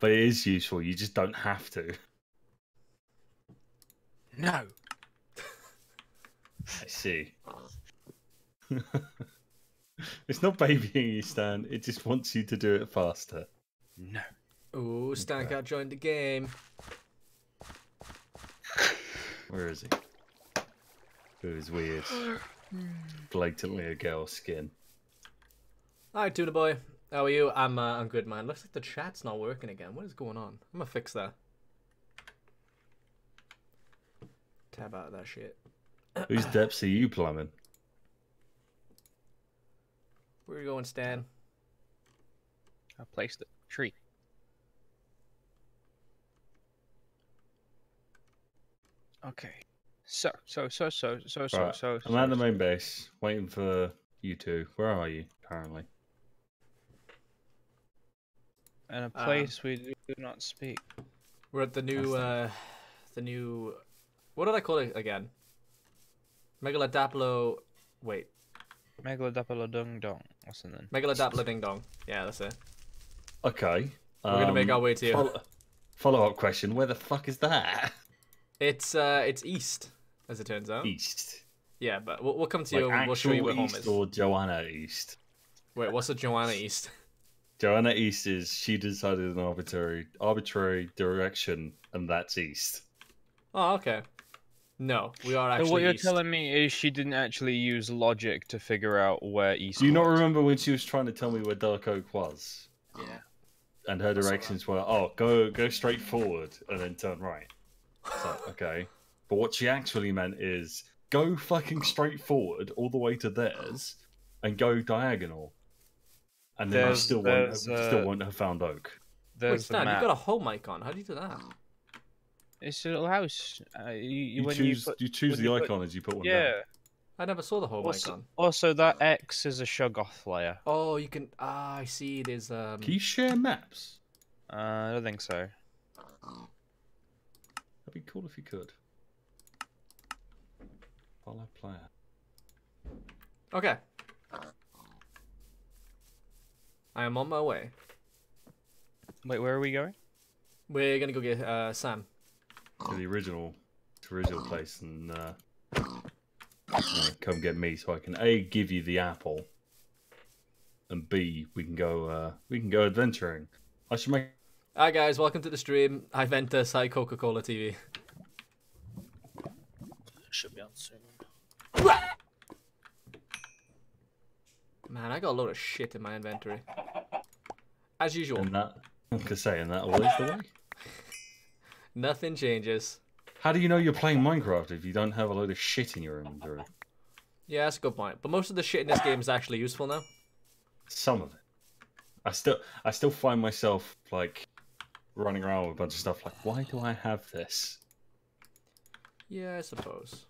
but it is useful. You just don't have to. No. I see. it's not babying you, Stan. It just wants you to do it faster. No. Ooh, Stancat joined the game. Where is he? It was weird. Blatantly a girl skin. Hi, Tuna Boy. How are you? I'm uh, I'm good, man. Looks like the chat's not working again. What is going on? I'm gonna fix that. Tab out of that shit. Whose depths are you plumbing? Where are you going, Stan? I placed it. Tree. Okay. So, so, so, so, so, so, Right, so. I'm so, at the so. main base, waiting for you two. Where are you currently? In a Um, place we do not speak. We're at the new uh, the new. What did I call it again? Megalodaplo. Wait, Megalodapalodung dong. What's the name? Megalodaplo Ding Dong. Yeah, that's it. Okay. We're gonna make um, our way to you. Follow, follow-up question: Where the fuck is that? It's uh, it's east, as it turns out. East. Yeah, but we'll, we'll come to Like you and we'll show you actual where home East is. or Joanna East? Wait, what's the Joanna East? Joanna East is she decided an arbitrary arbitrary direction, and that's East. Oh, okay. No, we are So actually what you're east. telling me is she didn't actually use logic to figure out where east. Do you not remember when she was trying to tell me where Dark Oak was? Yeah. And her directions were, oh, go go straight forward and then turn right. It's like, okay. But what she actually meant is go fucking straight forward all the way to theirs and go diagonal. And then you There's- still won't there's, still uh, won't have found oak. Wait, There's the Stan, map. you got a home icon. How do you do that? It's a little house. Uh, you, you, You when choose you, you, choose when the you put- icon as you put one yeah. down. I never saw the home Also, icon. also, that X is a Shoggoth layer. Oh, you can. Ah, I see. There's um. Can you share maps? Uh, I don't think so. That'd be cool if you could. Follow player. Okay. I am on my way. Wait, where are we going? We're gonna go get uh, Sam. to the original to original place and uh, you know, come get me so I can a give you the apple and b we can go uh, we can go adventuring. I should make Hi guys, welcome to the stream. I Ventus, hi Coca Cola TV. Should be on soon. Man, I got a lot of shit in my inventory. As usual, and that I'm gonna say and that always the way. nothing changes. How do you know you're playing Minecraft if you don't have a load of shit in your inventory? Yeah, that's a good point. But most of the shit in this game is actually useful now. Some of it. I still I still find myself like running around with a bunch of stuff like why do I have this? Yeah, I suppose.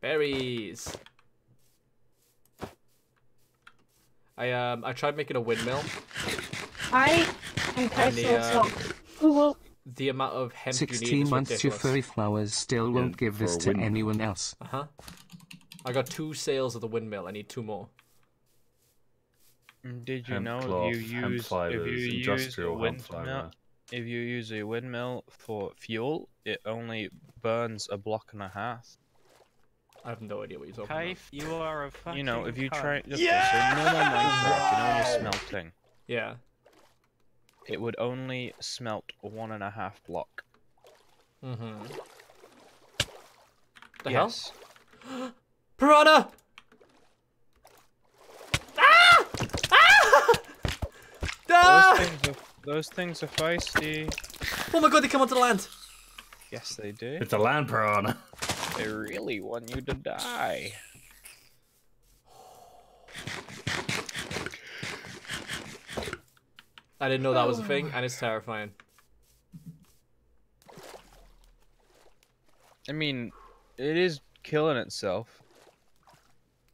Berries. I um I tried making a windmill. I am And personal the, uh, top. Who will The amount of hemp you need 16 months your ridiculous. furry flowers still won't Yeah, give this to windmill. anyone else. Uh huh. I got two sales of the windmill. I need two more. Mm, Did you Hemp know cloth, if you hemp use if you use a windmill, if you use a windmill for fuel, it only burns a block and a half. I have no idea what you're talking Kaif, you are a fucking You know, if you cunt. try okay, so normal Minecraft, you know when you're smelting. Yeah. it would only smelt one and a half block. Mm-hmm. The yes. hell? Piranha! Ah! Ah! Those Ah! things are those things are feisty. Oh my god, they come onto the land. Yes, they do. It's a land piranha. They really want you to die. I didn't know that was a thing, and it's terrifying. I mean, it is killing itself.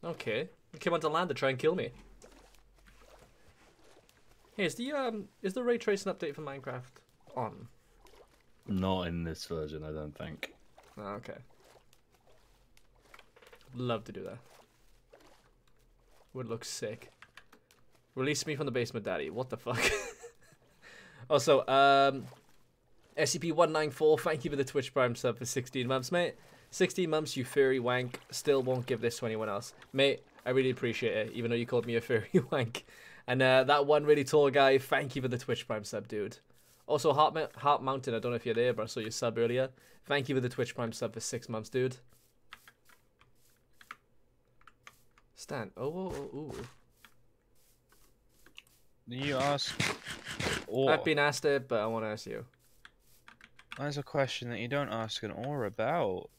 Okay. It came onto land to try and kill me. Hey, is the um is the ray tracing update for Minecraft on? Not in this version, I don't think. Oh, okay. Love to do that. Would look sick. Release me from the basement, daddy. What the fuck? Also, um, SCP-194, thank you for the Twitch Prime sub for 16 months, mate. 16 months, you furry wank. Still won't give this to anyone else. Mate, I really appreciate it, even though you called me a furry wank. And uh, that one really tall guy, thank you for the Twitch Prime sub, dude. Also, Heart, Heart Mountain, I don't know if you're there, but I saw your sub earlier. Thank you for the Twitch Prime sub for six months, dude. Stan. Oh, oh, oh, ooh. You ask. Or, I've been asked it, but I want to ask you. That's a question that you don't ask an or about.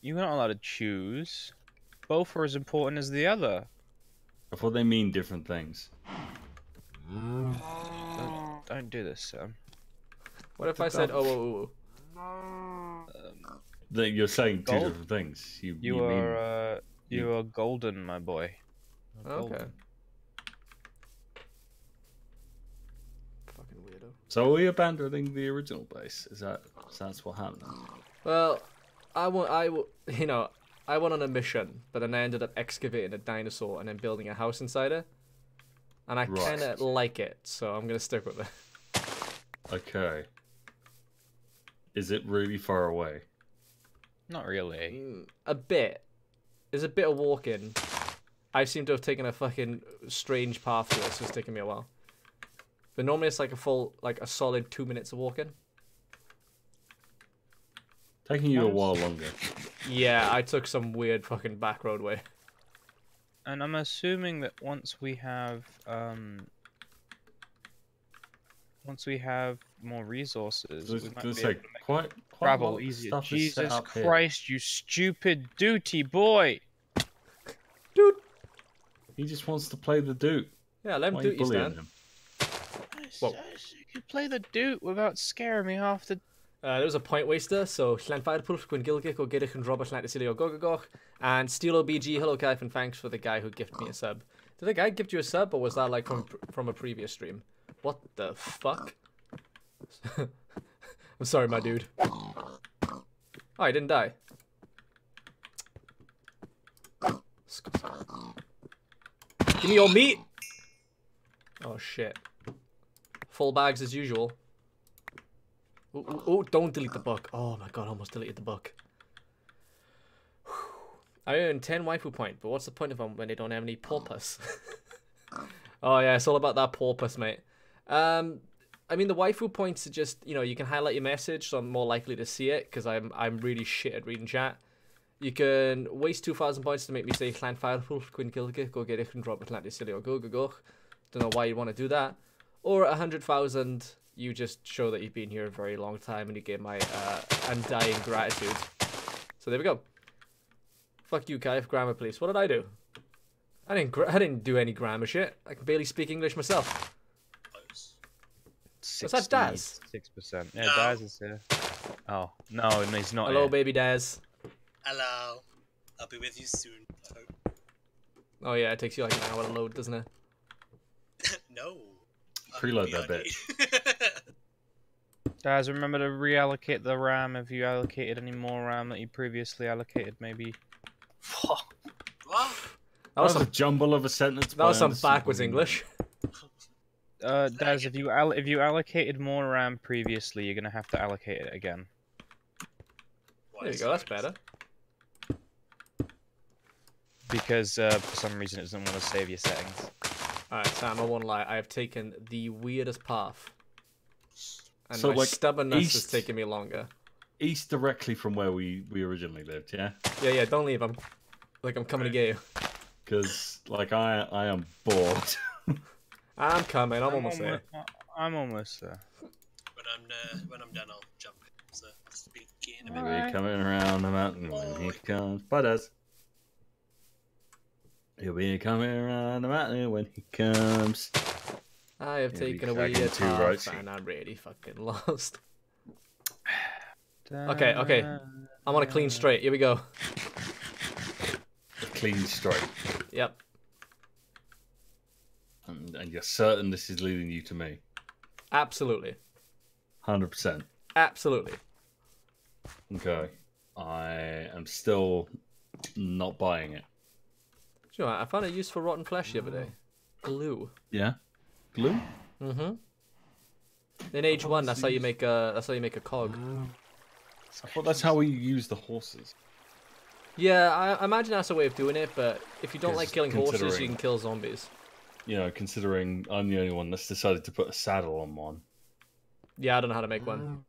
You're not allowed to choose. Both are as important as the other. I thought they mean different things. Don't, don't do this, Sam. What if I said, oh, oh, oh, oh. That you're saying two Gold? different things. You, You, you mean uh, you are golden, my boy. Okay. Fucking weirdo. So are we abandoning the original base? Is that is that's what happened? Well, I want, I, w- you know, I went on a mission, but then I ended up excavating a dinosaur and then building a house inside it. And I Right. kind of like it, so I'm gonna stick with it. Okay. Is it really far away? Not really. Mm, a bit. There's a bit of walking. I seem to have taken a fucking strange path to it, so it's taking me a while. But normally it's like a full, like a solid two minutes of walking. Taking you a while longer. Yeah, I took some weird fucking back road way. And I'm assuming that once we have um once we have more resources, I was we might gonna be say able to quite quite a travel easier. stuff is set Jesus up here. Christ, you stupid duty boy! Dude. He just wants to play the dude. Yeah, let him do are it, you you bullying Stan. him? Whoa. You play the dude without scaring me half the Uh, there was a point waster, so Llanfairpwll, Gwyn Gilgic, o Gidich and Robert Llantysilio Gogogoch, and Steel OBG, hello Kaif, and thanks for the guy who gifted me a sub. Did the guy gift you a sub, or was that like from from a previous stream? What the fuck? I'm sorry, my dude. Oh, he didn't die. Give me your meat! Oh shit. Full bags as usual. Oh, don't delete the book. Oh my god, I almost deleted the book. I earned 10 waifu point, but what's the point of them when they don't have any porpoise? oh yeah, it's all about that porpoise, mate. Um, I mean, the waifu points are just, you know, you can highlight your message, so I'm more likely to see it, because I'm, I'm really shit at reading chat. You can waste 2,000 points to make me say Clan Fireful, Queen Kilgit, go get it and drop Atlantis Silly or go go go. Don't know why you want to do that. Or a 100,000, you just show that you've been here a very long time and you get my uh, undying gratitude. So there we go. Fuck you, Kai, for grammar, please. What did I do? I didn't. I didn't do any grammar shit. I can barely speak English myself. Close. Was that Daz? Six percent. Yeah, No. Daz is here. Oh no, no, he's not. Hello, here. baby Daz. Hello. I'll be with you soon. I hope. Oh yeah, it takes you like an hour to load, doesn't it? no. Preload that BRB. Daz, remember to reallocate the RAM if you allocated any more RAM that you previously allocated, maybe. what? That was That was a some. jumble of a sentence. That was some backwards what you. English. Uh, Say Daz, if you all- if you allocated more RAM previously, you're gonna have to allocate it again. There you go. That's better. Because uh, for some reason it doesn't want to save your settings. Alright, Sam, I won't lie. I have taken the weirdest path. And So, my like, stubbornness is taking me longer. East directly from where we we originally lived. Yeah. Yeah, yeah, don't leave. I'm like I'm coming to get you. Because like I I am bored. I'm coming. I'm almost there. I'm almost there. When I'm uh, when I'm done, I'll jump. So speak in a He'll minute. be coming around the mountain when he comes. Bye, Daz. He'll be coming around the mountain when he comes. I have Yeah, we taken away your weird two path and I'm really fucking lost. Okay, okay. I'm on a clean straight. Here we go. A Clean straight. Yep. And, and you're certain this is leading you to me. Absolutely. 100%. Absolutely. Okay. I am still not buying it. Do you know? I found a use for rotten flesh the other day. Glue. Yeah? Glue? Mm-hmm. In age one, that's how you make a that's how you make a cog. I thought that's how we use the horses. Yeah, I, I imagine that's a way of doing it. But if you don't like killing horses, you can kill zombies. You know, considering I'm the only one that's decided to put a saddle on one. Yeah, I don't know how to make one.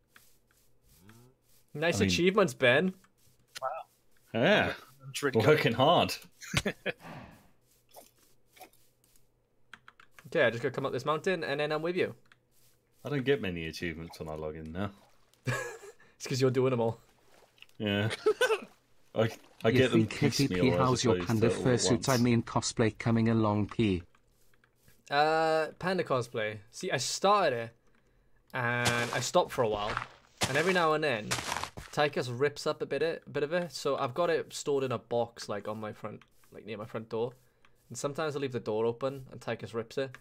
Nice I mean- achievements, Ben. Wow. Yeah, It's really good. working hard. Okay, I just gotta come up this mountain and then I'm with you. I don't get many achievements when I log in now. It's because you're doing them all. Yeah. I, I You get them think Kitty piecemeal P, how's your panda to all fursuit? I mean cosplay coming along P. Uh, panda cosplay. See, I started it, and I stopped for a while, and every now and then, Tychus rips up a bit it, bit of it. So I've got it stored in a box, like on my front, like near my front door. And sometimes I leave the door open, and Tychus rips it.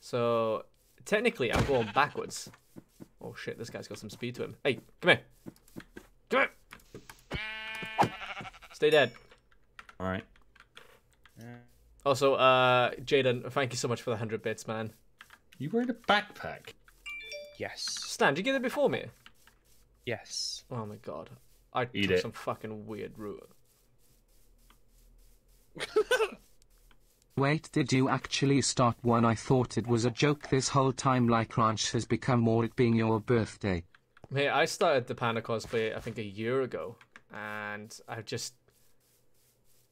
So technically, I'm going backwards. Oh shit! This guy's got some speed to him. Hey, come here. Come here. Stay dead. All right. Also, uh, Jaden, thank you so much for the hundred bits, man. You wearing a backpack? Yes. Stan, did you get it before me? Yes. Oh my god. I Eat took it. some fucking weird route. Wait, did you actually start one? I thought it was a joke this whole time, like Ranch has become more it being your birthday. Hey, I started the Panda cosplay I think a year ago, and I've just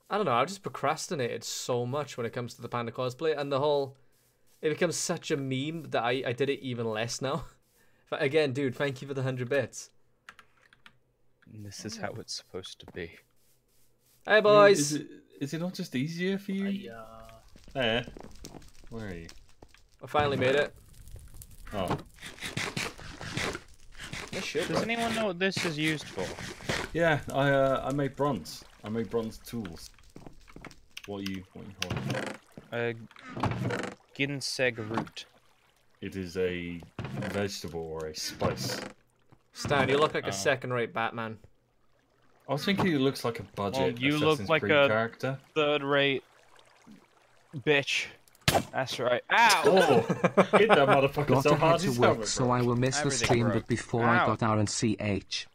I don't know, I've just procrastinated so much when it comes to the Panda cosplay and the whole it becomes such a meme that I, I did it even less now. But again, dude, thank you for the hundred bits. This is how it's supposed to be. Hey I mean, boys. Is it, is it not just easier for you? I, uh, There. Where are you? I finally made it. Oh, Yeah, shit, Does bro. anyone know what this is used for? yeah. I uh, I made bronze. I made bronze tools. What are you what are you holding? A ginseng root. It is a vegetable or a spice. Stan, you look like a Oh. second-rate Batman. I was thinking it looks like a budget. you look like Creed a- character. Third rate bitch. That's right. Ow! Oh, hit that motherfucker Got so to hard head to work, helmet so. I will miss the stream. broke. But before I got out and CH.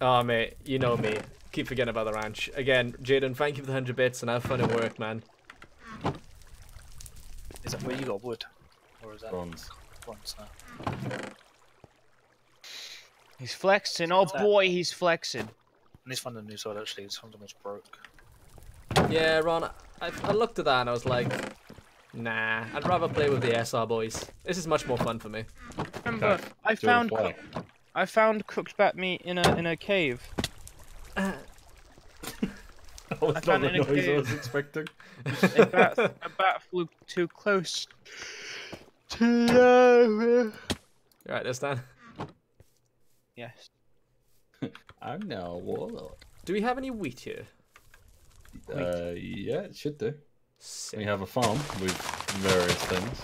Oh ah, mate, you know me. Keep forgetting about the ranch. Again, Jaden, thank you for the hundred bits and have fun at work, man. is that where you got wood? Or is that bronze. bronze now? He's flexing. Oh boy, he's flexing. And this one the new sword actually, some of them is broke. Yeah, Ron, I, I looked at that and I was like, nah, I'd rather play with the SR boys. This is much more fun for me. Remember, Okay, I do found I found cooked bat meat in a in a cave. That was I not the it in noise I was expecting. A bat, a bat flew too close. To the... You right, this Dan? Yes. I'm now a warlord. Do we have any wheat here? Uh, yeah, it should do. Sick. We have a farm with various things.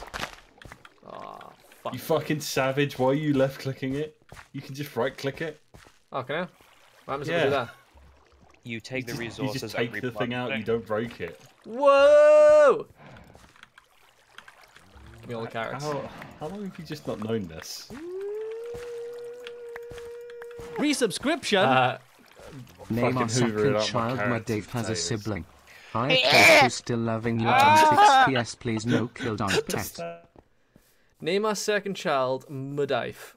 Aw, fuck. You fucking savage! Why are you left clicking it? You can just right click it. Oh, can I? What happens if I do Yeah. that? You take the You just- resources. You just take the thing out. it. You don't break it. Whoa! Give me all the carrots. How, how long have you just not known this? Resubscription? Uh, Name Fucking our it second up my child. My Dave and has a sibling. I hope you still loving your antics. PS, please no killed on pet. Name our second child Mudife.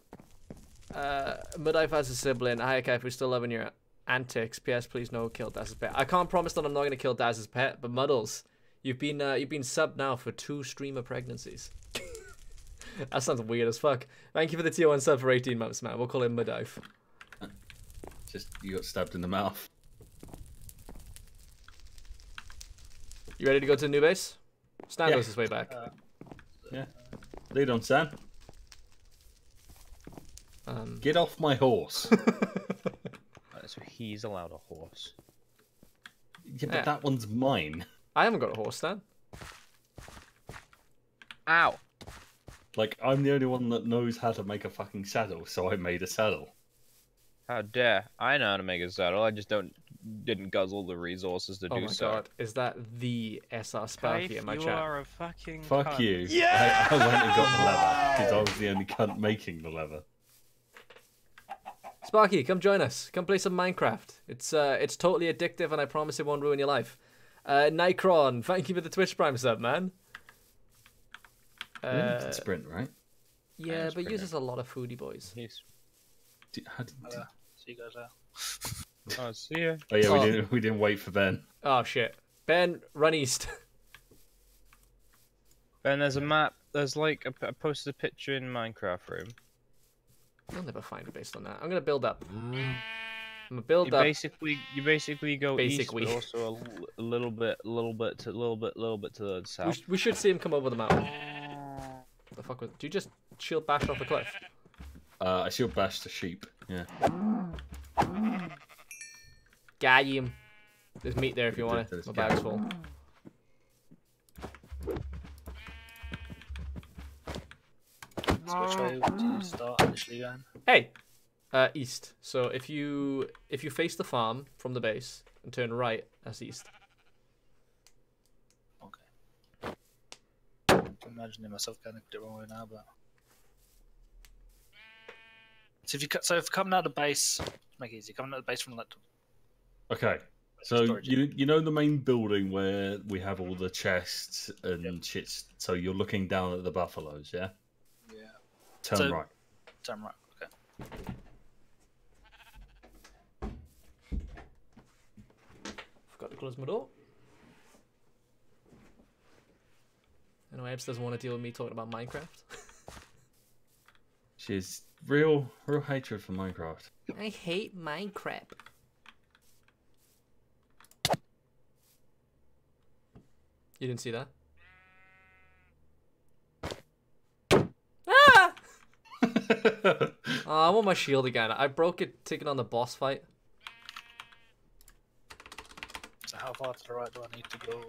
Uh, Mudife has a sibling. Hi, okay, if we're still loving your antics. P.S. Please no kill Daz's pet. I can't promise that I'm not gonna kill Daz's pet, but Muddles, you've been uh, you've been subbed now for two streamer pregnancies. that sounds weird as fuck. Thank you for the tier one sub for 18 months, man. We'll call him Mudife. Just you got stabbed in the mouth. You ready to go to the new base? Stan Yeah. goes his way back. Yeah. Lead on, Sam. Um, Get off my horse. Uh, So he's allowed a horse. yeah, but Yeah. that one's mine. I haven't got a horse, then. Ow! Like I'm the only one that knows how to make a fucking saddle, so I made a saddle. How dare! I know how to make a saddle. I just don't didn't guzzle the resources to Oh do my so. god, is that the SR Sparky in my you chat? are a fucking Fuck cunt. you. I, I went and got the leather because I was the only cunt making the leather. Sparky, come join us. Come play some Minecraft. It's uh, it's totally addictive, and I promise it won't ruin your life. Uh, Nikron, thank you for the Twitch Prime sub, man. Limited Uh, sprint, right? yeah, but pretty uses a lot of foodie boys. He's- Did- how did- Uh, see you guys out. Oh, see ya. oh yeah, Oh. we didn't we didn't wait for Ben. Oh shit, Ben, run east. Ben, there's a map. There's like a, I posted a picture in Minecraft room. You'll never find it based on that. I'm gonna build up. I'm gonna build You up. basically, you basically go Basically. east, but also a, l- a little bit, a little bit, to a little bit, little bit to the We, south. sh- we should see him come over the mountain. The fuck was? Do you just shield bash off the cliff? Uh, I should bash the sheep. Yeah. Got him. There's meat there if you want it. My bag's full. Which way would you start initially going? Hey, uh, east. So if you if you face the farm from the base and turn right, that's east. Okay. I'm imagining myself going the wrong way now, but. So if you cut, so if coming out of the base, make it easy. Coming out of the base from like Okay. So Storage. you you know the main building where we have all the chests and shits. So you're looking down at the buffaloes, yeah. yeah, Turn So- right. turn right. Okay. Forgot to close my door. I know Ebs doesn't want to deal with me talking about Minecraft. She's real real hatred for Minecraft. I hate Minecraft. You didn't see that? Ah! Oh, I want my shield again. I broke it taking on the boss fight. So how far to the right do I need to go?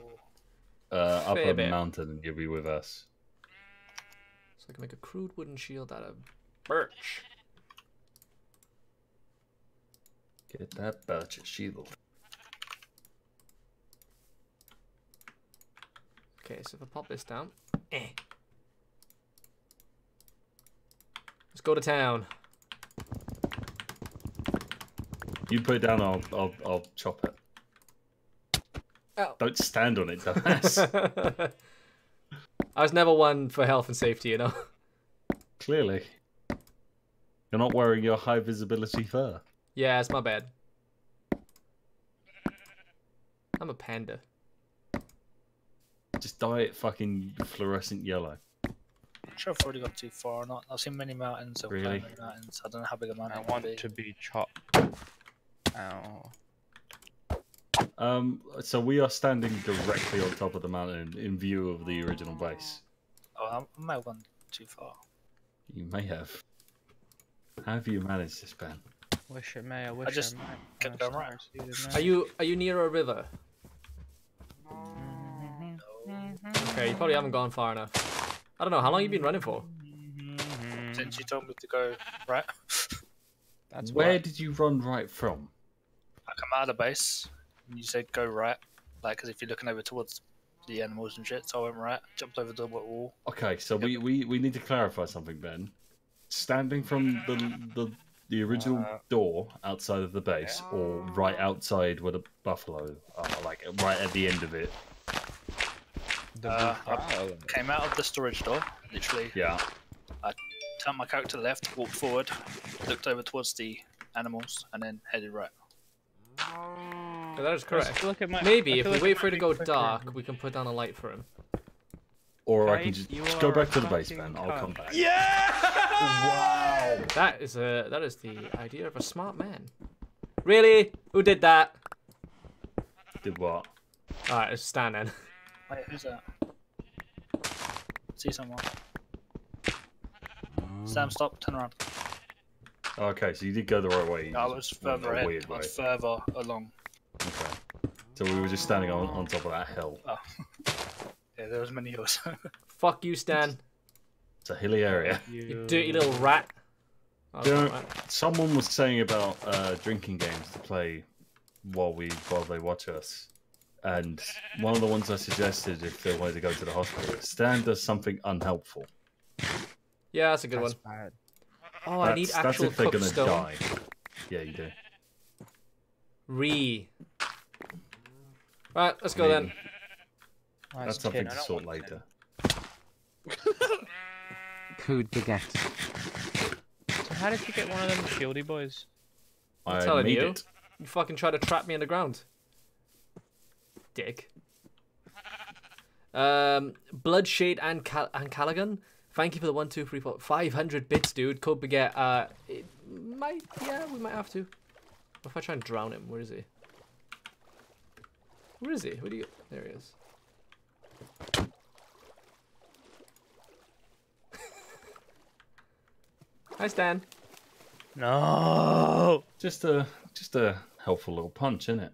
uh, up Fair a bit. mountain and you'll be with us. So I can make a crude wooden shield out of birch. Get that birch shield. Okay, so if I pop this down. Eh. Let's go to town. You put it down, I'll I'll, I'll chop it. Oh. Don't stand on it, dumbass. I was never one for health and safety, you know. Clearly. You're not wearing your high visibility fur. Yeah, it's my bad. I'm a panda. Just dye it fucking fluorescent yellow. I'm sure I've already got too far or not. I've seen many mountains. I've Really? many mountains. I don't know how big a mountain I want be. to be chopped. Ow. Um, so we are standing directly on top of the mountain in view of the original base. Oh, I might have gone too far. You may have. How have you managed this, Ben? Wish it may. I wish just I might. kept going right. sorry, see you Are you are you near a river? Okay, you probably haven't gone far enough. I don't know, how long you been running for? Mhm. Since you told me to go right, That's Where why. did you run right from? I come out of the base, and you said go right, like as if you're looking over towards the animals and shit. So I went right, jumped over the wall. Okay, so we, we, we need to clarify something, Ben. Standing from the the, the original Uh, door outside of the base, or right outside where the buffalo are, like right at the end of it. The Uh, blue file. Came out of the storage door, literally Yeah. I turned my character left, walked forward, looked over towards the animals, and then headed right. Oh, that is correct. feel like it Maybe if feel we wait for it to go dark, we can put down a light for him. Or I can just, just go back to the base, fucking Ben. I'll come cunt. back. That is a that is the idea of a smart man. Really? Who did that? Did what? Alright, it's Stan then. Wait, who's that? See someone. Sam, stop, turn around. Okay, so you did go the right way. you I was further ahead. weird I was further along. Okay. So we were just standing on, on top of that hill. Oh. Yeah, there was many hills. Fuck you, Stan. It's a hilly area. You dirty little rat. That's You know, not right. someone was saying about uh, drinking games to play while we while they watch us, and one of the ones I suggested if they wanted to go to the hospital, Stan does something unhelpful. Yeah, that's a good That's one. bad. Oh, I need That's- that's actual if they're gonna stone. die. Yeah, you do. Re. Right, let's go I then. mean, That's That's something tin, to sort want tin. later. Code baguette. So how did you get one of them shieldy boys? I'm I telling made you. it. You fucking try to trap me in the ground. Dick. Um, Bloodshade and Cal- and Callaghan. Thank you for the one, two, three, four, five hundred bits, dude. Could we get, Uh, it might, yeah, we might have to. What if I try and drown him? Where is he? Where is he? Where do you? There he is. Hi, Stan. No. Just a just a helpful little punch, isn't it?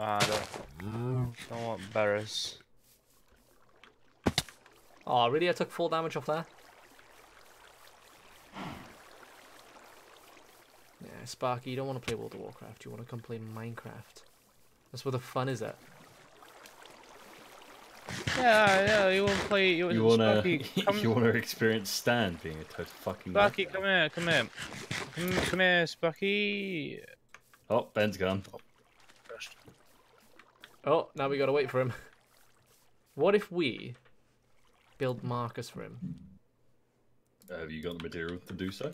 Drowned. Ah, I don't, don't want berries. Oh, really? I took full damage off there? Yeah, Sparky, you don't want to play World of Warcraft. You want to come play Minecraft. That's where the fun is at. Yeah, yeah. You want to play? You, You wanna Sparky, come, you wanna experience Stan being a total fucking. Sparky, nightmare. come here, come here, come, come here, Sparky. Oh, Ben's gone. First. Oh, now we gotta wait for him. What if we build markers for him? Have you got the material to do so?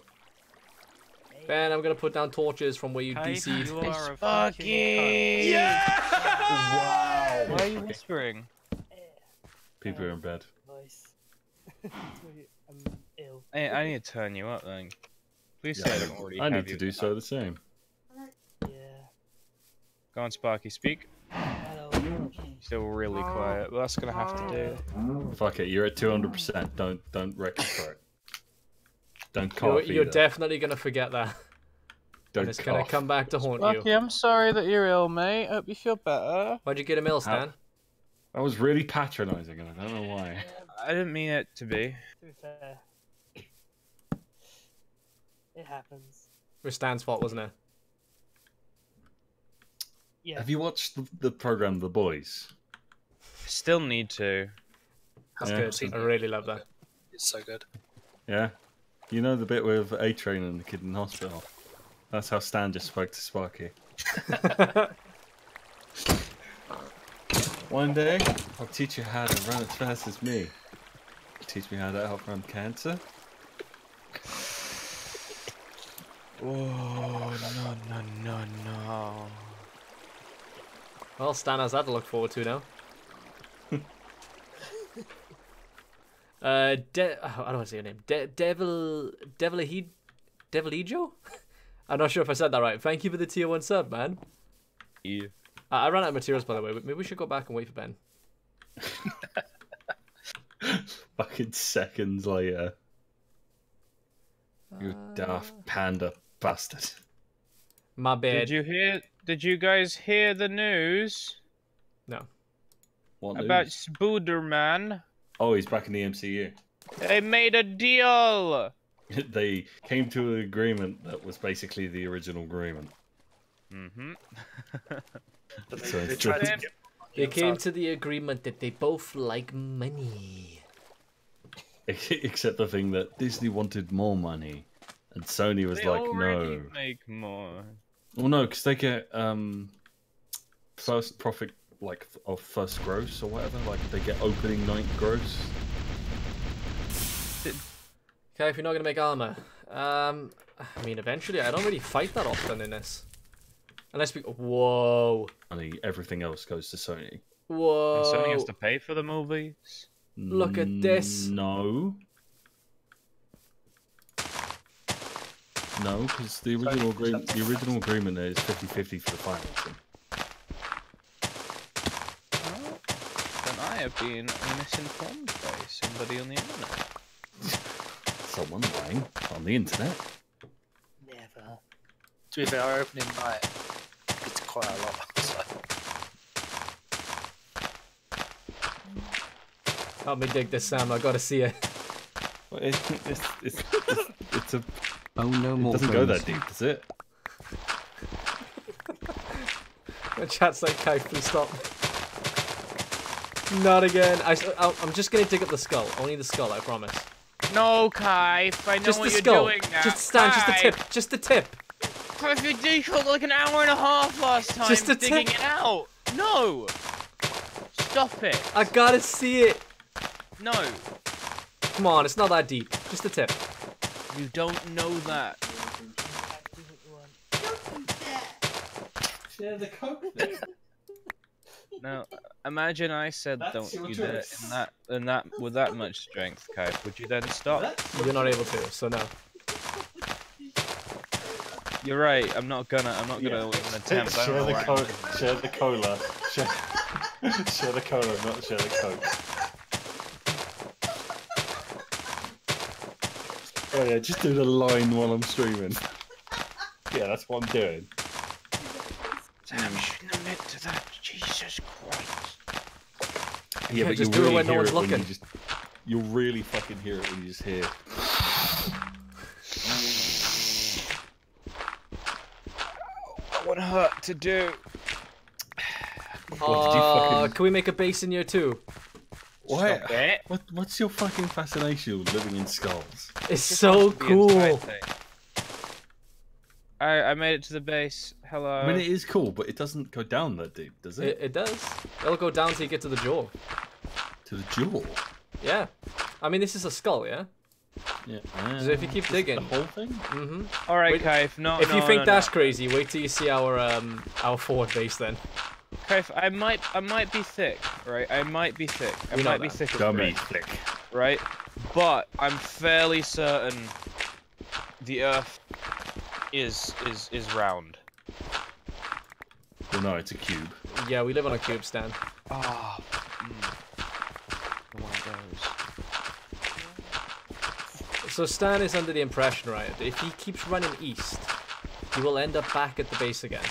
Ben, I'm gonna put down torches from where you DC'd. You are a fucking Sparky. Wow! Why are you whispering? People are in bed. Nice. I'm ill. I, I need to turn you up then. Please Yeah, say I don't already I have need to do so the same. Yeah. Go on, Sparky, speak. Hello. Still really oh, quiet, but that's gonna have to do. Oh. Fuck it, you're at two hundred percent. Don't don't wreck for it. Don't You're, you're definitely gonna forget that. Don't and it's gonna come back to haunt Sparky, you. I'm sorry that you're ill, mate. Hope you feel better. Why'd you get him ill, Stan? I was really patronising, and I don't know why. I didn't mean it to be. To be fair, it happens. It was Stan's fault, wasn't it? Yeah. Have you watched the, the program The Boys? Still need to. That's Yeah. good. I really love that. It's so good. Yeah. You know the bit with A Train and the kid in the hospital. That's how Stan just spoke to Sparky. One day, I'll teach you how to run as fast as me. Teach me how to outrun cancer. Oh no no no no! Well, Stan has that to look forward to now. uh, De- oh, I don't want to say your name. De- Devil, Devil, Devil Ejo? I'm not sure if I said that right. Thank you for the tier one sub, man. Yeah. Uh, I ran out of materials, by the way. But maybe we should go back and wait for Ben. Fucking seconds later. You daft panda bastard. My bad. Did you hear? Did you guys hear the news No. What about news? Spooderman? Oh, he's back in the MCU. They made a deal. they came to an agreement that was basically the original agreement. Mm-hmm. But they, So they it's tried to good. get They came to the agreement that they both like money. Except the thing that Disney wanted more money, and Sony was They like, already no. make more. Well, no, because they get um first profit like of first gross or whatever. Like they get opening night gross. Okay, if you're not gonna make armor, um, I mean, eventually, I don't really fight that often in this, unless we. Whoa, Money, everything else goes to Sony. whoa! And Sony has to pay for the movies. Look at this. No. No, because the original agreement, the original agreement is 50-50 for the financing. Well, then I have been misinformed by somebody on the internet. Someone lying on the internet. Never. To be fair, our opening night it's quite a lot. So. Help me dig this, Sam. I gotta see it. Well, It's, it's, it's, it's, it's a, it Oh no more It doesn't go that deep, does it? The chat's like, Kai, please stop. Not again. I, am just gonna dig up the skull. Only the skull, I promise. No, Kai. I know Just what the you're skull. doing now. Just stand, just the tip. Just the tip. If you did for like an hour and a half last time Just a digging tip. it out. No. Stop it. I gotta see it. No. Come on, it's not that deep. Just the tip. You don't know that. Do what you want. Share the coke. Now, imagine I said That's don't your you did it choice. in that in that with that much strength, Kai. Would you then stop? You're not able to, so no. You're right. I'm not gonna. I'm not gonna even attempt. Share, don't know the where I'm co- share the cola. Share, share the cola, not share the coke. Oh yeah, just do the line while I'm streaming. Yeah, that's what I'm doing. Sam, you shouldn't admit to that. Jesus Christ. Yeah, but just you do it really when no hear one's it when you just. You'll really fucking hear it when you just hear. That would hurt to do. What, did you Uh, fucking- can we make a base in here two? Why? Stop it. What, what's your fucking fascination with living in skulls? It's so cool. I I made it to the base. Hello. I mean, it is cool, but it doesn't go down that deep, does it? It, it does. It'll go down till you get to the jaw. To the jaw. Yeah. I mean, this is a skull, yeah? Yeah. So if you keep digging- the whole thing. Mm-hmm. All right, Wait, Kaif. No, if no, you think no, that's no. crazy, wait till you see our um our forward base then. Kaif, I might I might be thick, right? I might be thick. I We know might be that. thick. as Dummy brick, flick. right? But I'm fairly certain the Earth is is is round. Well, no, it's a cube. Yeah, we live on a cube stand. Ah. One of those. So Stan is under the impression, right, that if he keeps running east, he will end up back at the base again.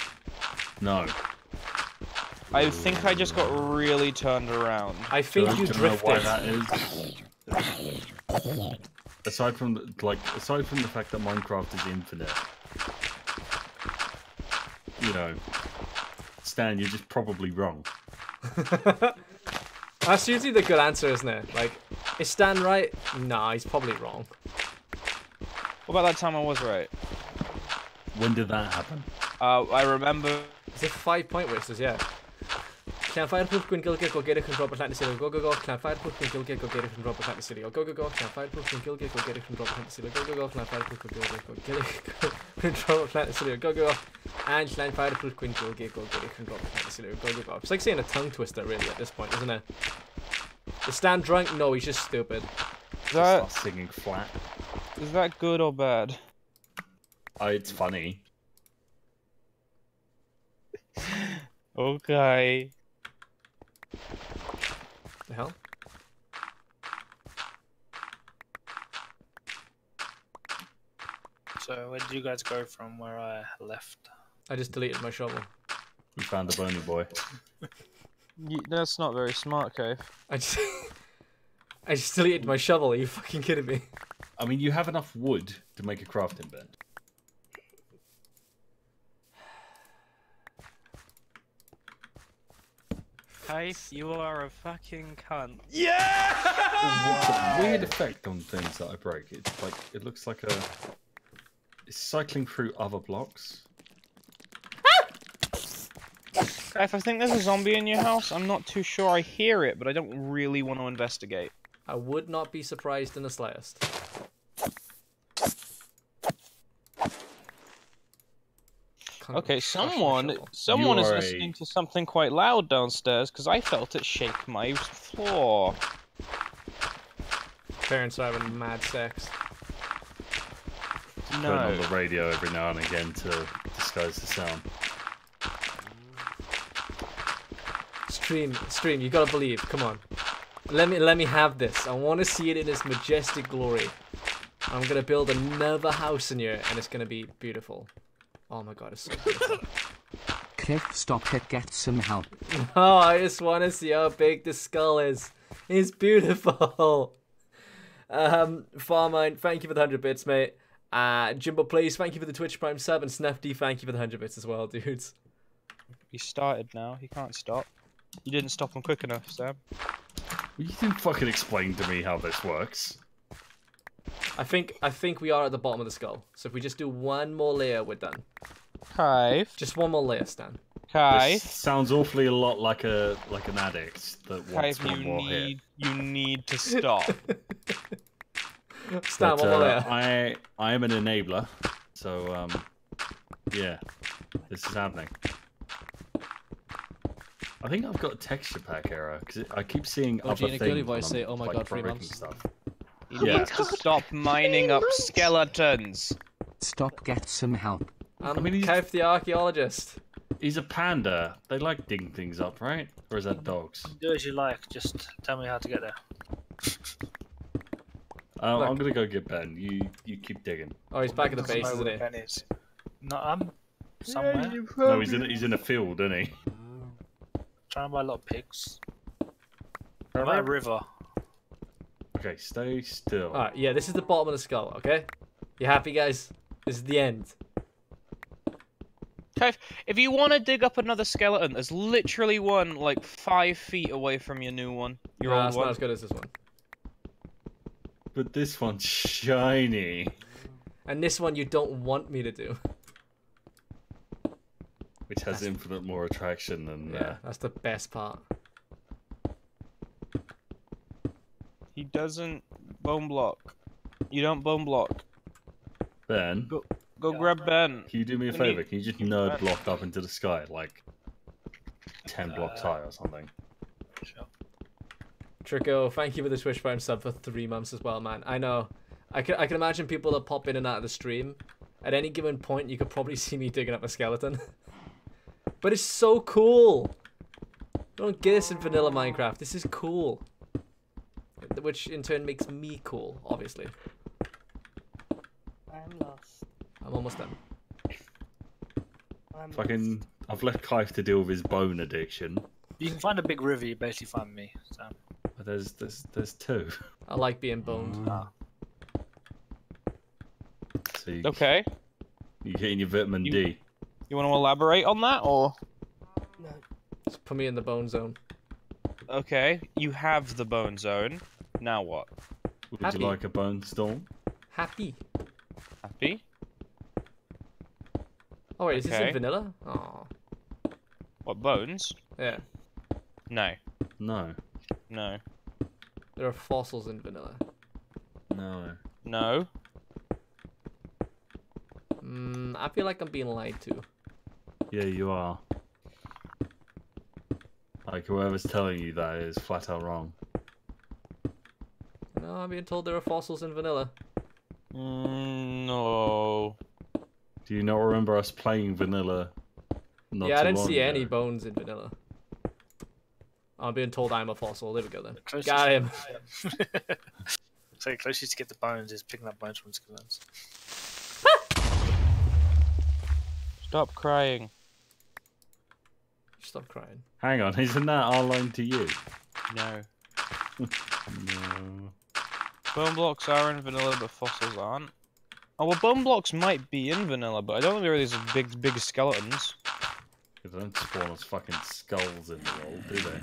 No. I think I just got really turned around. I think Don't you drifted. why that is. Aside from the- like, aside from the fact that Minecraft is infinite, you know, Stan, you're just probably wrong. That's usually the good answer, isn't it? Like, is Stan right? Nah, he's probably wrong. What about that time I was right? When did that happen? Uh, I remember. Is it five point wasters? Yeah. Clan Fire Proof Queen Gilgit, go get it from Drop Atlantic City. Go go go. Clan Fire Proof Queen Gilgit, go get it from Drop Atlantic City. Go go go. Clan Fire Proof Queen Gilgit, go get it from Drop Atlantic City. Go go go. Clan Fire Proof Queen Gilgit, go get it from Drop Atlantic City. Go go go. And Clan Fire Proof Queen Gilgit, go get it from Drop Atlantic City. Go go go. It's like saying a tongue twister, really, at this point, isn't it? Is Stan drunk? No, he's just stupid. Is that singing flat. is that good or bad? Oh, it's funny. Okay. The hell? So where did you guys go from where I left? I just deleted my shovel. We found the bony boy. that's not very smart, Cave. I just. I just deleted my shovel. Are you fucking kidding me? I mean, you have enough wood to make a crafting bench. Kaif, you are a fucking cunt. Yeah! weird effect on things that I break. It's like it looks like a. It's cycling through other blocks. Ah! If I think there's a zombie in your house, I'm not too sure I hear it, but I don't really want to investigate. I would not be surprised in the slightest. Okay, crush my someone someone is are a- listening to something quite loud downstairs because I felt it shake my floor. Parents are having mad sex. Turn on the radio every now and again to disguise the sound. Stream, stream. You gotta believe. Come on. Let me, let me have this. I want to see it in its majestic glory. I'm gonna build another house in here, and it's gonna be beautiful. Oh my god, it's so beautiful. Cliff, stop it, get some help. oh, I just want to see how big the skull is. It's beautiful. Um, Farmine, thank you for the 100 bits, mate. Uh, Jimbo please, thank you for the Twitch Prime sub. And Snefty, thank you for the 100 bits as well, dudes. He started now. He can't stop. You didn't stop him quick enough, Sam. You didn't fucking explain to me how this works. I think I think we are at the bottom of the skull. So if we just do one more layer, we're done. Kai. Just one more layer, Stan. Kai. This sounds awfully a lot like a like an addict that wants you one more hit. need you need to stop. Stan, But, one more uh, layer. I I am an enabler, so um, yeah, this is happening. I think I've got a texture pack error because I keep seeing Oh, other Gina, things. Curly when Voice say, "Oh my like, God, three months." Stuff. He Yeah. needs to stop mining up skeletons. Stop, get some help. I'm I mean, he's- Kev the archaeologist. He's a panda. They like digging things up, right? Or is that dogs? Do as you like. Just tell me how to get there. Uh, Look. I'm gonna go get Ben. You you keep digging. Oh, he's back at the Doesn't base, know isn't where he? Ben is. No, I'm somewhere. No, he's in he's in a field, isn't he? Trying to buy a lot of pigs. I'm at a river. Okay, stay still. Alright, yeah, this is the bottom of the skull, okay? You happy, guys? This is the end. Kai, if you want to dig up another skeleton, there's literally one like five feet away from your new one. Your Nah, old it's one. not as good as this one. But this one's shiny, And this one you don't want me to do. which has infinite more attraction than. Yeah, Uh, that's the best part. He doesn't bone block. You don't bone block. ben, Go, go grab Ben. can you do me a we favor? need- Can you just nerd block up into the sky, like ten blocks Uh, high or something? Sure. Trico, thank you for the Twitch Prime sub for three months as well, man. I know. I can, I can imagine people that pop in and out of the stream. At any given point, you could probably see me digging up a skeleton. but it's so cool. Don't get this in vanilla Minecraft. This is cool. Which in turn makes me cool, obviously. I'm lost. I'm almost done. I'm Fucking, I've left Clive to deal with his bone addiction. You can find a big river. You basically find me. So. But there's there's there's two. I like being boned. Ah. So you, Okay. you're getting your vitamin You- D. You want to elaborate on that, or No. Just put me in the bone zone. okay? You have the bone zone. Now what? Would Happy. you like a bone storm? Happy. Happy? Oh wait, is this in vanilla? Oh, What bones? yeah. No. No, No. There are fossils in vanilla. no. No. Mm, I feel like I'm being lied to. Yeah, you are. Like whoever's telling you that is flat out wrong. No, I'm being told there are fossils in vanilla. Mm, no. Do you not remember us playing vanilla? Not yeah, I didn't long see any bones in vanilla. I'm being told I'm a fossil. There we go then. Closest- Got him. so the closest to get the bones is picking up bones from skeletons. Stop crying. Stop crying. Hang on, isn't that our line to you? No. No. Bone blocks are in vanilla, but fossils aren't. Oh well, bone blocks might be in vanilla, but I don't think there are these big, big skeletons. They don't spawn us fucking skulls in the world, do they?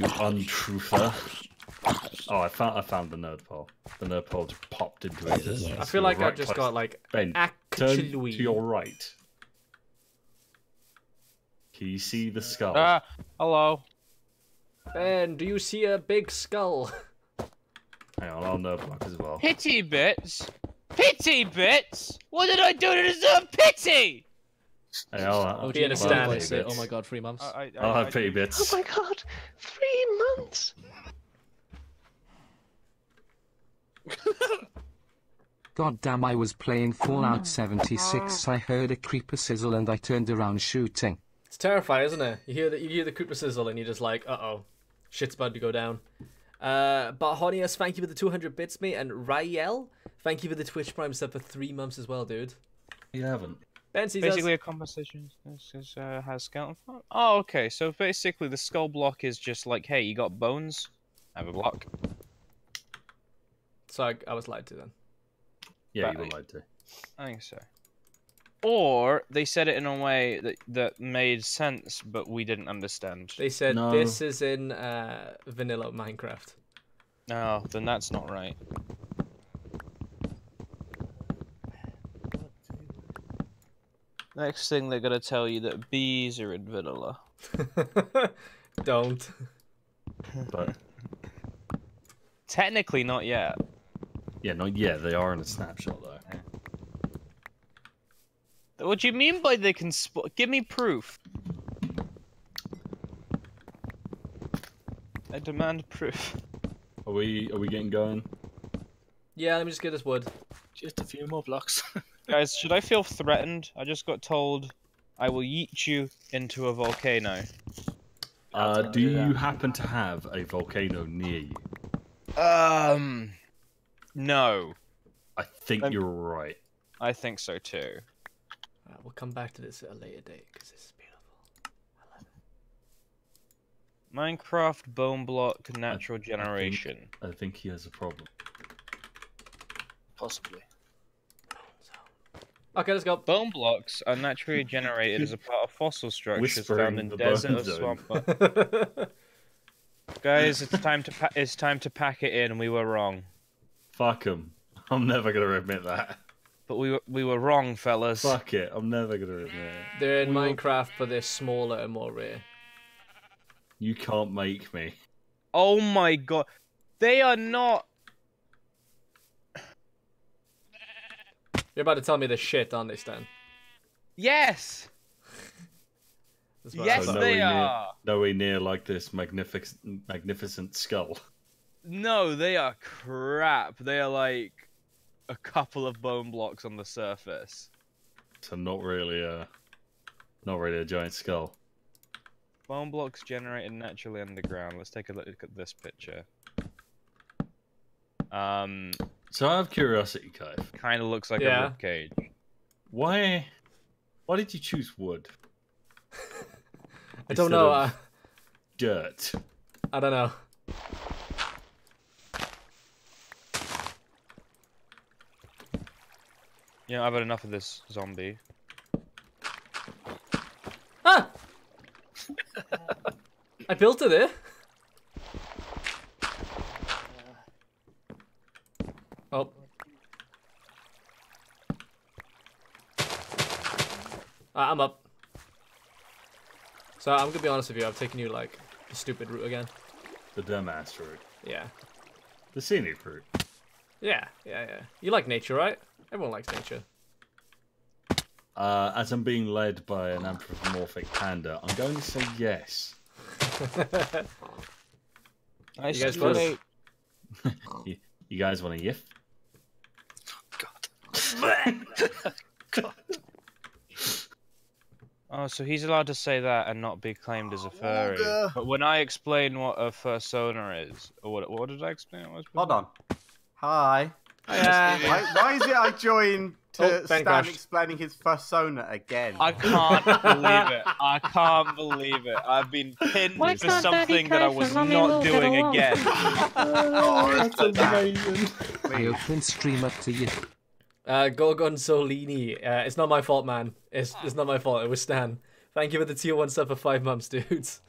You untruther. Oh, I found I found the nerd pole. The nerd pole just popped into existence. I feel like right I've just close. got like Ben, turn actually. to your right. Can you see the skull? Ah, hello. Ben, do you see a big skull? Hang on, I'll nerd block as well. Pity bits. Pity bits. What did I do to deserve pity? Hey, I'll, I'll, Oh, do you I'll understand? have pity oh my god, three months. I, I, I'll I, have pity bits. Oh my god, three months. God damn, I was playing Fallout 76. I heard a creeper sizzle and I turned around shooting. It's terrifying, isn't it? You hear the you hear the creeper sizzle and you're just like, uh oh, shit's about to go down. Uh, but Honius, thank you for the 200 bits, mate, and Rael, thank you for the Twitch Prime sub for three months as well, dude. You haven't. Ben sees Basically, a conversation is, is, uh, has skeleton farm. Oh, okay. So basically, the skull block is just like, hey, you got bones, I have a block. So I, I was lied to then. Yeah, you were Right. lied to. I think so. Or they said it in a way that that made sense, but we didn't understand. They said No. this is in uh, vanilla Minecraft. No, then that's not right. Next thing they're gonna tell you that bees are in vanilla. Don't. But Technically, not yet. yeah, no, yeah, they are in a snapshot though. What do you mean by they can spot? Give me proof. I demand proof. Are we are we getting going? Yeah, let me just get this wood. Just a few more blocks. Guys, should I feel threatened? I just got told I will yeet you into a volcano. Uh, don't do do you that. happen to have a volcano near you? Um, no. I think Um, you're right. I think so too. We'll come back to this at a later date because this is beautiful. Minecraft bone block natural generation. I think he has a problem. Possibly. Okay, let's go. Bone blocks are naturally generated as a part of fossil structures Whispering found in the desert or swamp. Guys, it's time to pa- it's time to pack it in. We were wrong, Fuck him. I'm never gonna admit that. But we were we were wrong, fellas. Fuck it. I'm never gonna admit it. They're in We will- Minecraft, but they're smaller and more rare. You can't make me. Oh my god, they are not. You're about to tell me this shit, aren't they, Stan? Yes, That's what I yes, thought. no, they we need- are. Nowhere near like this magnificent, magnificent skull. No, they are crap. They are like a couple of bone blocks on the surface. So not really a, not really a giant skull. Bone blocks generated naturally underground. Let's take a look at this picture. Um, So I have curiosity, Kyle. kind of looks like Yeah. a rib cage. Why, why did you choose wood? I don't know. of Uh, Dirt. I don't know. You know, I've had enough of this zombie. Ah! I built it there. Oh. Ah, I'm up. So I'm gonna be honest with you. I've taken you like the stupid route again. The dumbass route. Yeah. The scenic route. Yeah. Yeah. Yeah. You like nature, right? Everyone likes nature. Uh, as I'm being led by an anthropomorphic panda, I'm going to say yes. I You guys still close? hate- You, you guys want a yiff? God. Oh, so he's allowed to say that and not be claimed as a furry. But when I explain what a fursona is, or what, what did I explain it was? Hold on. Hi. Hiya. Why, why is it I join to Oh, Stan crashed. explaining his persona again? I can't believe it. I can't believe it. I've been pinned Why for something that I was not doing again. oh, that's amazing. I open stream up to you. Uh, Gorgonzolini. Uh, it's not my fault, man. It's it's not my fault. It was Stan. Thank you for the tier one sub for five months, dudes.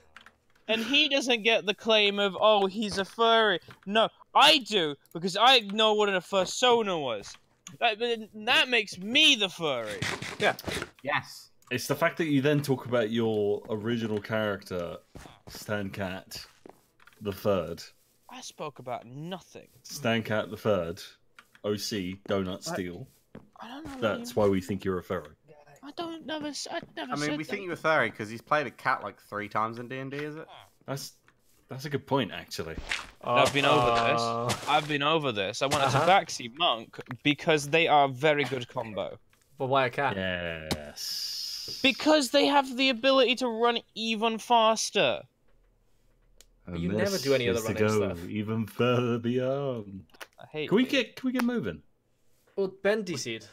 And he doesn't get the claim of, oh, he's a furry. No, I do, because I know what a fursona was. That, that makes me the furry. Yeah. yes. It's the fact that you then talk about your original character, Stan Cat the Third. I spoke about nothing. Stan Cat the Third, OC, Donut Steel. I don't know. That's why we think you're a furry. I don't never. s- I never I mean, said we that. think you're a furry because he's played a cat like three times in D and D. Is it? That's that's a good point, actually. I've been over Uh, this. I've been over this. I went Uh-huh. as a Tabaxi monk because they are a very good combo. But why a cat? Yes. Because they have the ability to run even faster. And you never do any is other to go stuff. Even further beyond. I hate. Can we these. get can we get moving? Well, Ben DC'd.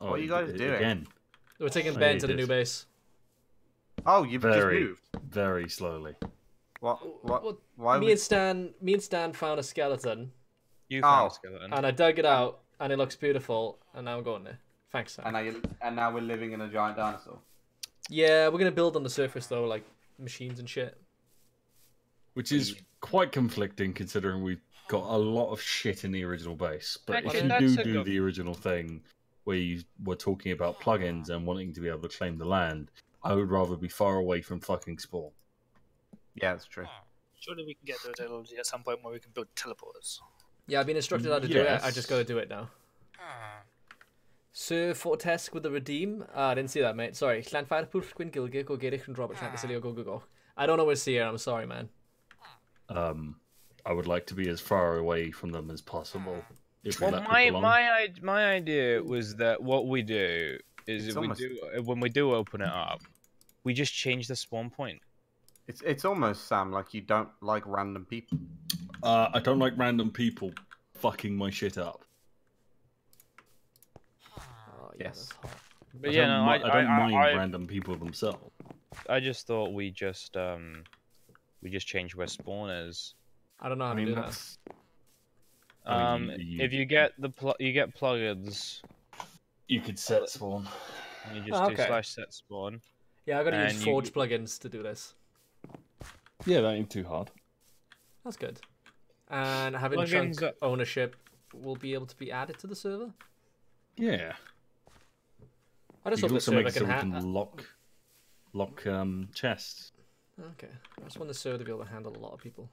Oh, What are you guys did doing? Again, We're taking Ben yeah, to the new base. Oh, you've Very. just moved. very slowly. What? What? Well, Why me would... and Stan, me and Stan found a skeleton, You found Oh. a skeleton. and I dug it out, and it looks beautiful, and now I'm going there. Thanks, Stan. And now, you, and now we're living in a giant dinosaur. Yeah, we're gonna build on the surface though, like machines and shit. Which is quite conflicting considering we've got a lot of shit in the original base. But Actually, if you do do good- the original thing where you were talking about plugins and wanting to be able to claim the land, I would rather be far away from fucking spawn. Yeah, that's true. Surely we can get to a technology at some point where we can build teleporters. Yeah, I've been instructed how to do it. I just gotta do it now. Sir Fortesk with the redeem. Ah, I didn't see that, mate. Sorry. Llan Firepwlch, Gwyn Gilgig, o Gerich and Robert Chanticilio, go go go. I don't know where to see it. I'm sorry, man. Um, I would like to be as far away from them as possible. If we Well, let my people on. my i- my idea was that what we do is It's if we almost- do uh, when we do open it up, we just change the spawn point. It's it's almost Sam like you don't like random people. Uh, I don't like random people fucking my shit up. Oh, yeah, Yes. But I yeah, don't, no, I, I don't I, mind I, random people themselves. I just thought we just um we just change where spawn is. I don't know how I to mean, do that. that's. I Um, mean, you- if you get the pl- you get plugins, You could set spawn. you just Oh, do slash set spawn. Yeah, I gotta use and you- Forge plugins to do this. Yeah, that ain't too hard. That's good. And having Plugins chunk are- ownership will be able to be added to the server. Yeah. I just you hope can the server make it so can we ha- can lock, lock um, chests. Okay, I just want the server to be able to handle a lot of people.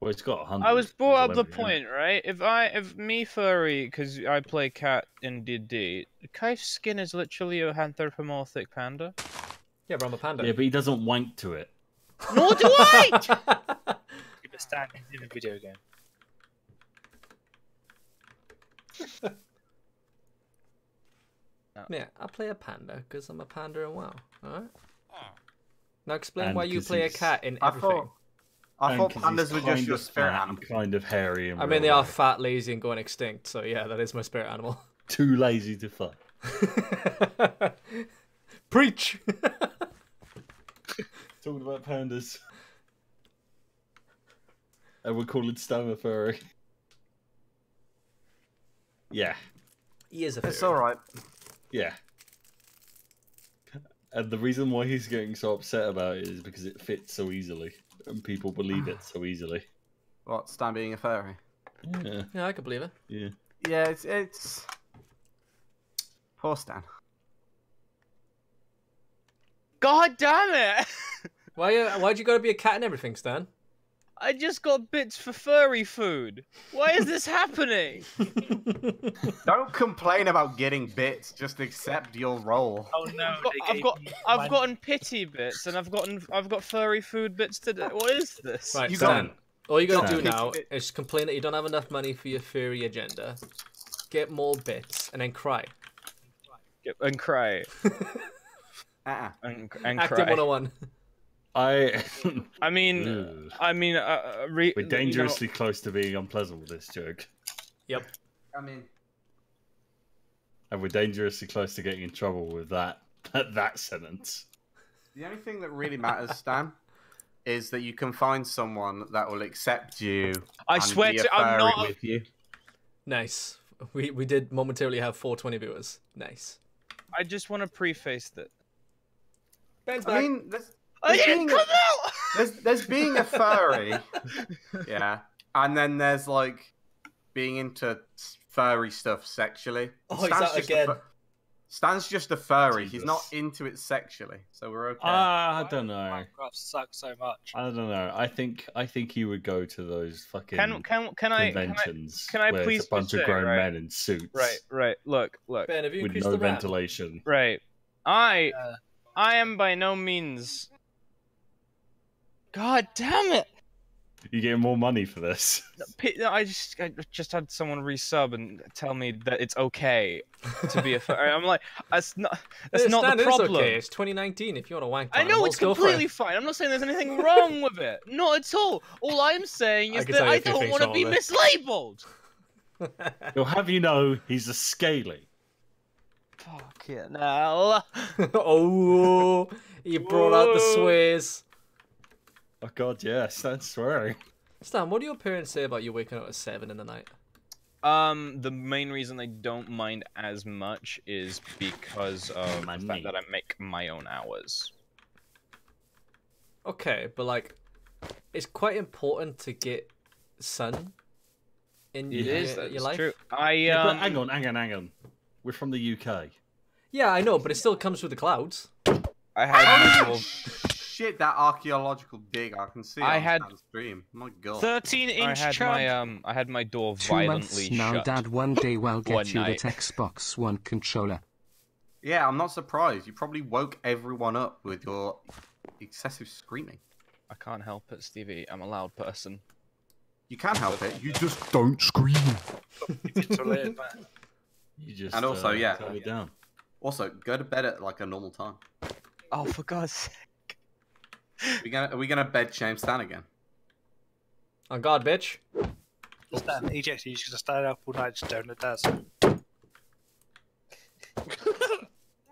Well, it's got a hundred. I was brought up the a yeah. point, right? If I, if me furry, because I play cat in D&D, Kai's skin is literally a anthropomorphic panda. Yeah, but I'm a panda. Yeah, but he doesn't wank to it. Nor do I. Keep it standing in a video game. yeah, I play a panda because I'm a panda and WoW. Alright? Now explain And why you play a cat in I everything. thought I And thought 'cause pandas were just your spirit fat animal. and kind of hairy. And I mean, they are fat, lazy, and going extinct, so yeah, that is my spirit animal. too lazy to fuck. Preach! Talking about pandas. And we're calling Stammer furry. Yeah, he is a It's all right. yeah. And the reason why he's getting so upset about it is because it fits so easily, and people believe it so easily. What Stan being a furry? Yeah, Yeah, I can believe it. yeah. Yeah, it's it's poor Stan. God damn it! Why? Uh, why'd you gotta be a cat and everything, Stan? I just got bits for furry food. Why is this happening? Don't complain about getting bits. Just accept your role. Oh no, I've got, I've got, I've one- gotten pity bits, and I've gotten, I've got furry food bits today. What is this? Right, You Stan. got- All you gotta Stan. do now is complain that you don't have enough money for your furry agenda, get more bits, and then cry. And cry. Uh-uh. And, and Acting cry. 101. I. I mean, Ugh. I mean, uh, uh, re- We're you know- dangerously close to being unpleasant with this joke, Yep. I mean, and we're dangerously close to getting in trouble with that that, that sentence. the only thing that really matters, Stan, is that you can find someone that will accept you. I and swear be a to, I'm not. with you. Nice. We we did momentarily have 420 viewers. Nice. I just want to preface that. Ben's I mean, there's, I there's didn't being come out. there's, there's being a furry, yeah, and then there's like being into furry stuff sexually. Oh, he's out just again. fu- Stan's just a furry. He's not into it sexually, so we're okay. Ah, I don't know. Minecraft sucks so much. I don't know. I think I think he would go to those fucking Can can can I? Can I conventions can I please it's a bunch of grown right? men in suits, right, right. Look, look. Ben, have you with no the ventilation. Right. I Uh, I am by no means. God damn it! You get more money for this. I just I just had someone resub and tell me that it's okay to be a. Fur- I'm like, that's not that's Yeah, not Stan, the it is problem. okay. It's 2019. If you want to wank I know it's go it. completely fine. I'm not saying there's anything wrong with it. Not at all. All I'm saying is can that tell you I a few don't want to be with mislabeled. He'll have you know he's a scaly. Fuck it now. oh, you brought out the Whoa. swears. Oh god, yes, that's swearing. Stan, what do your parents say about you waking up at seven in the night? Um, the main reason they don't mind as much is because of the Money. fact that I make my own hours. Okay, but like, it's quite important to get sun in It your, is. your That's life. true. I Yeah, um. hang on, hang on, hang on. We're from the UK. Yeah, I know, but it still comes through the clouds. I had my Holy dwarf- shit, that archaeological dig, I can see it I on had- Stan's stream. My god. 13 I inch had chub. my um. I had my door Two months violently now, shut. Dad. One day we'll one get you night. that Xbox One controller. Yeah, I'm not surprised. You probably woke everyone up with your excessive screaming. I can't help it, Stevie. I'm a loud person. You can help it. You just don't scream. It's related, man. You just And also, uh, yeah. calm it down. Also, go to bed at like a normal time. Oh, for God's sake! Are we gonna are we gonna bed shame Stan again? On God, bitch. Stan, eject, you just stay up all night just doing it does.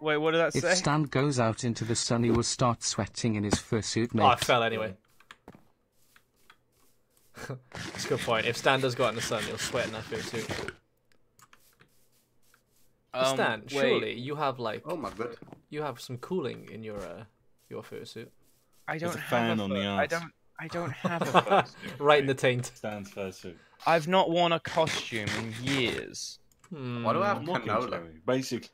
Wait, what did that If say? Stan goes out into the sun, he will start sweating in his fursuit, mate. Oh, I fell anyway. That's a good point. If Stan does go out in the sun, he'll sweat in that fursuit. But Um, Stan, wait. surely you have like Oh my god. you have some cooling in your uh, your fursuit. I don't a have fan a on the fur- I don't. I don't have a fursuit. right in the taint. Stands fursuit. I've not worn a costume in years. Hmm. Why do I have I'm looking, canola? Basically,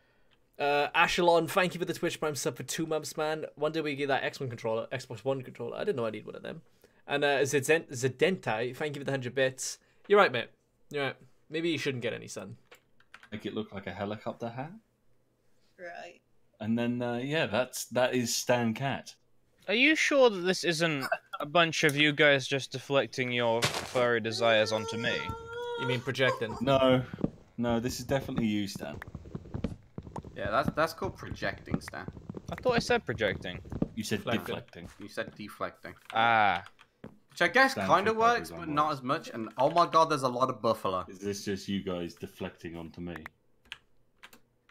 Uh, Ashelon, thank you for the Twitch Prime sub for two months, man. One day we get that X1 controller, Xbox One controller. I didn't know I need one of them. And uh, Zeden- Zedentai, thank you for the 100 bits. You're right, mate. You're right. Maybe you shouldn't get any sun. make it look like a helicopter hat, Right. and then uh, yeah, that's that is Stan Cat. Are you sure that this isn't a bunch of you guys just deflecting your furry desires onto me? You mean projecting? No, no, this is definitely you, Stan. Yeah, that's that's called projecting, Stan. I thought I said projecting. You said Deflecting. deflecting. You said deflecting. Ah. Which I guess kind of works, but on not as much. And oh my god, there's a lot of buffalo. Is this just you guys deflecting onto me?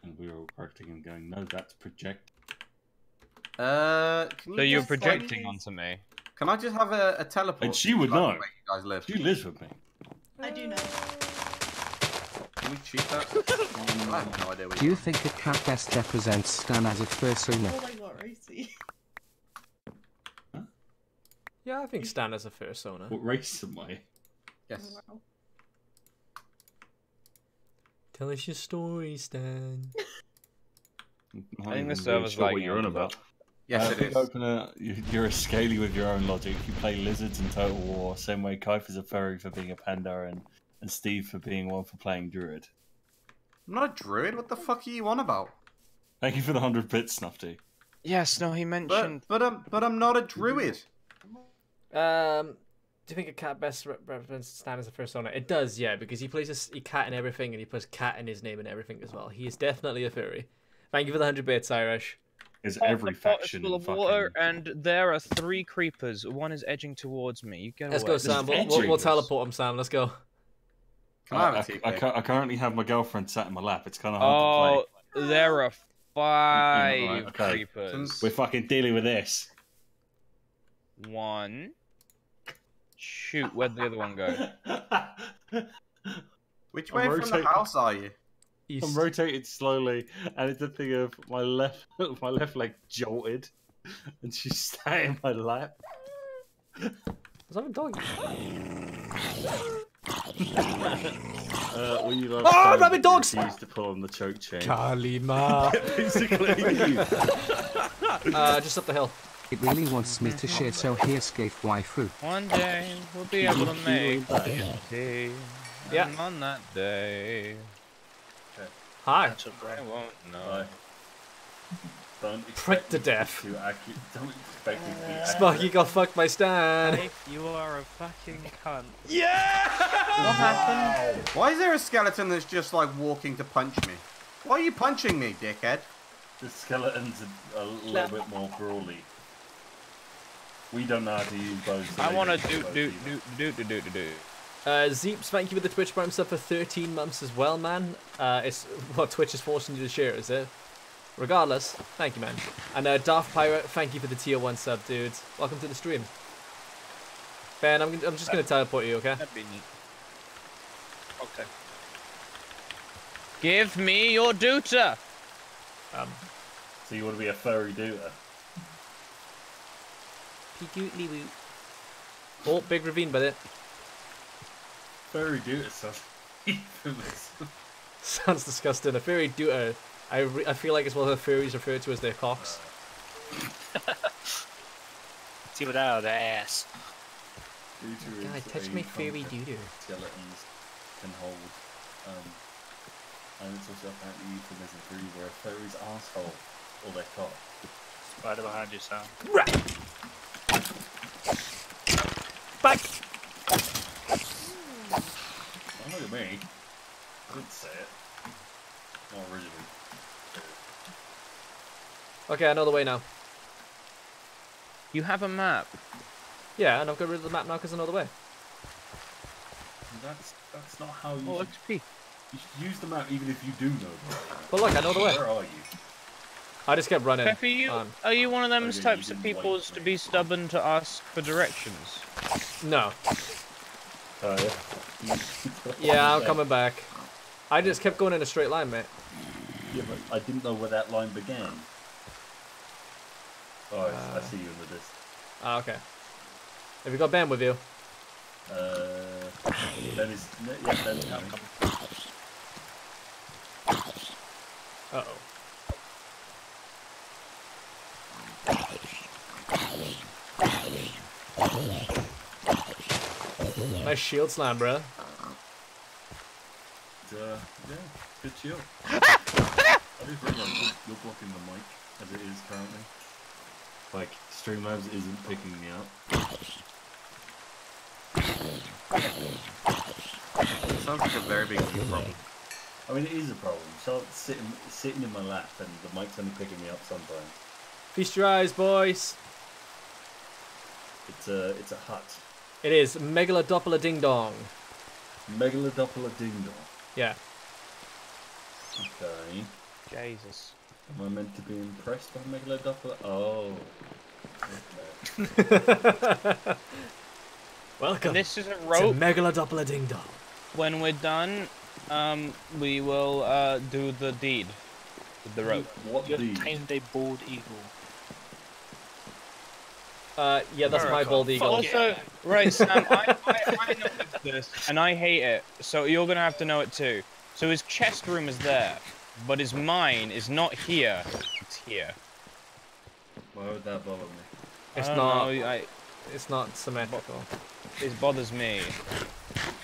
And we were all correcting and going, no, that's project. Uh, can you So you're projecting onto me. Can I just have a, a teleport? And she would like, know. Where you guys live? She lives with me. I do know. Can we cheat that? I have no idea. Where Do you think a cat best represents Stan as a fursona? Oh my god, Racy. Yeah, I think Stan is a fursona. What race am I? Yes. Wow. Tell us your story, Stan. I'm I not think the even server's sure what lagging you're on little about. Yes, uh, it big. Opener, you- you're a scaly with your own logic. You play lizards in Total War, same way Kaif is a furry for being a panda, and, and Steve for being one for playing druid. I'm not a druid. What the fuck are you on about? Thank you for the hundred bits, Snufty. Yes, no, he mentioned. but I'm but I'm not a druid. Um, do you think a cat best rep- represents Stan as a fursona? It does, yeah, because he plays a, cat in everything, and he puts cat in his name and everything as well. He is definitely a furry. Thank you for the hundred bits, Irish. Is every the pot is faction full in of water, and there are three creepers. One is edging towards me. You get Let's away. go, Sam. We'll, we'll, we'll teleport him, Sam. Let's go. Can I have I, a TP? I, I, I currently have my girlfriend sat in my lap. It's kind of hard Oh, to there are five right, okay. creepers. We're fucking dealing with this. One. Shoot, where'd the other one go? Which I'm way from the house are you? I'm East. rotating slowly, and it's a thing of my left, my left leg jolted, and she sat in my lap. Let's have a dog. Uh, when you love Oh, Stan, rabbit you dogs! refuse to pull on the choke chain. Kalima. Basically, uh, just up the hill. It really wants me to share, so here's Scaife waifu. One day we'll be able to make tea. Yeah. And on that day, Hi. That's a I brain. won't know. Right. Don't Prick expect to me death. To accurate. Don't expect me to be uh, Sparky got fucked by Stan. If you are a fucking cunt. Yeah! What happened? Why is there a skeleton that's just like walking to punch me? Why are you punching me, dickhead? The skeletons are a little bit more brawly. We don't know how to use bows. I want to don't do do do do do do do. Uh, Zeeps, thank you for the Twitch Prime sub for 13 months as well, man. Uh, it's what Twitch is forcing you to share, is it? Regardless, thank you, man. And uh, Daft Pirate, thank you for the tier 1 sub, dude. Welcome to the stream. Ben, I'm, I'm just gonna teleport you, okay? That'd be neat. Okay. Give me your duta. Um, So you want to be a furry duder? Oh, big ravine by there. Furry duder sounds infamous. Sounds disgusting. A fairy duter. I, re- I feel like it's one of the fairies refer to as their cocks. See either that or their ass. Duder God, touch my fairy concept duder. Skeletons can hold. Um, and it's also apparently euphemism for either a fairy's asshole or their cock. Spider behind you, Sam. Back! Don't look at me. I didn't say it. Not originally. Okay, I know the way now. You have a map. Yeah, and I've got rid of the map now because I know the way. That's that's not how you. Oh, should, XP. you should use the map even if you do know the way. But look, I know the way. Where are you? I just kept running. Pepper, you on. are you one of them Okay, you types of people to be stubborn to ask for directions? No. Oh yeah. Yeah, I'm coming back. I just kept going in a straight line, mate. Yeah, but I didn't know where that line began. Oh, I, I Uh, see you in the distance. Ah, okay. Have you got Ben with you? Uh, Ben is yeah, Ben's coming. Uh oh. Nice shield slam, bro. Uh, yeah, good shield. I just realised you're, you're blocking the mic as it is currently. Like, Streamlabs isn't picking me up. Sounds like a very big problem. I mean, it is a problem. So it's sitting, sitting in my lap, and the mic's only picking me up sometimes. Feast your eyes, boys. It's a, it's a hut. It is Megalodoppler Ding Dong. Megalodoppler ding dong. Yeah. Okay. Jesus. Am I meant to be impressed by Megalodoppler? Oh. Okay. Welcome This is a to rope. Megalodoppler Ding Dong. When we're done, um, we will uh, do the deed with the rope. What You the? tamed a bald eagle. Uh, yeah, that's my bald eagle. Also, right, Sam, I, I, I know this, and I hate it, so you're gonna have to know it too. So his chest room is there, but his mine is not here. It's here. Why would that bother me? It's I don't not. know, I, It's not symmetrical. it bothers me.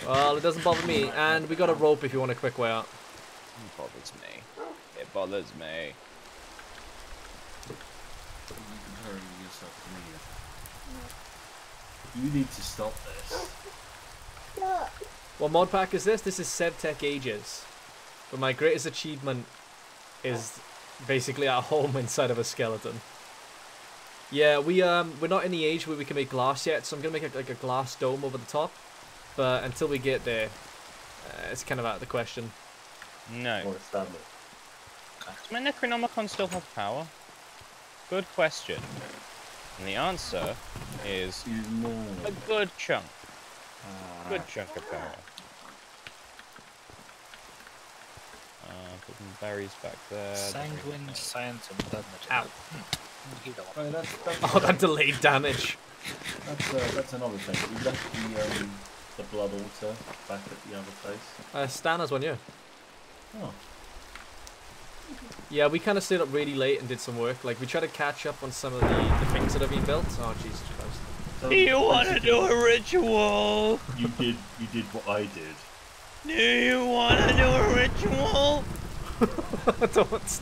Well, it doesn't bother me. And we got a rope if you want a quick way out. It bothers me. It bothers me. You're comparing yourself to me. You need to stop this. What mod pack is this? This is SevTech Ages. But my greatest achievement is basically at home inside of a skeleton. Yeah, we um we're not in the age where we can make glass yet, so I'm gonna make a, like a glass dome over the top. But until we get there, uh, it's kind of out of the question. No. Or stand it. Does my Necronomicon still have power? Good question. And the answer is a good chunk. Good chunk of power. Uh, put some berries back there. Sanguine Scientiem, doesn't it? Ow. Hmm. You don't want Oh, that's, that's, Oh, that delayed damage. that's, uh, that's another thing. We left the, um, the blood altar back at the other place. Uh, Stan has one, yeah. Oh. Yeah, we kind of stayed up really late and did some work. Like, we tried to catch up on some of the, the things that have been built. Oh, Jesus Christ. So Do you want to do a ritual? You did, you did what I did. Do you want to do a ritual? I don't want...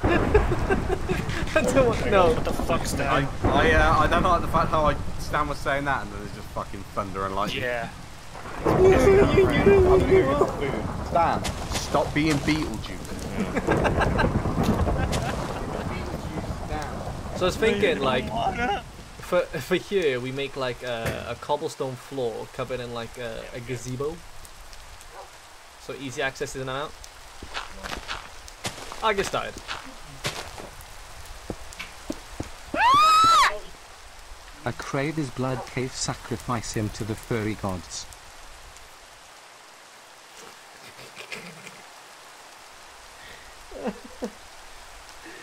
I don't want... No. What the fuck's that? I, I, uh, I don't like the fact how I Stan was saying that and then there's just fucking thunder and lightning. Yeah. Stan, stop being Beetlejuice. So I was thinking, like, for for here, we make like a, a cobblestone floor covered in like a, a gazebo. So easy access in and out. I get started. A crave his blood cave sacrifice him to the furry gods.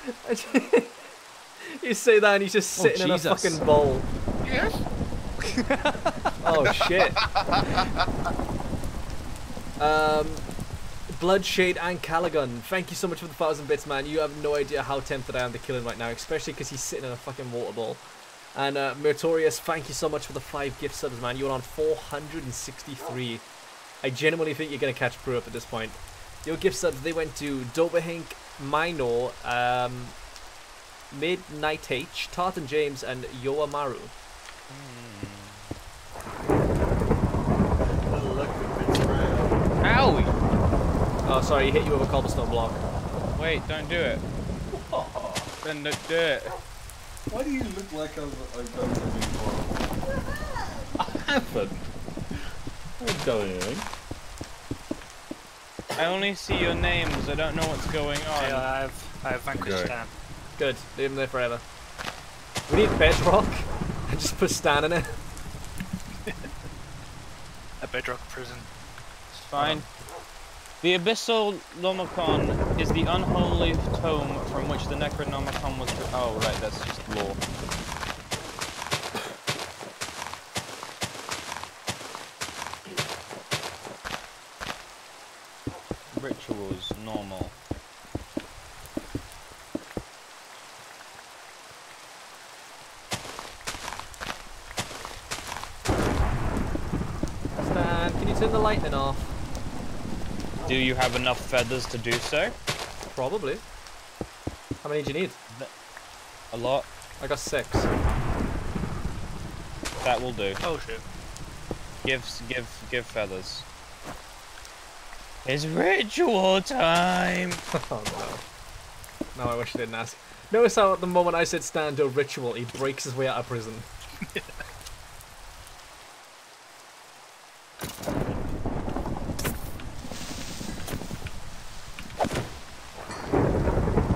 you say that and he's just Oh, sitting in a fucking bowl. Yes? Oh shit. um, Bloodshade and Callaghan, thank you so much for the thousand bits, man. You have no idea how tempted I am to kill him right now, especially because he's sitting in a fucking water bowl. And uh, Meritorious, thank you so much for the five gift subs, man. You're on 463. I genuinely think you're gonna catch Brew up at this point. Your gift subs, they went to Doberhink, Minor, um, Midnight H, Tartan James, and Yoamaru. Owie! Oh, sorry, he hit you with a cobblestone block. Wait, don't do it. Then don't do it. Why do you look like I've, I've done something wrong? I haven't. I haven't done anything. I only see your names. I don't know what's going on. Okay, I've I've vanquished Okay. Stan. Good, leave him there forever. We need bedrock and just put Stan in it. A bedrock prison. It's fine. The Abyssal Lomicon is the unholy tome from which the Necronomicon was. Oh, right, that's just lore. Rituals, normal. Stan, can you turn the lightning off? Do you have enough feathers to do so? Probably. How many do you need? A lot. I got six. That will do. Oh shit. Give, give, give feathers. It's ritual time. oh no. No, I wish I didn't ask. Notice how at the moment I said Stan do a ritual, he breaks his way out of prison.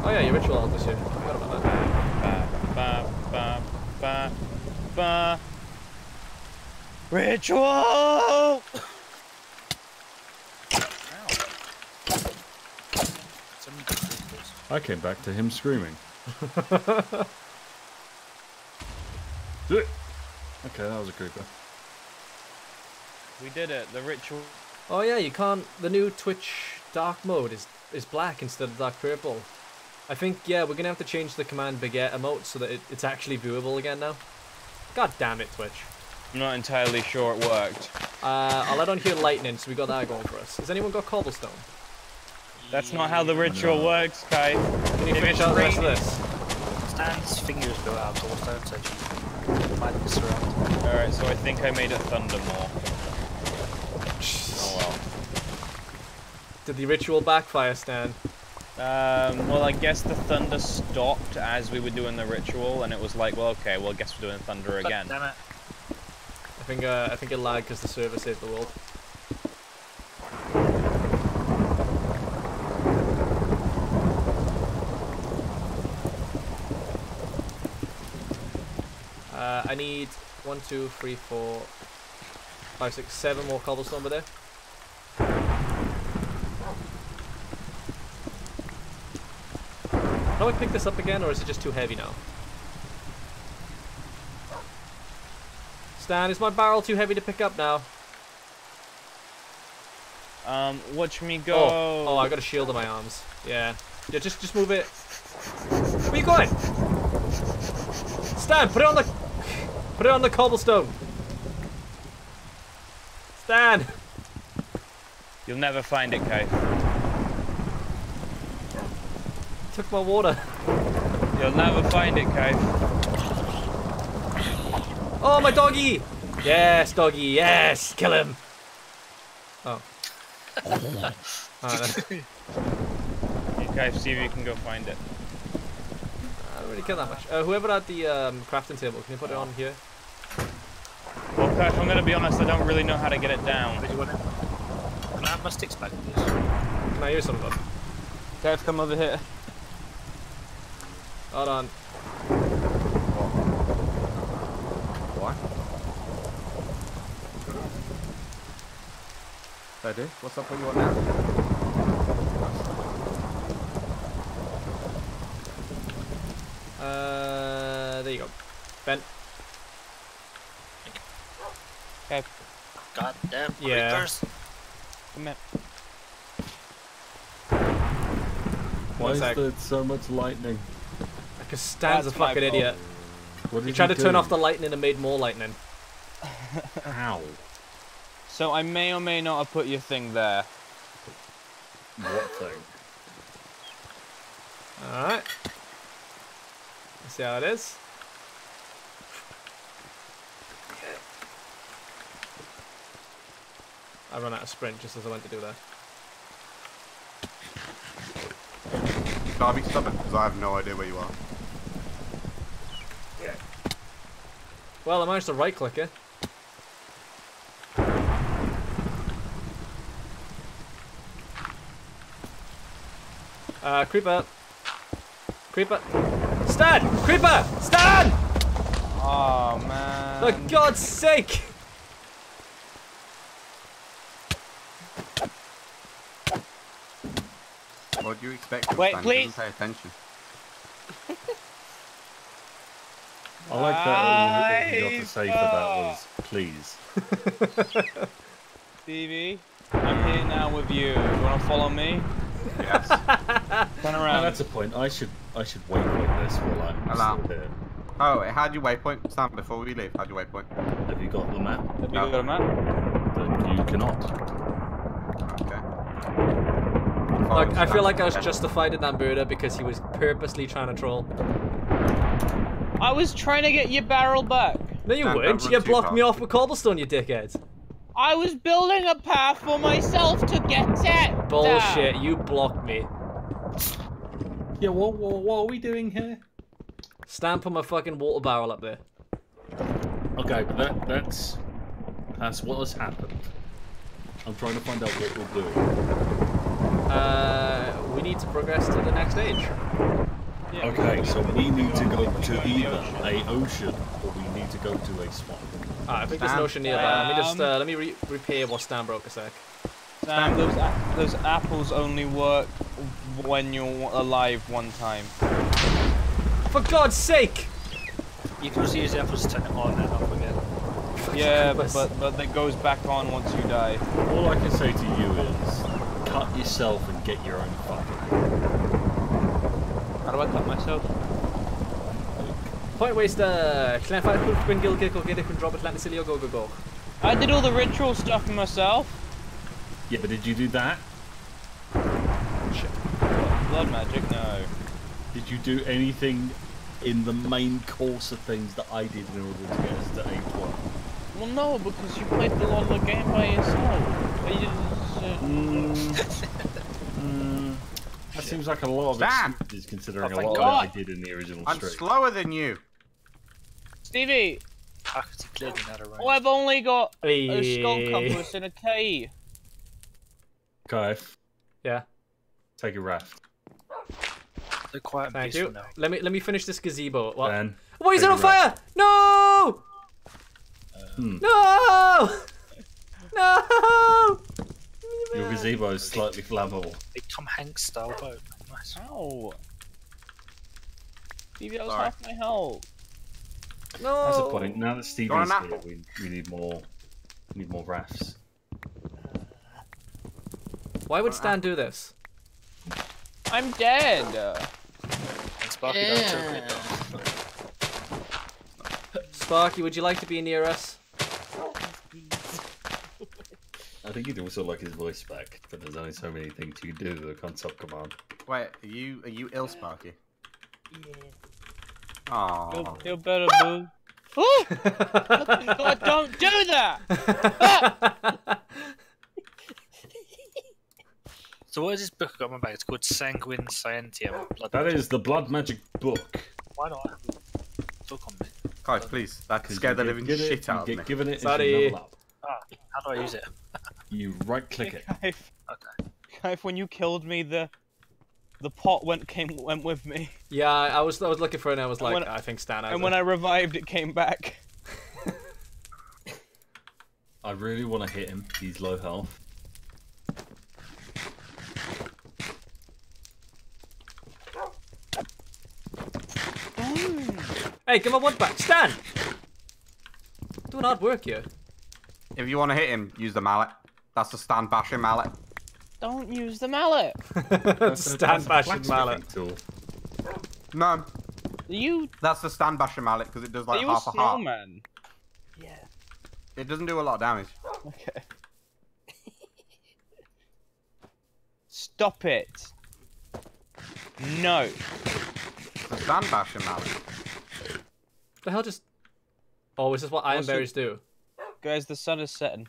oh yeah, your ritual helped this year. I forgot about that. Ba, ba, ba, ba, ba. Ritual! So many good rituals. I came back to him screaming. Do it. Okay, that was a creeper. We did it. The ritual. Oh yeah, you can't. The new Twitch dark mode is is black instead of dark purple. I think yeah, we're gonna have to change the command beget emote so that it, it's actually viewable again now. God damn it, Twitch. I'm not entirely sure it worked. Uh, I'll add on here lightning, so we got that going for us. Has anyone got cobblestone? That's not how the ritual No. works, Kai. Can you If finish it's out the rest of this? Stan's fingers built out of cobblestone, so might miss around. Alright, so I think I made it thunder more. Oh well. Did the ritual backfire, Stan? Um, well, I guess the thunder stopped as we were doing the ritual, and it was like, well, okay, well, I guess we're doing thunder again. Damn it. I think uh, I think it lagged because the server saved the world. I need one, two, three, four, five, six, seven more cobblestone over there. Do I pick this up again, or is it just too heavy now? Stan, is my barrel too heavy to pick up now? Um, watch me go. Oh, oh, I got a shield on my arms. Yeah. Yeah, just just move it. Where you going? Stan, put it on the put it on the cobblestone. Stan. You'll never find it, Kai. Took my water. You'll never find it, Kai. Oh, my doggy! Yes, doggy, yes! Kill him! Oh. Alright then. Okay, see if you can go find it. I don't really care that much. Uh, whoever had the um, crafting table, can you put it on here? Well, Kirk, I'm going to be honest, I don't really know how to get it down. Did you want it? Can I have my sticks back, please? Can I use some of them? Kev, come over here. Hold on. What? What? What's up with you want now? Uh, there you go. Ben. Okay, Goddamn Yeah. creepers. come here. Why is sec. there so much lightning? Because Stan's a fucking fault. idiot. What did He tried to turn off the lightning and made more lightning. How? So I may or may not have put your thing there. What thing? Alright. See how it is. I ran out of sprint just as I went to do that. Darby, stop it, because I have no idea where you are. Yeah. Well, I managed to right click it. Uh, creeper. Creeper. Stan! Creeper! Stan! Oh man. For God's sake! What do you expect? from Wait, Stan? He doesn't please. Pay attention. I like that all you got to say for that was please. Stevie, I'm here now with you. You wanna follow me? Yes. Turn Now around. that's a point. I should I should waypoint this while I'm Allow. still here. oh, wait, how'd you waypoint? Stan, before we leave, how'd you waypoint? Have you got the map? Have you got a map? Then you cannot. Okay. Look, I feel like I was justified in that murder because he was purposely trying to troll. I was trying to get your barrel back. No, you Stan, don't weren't. You blocked me off with cobblestone, you dickhead. I was building a path for myself to get it. Bullshit, you blocked me. Yeah, what, what, what are we doing here? Stamp on my fucking water barrel up there. Okay, but that that's that's what has happened. I'm trying to find out what we're do. Uh, we need to progress to the next stage. Yeah, Okay, so we need to go to either a ocean or we need to go to a swamp. Alright, I think there's Stan? an ocean nearby. Let me just Um, uh, let me re- repair what Stan broke a sec. Sam, those, a- those apples only work when you're alive one time. For God's sake! You can also use the apples to turn it on and off again. Yeah, Christmas. but but that goes back on once you die. All I can say to you is cut yourself and get your own fucking. How do I cut myself? Point waster! Clan Fire Proof Twin Guild Kick get it from Drop Atlantis Ilio Go Go Go. I did all the ritual stuff for myself. Yeah, but did you do that? Shit. Blood magic, no. Did you do anything in the main course of things that I did in order to get us to A12? Well, no, because you played a lot of the game by yourself. And you just, uh, Mm, that seems like a lot of Stan! excuses considering Oh, a lot God. of it I did in the original I'm stream. slower than you. Stevie, How could you clearly not around? oh, I've only got a skull Hey. compass and a key. Kaif, Yeah, take a raft. They're quiet thank you. now. Let me let me finish this gazebo. What? Ben, Why is it on a fire? No! Hmm. No! No! Your gazebo is slightly flammable. Big Tom Hanks style boat. Nice. Ow. Stevie, that was Sorry. half my health. No! That's the point. Now that Stevie's want here, we, we need more. We need more rafts. Why would Stan do this? I'm dead. And Sparky don't took it. Sparky, would you like to be near us? I think you'd also like his voice back, but there's only so many things you can do with a console command. Wait, are you are you ill, Sparky? Feel, Oh. feel better, boo. Oh! God, don't do that! So what is this book I got in my bag? It's called Sanguine Scientiem. Blood That Magic. is the Blood Magic book. Why not have book on me? Guys, please. That 'cause scared the living shit out you of get me. given it as Sorry. How do I use it? you right click it. Kaif, okay. Kaif, when you killed me, the the pot went came went with me. Yeah, I was I was looking for it and I was and like, I, I think Stan And it. when I revived it came back. I really wanna hit him. He's low health. Hey, give my one back. Stan! Doing hard work here. If you want to hit him, use the mallet. That's the stand bashing mallet. Don't use the mallet. stand bashing mallet. Tool. No, You, that's the stand bashing mallet because it does like half a half a heart. Yeah. It doesn't do a lot of damage. Okay. Stop it. No. The stand bashing mallet. The hell just. Oh, is this what iron ironberries do? Guys, the sun is setting.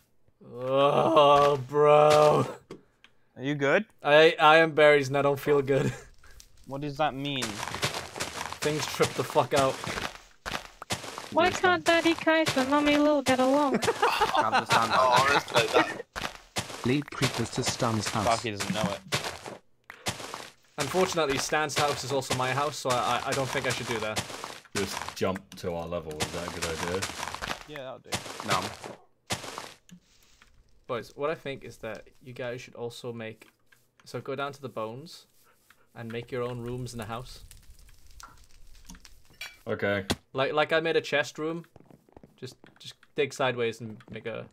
Oh, bro. Are you good? I I am ironberries and I don't feel good. What does that mean? Things trip the fuck out. Why can't Daddy Kaiser and Mummy Lil get along? Have the stand Oh, honestly, that, Lead creepers to Stan's house. Sparky doesn't know it. Unfortunately, Stan's house is also my house, so I, I, I don't think I should do that. Just jump to our level. Is that a good idea? Yeah, that'll do. No. Boys, what I think is that you guys should also make. So go down to the bones and make your own rooms in the house. Okay. Like like I made a chest room. Just just dig sideways and make a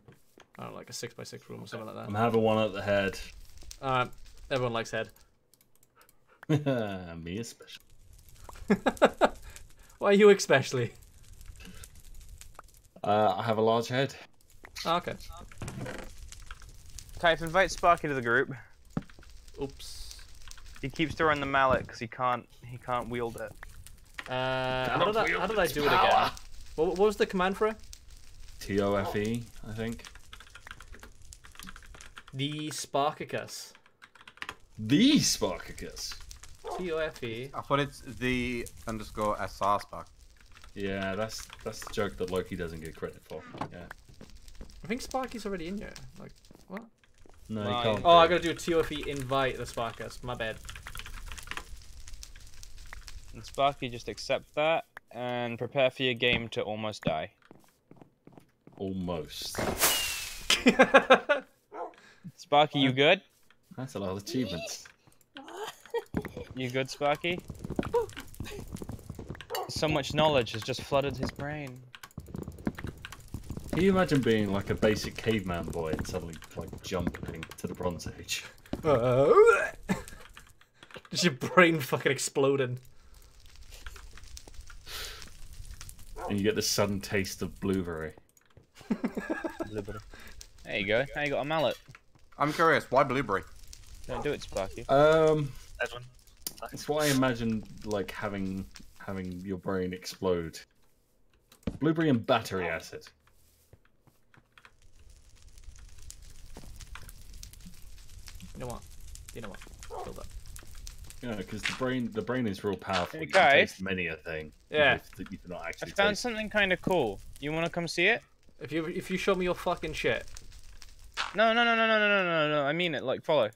I don't know, like a six by six room or something like that. I'm having one at the head. Um, everyone likes head. Me especially. Why you especially? Uh, I have a large head. Oh, okay. Kaif, invite Sparky to the group. Oops. He keeps throwing the mallet because he can't he can't wield it. Uh, how did I how did I do it again? What, what was the command for it? T O F E, I think. The Sparkicus. The Sparkicus. T O F E. I thought it's the underscore SR spark. Yeah, that's that's the joke that Loki doesn't get credit for. Yeah. I think Sparky's already in here. Like what? No, Right. you can't. Oh, I gotta do a a T O F E invite the Sparkers. My bad. And Sparky, just accept that and prepare for your game to almost die. Almost. Sparky, you good? That's a lot of achievements. You good, Sparky? So much knowledge has just flooded his brain. Can you imagine being like a basic caveman boy and suddenly like jumping to the Bronze Age? Just your brain fucking exploding. And you get the sudden taste of blueberry. There you go. Now you got a mallet. I'm curious, why blueberry? Don't do it, Sparky. Um, Edwin. that's why I imagine like having having your brain explode. Blueberry and battery acid. You know what? You know what? Hold up. You know, because the brain the brain is real powerful. Hey, You can guys. taste many a thing. Yeah. If you're not I found tasting- something kind of cool. You want to come see it? If you if you show me your fucking shit, No, no, no, no, no, no, no, no, no. I mean it. Like, follow.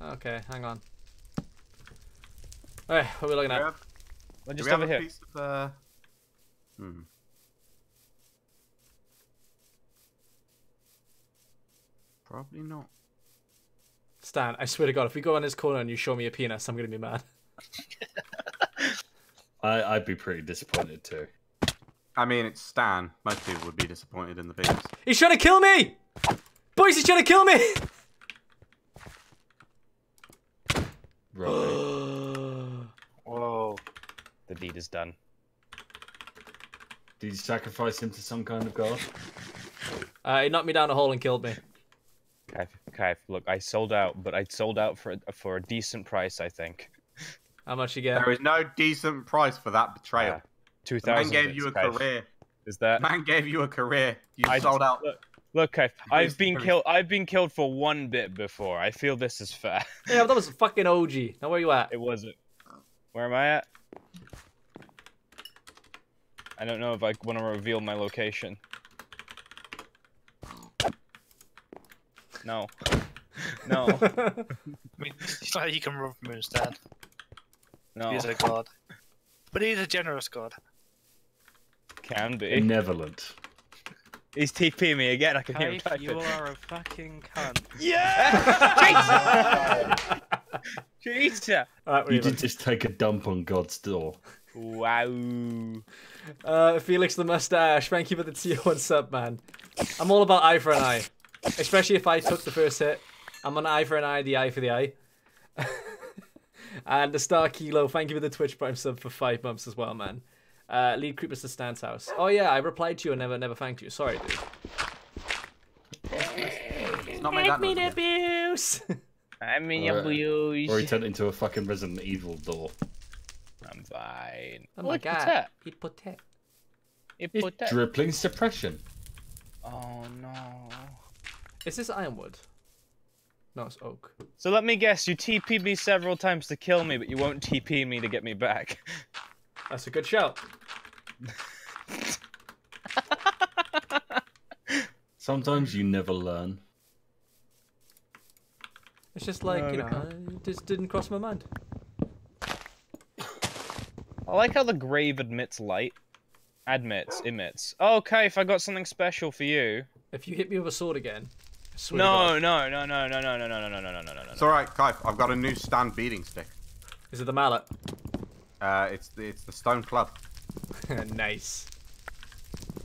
okay, hang on. Hey, what are we looking Do we at? have, We're just we have over a here. piece of, uh... Hmm. Probably not. Stan, I swear to God, if we go in this corner and you show me a penis, I'm gonna be mad. I, I'd be pretty disappointed too. I mean, it's Stan. Most people would be disappointed in the penis. He's trying to kill me! Boys, he's trying to kill me! Right. Whoa. The deed is done. Did you sacrifice him to some kind of god? Uh, he knocked me down a hole and killed me. Kaif, Kaif, look, I sold out, but I sold out for for a decent price, I think. How much you get? There is no decent price for that betrayal. Yeah. Two The man gave you a career. Is that? Man gave you a career. You I sold out. Look, look Kaif, I've been killed. I've been killed for one bit before. I feel this is fair. Yeah, but that was fucking OG. Now where you at? It wasn't. Where am I at? I don't know if I want to reveal my location. No. No. I mean, it's like you can run from Moonstand. No. He's a god. But he's a generous god. Can be. Benevolent. He's TP me again. I can hear him Kaif, you typing. are a fucking cunt. Yeah! Cheater! Alright, You did just take a dump on God's door. Wow. Uh, Felix the Mustache, thank you for the tier 1 sub, man. I'm all about eye for an eye. Especially if I took the first hit. I'm an eye for an eye, the eye for the eye. and the Star Kilo, thank you for the Twitch Prime sub for five months as well, man. Uh, lead creepers to Stan's house. Oh yeah, I replied to you and never never thanked you. Sorry, dude. It's not made that noise again. abuse. I mean, Or, uh, abuse. Or he turned into a fucking Resident Evil door. I'm fine. Oh my god. that. He put that. It It's put that. drippling suppression. Oh no. Is this ironwood? No, it's oak. So let me guess, you TP'd me several times to kill me, but you won't TP me to get me back. That's a good shout. Sometimes you never learn. It's just like, No, you know, it just didn't cross my mind. I like how the grave admits light. Admits, emits. Oh, Kaif, I got something special for you. If you hit me with a sword again, I swear to No, no, no, no, no, no, no, no, no, no, no, no, no, no. It's alright, Kaif. I've got a new stand beating stick. Is it the mallet? Uh, it's the, it's the stone club. nice.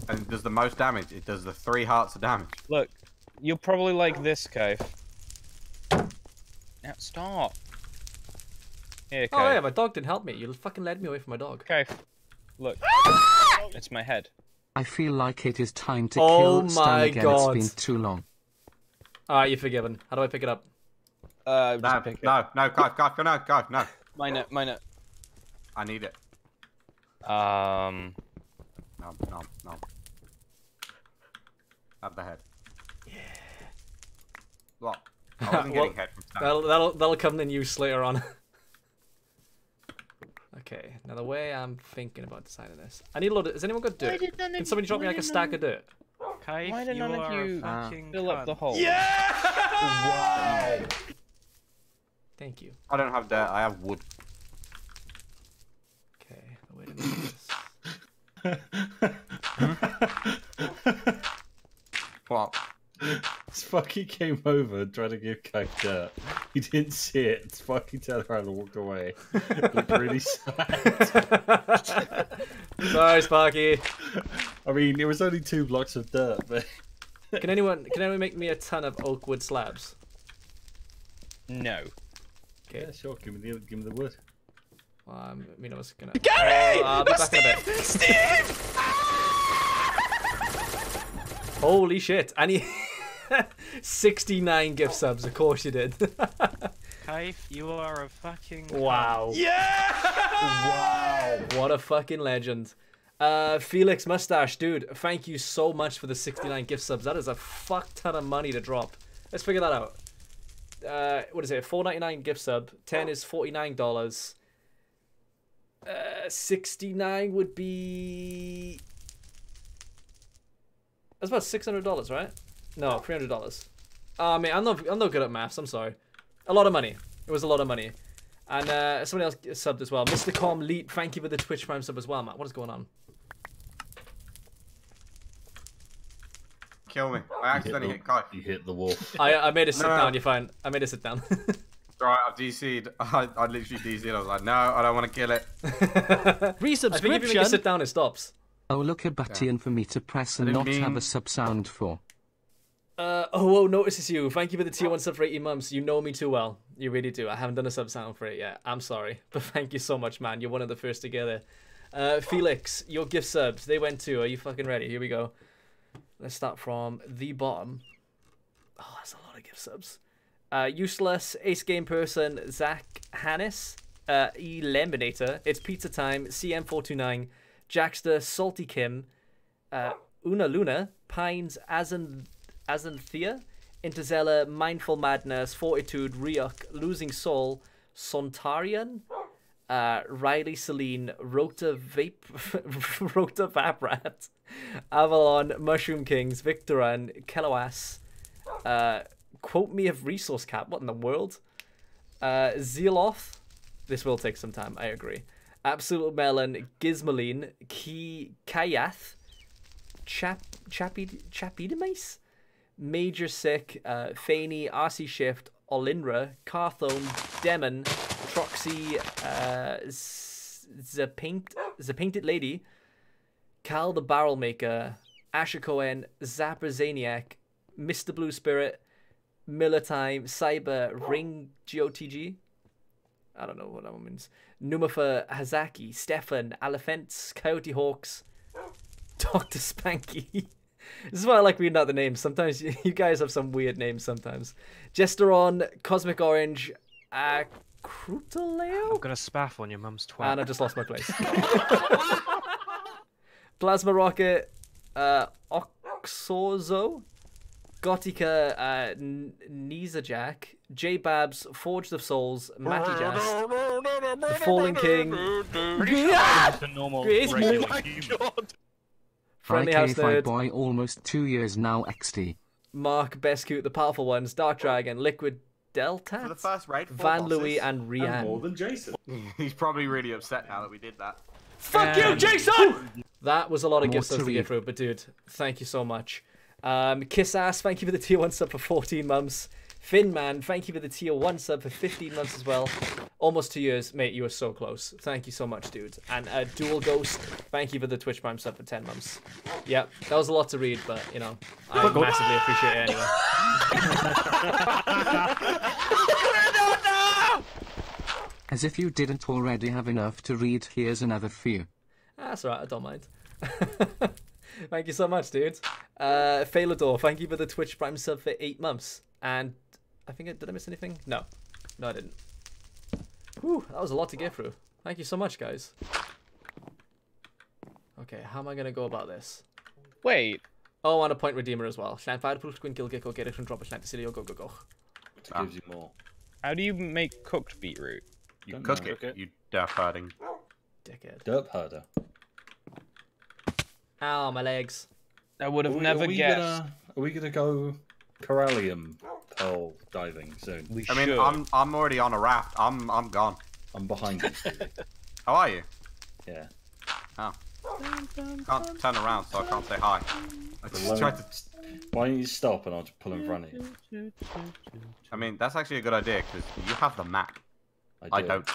And it does the most damage. It does the three hearts of damage. Look, you'll probably like this, Kaif. Now, stop. Here, Oh yeah, my dog didn't help me. You fucking led me away from my dog. Kaif, look. it's my head. I feel like it is time to Oh kill Stan my again. God. It's been too long. Alright, you're forgiven. How do I pick it up? Uh, No, just pick it. no, no, Kaif, Kaif, no, Kaif, no. Mine it, mine it. I need it. Um, No, no, no. Have the head. Yeah. What? Oh, I wasn't Well, getting head from Stan. That'll that'll that'll come in use later on. okay, now the way I'm thinking about designing this, I need a lot of. Has anyone got dirt? Can of- somebody drop me like a stack of dirt? Okay, why did you none of are you ah. fill up the cunt. hole? Thank you. I don't have dirt. I have wood. Okay, the way to make this. Hmm? What? This fucking came over and tried to give Kite dirt. He didn't see it. It's fucking turned around and walked away. Looked really sad. Sorry, Sparky. I mean, it was only two blocks of dirt, but Can anyone can anyone make me a ton of oak wood slabs? No. Okay. yeah, sure. Give me the give me the wood. Well, I'm- I mean, I was gonna. Gary! I'll be back in a bit. Holy shit! And he 69 gift subs. Of course you did. Kaif, you are a fucking Wow. Yeah! Wow. What a fucking legend. Uh, Felix Mustache, dude, thank you so much for the 69 gift subs. That is a fuck ton of money to drop. Let's figure that out. Uh, what is it? 4.99 gift sub. 10 is $49. Uh, 69 would be. That's about $600, right? No, $300. Oh, man, I'm not, I'm not good at maths. I'm sorry. A lot of money. It was a lot of money. And uh, somebody else subbed as well. Mr. Com Leap, thank you for the Twitch Prime sub as well, Matt. What is going on? Kill me. I You hit, accidentally the, hit Kai. you hit the wall. I, I made it sit No. down. You're fine. I made it sit down. Right, I've DC'd. I, I literally DC'd. I was like, no, I don't want to kill it. Resubscription. I think if you make it sit down, it stops. Oh look a button for me to press and not didn't have a sub sound for. Uh, oh, oh, notices you. Thank you for the tier one sub for 18 months. You know me too well. You really do. I haven't done a sub sound for it yet. I'm sorry, but thank you so much, man. You're one of the first to get it. Uh, Felix, your gift subs. They went too. Are you fucking ready? Here we go. Let's start from the bottom. Oh, that's a lot of gift subs. Uh, useless ace game person Zach Hannis, uh, Eliminator. It's pizza time. CM429, Jackster, Salty Kim, uh, Una Luna, Pines, Azan, Azanthea, Interzella, Mindful Madness, Fortitude, Ryuk, Losing Soul, Sontarian, uh, Riley Celine, Rota Vape, Rota Vaprat, Avalon, Mushroom Kings, Victoran, Keloas, uh, quote me of resource cap. What in the world? Uh, Zealoth. This will take some time. I agree. Absolute Melon, Gizmoline, Ki Kayath, Chap Chapid Chapidamis, Major Sick, uh, Faney, RC Shift, Olinra, Carthone, Demon, Troxy, uh, the paint the painted lady, Cal the barrel maker, Asher Cohen, Zapper Zaniac, Mr. Blue Spirit, Miller Time, Cyber, Ring GOTG. I don't know what that one means. Numafa Hazaki, Stefan, Elephants, Coyote Hawks, Dr. Spanky. This is why I like reading out the names. Sometimes you you guys have some weird names sometimes. Jesteron, Cosmic Orange, uh, Crutaleo? I'm gonna spaff on your mum's twat. And I just lost my place. Plasma Rocket, uh, Oxorzo, Gothica, uh, N- Nizajak, J Babs, Forged of Souls, Matty Jast, The Fallen King, Just a normal regular Oh my human. Friendly House IK5 Nerd, boy almost two years now XD. Mark, Bescoot, The Powerful Ones, Dark Dragon, Liquid Delta, For the first raid, four Van bosses. Louis, and Rianne. more than Jason. He's probably really upset now that we did that. Fuck you, Um, Jason! That was a lot of gifts to to get read. through, but dude, thank you so much. Um, Kiss Ass, thank you for the tier 1 sub for 14 months. Finn Man, thank you for the tier 1 sub for 15 months as well. Almost two years, mate, you were so close. Thank you so much, dude. And uh, Dual Ghost, thank you for the Twitch Prime sub for 10 months. Yep, that was a lot to read, but, you know, I massively appreciate it anyway. As if you didn't already have enough to read, here's another few. That's alright, I don't mind. thank you so much, dude. Uh, Phalador, thank you for the Twitch Prime sub for eight months. And I think, I, did I miss anything? No. No, I didn't. Whew, that was a lot to get through. Thank you so much, guys. Okay, how am I going to go about this? Wait, Oh, and a point redeemer as well. Slant Fireproof, Twin Kill Gecko, Get it, and drop a Slant Cilio, go, go, go. Which Ah. gives you more. how do you make cooked beetroot? You Don't cook know. it, you derp herding. Dickhead. Derp herder. Ow, my legs. I would have never are we guessed. Gonna, are we gonna go coralium pearl diving soon? We I mean, should. I'm I'm already on a raft. I'm I'm gone. I'm behind you, How are you? Yeah. Oh. Can't turn around, so I can't say hi. I just Well, tried to. Why don't you stop and I'll just pull in front of you? I mean, that's actually a good idea because you have the map. I do. don't.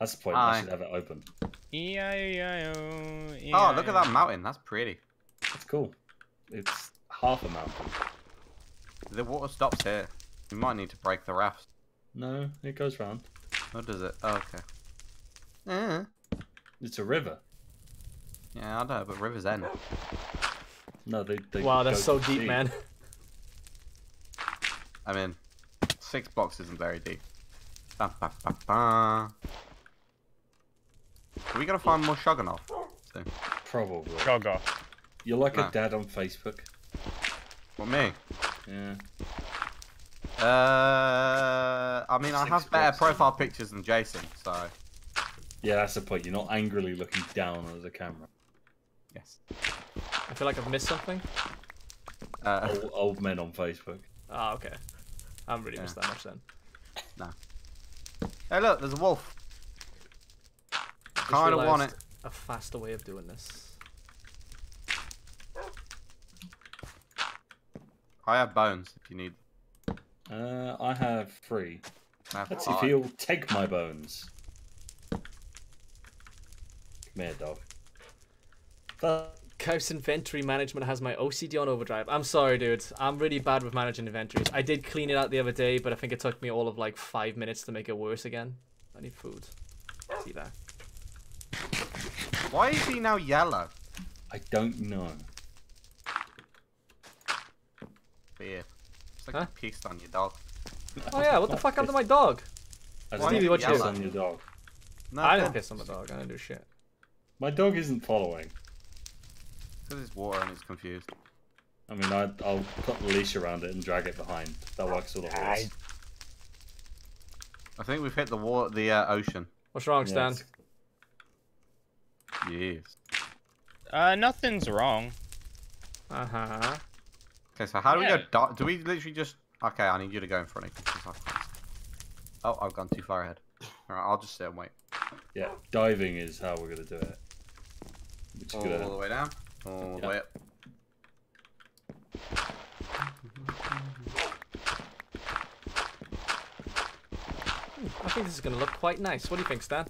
That's the point. Aye. I should have it open. E-I-E-I-O, Oh, look at that mountain. That's pretty. It's cool. It's half a mountain. The water stops here. We might need to break the raft. No, it goes round. What does it? Oh, okay. Yeah. It's a river. Yeah, I know, but River's End. No, they. they Wow, that's so deep, sea. man. I mean, six blocks isn't very deep. Ba, ba, ba, ba. Are we gonna find more Shogunov? soon? Probably. Jogger. You're like No. a dad on Facebook. What me? Yeah. Uh, I mean, I have better blocks. profile pictures than Jason, so Yeah, that's the point. You're not angrily looking down at the camera. yes. I feel like I've missed something. Uh, Old, old men on Facebook. Ah, okay. I haven't really Yeah. missed that much then. hey, look, there's a wolf. Just Kind of want it. A faster way of doing this. I have bones if you need. Uh, I have three. I have Let's see if he'll take my bones. Come here, dog. Fuck. Couse inventory management has my OCD on overdrive. I'm sorry, dude. I'm really bad with managing inventories. I did clean it out the other day, but I think it took me all of like five minutes to make it worse again. I need food. See that? Why is he now yellow? I don't know. Weird. It's like Huh? you pissed on your dog. Oh yeah, what the Not fuck happened to my dog? I Why didn't is what you piss do? on your dog. No, I didn't piss on my dog. I didn't do shit. My dog isn't following. Because it's water and it's confused. I mean, I, I'll put the leash around it and drag it behind. That works all the horse. I think we've hit the water, the uh, ocean. What's wrong, Stan? Yes. Yes. Uh, nothing's wrong. Uh huh. Okay, so how do we Yeah. go? Di- do we literally just? Okay, I need you to go in front of me. 'cause Oh, I've gone too far ahead. Alright, I'll just sit and wait. Yeah, diving is how we're gonna do it. Which is All gonna, the eh? way down. All the way up. Hmm, I think this is gonna look quite nice. What do you think, Stan?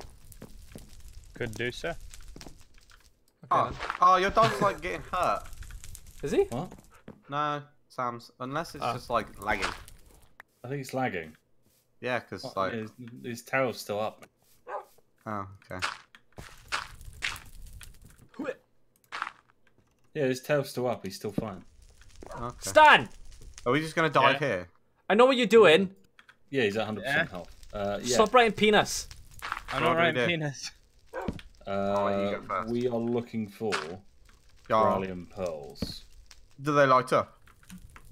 Could do so. Oh, oh, your dog's like getting hurt. Is he? What? No, Sam's. Unless it's Ah. just like lagging. I think it's lagging. Yeah, because What, like. his, his tail's still up. Oh, okay. Yeah, his tail's still up. He's still fine. okay. Stan! Are we just gonna dive Yeah. here? I know what you're doing. Yeah, he's at 100% Yeah. health. Uh, yeah. Stop writing penis. I'm not writing do? penis. let you Uh, go first. we are looking for Yeah. Brilliant pearls. Do they light up?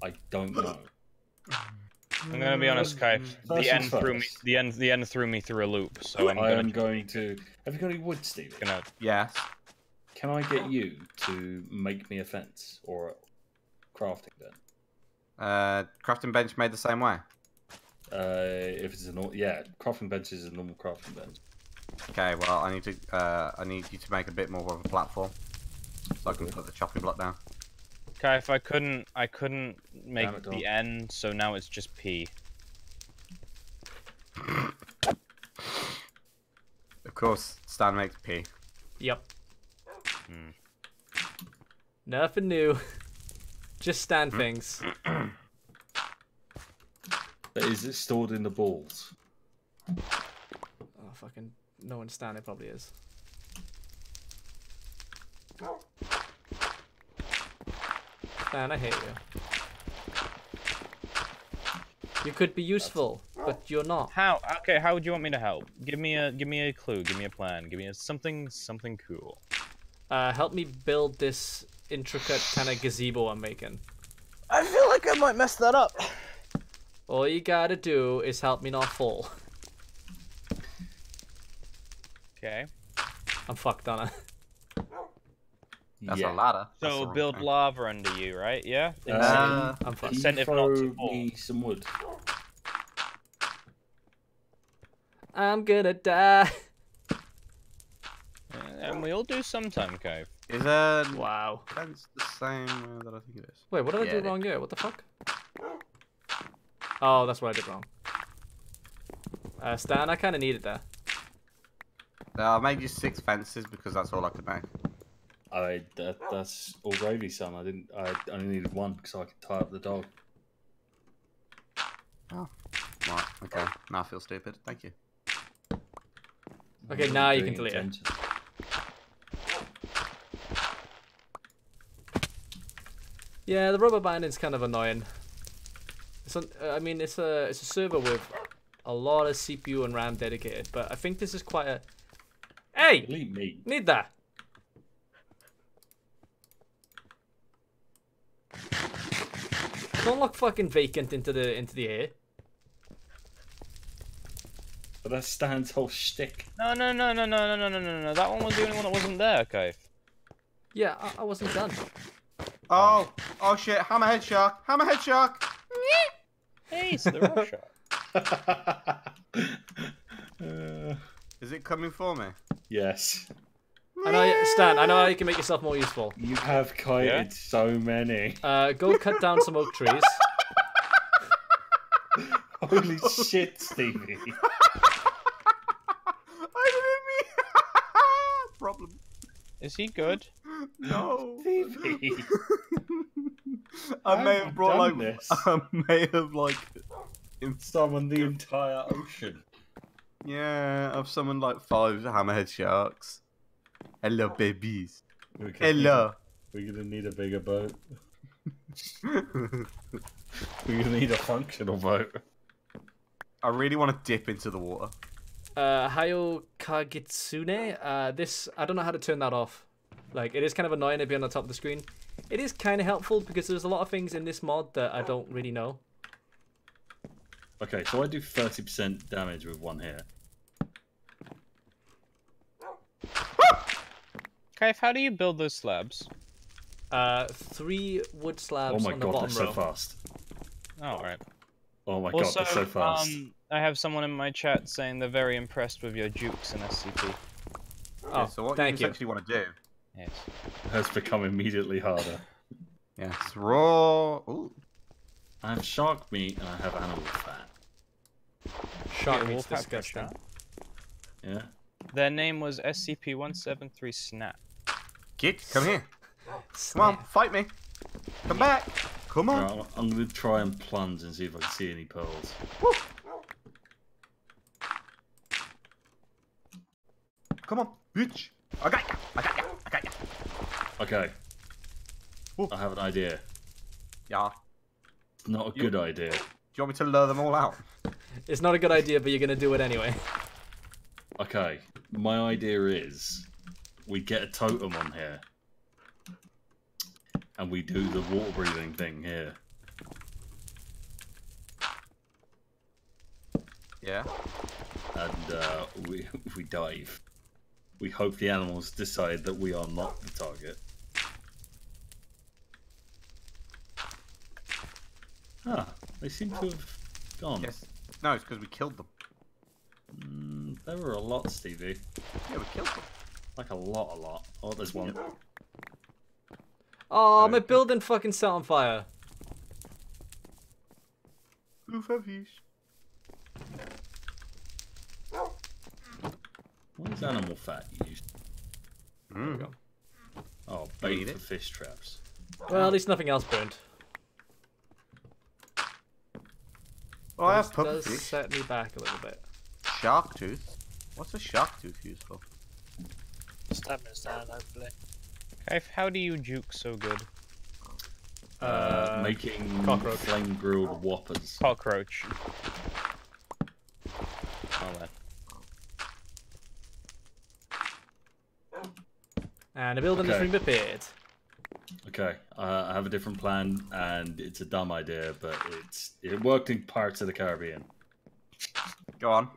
I don't know. I'm gonna be honest, Kai. First The end things threw me. first. The end. The end threw me through a loop. So I'm I gonna. am going to. Have you got any wood, Steve? gonna Yes. Can I get you to make me a fence or a crafting den? Uh, crafting bench made the same way. Uh, if it's a normal, yeah, crafting bench is a normal crafting bench. Okay, well, I need to. Uh, I need you to make a bit more of a platform, so I can put the chopping block down. Kai, if I couldn't, I couldn't make Damn it, the N, so now it's just P. Of course, Stan makes P. Yep. Hmm. Nothing new. Just Stan things. But is it stored in the balls? Oh, fucking. No one stand it probably is. Stan, I hate you. You could be useful, but you're not. How? Okay, how would you want me to help? Give me a, give me a clue. Give me a plan. Give me a, something, something cool. Uh, help me build this intricate kind of gazebo I'm making. I feel like I might mess that up. All you gotta do is help me not fall. Okay. I'm fucked on it. That's yeah. a ladder. That's the So build thing. lava under you, right? Yeah. Uh, I'm fucked. Incentive not to fall. me some wood. I'm gonna die. and we all do sometime, Kai. Is that Wow. fence the same way that I think it is? Wait, what did I do wrong here? What the fuck? Oh, that's what I did wrong. Uh, Stan, I kind of needed that. Uh, I made you six fences because that's all I could make. I that, that's all gravy, son. I didn't. I only needed one because I could tie up the dog. Oh, Right. Okay. Now I feel stupid. Thank you. Okay, now you can Doing delete it. Yeah, the rubber banding's kind of annoying. It's an, uh, I mean, it's a it's a server with a lot of CPU and RAM dedicated, but I think this is quite a. Hey, Delete me. need that. Don't look fucking vacant into the into the air. But that's Stan's whole shtick. No, no, no, no, no, no, no, no, no, no. That one was the only one that wasn't there, Kai. Yeah, I, I wasn't done. Oh, oh shit! Hammerhead shark! Hammerhead shark! Hey, so the Russia. Uh, Is it coming for me? yes. I know, Stan. I know how you can make yourself more useful. You have kited Yeah? so many. Uh, go cut down some oak trees. Holy shit, Stevie. I didn't mean. Problem. Is he good? No. Stevie. I may I've have brought like. this. I may have like. Summon the entire ocean. Yeah, I've summoned like five hammerhead sharks. Hello, babies. Okay. Hello. We're gonna need a bigger boat. We're gonna need a functional boat. I really want to dip into the water. Uh, Hayo Kagitsune. Uh, this I don't know how to turn that off. Like it is kind of annoying to be on the top of the screen. It is kind of helpful because there's a lot of things in this mod that I don't really know. Okay, so I do 30% damage with one here. Kai, how do you build those slabs? Uh, three wood slabs Oh my on the god, bottom they're row. so fast. Oh, alright. Oh my Also, god, they're so fast. um, I have someone in my chat saying they're very impressed with your jukes in SCP. Oh, Yeah, so what thank you you. essentially want to do? Yes. It has become immediately harder. Yes, raw. Ooh. I have shark meat and I have animal fat. Shark Yeah, meat's wolf disgusting. Yeah. Their name was SCP-173 Snap. Kid, come here. Come on, fight me. Come back. Come on. Right, I'm- I'm gonna try and plunge and see if I can see any pearls. Come on, bitch. I got you. I got you. I got you. Okay. I have an idea. Yeah. It's not a You- good idea. Do you want me to lure them all out? It's not a good idea, but you're gonna do it anyway. Okay. My idea is we get a totem on here. And we do the water breathing thing here. Yeah. And uh, we we dive. We hope the animals decide that we are not the target. Ah, they seem to have gone. Yes. No, it's because we killed them. Mm, there were a lot, Stevie. Yeah, we killed them. Like a lot, a lot. Oh, there's one. Oh, my building fucking set on fire. Fish. What is animal fat used? Mm. Oh, bait for it? fish traps. Well, at least nothing else burned. Oh, I have does fish. set me back a little bit. Shark tooth. What's a shark tooth used for? Stabbing us down, hopefully. Kaif, how do you juke so good? Uh, Uh, making cockroach. flame grilled whoppers. Cockroach. Oh, then. And a building has Okay. been repaired. Okay, uh, I have a different plan, and it's a dumb idea, but it's it worked in parts of the Caribbean. Go on.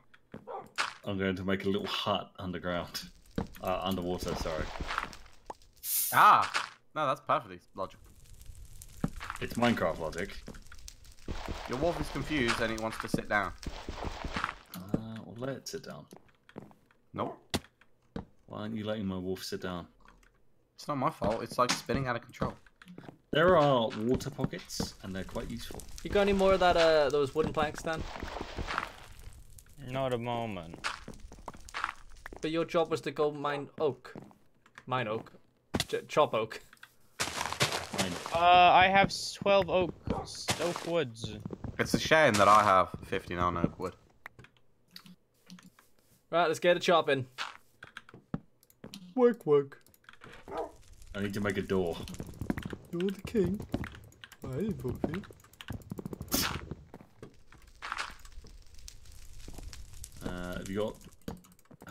I'm going to make a little hut underground, uh, underwater. Sorry, Ah! No, that's perfectly logical. it's Minecraft logic. Your wolf is confused and it wants to sit down. Uh, well, let it sit down. Nope. Why aren't you letting my wolf sit down? It's not my fault. It's like spinning out of control. There are water pockets, and they're quite useful. You got any more of that? Uh, those wooden planks, Dan? Not a moment. But your job was to go mine oak, mine oak, Ch- chop oak. Fine. Uh, I have 12 oak, oak woods. It's a shame that I have 59 oak wood. Right, let's get it chopping. Work, work. I need to make a door. You're the king. I didn't vote for you. Uh, have you got?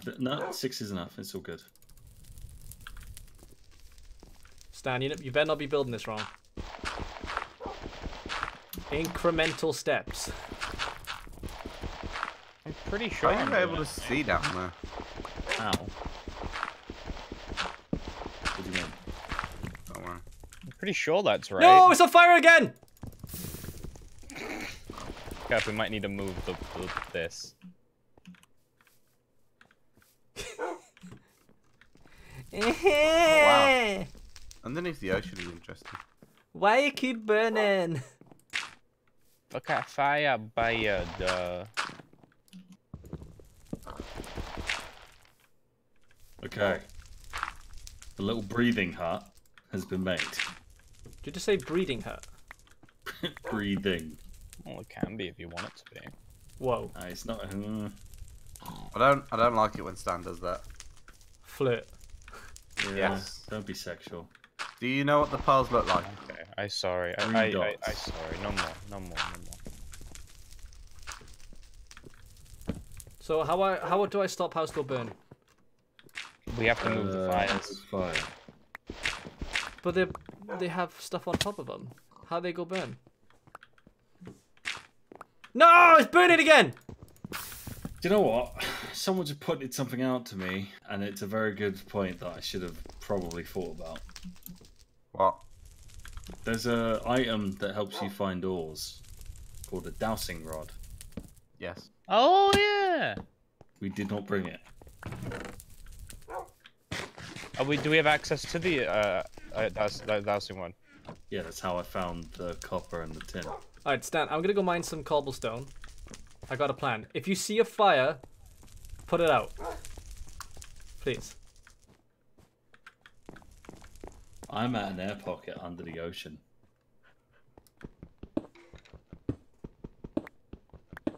I No, six is enough. It's all good. Stan, you, you better not be building this wrong. Incremental steps. I'm pretty sure How are I'm you able to see down there? How? What do you mean? Don't worry. I'm pretty sure that's right. No, it's on fire again! Kaif, we might need to move the, the this. Wow. Underneath the ocean is interesting. Why you keep burning? Look at fire by uh, Okay. The little breathing hut has been made. Did you just say breathing hut? breathing. Well, it can be if you want it to be. Whoa. Uh, it's not. Uh, I don't. I don't like it when Stan does that. Flirt. Yeah, Yes. Don't be sexual. Do you know what the pearls look like? Okay, I sorry. I, Three I, I, dots. I sorry. No more. No more. No more. So how I how do I stop house door burn? We have to move the Uh, fires. Fire. But they they have stuff on top of them. How they go burn? No, it's burning again. Do you know what? Someone just pointed something out to me, and it's a very good point that I should have probably thought about. What? There's a item that helps you find ores called a dowsing rod. Yes. Oh yeah. We did not bring it. Are we? Do we have access to the uh, uh that's that dowsing one? Yeah, that's how I found the copper and the tin. All right, Stan. I'm gonna go mine some cobblestone. I got a plan. If you see a fire, put it out. Please. I'm at an air pocket under the ocean.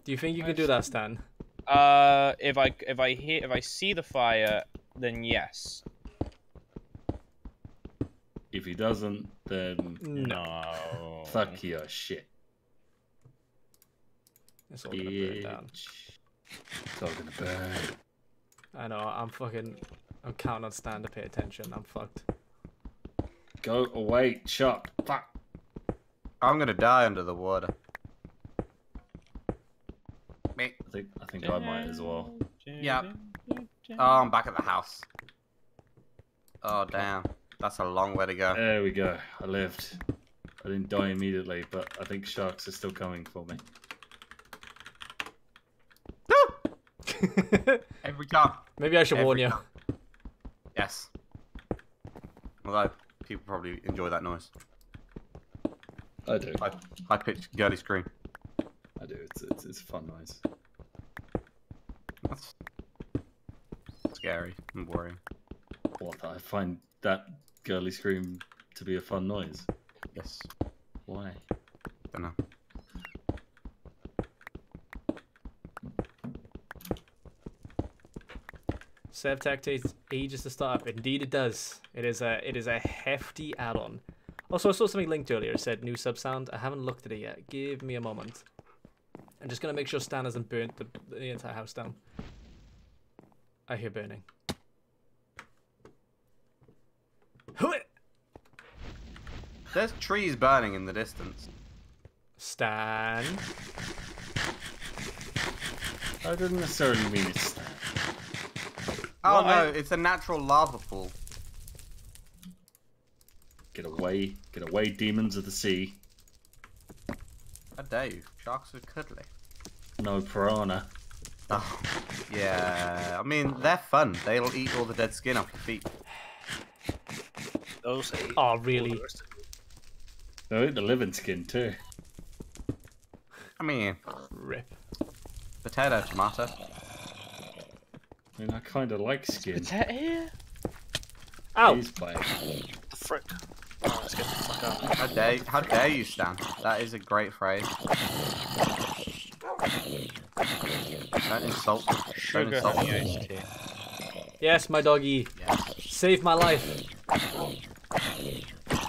Do you think you can do that, Stan? Uh, if I if I hear if I see the fire, then yes. If he doesn't, then No. fuck your shit. It's all gonna burn down. It's all gonna burn. I know. I'm fucking. I'm counting on Stan to pay attention. I'm fucked. Go away, shut. Fuck. I'm gonna die under the water. Me. I think I think I might as well. Yeah. Oh, I'm back at the house. Oh damn, that's a long way to go. There we go. I lived. I didn't die immediately, but I think sharks are still coming for me. Every time. Maybe I should Every warn you. time. Yes. Although people probably enjoy that noise. I do. High, high pitched girly scream. I do. It's it's, it's a fun noise. That's scary and worrying. What? I find that girly scream to be a fun noise. Yes. Why? Don't know. SevTech takes ages to start up. Indeed, it does. It is a it is a hefty add-on. Also, I saw something linked earlier. It said new sub sound. I haven't looked at it yet. Give me a moment. I'm just gonna make sure Stan hasn't burnt the, the entire house down. I hear burning. There's trees burning in the distance. Stan. I didn't necessarily mean it's. Oh Well, no, I- it's a natural lava pool. Get away, get away, demons of the sea. How dare you? Sharks are cuddly. No piranha. Oh, yeah. I mean, they're fun. They'll eat all the dead skin off your feet. Those eight. Oh, really? They eat the living skin too. I mean, Rip. potato, tomato. I mean, I kind of like skin. that here? Ow! He's playing. The frick. Oh, let's get the fuck out. How dare, how dare you, Stan? That is a great phrase. Don't insult. Don't insult me. Yes, my doggy. Yes. Save my life.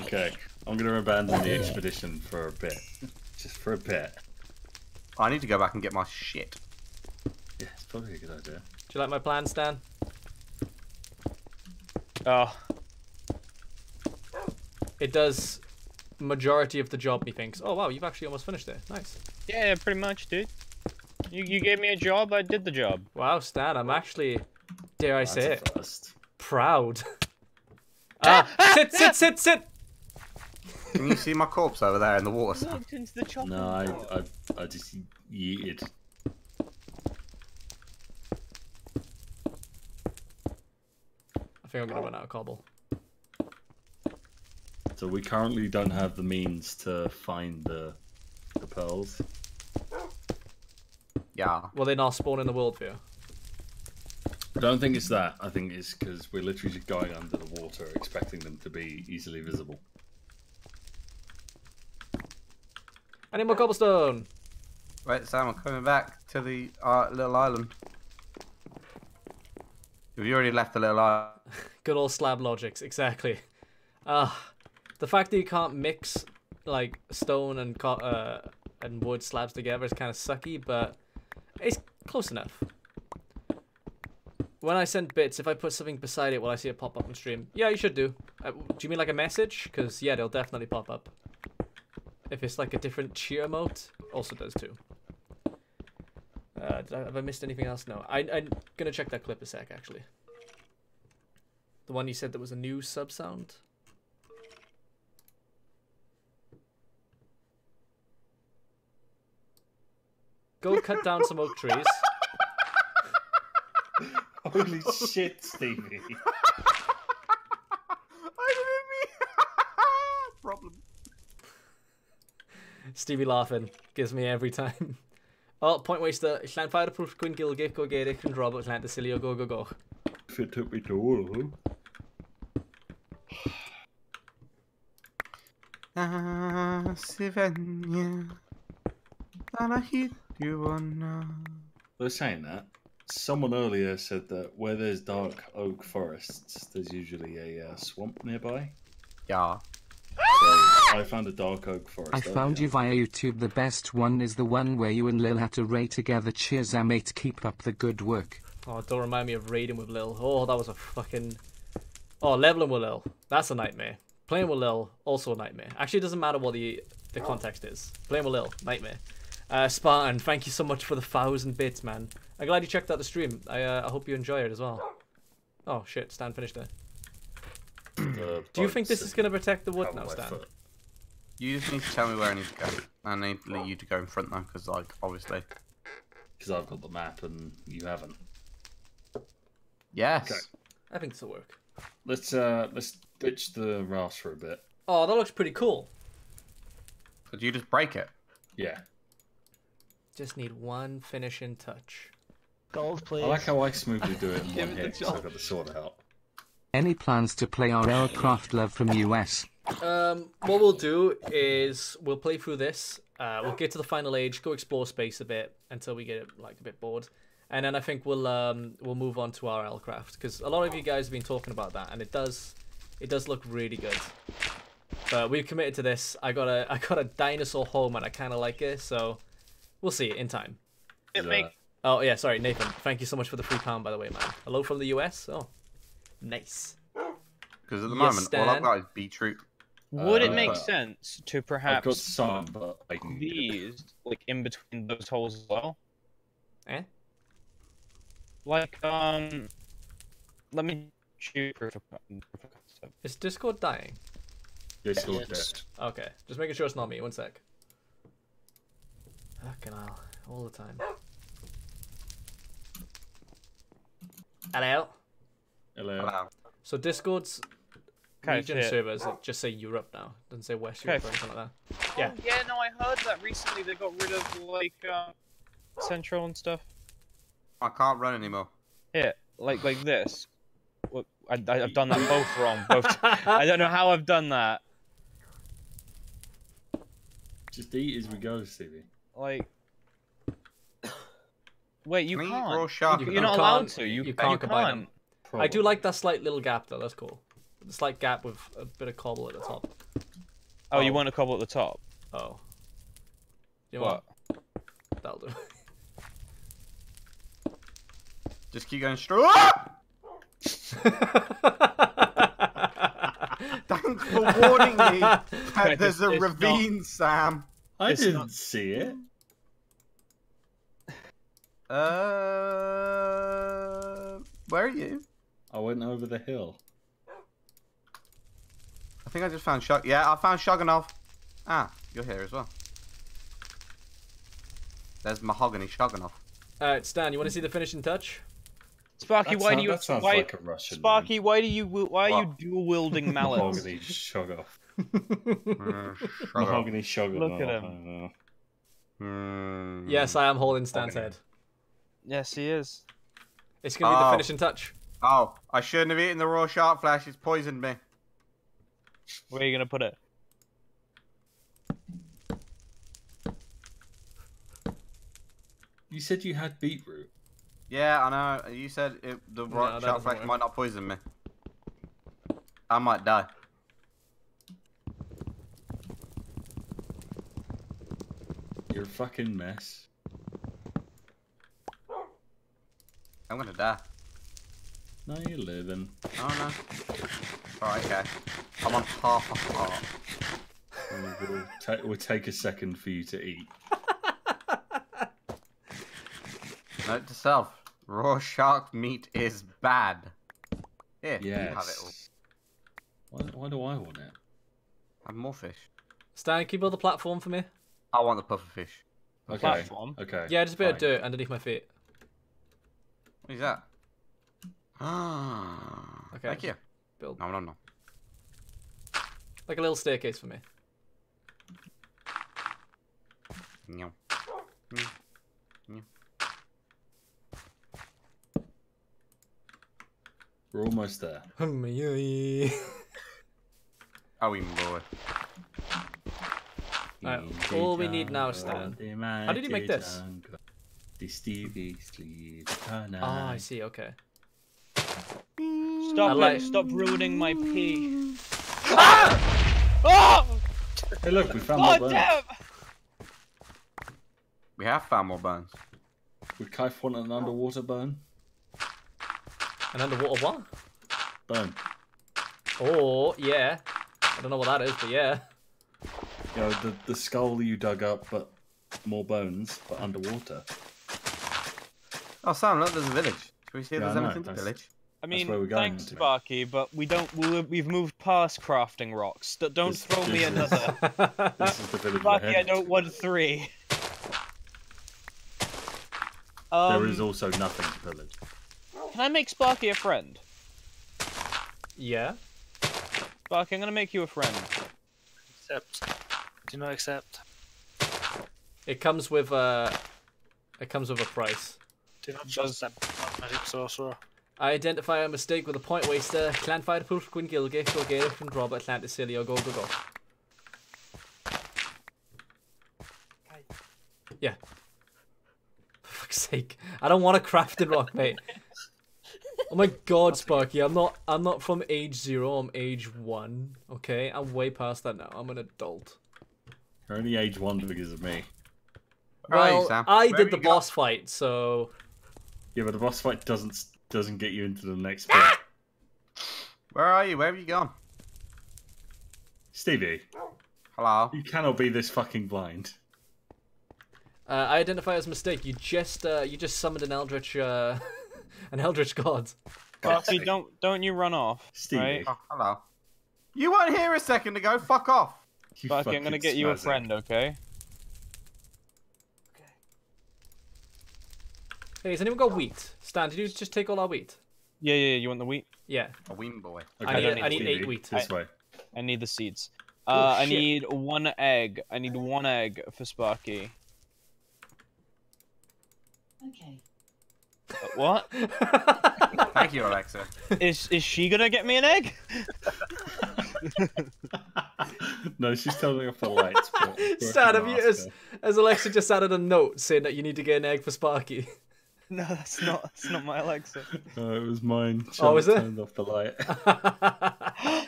Okay, I'm gonna abandon the expedition for a bit, just for a bit. I need to go back and get my shit. Yeah, it's probably a good idea. Do you like my plan, Stan? Oh, It does majority of the job, methinks. Oh wow, you've actually almost finished it. Nice. yeah, yeah, pretty much, dude. You you gave me a job, I did the job. Wow, Stan, I'm actually, dare I That's say it, first. proud. ah, sit, sit, sit, sit. Can you see my corpse over there in the water? Stan? Walked into the chopping No, I. I, I just yeeted. Think I'm gonna run out of cobble. So we currently don't have the means to find the the pearls. Yeah. Will they not spawn in the world view? I don't think it's that. I think it's because we're literally just going under the water, expecting them to be easily visible. I need more cobblestone. Right, Sam, I'm coming back to the uh, little island. You already left a little island? Good old slab logics, exactly. Ah, the fact that you can't mix like stone and uh, and wood slabs together is kind of sucky, but it's close enough. When I send bits, if I put something beside it, will I see it pop up on stream? Yeah, you should do. Uh, do you mean like a message? Because yeah, they'll definitely pop up. If it's like a different cheer emote, also does too. Uh, I, have I missed anything else? No. I, I'm gonna check that clip a sec, actually. The one you said that was a new sub sound? Go cut down some oak trees. Holy shit, Stevie! I didn't mean. Problem. Stevie laughing gives me every time. Oh, point waster. Llan fireproof Quinn Gilgic o Geric yn Robert Llan Desilio go go go. if it took me to all of them. Ah, Sylvania, and I hit you on. They were saying that. Someone earlier said that where there's dark oak forests, there's usually a uh, swamp nearby. Yeah. So I found a dark oak forest. I found you via YouTube. The best one is the one where you and Lil had to raid together. Cheers, ah, mate. Keep up the good work. Oh, don't remind me of raiding with Lil. Oh, that was a fucking. Oh, leveling with Lil. That's a nightmare. Playing with Lil, also a nightmare. Actually, it doesn't matter what the the context is. Playing with Lil, nightmare. Uh, Spartan, thank you so much for the thousand bits, man. I'm glad you checked out the stream. I uh, I hope you enjoy it as well. Oh shit, Stan finished it. The Do you think this is gonna protect the wood now, Stan? foot. You just need to tell me where I need to go. I need you to go in front now, because like obviously. Because I've got the map and you haven't. Yes. Okay. I think this will work. Let's uh let's ditch the raft for a bit. Oh, that looks pretty cool. Could you just break it? Yeah. Just need one finishing touch. Gold, please. I like how I smoothly do it in Give one it the hit, so I job. got the sword out. Any plans to play our aircraft love from US? Um, what we'll do is we'll play through this. Uh, we'll get to the final age, go explore space a bit until we get like a bit bored, and then I think we'll um we'll move on to our aircraft because a lot of you guys have been talking about that, and it does it does look really good. But we've committed to this. I got a I got a dinosaur home, and I kind of like it, so we'll see in time. It make Oh yeah, sorry, Nathan. Thank you so much for the free pound, by the way, man. Hello from the US. Oh, nice. Because at the Yes, moment, all I've Stan. got is beetroot. Would it Uh, make sense to I've got perhaps some, but I these like in between those holes as well? Eh? Like um, let me choose proof of, concept. Is Discord dying? Discord Yes. dead. Okay, just making sure it's not me. One sec. Fucking hell, all the time. Hello. Hello. Hello. So Discord's Okay, region shit. servers that just say Europe now. Doesn't say West Okay. Europe or anything like that. Yeah. Oh, yeah, no, I heard that recently they got rid of like um, Central and stuff. I can't run anymore. Yeah, like like this. I, I, I've done that both wrong. Both. I don't know how I've done that. Just eat as we go, Stevie. Like, wait, you Can can't. raw shark You- in You're not allowed to. You, you you can't can't. combine them. I do like that slight little gap though. That's cool. The slight gap with a bit of cobble at the top. Oh, you Oh. want a cobble at the top? Oh. You know What? That'll do. Just keep going straight. Thanks for warning me that Right, there's a it's- it's not- ravine, Sam. I It's didn't not- see it. Uh, where are you? I went over the hill. I think I just found Shog. Yeah, I found Shogunov. Ah, you're here as well. There's Mahogany Shogunov. Alright, Stan, you want to see the finishing touch? Sparky, That why do you? that sounds why, like a Russian Sparky, why do you? Why are you dual wielding mallets? Mahogany Shoggoth. Mm, Shogunov. Mahogany Shoggoth. Look at him. don't. Mm. Yes, I am holding Stan's Okay. head. yes, he is. It's gonna be the Oh. finishing touch. Oh, I shouldn't have eaten the raw shark flesh. It's poisoned me. Where are you gonna put it? You said you had beetroot. Yeah, I know. You said it, the No, raw that shark flesh work. might not poison me. I might die. You're a fucking mess. I'm gonna die. No, you're living. Oh no. Alright, okay. I'm on half a heart. We'll, we'll, ta- we'll take a second for you to eat. Note to self: raw shark meat is bad. Here, you have it all. Yes. Why, why do I want it? I Have more fish. Stan, can you build a platform for me? I want the puffer fish. Okay. Platform. Okay. Yeah, just a bit of dirt underneath my feet. What is that? Ah. Okay. Thank you. Build No, no, no. like a little staircase for me. No. We're almost there. Alright, Oh, even boy. all we need now, Stan. How did you make this? The Stevie sleep. Ah, I see. Okay. Stop I it! Stop ruining my pee. Ah! Oh! Hey, look, we found more God bones. damn! We have found more bones. Would Kaif want an underwater bone? An underwater what? Bone. Oh, yeah. I don't know what that is, but yeah. You know, the, the skull you dug up, but more bones, but underwater. Oh, Sam, look, there's a village. Can we see if Yeah, I there's know, anything in the that's- village? I That's mean, where we're going thanks, to. Sparky, but we don't. We, we've moved past crafting rocks. D- don't This- throw me is- another. This is the village we're Sparky, I headed don't want three. There Um, is also nothing to pillage. Can I make Sparky a friend? Yeah. Sparky, I'm gonna make you a friend. Accept. Do not accept. It comes with a. It comes with a price. Do not trust that magic sorcerer. I identify a mistake with a point waster. Clan Fire Pulp, Gwyn Gilgit, go Gaelic and Robert Atlantis Cilio, go go go. Yeah. For fuck's sake. I don't want a crafted rock, mate. Oh my god, Sparky, I'm not I'm not from age zero, I'm age one. Okay? I'm way past that now. I'm an adult. You're only age one because of me. Where are Well, Sam? I Where did the you gone? boss fight, so Yeah, but the boss fight doesn't doesn't get you into the next bit. Where are you? Where have you gone? Stevie, Hello? you cannot be this fucking blind. uh, I identify as a mistake. You just uh, you just summoned an eldritch uh, an eldritch god. Sparky, don't don't you run off, Stevie, right? Oh, hello. You weren't here a second ago. Fuck off. you Sparky, I'm gonna fucking get you a friend, okay? Hey, has anyone got wheat? Stan, did you just take all our wheat? Yeah, yeah. yeah, You want the wheat? Yeah. A ween boy. Okay, I need- then, I need eight wheat. This way. I need the seeds. Oh, Uh, I need one egg. I need one egg for Sparky. Okay. Uh, what? Thank you, Alexa. is is she gonna get me an egg? no, she's turning off the lights. but we're Stan, have gonna you, ask has, has Alexa just added a note saying that you need to get an egg for Sparky? no, that's not. That's not my Alexa. No, it was mine. Oh, Charlotte is it? Turned off the light. I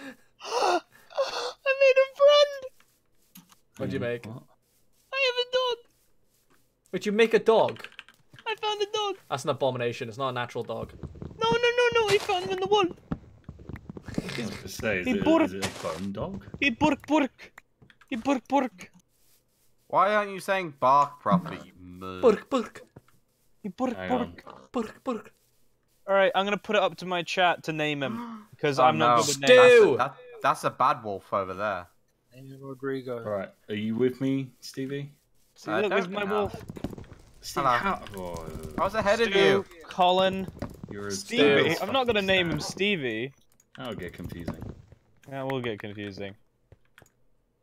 made a friend. What'd you make? What? I have a dog. Would you make a dog? I found a dog. That's an abomination. It's not a natural dog. No, no, no, no. I found him in the wall. I was gonna say, is He it, bought is it a bone dog? He burk burk. He burk burk. Why aren't you saying bark properly? you mug? Burk, burk, He burk burk. burk, burk. All right, I'm gonna put it up to my chat to name him because Oh, I'm not no. good with Stu! That's a, that, that's a bad wolf over there. Name Rodrigo. Alright, are you with me, Stevie? See, I look, there's don't my know. wolf. Steve, Hello. how... oh, I was ahead of you. Colin, you're Stevie. Stu. I'm not gonna name him Stevie. That'll get confusing. That will get confusing.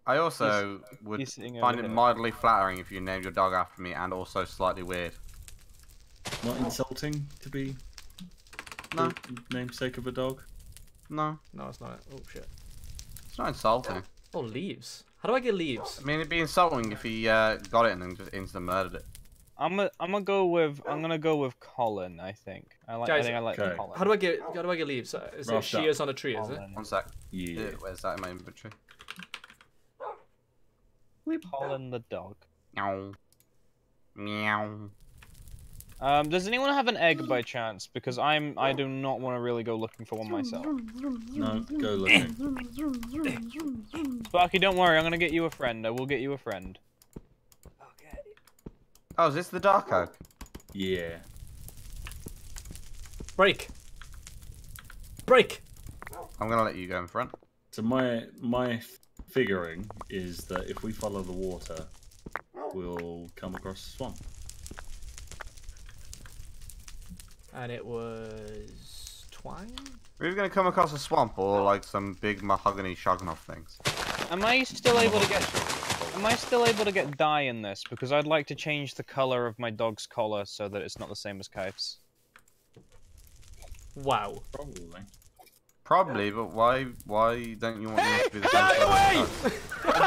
I also would he's find it mildly flattering if you named your dog after me, and also slightly weird. Not insulting to be No, the namesake of a dog. no, No, it's not. Oh, shit. it's not insulting. Oh, leaves. How do I get leaves? I mean, it'd be insulting if he uh, got it and then just instant murdered it. I'm gonna I'm gonna go with I'm gonna go with Colin. I think I like I think I like okay. Colin. How do I get How do I get leaves? Uh, Is it shears on a tree, is it? One sec. Yeah. Uh, Where's that in my inventory? We Colin the dog. Meow. Meow. Um, does anyone have an egg by chance? Because I'm I do not want to really go looking for one myself. No, go looking. Sparky, don't worry. I'm gonna get you a friend. I will get you a friend. Okay. Oh, is this the dark oak? Yeah. Break. Break. I'm gonna let you go in front. So my my figuring is that if we follow the water, we'll come across a swamp. And it was twine. We're gonna come across a swamp or like some big mahogany shoggoth things. Am I still able to get? Am I still able to get dye in this? Because I'd like to change the color of my dog's collar so that it's not the same as Kaif's. Wow. Probably. Probably, but why? Why don't you want me to be the same colour?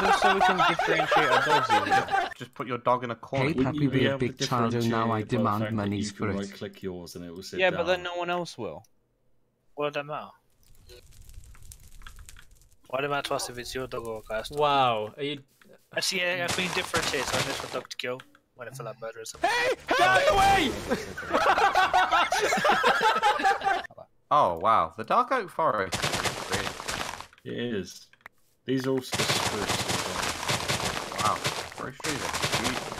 Just so we can differentiate our dogs easier. Just put your dog in a corner. Hey, Wouldn't Happy you be be a big child, and now I differentiate by the demand fact that monies for it. Right click yours and it will sit Yeah, down. but then no one else will. What does that matter? Why do it matter to us if it's your dog or a guy's? Wow. Are you? Actually, yeah, I mean differentiate. So I know it's for dog to kill when it's for like murder or something. Oh wow, the dark oak forest. is Really? It is. These are all just spruce. Wow, forest trees are beautiful.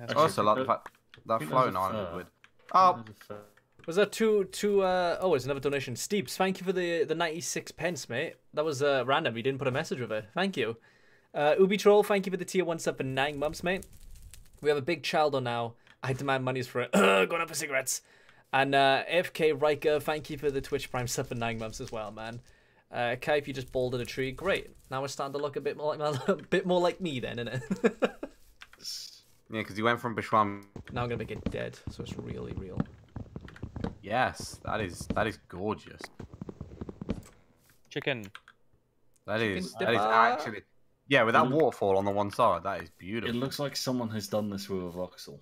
Actually, Also, like the I fact that think floating there's a island fur. with. Oh, Was that two two uh oh it's another donation. Steeps, thank you for the the ninety six pence, mate. That was uh random, you didn't put a message with it. Thank you. Uh Ubi Troll, thank you for the tier one sub for nine months, mate. We have a big child on now. I demand monies for it. Going up for cigarettes. And uh FK Riker, thank you for the Twitch Prime sub for nine months as well, man. Uh Kai, if you just bouldered a tree, great. Now we're starting to look a bit more like a bit more like me then, isn't it? yeah, because you went from Bishwan. now I'm gonna make it dead, so it's really real. Yes, that is that is gorgeous. Chicken. That is Chicken that is actually. Yeah, with that waterfall on the one side, that is beautiful. It looks like someone has done this with a voxel.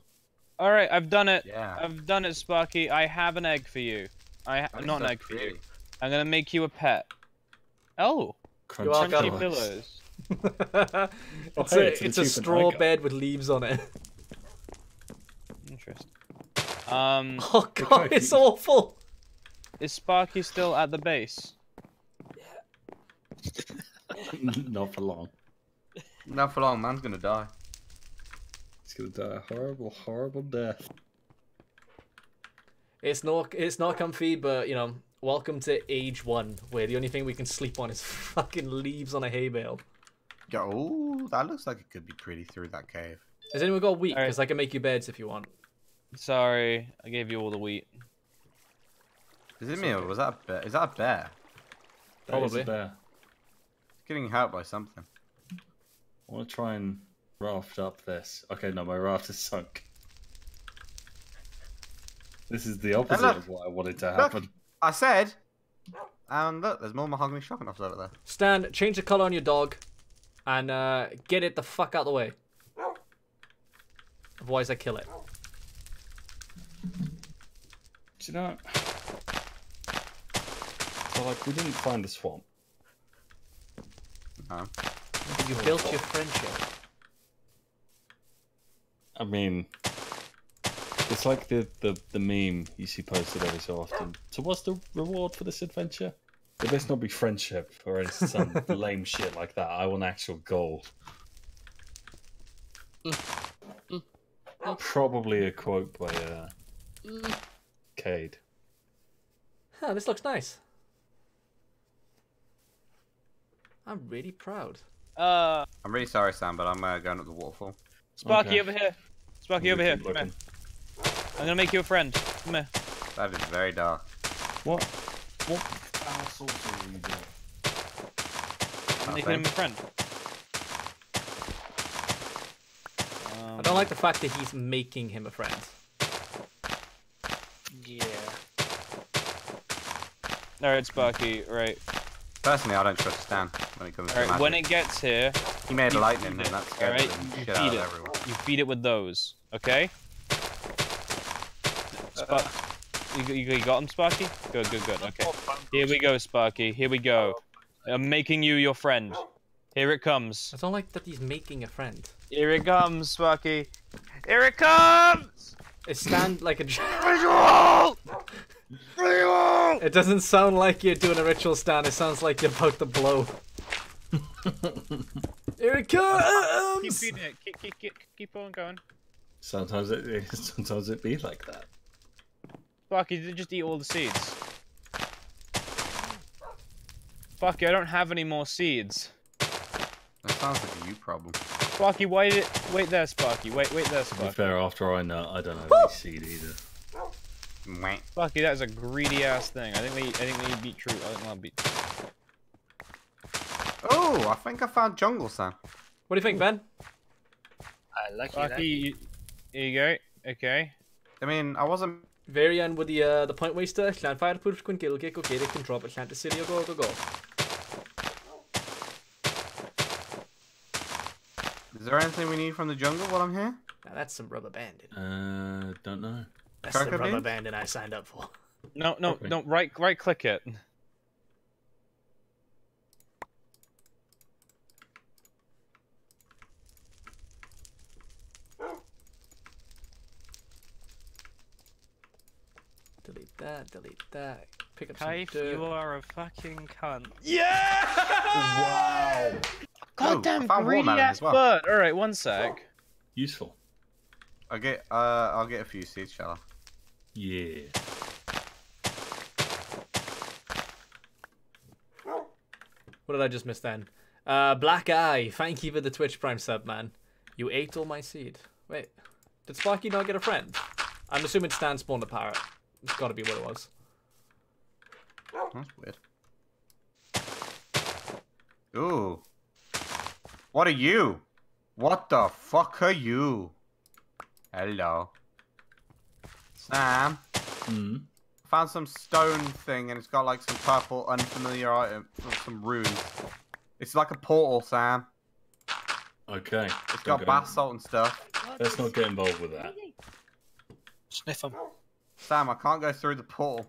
All right, I've done it. Yeah. I've done it, Sparky. I have an egg for you. I ha- not an so egg for you. I'm gonna make you a pet. Oh, You are Crunchy pillows. it's a, it's it's a straw I bed with leaves on it. Interesting. Um, Oh god, it's awful. is Sparky still at the base? Not for long. Not for long, man's gonna die. He's gonna die a horrible, horrible death. It's not it's not comfy, but you know, welcome to age one, where the only thing we can sleep on is fucking leaves on a hay bale. Yeah, oh, that looks like it could be pretty through that cave. Has anyone got wheat? Alright. Because I can make you beds if you want. Sorry, I gave you all the wheat. Is it me or was that a bear? Is that a bear? That is Probably. a bear. Getting hurt by something. I want to try and raft up this. Okay, no, my raft is sunk. This is the opposite look. of what I wanted to Look, happen. I said. And look, there's more mahogany stroganoffs over there. Stan, change the color on your dog, and uh, get it the fuck out of the way. Otherwise, I kill it. Do you know? So, like, we didn't find the swamp. No. You built your friendship. I mean, it's like the, the, the meme you see posted every so often. So, what's the reward for this adventure? It best not be friendship or some lame shit like that. I want actual gold. Probably a quote by uh, Cade. Huh, this looks nice. I'm really proud. Uh, I'm really sorry, Sam, but I'm uh, going up the waterfall. Sparky Okay. over here. Sparky over here. keep Come here. I'm gonna make you a friend. Come here. That is very dark. What? What foul are you doing? I'm making him a friend. Um, I don't like the fact that he's making him a friend. Yeah. All right, Sparky. Right. Personally, I don't trust Stan when it comes All to right. magic. When it gets here, He made you lightning, feed and it, that scared alright? the You shit out of feed it. everyone. you feed it with those. Okay. Uh-huh. Spark. You, you, you got him, Sparky? Good, good, good. Okay. Here we go, Sparky. Here we go. Oh. I'm making you your friend. Here it comes. I don't like that he's making a friend. Here it comes, Sparky. Here it comes! It stand like a. Ritual! Ritual! It doesn't sound like you're doing a ritual stand. It sounds like you're about to blow. Here it Keep comes. feeding it. Keep, keep, keep, keep on going. Sometimes it sometimes it be like that. Sparky, did just eat all the seeds. Sparky, I don't have any more seeds. That sounds like a you problem. Sparky, wait it. Wait there, Sparky. Wait, wait there, Sparky. To be fair, after I know, I don't have any seed either. Mwah. Sparky, that is a greedy ass thing. I think we, I think we need beetroot. I think we'll have beet. Oh, I think I found jungle, Sam. What do you think, Ben? I like Sparky, you. You, here you go. Okay. I mean, I wasn't Very end with the uh, the point waster. Clan Fireproof, Quinn Gilgit, go get it, can drop it, Clan Decilio, go, go, go. Is there anything we need from the jungle while I'm here? Now that's some rubber banding. Uh, don't know. That's the rubber beans? banding I signed up for. No, no, Okay. no. Right, right. Click it. Delete that, delete that. Pick up some Kaif, dirt. you are a fucking cunt. Yeah! Wow! Oh, Goddamn I found greedy ass as well. bird. All right, one sec. Useful. I'll get uh I'll get a few seeds, shall I? Yeah. What did I just miss then? Uh, Black Eye, thank you for the Twitch Prime sub, man. You ate all my seed. Wait, did Sparky not get a friend? I'm assuming Stan spawned a parrot. It's gotta be what it was. That's weird. Ooh. What are you? What the fuck are you? Hello. Sam. Hmm. Found some stone thing and it's got like some purple unfamiliar item some runes. It's like a portal, Sam. Okay. It's got Okay. bath salt and stuff. Let's not get involved with that. Sniff them. Sam, I can't go through the portal.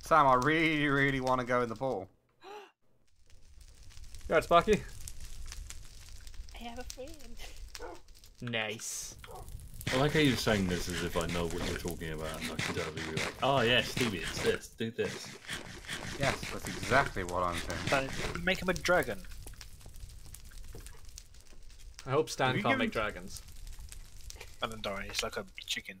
Sam, I really, really want to go in the portal. You alright, Sparky? I have a friend. Nice. I like how you're saying this as if I know what you're talking about, and I can totally be like, oh yeah, Stevie, it's this, do this. Yes, that's exactly what I'm saying. Don't make him a dragon. I hope Stan can't make dragons. And then don't it's like a chicken.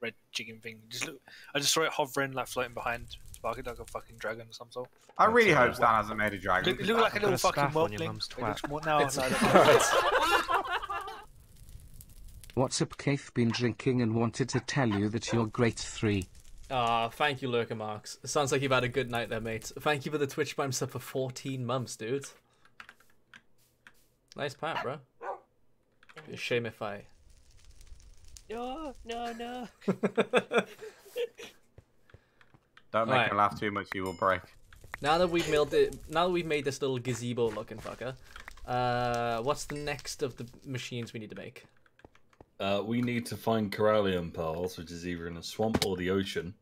Red chicken thing. Just look, I just saw it hovering, like floating behind Sparky like a fucking dragon or some sort. I really That's, uh, hope Stan hasn't made a dragon. Look, it looked like a Put a little fucking scarf on your whelpling. mum's It looks more now. It's- like- What's up, Kaif? Been drinking and wanted to tell you that you're great three. Ah, thank you, Lurker Marks. Sounds like you've had a good night there, mate. Thank you for the Twitch Prime sub for 14 months, dude. Nice pat, bro. Be a shame if I. No, no, no. Don't make Right. him laugh too much, he will break. Now that we've made it, now that we've made this little gazebo looking fucker, uh, what's the next of the machines we need to make? Uh, we need to find Coralium pearls, which is either in a swamp or the ocean.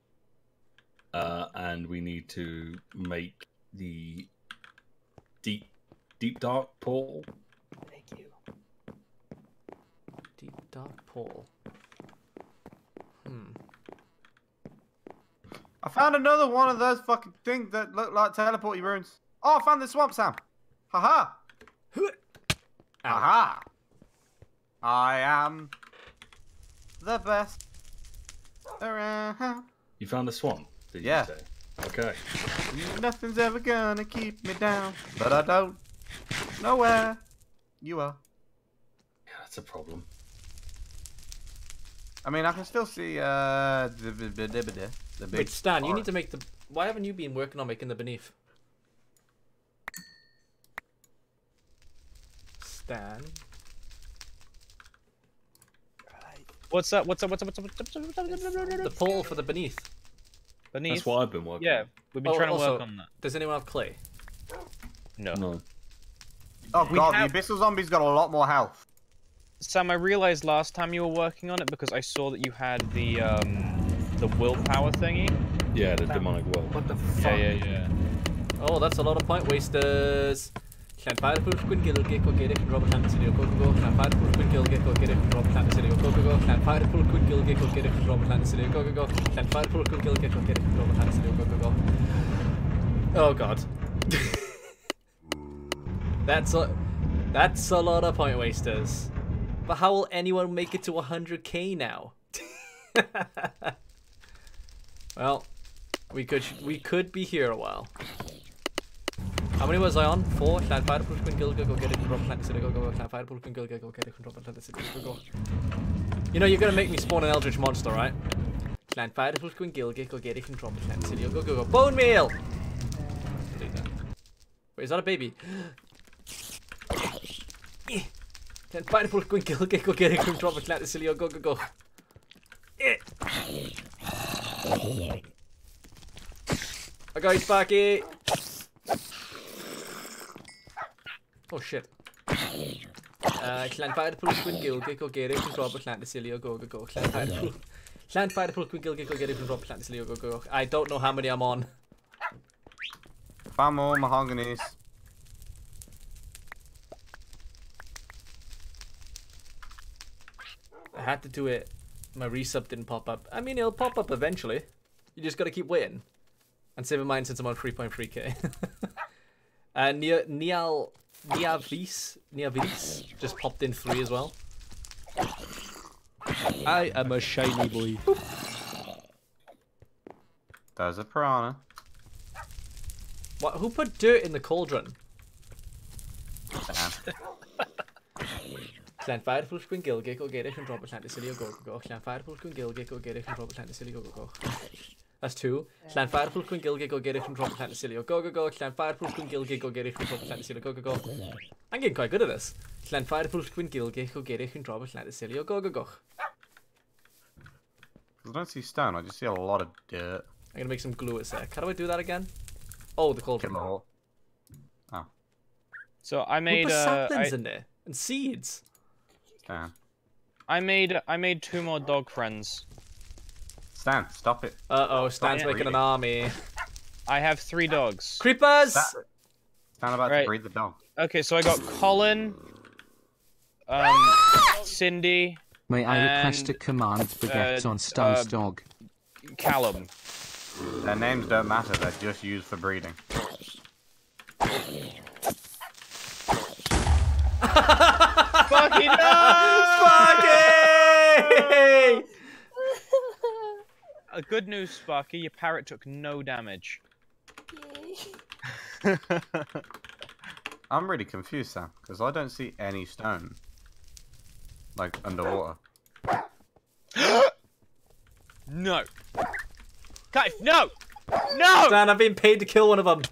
Uh, and we need to make the deep, deep dark portal. Thank you. Deep dark pool. Hmm. I found another one of those fucking things that look like teleporty runes. Oh, I found the swamp, Sam. Haha. Ow. Aha. I am the best around. You found a swamp, did you Yeah. say? Okay. Nothing's ever gonna keep me down, but I don't know where you are. Yeah, that's a problem. I mean, I can still see uh, the, the, the, the big. Wait, Stan, part. you need to make the. Why haven't you been working on making the beneath? Stan. What's up? What's up? What's up? What's up? What's up? What's up? The pole for the beneath. Beneath. That's what I've been working. Yeah, we've been oh, trying to also, work on that. Does anyone have clay? No. No. Oh we god, have... the abyssal zombie's got a lot more health. Sam, I realized last time you were working on it because I saw that you had the um, the willpower thingy. Yeah, the that, demonic will. What the fuck? Yeah, yeah, yeah. Oh, that's a lot of point wasters. Klein Piratepushkin, Gilgeko, Gerek, Robert Hansen, Yokogo, Klein Piratepushkin, Gilgeko, Gerek, Robert Hansen, Yokogo, Klein Piratepushkin, Gilgeko, Gerek, Robert Hansen, Yokogo, Klein Piratepushkin, Gilgeko, Gerek, Robert Hansen, Yokogo. Oh god. that's a, that's a lot of point wasters. But how will anyone make it to 100k now? well, we could we could be here a while. How many was I on? Four. Clan Fireproof Queen Gilga, go get it Drop Atlantic City, go go go. Clan Fireproof Queen Gilga, go get it Drop Atlantic City, go go. You know you're gonna make me spawn an Eldritch monster, right? Clan Fireproof Queen Gilga, go get it Drop Atlantic City, go go go. Bone meal. Wait, is that a baby? Ten pineapple, Gwinkle, Gecko, Gary, Grim, Drop, Atlantis, Silly, go, go, go. Eh. I got you, Sparky. Oh shit. Uh, Clan Pineapple, Gwinkle, Gecko, Gary, Grim, Drop, Atlantis, Silly, go, go, go. Clan Pineapple. Clan Pineapple, Gwinkle, Gecko, Gary, Grim, Drop, Atlantis, Silly, go, go, go. I don't know how many I'm on. More mahoganies. I had to do it. My resub didn't pop up. I mean, it'll pop up eventually. You just gotta keep waiting. And save in mind since I'm on 3.3k. uh, Nia, Nial, Niavis, Niavis just popped in three as well. I am a shiny boy. There's a piranha. What? Who put dirt in the cauldron? Damn. Clan Fireful, Squin Gil, Gecko, Gerish, and Drop Atlantis, Silly, go, go, go. Clan Fireful, Squin Gil, Gecko, Gerish, and Drop Atlantis, Silly, go, go, go. That's two. Clan Fireful, Squin Gil, Gecko, Gerish, and Drop Atlantis, Silly, go, go, go. Clan Fireful, Squin Gil, Gecko, Gerish, and Drop Atlantis, Silly, go, go, go. I'm getting quite good at this. Clan Fireful, Squin Gil, Gecko, Gerish, and Drop Atlantis, Silly, go, go, go. I don't see stone. I just see a lot of dirt. I'm gonna make some glue a sec. How do I do that again? Oh, the cauldron. Kill the hole. So I Who made put uh, saplings I, in there? And seeds. Stan. I made I made two more dog friends. Stan, stop it. Uh oh, Stan's yeah. making an army. I have three dogs. Creepers! Stan, Stan about Right. to breed the dog. Okay, so I got Colin, um, Cindy, May I request a command baguette uh, on Stan's uh, dog? Callum. Their names don't matter. They're just used for breeding. Fucking Sparky! Uh, good news, Sparky. Your parrot took no damage. I'm really confused, Sam, because I don't see any stone. Like underwater. No. Guys, no! No! Dan, I've been paid to kill one of them.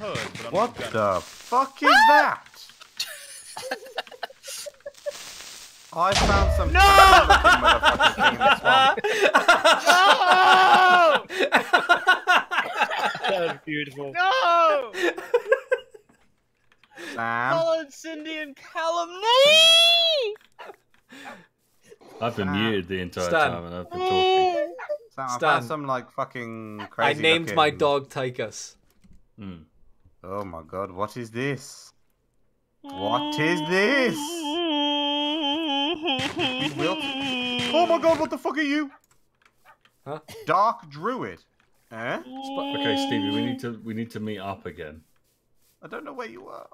I could, but I'm What not gonna. the fuck is that? I found some No! motherfucking thing in this one. That was beautiful. No! Sam, Colin, Cindy, and Callum, no! I've been Stan. muted the entire Stan. time and I've been talking. Sam, I Stan. found some like fucking crazy. I crazy. named my dog Tychus. Hmm. Oh my god, what is this? What is this? Oh my god, what the fuck are you? Huh? Dark Druid. Eh? Okay, Stevie, we need to we need to meet up again. I don't know where you are.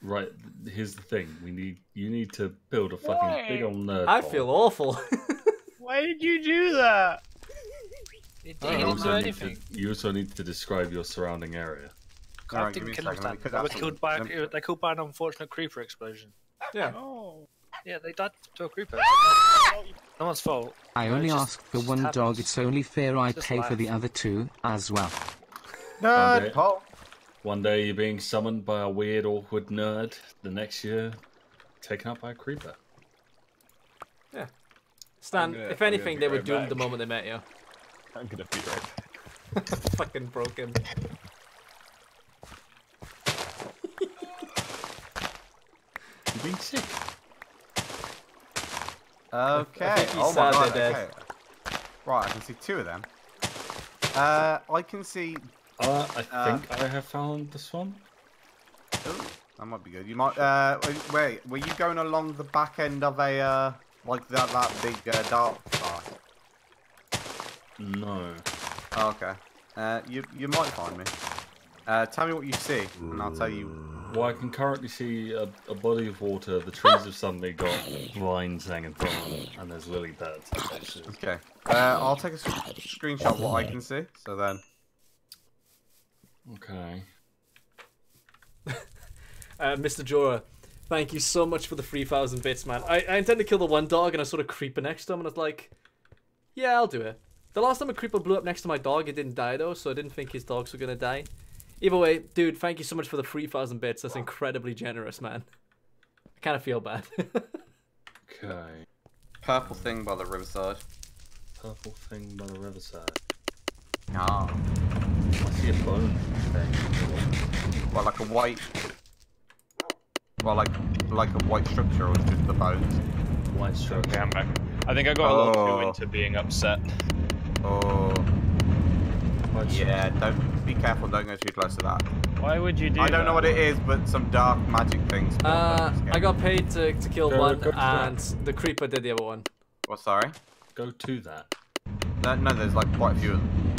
Right, here's the thing. We need you need to build a fucking big old nerd. I farm. feel awful. Why did you do that? It You didn't do also, need anything. to, you also need to describe your surrounding area. I didn't me a kill second, let me them. cut They were killed by let they killed by an unfortunate creeper explosion. yeah. Oh. Yeah, they died to a creeper. Ah! no one's fault. I only just- asked for one happens. dog, it's only fair I Just pay for the other two as well. Nerd Paul. One day you're being summoned by a weird, awkward nerd. The next year, taken up by a creeper. Yeah. Stan, gonna- if anything, they be were right doomed the moment they met you. I'm gonna be right back. Fucking broke him. You're being sick. Okay. think he's oh my sad god. they're Okay. Right, I can see two of them. Uh, I can see. Uh, I Uh, think I have found this swan. Ooh, that might be good. You might. Uh, wait, wait, were you going along the back end of a uh, like that that big uh, dark path? No. Oh, okay. Uh, you you might find me. Uh, tell me what you see, and I'll tell you. Well, I can currently see a, a body of water. The trees have suddenly got vines hanging from them, and there's lily pads. Okay. Uh, I'll take a s- screenshot of what I can see. So then. Okay. Uh, Mr. Jora, thank you so much for the 3,000 bits, man. I, I intend to kill the one dog and I sort of creeping next to him and I was like, Yeah, I'll do it. The last time a creeper blew up next to my dog, it didn't die though, so I didn't think his dogs were gonna die. Either way, dude, thank you so much for the 3,000 bits. That's incredibly generous, man. I kind of feel bad. Okay. Purple thing by the riverside. Purple thing by the riverside. Ah. I see a bone thing. Well, like a white. Well, like like a white structure or just the bones. White structure. Okay, I'm back. I think I got a little Oh. too into being upset. Oh. White Yeah, don't be careful. Don't go too close to that. Why would you do I don't know what it is, but some dark magic things. uh, on this game. I got paid to, to kill Go- one, go to that. and the creeper did the other one. What? Sorry. Go to that. No, no, there's like quite a few of them.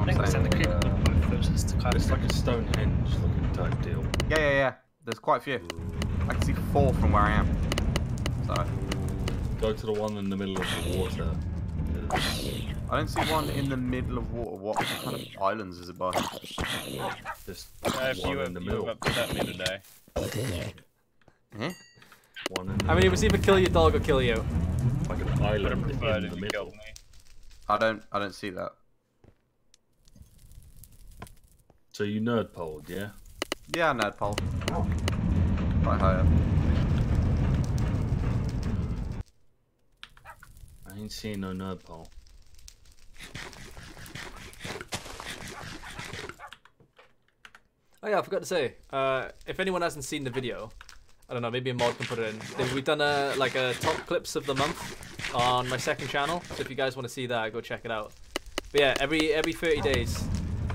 I think it's in the creeper. Uh, both those is the kind of It's like a Stonehenge looking type deal. Yeah, yeah, yeah. There's quite a few. I can see four from where I am. So Go to the one in the middle of the water. I don't see one in the middle of water. What kind of islands is it by? Just Uh, if one you in have, the you middle. have upset me today. Eh? One in the I mean, it was either kill your dog or kill you. like an island preferred in the middle. me. I don't. I don't see that. So you nerd polled, yeah? Yeah, nerd pole. Quite high up. I ain't seen no nerd pole. Oh yeah, I forgot to say. Uh, if anyone hasn't seen the video, I don't know, maybe a mod can put it in. We've done a like a top clips of the month on my second channel. So if you guys want to see that, go check it out. But yeah, every every 30 days,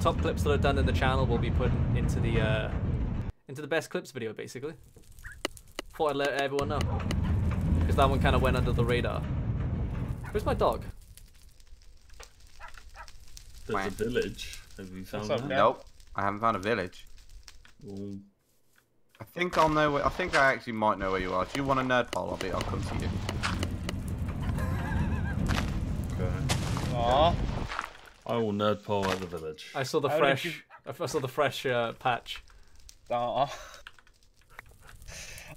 top clips that are done in the channel will be put into the uh, into the best clips video, basically. Thought I'd let everyone know because that one kind of went under the radar. Where's my dog? There's a village. Have you found What's up, that? Nope. I haven't found a village. Well, I think I'll know. Where, I think I actually might know where you are. Do you want a nerd pole? I'll be. I'll come to you. okay. Aw. I will nerd pole at the village. I saw the How fresh. you- I saw the fresh uh, patch. Aw.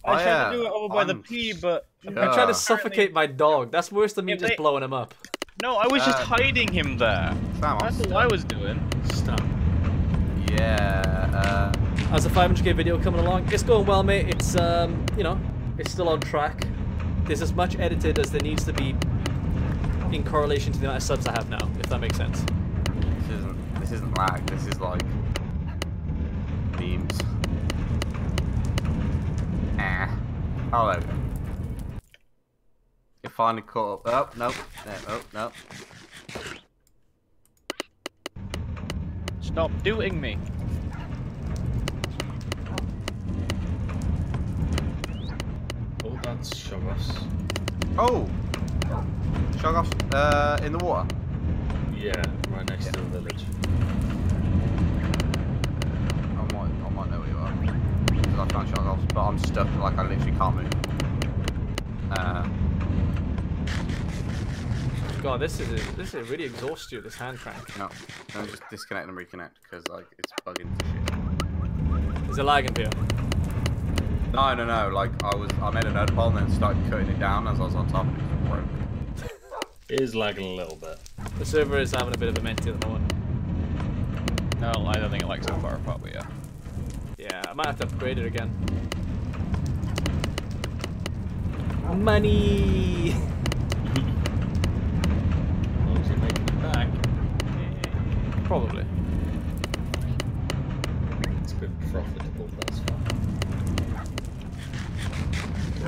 Oh, I tried yeah, to do it over by the I'm- P, but I tried Yeah. to suffocate my dog. That's worse than me Yeah, just blowing him up. no, I was just Uh, hiding him there. Sam, That's stuck. all I was doing. Stop. Yeah. Uh, As a 500k video coming along, it's going well, mate. It's um, you know, it's still on track. There's as much edited as there needs to be in correlation to the amount of subs I have now, if that makes sense. this isn't. This isn't lag. This is like memes. Ah. Oh, there we go. You finally caught up. Oh, nope. No, oh, no. Stop doing me. Oh, that's Shoggoths. Oh! Shoggoth, uh, in the water. Yeah, right next to the village. I might, I might know where you are. Because I found Shoggoth, but I'm stuck, like, I literally can't move. Uh, God, this is a, this is really exhausts you. This hand crank. no. Let me just disconnect and reconnect, because, like, it's bugging to shit. Is it lagging for you? No, no, no, like, I was, I made a node pole and then started cutting it down as I was on top and it broke. It is lagging a little bit. The server is having a bit of a mentee at the moment. No, I don't think it likes so far apart, but yeah. Yeah, I might have to upgrade it again. Money. As long making it back, Probably. it's a bit profitable, that's fine.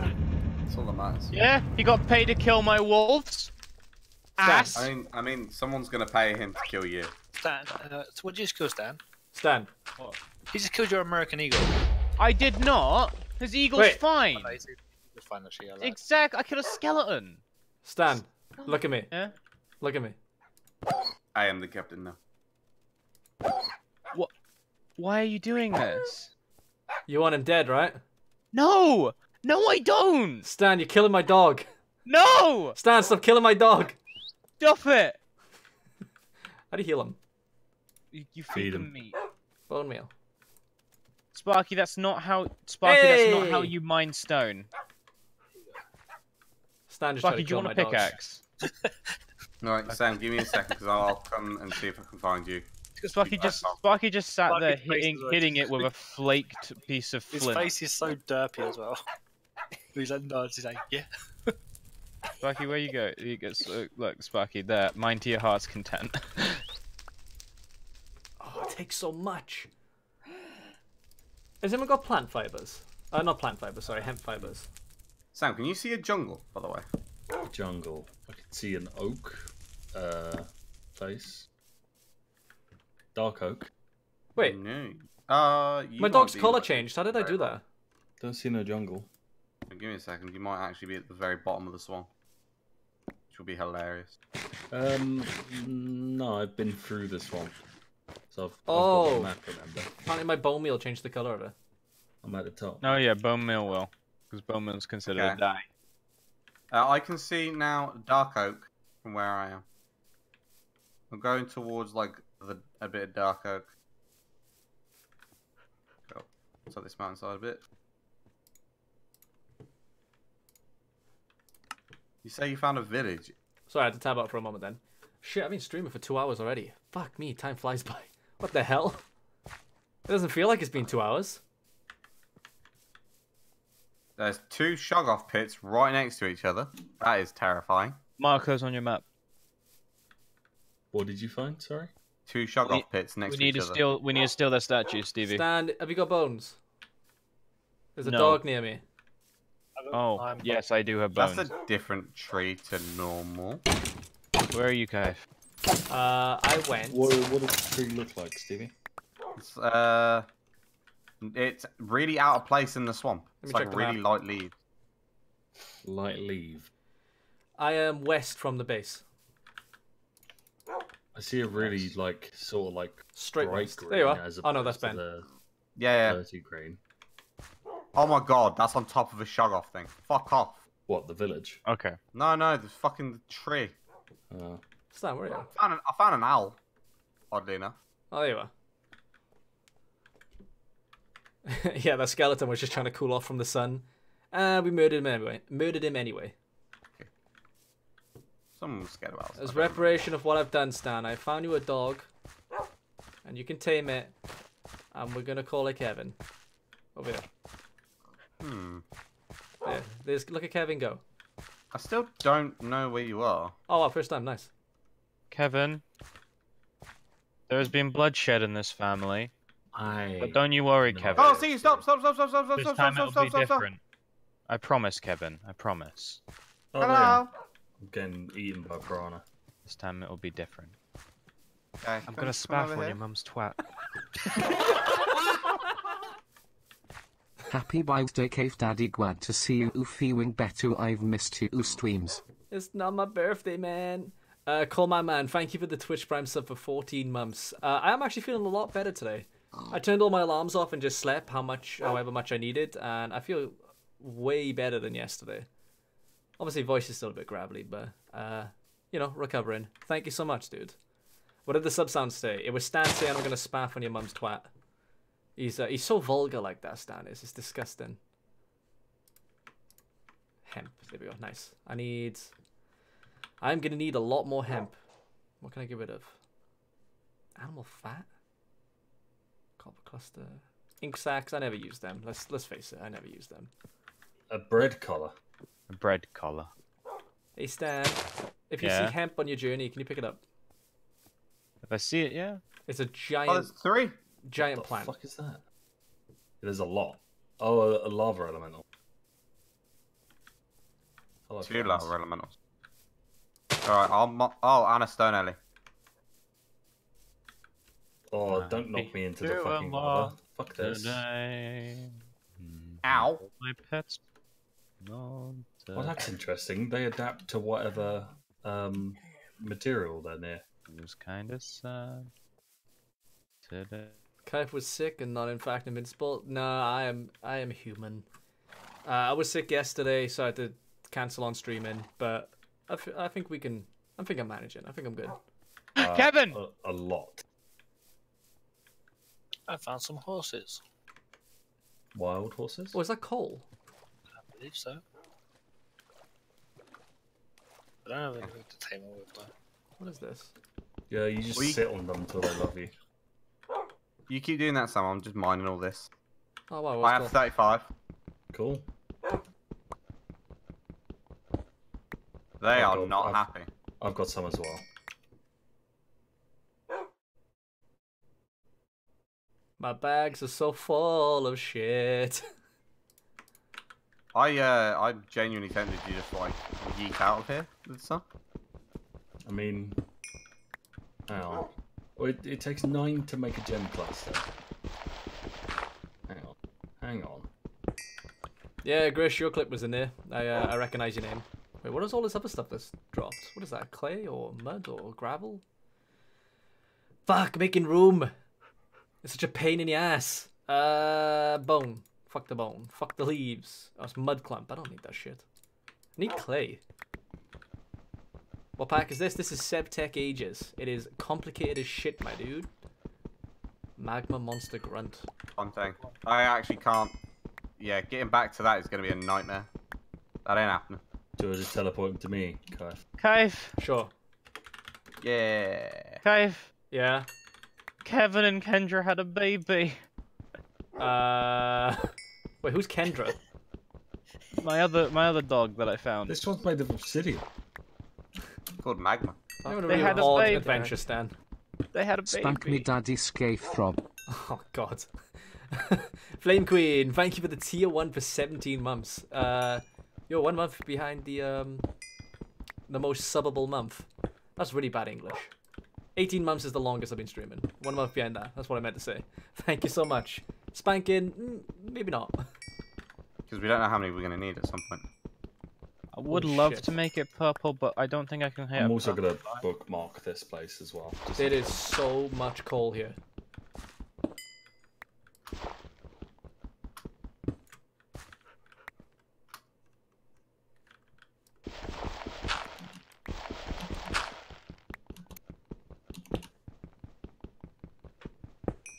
That's all that matters. Yeah, he got paid to kill my wolves. Ass. I mean, I mean, someone's gonna pay him to kill you. Stan, uh, so what did you just kill, Stan? Stan. What? He just killed your American eagle. I did not. His eagle's Wait. fine. Oh, no, he's- he's fine, actually, I lied. Exact. I killed a skeleton. Stan, look at me. Yeah. Look at me. I am the captain now. What? Why are you doing this? You want him dead, right? No. No, I don't. Stan, you're killing my dog. No. Stan, stop killing my dog. Stop it. How do you heal him? You, you Feed feed them him. meat. Bone meal. Sparky, that's not how. Sparky, that's not how you mine stone. Stan just tried Sparky, to do you want a dogs. pickaxe? Right, Sam, give me a second because I'll come and see if I can find you. Sparky just Sparky just sat Sparky's there hitting hitting it with a flaked piece of flint. His face is so derpy as well. He's like nods. He's like, yeah. Sparky, where you go? You go uh, look, Sparky, there. Mine to your heart's content. Oh, it takes so much. Has anyone got plant fibers? Uh, not plant fibers, sorry, hemp fibers. Sam, can you see a jungle, by the way? Jungle. I can see an oak uh, place. Dark oak. Wait, No. Uh, you my dog's color changed. How did I do that? Don't see no jungle. Give me a second. You might actually be at the very bottom of the swan, which will be hilarious. Um, no, I've been through this one. So I've, I've got Oh. the map, remember? Apparently my bone meal changed the color of it. I'm at the top. oh yeah, bone meal will, because bone meal's considered a Okay. dye. Uh, I can see now dark oak from where I am. I'm going towards like the a bit of dark oak. Go up this mountainside a bit. You say you found a village. Sorry, I had to tab out for a moment then. Shit, I've been streaming for two hours already. Fuck me, time flies by. What the hell? It doesn't feel like it's been two hours. There's two shoggoth pits right next to each other. That is terrifying. Markers on your map. What did you find? Sorry. Two shoggoth need- pits next to each other. We to need each to other. steal. We need to steal their statue, Stevie. Stan, have you got bones? There's a No. dog near me. Oh, I'm- yes, I do have bones. That's a different tree to normal. Where are you, Kai? Uh, I went. What, what does the tree look like, Stevie? It's, uh, it's really out of place in the swamp. It's like really map. light leaves. Light leave. I am west from the base. I see a really like sort of like Straight bright west. green There you are. as Oh no, that's opposed Ben. the Yeah, yeah. dirty green. Oh my god, that's on top of a shoggoth thing. Fuck off. What the village? Okay. No, no, the fucking tree. Uh, Stan, where are you? I found an, I found an owl. Oddly enough. Oh, there you are. yeah, that skeleton was just trying to cool off from the sun. Uh, we murdered him anyway. Murdered him anyway. Someone was scared about As reparation of what I've done, Stan, I found you a dog, and you can tame it, and we're gonna call it Kevin. Over here. Hmm. There. There's, look at Kevin go. I still don't know where you are. Oh, wow, first time, nice. Kevin, there has been bloodshed in this family, I. but don't you worry, Kevin. Oh, see, stop, stop, stop, stop, stop, stop, This stop, time stop, it'll stop, be stop, stop. different. I promise, Kevin. I promise. Oh, there. Hello. I'm getting eaten by piranha. This time it'll be different. Okay, I'm gonna come spaff on here. your mum's twat. Happy birthday, Cave Daddy. Glad to see you feeling better. I've missed you streams. It's not my birthday, man. Uh, call my man. Thank you for the Twitch Prime sub for 14 months. Uh, I am actually feeling a lot better today. I turned all my alarms off and just slept how much, however much I needed, and I feel way better than yesterday. Obviously, voice is still a bit gravelly, but uh, you know, recovering. Thank you so much, dude. What did the sub sound say? It was Stan saying I'm gonna spaff on your mum's twat. He's uh, he's so vulgar like that, Stan is. It's disgusting. Hemp. There we go. Nice. I need. I'm gonna need a lot more hemp. What can I get rid of? Animal fat. Copper cluster. Ink sacks. I never use them. Let's let's face it. I never use them. A bread collar. A bread collar. Hey Stan, if you Yeah? see hemp on your journey, can you pick it up? If I see it, yeah. It's a Oh, giant there's three. Giant What the plant. fuck is that? There's a lot. Oh, a, a lava elemental. Hello, Two friends. lava elementals. Alright, I'll. Mo- oh, and a stone alley. Oh, don't knock me into the fucking are lava. Fuck this. Today. Ow. My pets. No. Well, that's interesting. They adapt to whatever um, material they're near. It was kind of sad. Today. Kaif was sick and not in fact invincible. No, I am I am human. Uh, I was sick yesterday, so I had to cancel on streaming. But I, f- I think we can. I think I'm managing. I think I'm good. Uh, Kevin! A, a lot. I found some horses. Wild horses? Oh, is that coal? I believe so. I don't have anything to tame them with though. What is this? Yeah, you just We- sit on them until they love you. You keep doing that, Sam. I'm just mining all this. Oh wow, I what's have cool? 35. Cool. They I've are got- not I've- happy. I've got some as well. My bags are so full of shit. I uh, I'm genuinely tempted to just like yeet out of here with stuff. I mean, hang on. It, it takes nine to make a gem cluster. Hang on. Hang on. Yeah, Grish, your clip was in there. I uh, I recognize your name. Wait, what is all this other stuff that's dropped? What is that? Clay or mud or gravel? Fuck, making room. It's such a pain in the ass. Uh, bone. Fuck the bone. Fuck the leaves. Oh, it's mud clump. I don't need that shit. I need clay. What pack is this? This is SevTech Ages. It is complicated as shit, my dude. Magma Monster Grunt. One thing. I actually can't. Yeah, getting back to that is going to be a nightmare. That ain't happening. Do I just teleport him to me, Kai? Kaife, Sure. Yeah. Kaife, Yeah. Kevin and Kendra had a baby. Uh, wait, who's Kendra? My other my other dog that I found. This one's made of obsidian. Called magma. I'm They real had a odd baby. adventure, Stan. They had a Spank me baby. daddy scaife throb. Oh God. Flame Queen, thank you for the tier one for 17 months. Uh, you're one month behind the um, the most subbable month. That's really bad English. 18 months is the longest I've been streaming. One month behind that. That's what I meant to say. Thank you so much. Spanking, mm, maybe not. Because we don't know how many we're going to need at some point. I would Holy love shit. to make it purple, but I don't think I can hit. I'm also gonna bookmark this place as well. It is There in is case. so much coal here.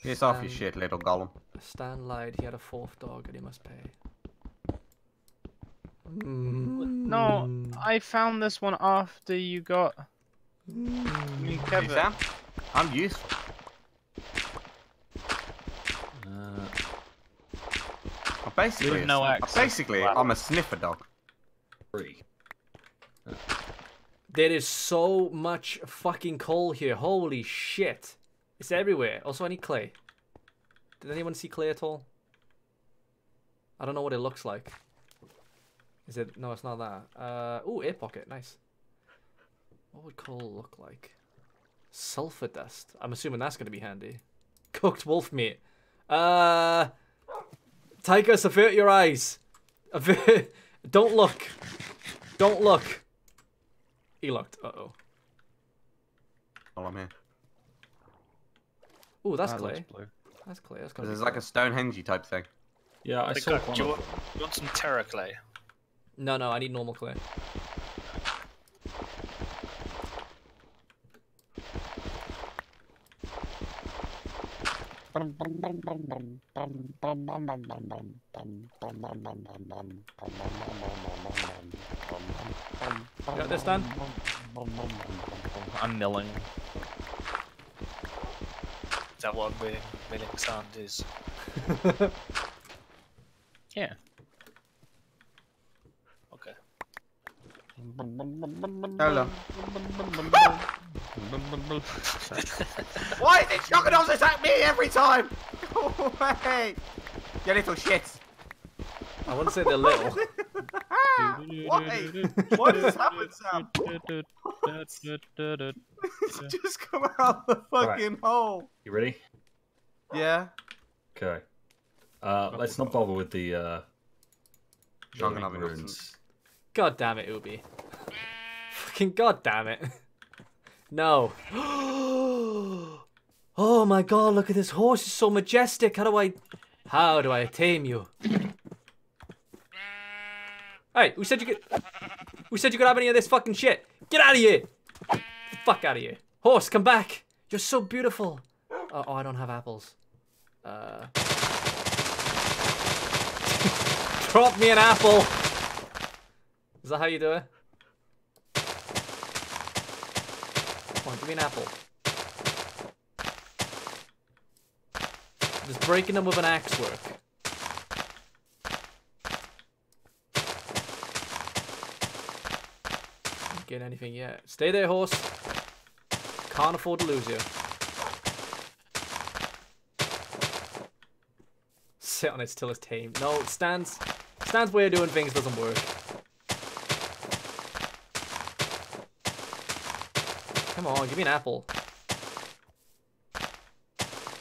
Piss off, you Um, shit, little golem. Stan lied. He had a fourth dog and he must pay. Mm. No, I found this one after you got me, Hey, Kevin. Sam? I'm useful. Uh, I'm basically, no sn- access basically, to I'm a sniffer dog. three. There is so much fucking coal here. Holy shit. It's everywhere. Also, I need clay. Did anyone see clay at all? I don't know what it looks like. Is it? No, it's not that. Uh, ooh, air pocket. Nice. What would coal look like? Sulfur dust. I'm assuming that's going to be handy. Cooked wolf meat. Uh, Tychus, avert your eyes. Avert. Don't look. Don't look. He looked. Uh oh. While I'm here. Ooh, that's That clay. That's clay. That's gonna There's like a Stonehenge type thing. Yeah, I Hey, saw one do, you want, do you want some terra clay? No, no, I need normal clay. Got this done? I'm milling. Is that what a milling, milling sound is? Yeah. Okay. Hello. Why is it crocodiles at me every time? Go away! You little shit! I wouldn't say they're little. Why? What has happened, Sam? It's just come out the fucking hole. You ready? Yeah. Okay. Uh, let's not bother with the uh, Not building gonna have enough runes. God damn it, Ubi. Fucking god damn it. No. oh my god, look at this horse. It's so majestic. How do I. How do I tame you? Hey, who said you could. Who said you could have any of this fucking shit? Get out of here! The fuck out of here. Horse, come back! You're so beautiful. Oh, oh I don't have apples. Uh. Drop me an apple! Is that how you do it? Come on, give me an apple. Does breaking them with an axe work? Get anything yet? Stay there, horse. Can't afford to lose you. Sit on it till it's tame. No, stands. Stan's way of doing things doesn't work. Come on, give me an apple.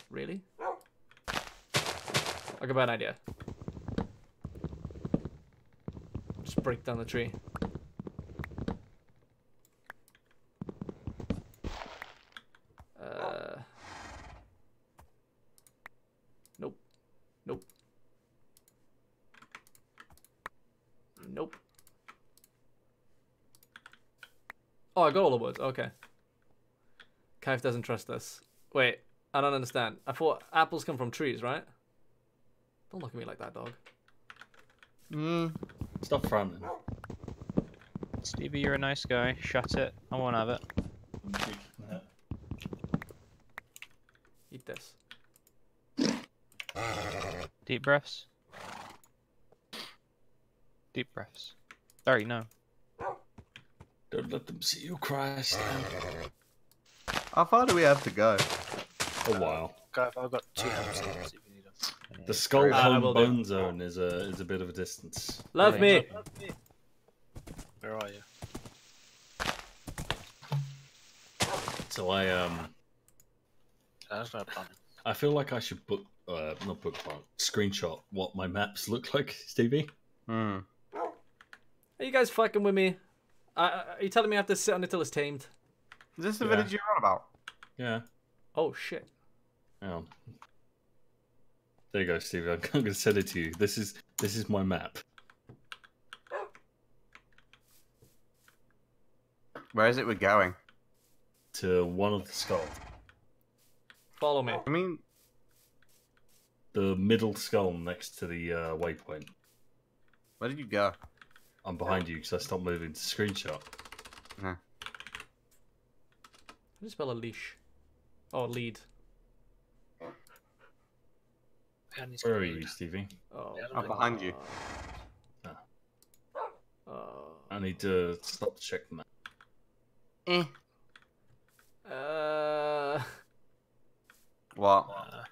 Really? A bad idea. Just break down the tree. Uh. Nope. Nope. Nope. Oh, I got all the woods. Okay. Kaif doesn't trust us. Wait, I don't understand. I thought apples come from trees, right? Don't look at me like that, dog. Mm. Stop frowning. Stevie, you're a nice guy. Shut it. I won't have it. Eat this. Deep breaths. Deep breaths. Sorry, no. Don't let them see you cry, Stan. How far do we have to go? A while. Guy, I've got two hamsters if you need them. The skull I home will do. bone zone is a is a bit of a distance. Love me. Where are you? So I um That's not a plan. I feel like I should book uh not bookmark screenshot what my maps look like, Stevie. Hmm. Are you guys fucking with me? Uh, are you telling me I have to sit on it till it's tamed? Is this the Yeah. village you're on about? Yeah. Oh shit. Oh. There you go, Stevie. I'm gonna send it to you. This is this is my map. Where is it we're going? To one of the skulls. Follow me. I mean, The middle skull next to the uh, waypoint. where did you go? I'm behind you because I stopped moving to screenshot. Nah. How do you spell a leash? Oh, lead. Yeah, and he's Where are weed. you, Stevie? Oh. I'm behind you. Oh. I need to stop to check map. Eh. Uh, What? Uh,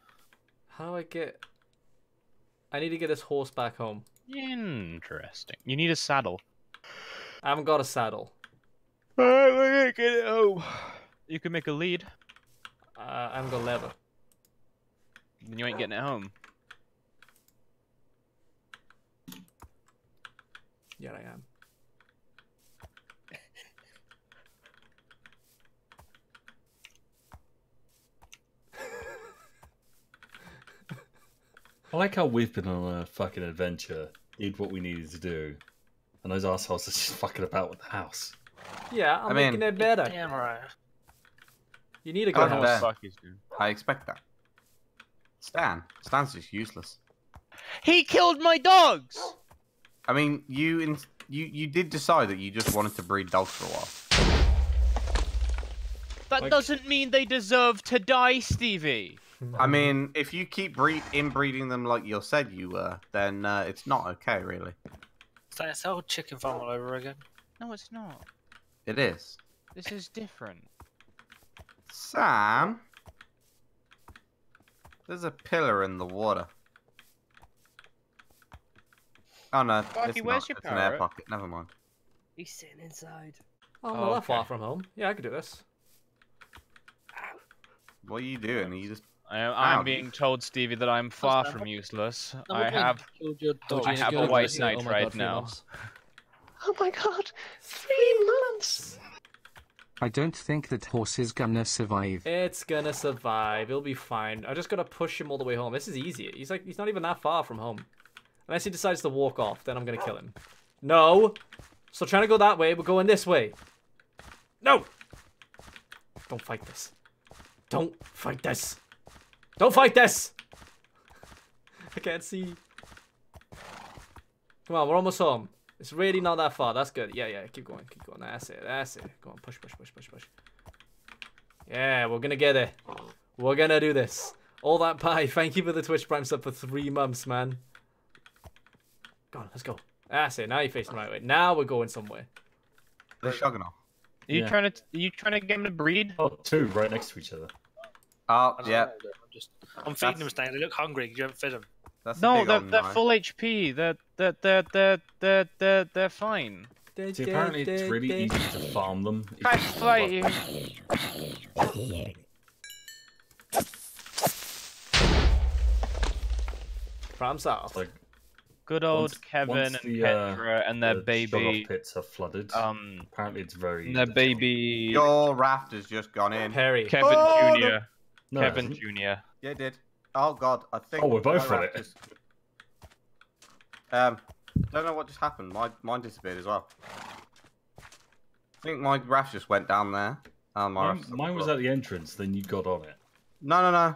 how do I get? I need to get this horse back home. Interesting. You need a saddle. I haven't got a saddle. Alright, we're gonna get it home. You can make a lead. Uh, I haven't got leather. Then you ain't getting it home. Yeah, I am. I like how we've been on a fucking adventure, did what we needed to do, and those assholes are just fucking about with the house. Yeah, I'm I making it better. damn right. You need a gun don't Fuck. I expect that. Stan. Stan's just useless. He killed my dogs. I mean, you in, you you did decide that you just wanted to breed dogs for a while. That Like- doesn't mean they deserve to die, Stevie. I mean, if you keep breed inbreeding them like you said you were, then uh, it's not okay, really. Is that the old chicken farm all over again? No, it's not. It is. This is different. Sam, there's a pillar in the water. Oh no, Sparky, it's where's not. your it's an air parrot? pocket. Never mind. He's sitting inside. Oh, I'm Oh, not far from home. Yeah, I could do this. What are you doing? Are you just I am, I'm being told, Stevie, that I'm far Stan, from useless. No, I what do you have. your dog. I have a white knight Oh right God, now. months. Oh my god, three months! I don't think that horse is gonna survive. It's gonna survive. It'll be fine. I'm just gotta push him all the way home. This is easy. He's like he's not even that far from home. Unless he decides to walk off, then I'm gonna kill him. No. So trying to go that way, we're going this way. No. Don't fight this. Don't fight this. Don't fight this. I can't see. Come on, we're almost home. It's really not that far. That's good. Yeah, yeah. Keep going. Keep going. That's it. That's it. Go on. Push, push, push, push, push. Yeah, we're gonna get it. We're gonna do this. All that pie. Thank you for the Twitch Prime sub for three months, man. Go on, let's go. That's it. Now you're facing the right way. Now we're going somewhere. The Shoggoth. Are you Yeah. trying to? Are you trying to get them to breed? Oh, two right next to each other. Oh, yeah. know, I'm just. I'm feeding them, Stan. They look hungry. You haven't fed them. That's No, big they're, they're knife. full HP. They're they're they're they're they're they're, they're fine. See, apparently it's really easy to farm them. if Guys, you- fight you. From south. Like Good old once- Kevin once and the, uh, Petra and their the baby. Pits are flooded. Um, apparently it's very. their baby. Your raft has just gone in. Perry. Kevin Oh. Jr. No, Kevin hasn't. Jr. Yeah, it did. Oh god, I think. Oh, we're both my on it. Just... Um, don't know what just happened. My mine disappeared as well. I think my raft just went down there. And my Mine, mine was at the entrance, then you got on it. No, no, no.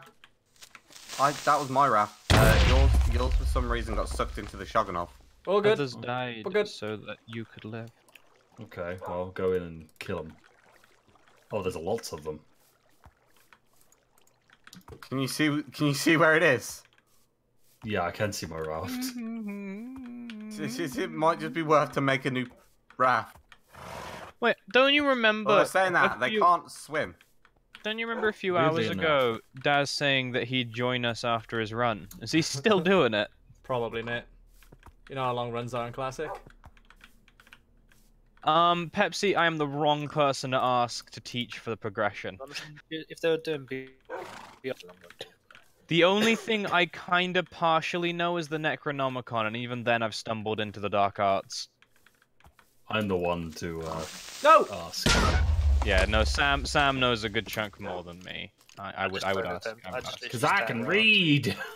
I that was my raft. Uh, yours, yours for some reason got sucked into the Shoggoth. All good. Others died We're good. so that you could live. Okay, well, I'll go in and kill them. Oh, there's lots of them. Can you see? Can you see where it is? Yeah, I can see my raft. It's- it's- it might just be worth to make a new raft. Wait, don't you remember? Well, they're saying a that they few- can't swim. Don't you remember a few Weirdly hours enough. ago, Daz saying that he'd join us after his run? Is he still doing it? Probably, mate. You know how long runs are in Classic? Um, Pepsi, I am the wrong person to ask to teach for the progression. If they were doing The only thing I kind of partially know is the Necronomicon, and even then I've stumbled into the dark arts. I'm the one to uh, No. ask. Yeah, no, Sam. Sam knows a good chunk more than me. I, I would, I would ask. with. I I would ask. Because I can around. read!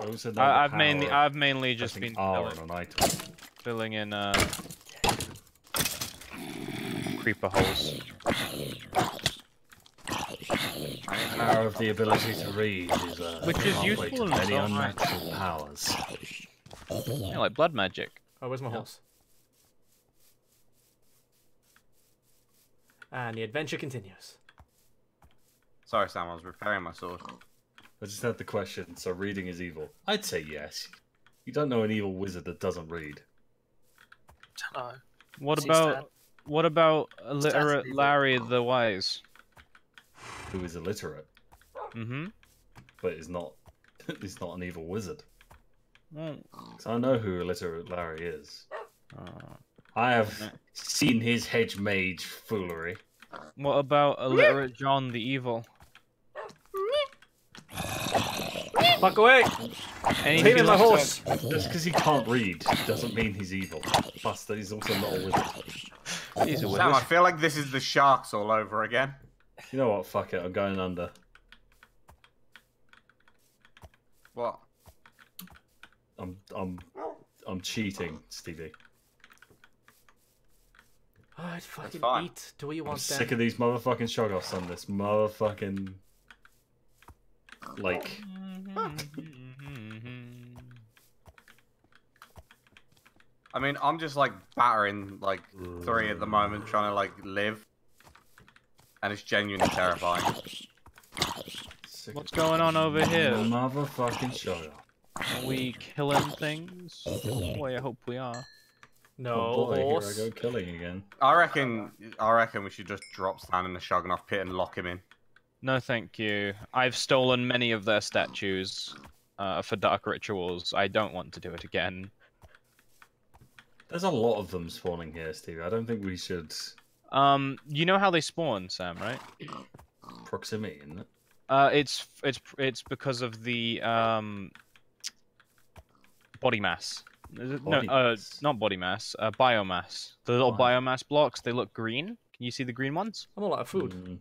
I also know the I, I've mainly, I've mainly just been filling, on an item. filling in uh, creeper holes. The power of the ability to read is uh, Which is useful to in many its right. unnatural powers. Yeah, like blood magic. Oh, where's my horse? And the adventure continues. Sorry, Sam. I was repairing my sword. I just had the question, so reading is evil. I'd say yes. You don't know an evil wizard that doesn't read. No. What See, about what about illiterate evil. Larry the Wise? Who is illiterate, Mm-hmm. but is not is not an evil wizard. Well, 'Cause I know who illiterate Larry is. uh, I have seen his hedge mage foolery. what about illiterate John the Evil? Fuck away! Any Leave me my horse! Just because he can't read doesn't mean he's evil. Plus, he's also not a wizard. He's a Sam, I feel like this is the sharks all over again. You know what? Fuck it. I'm going under. What? I'm I'm oh. I'm cheating, Stevie. Alright, fucking fine. eat. Do what you I'm want, sick of these motherfucking shoggoths on this motherfucking like. I mean, I'm just like battering like three at the moment, trying to like live, and it's genuinely terrifying. sick What's going on over here? Motherfucking shoggoth. Are we killing things? Boy, I hope we are. No oh boy, horse. here I go killing again. I reckon, I reckon we should just drop Stan in the Shoggoth pit and lock him in. No, thank you. I've stolen many of their statues uh, for dark rituals. I don't want to do it again. There's a lot of them spawning here, Steve. I don't think we should Um, you know how they spawn, Sam, right? proximity, isn't it? Uh, it's it's it's because of the um body mass. Body no, uh, not body mass. Uh, biomass. The little Bio- biomass blocks. They look green. Can you see the green ones? I'm all out of food. Mm.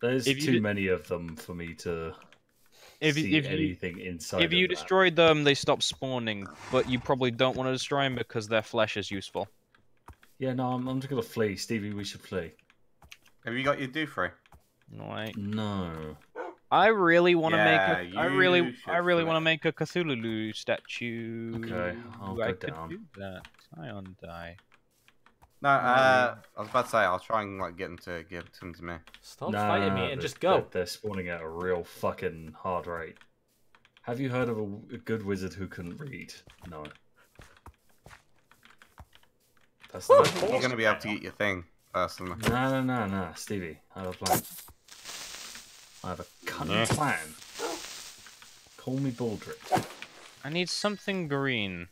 There's If too did- many of them for me to If see you, if you anything inside. if you of that. destroyed them, they stop spawning. But you probably don't want to destroy them because their flesh is useful. Yeah, no, I'm, I'm just gonna flee, Stevie. We should flee. Have you got your do free? Right. No. I really want to Yeah, make a. I you really, I really want to make a Cthulhu statue. Okay, I'll I go could down. do that. Ion die. No, uh, I was about to say I'll try and like get him to get him to me. Stop Nah, fighting me and they're- just go. They're, they're spawning at a real fucking hard rate. Have you heard of a, a good wizard who couldn't read? No. That's I not you're gonna be able to get your thing personally. No, no, no, no, Stevie. I have a plan. I have a cunning Yeah. plan. Call me Baldrick. I need something green.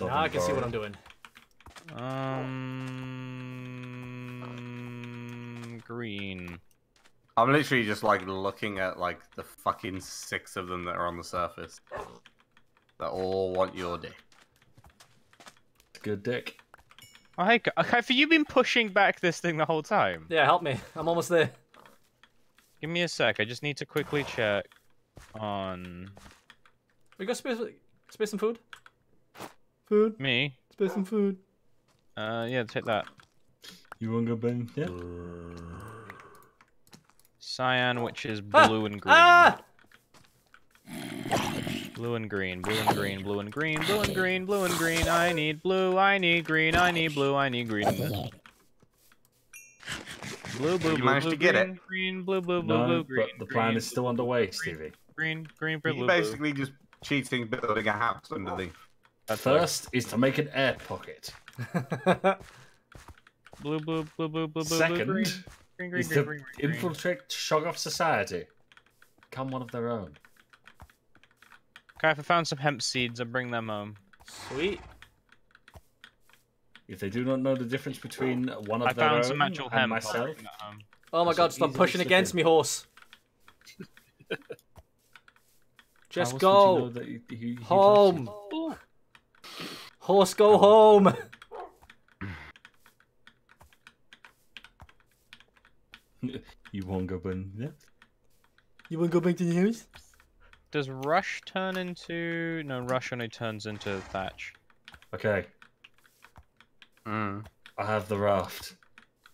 Now I can see what I'm doing. Um, green. I'm literally just like looking at like the fucking six of them that are on the surface. That all want your dick. Good dick. Oh, hey, Ka- have you been pushing back this thing the whole time? Yeah, help me. I'm almost there. Give me a sec. I just need to quickly check on We got space, space some food. Food. me. Space some food. Uh, yeah, take that. You want to go, Ben? Yeah. Cyan, which is Ah! blue and green. Ah! Blue and green, blue and green, blue and green, blue and green, blue and green. I need blue, I need green, I need blue, I need green. Blue, blue, You blue, managed blue, to get green, it. green, blue, blue, blue, No, blue, green. but the plan is still underway, Stevie. Green, green, blue, You're blue, blue. basically just cheating building a house underneath. That's right. First is to make an air pocket. Blue, blue, blue, blue, blue, blue, blue, Second green, green, green, is green, green, green. infiltrate Shoggoth society. Become one of their own. Okay, if I found some hemp seeds, I'll bring them home. Sweet. If they do not know the difference between one of I their found own some actual and hemp. Myself, bring that home. Oh my god, stop pushing against in. me, horse. Just else would you go. know he- he- he Home. Horse, go home. you? You won't go, Ben? Yeah. You won't go back to the house? Does Rush turn into... No, Rush only turns into Thatch. Okay, Mm. I have the raft.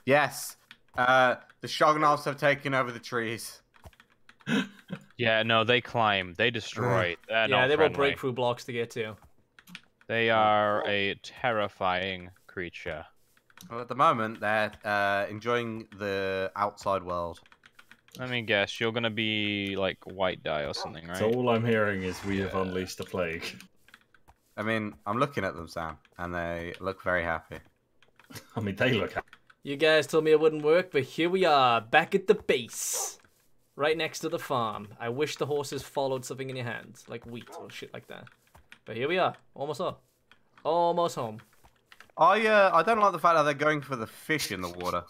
Yes. Uh, the Shoggoths have taken over the trees. Yeah, no, they climb. They destroy. They're yeah, not they will friendly. break through blocks to get to. They are a terrifying creature. Well, at the moment, they're uh, enjoying the outside world. Let me guess, you're gonna be like white die or something, right? So all I'm hearing is we have unleashed a plague. I mean, I'm looking at them, Sam, and they look very happy. I mean, they look happy. You guys told me it wouldn't work, but here we are, back at the base. Right next to the farm. I wish the horses followed something in your hands, like wheat or shit like that. But here we are, almost home. Almost home. I uh, I don't like the fact that they're going for the fish in the water.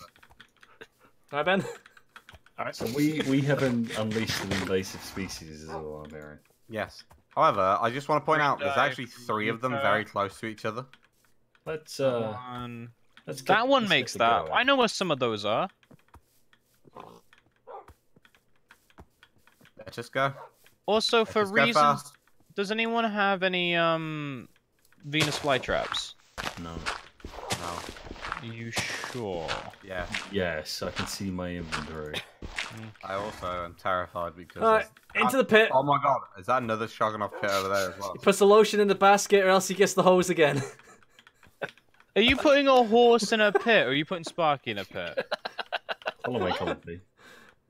Hi Ben? All right, so we we haven't unleashed an invasive species, is all I'm hearing. Yes. However, I just want to point out there's actually three of them very close to each other. Let's uh, One. let's get, That one let's makes that. go. I know where some of those are. Let's just go. Also, Let's for just go reasons, does anyone have any um Venus flytraps? No. No. Are You sure? Yeah. Yes, I can see my inventory. I also am terrified because. Alright, there's- into the pit. Oh my god, is that another Shoggoth pit over there as well? He puts the lotion in the basket or else he gets the hose again. Are you putting a horse in a pit, or are you putting Sparky in a pit? Follow my company.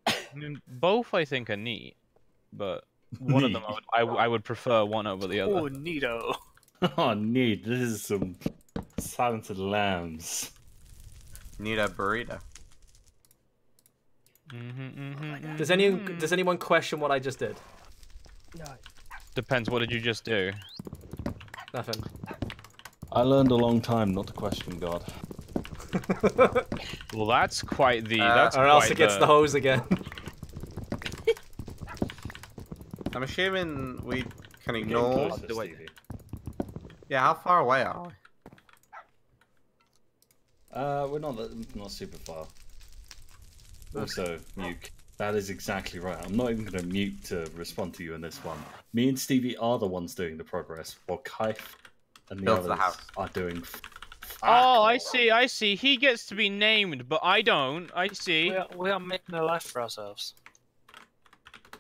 I mean, both I think are neat, but one of them I would, I, w- I would prefer one over the other. Oh, neato. oh, neat. This is some silenced lambs. Need a burrito. Mm-hmm, Does any does anyone question what I just did? No. Depends. What did you just do? Nothing. I learned a long time not to question God. Well, that's quite the. Uh, that's or else it gets the, the hose again. I'm assuming we can Getting ignore. closer, Stevie. Yeah, how far away are we? Uh, we're not that- not super far. Also, Muke, that is exactly right. I'm not even going to mute to respond to you in this one. Me and Stevie are the ones doing the progress, while Kaif and the Built others the house. are doing. f- Oh, I see. I see. He gets to be named, but I don't. I see. We are, we are making a life for ourselves.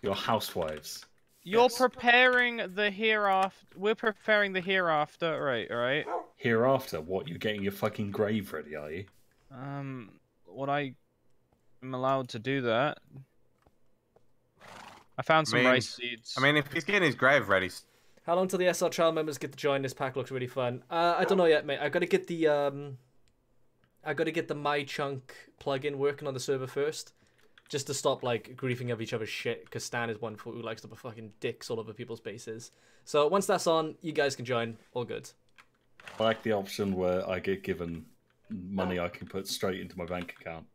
Your housewives. You're Yes. preparing the hereafter. We're preparing the hereafter, right? Right. hereafter, what you're getting your fucking grave ready, are you? Um, what I am allowed to do that. I found some mean- rice seeds. I mean, if he's getting his grave ready, How long till the SR trial members get to join? This pack looks really fun. Uh, I don't know yet, mate. I gotta get the um, I gotta get the my chunk plugin working on the server first, just to stop like griefing of each other's shit. Because Stan is one fool who likes to put fucking dicks all over people's bases. So once that's on, you guys can join. All good. I like the option where I get given money I can put straight into my bank account.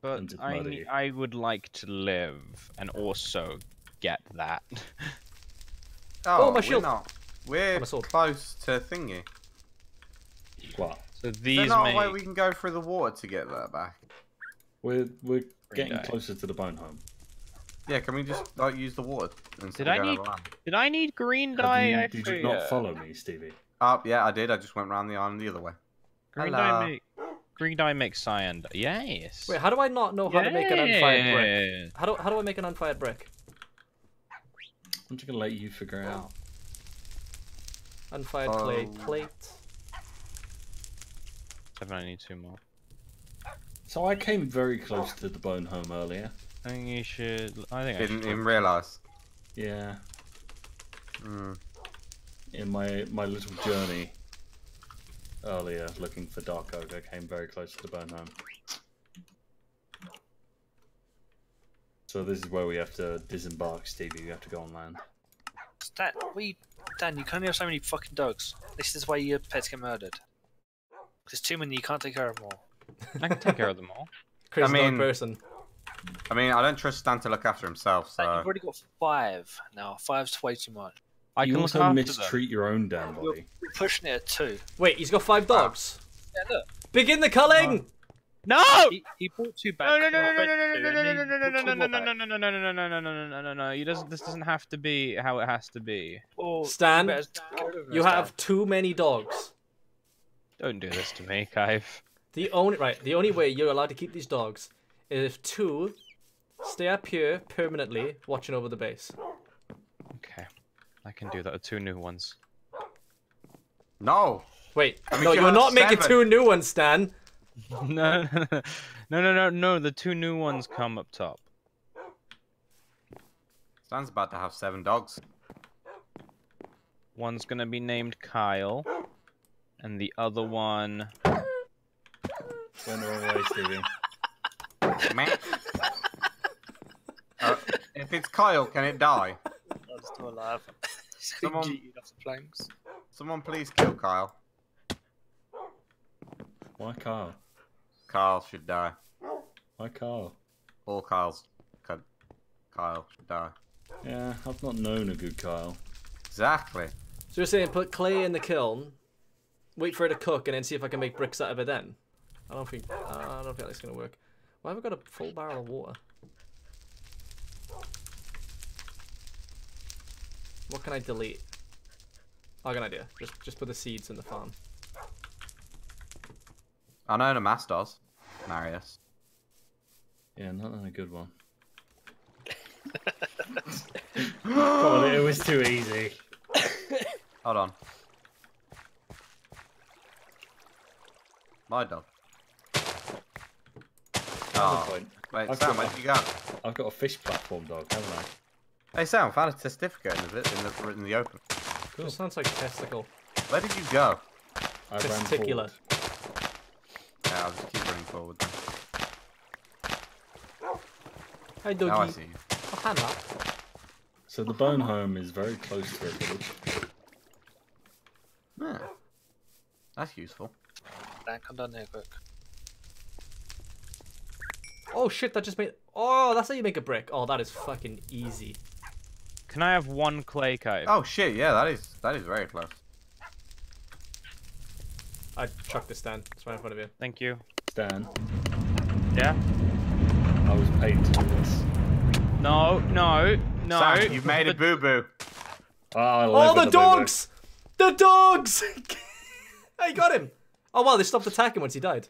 but I, ne- I would like to live and also get that. Oh, oh, my we're not. We're Oh, my sword. close to thingy. What? So Is there these not may... a way we can go through the water to get that back? We're we're Green getting dye. closer to the bone home. Yeah, can we just like use the water? Did I need? Did I need green Have dye? you, I did you not forget. follow me, Stevie? Oh, yeah, I did. I just went round the island the other way. Green Hello. dye make green dye makes cyan. Yes. Wait, how do I not know how to make an unfired brick? How do how do I make an unfired brick? I'm just gonna let you figure it out. Unfired clay Oh. plate. Seven. I need two more. So I came very close to the bone home earlier. I think you should. I think I Didn't should. even realise. Yeah, Mm. in my my little journey earlier, looking for dark oak, I came very close to the bone home. So this is where we have to disembark, Stevie. We have to go on land. That we, Dan, you can only have so many fucking dogs. This is why your pets get murdered. There's too many. You can't take care of them all. I can take care of them all. Crazy mean- dog person. I mean, I don't trust Stan to look after himself, Dan, so. you've already got five now. Five's way too much. I you can also look after mistreat your own damn body. you're pushing it at two. Wait, he's got five dogs. Yeah, look. Begin the culling. them. No! He, he brought two back. No no no well, no no Fred no two, no and no he no no no brought no two no more no back. no no no no no no no no no no no You doesn't. This doesn't have to be how it has to be. Or Stan, better get rid of them, You Stan. have too many dogs. Don't do this to me, Kaif. The only right, the only way you're allowed to keep these dogs is if two stay up here permanently, watching over the base. Okay, I can do that. with Two new ones. No! Wait, I mean, no, you you're have not making two new ones, Stan. No no no no no no no. The two new ones come up top. Stan's about to have seven dogs. One's gonna be named Kyle, and the other one. Went the wrong way, Stevie. Meh. uh, if it's Kyle, can it die? I'm still alive. Someone- Someone... off the planks. Someone please kill Kyle. Why Kyle? Kyle should die. Why Kyle? All Kyle's. Kyle should die. Yeah, I've not known a good Kyle. Exactly. So you're saying put clay in the kiln, wait for it to cook, and then see if I can make bricks out of it then? I don't think uh, I don't think that's gonna work. Why have I got a full barrel of water? What can I delete? I got an idea. Just just put the seeds in the farm. I know the mass does. Marius. Yeah, not a good one. Come on, it was too easy. Hold on. My dog. Oh, point. wait, I've Sam, got- where'd you go? I've got a fish platform dog, haven't I? Hey Sam, found a certificate in the in the, in the open. Cool. Just sounds like a testicle. Where did you go? I Testicular. forward. Yeah, I'll just keep running forward. Then. Hi doggy. Now I see you. Oh, Hannah. So the bone home is very close to a village. Yeah. That's useful. Dan, come down here quick. Oh shit! That just made. Oh, that's how you make a brick. Oh, that is fucking easy. Can I have one clay Kaif? Oh shit, yeah, that is that is very close. I chucked this down. It's right in front of you. Thank you. Stan, Yeah. I was paid to do this. No, no, no. Sam, you've made a boo boo. Ah, oh, I Oh, live the in boo-boo. dogs! The dogs! I got him. Oh wow, they stopped attacking once he died.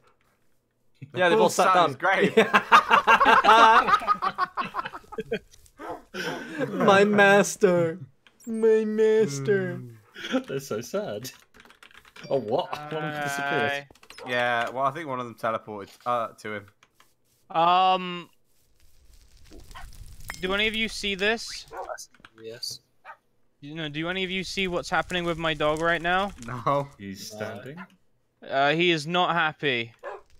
Yeah, they've all sat down. Great. My master. My master. They're so sad. Oh what? One of them disappeared. Yeah, well, I think one of them teleported uh, to him. Um. Do any of you see this? Yes. You know, do any of you see what's happening with my dog right now? No. He's standing. Uh, he is not happy.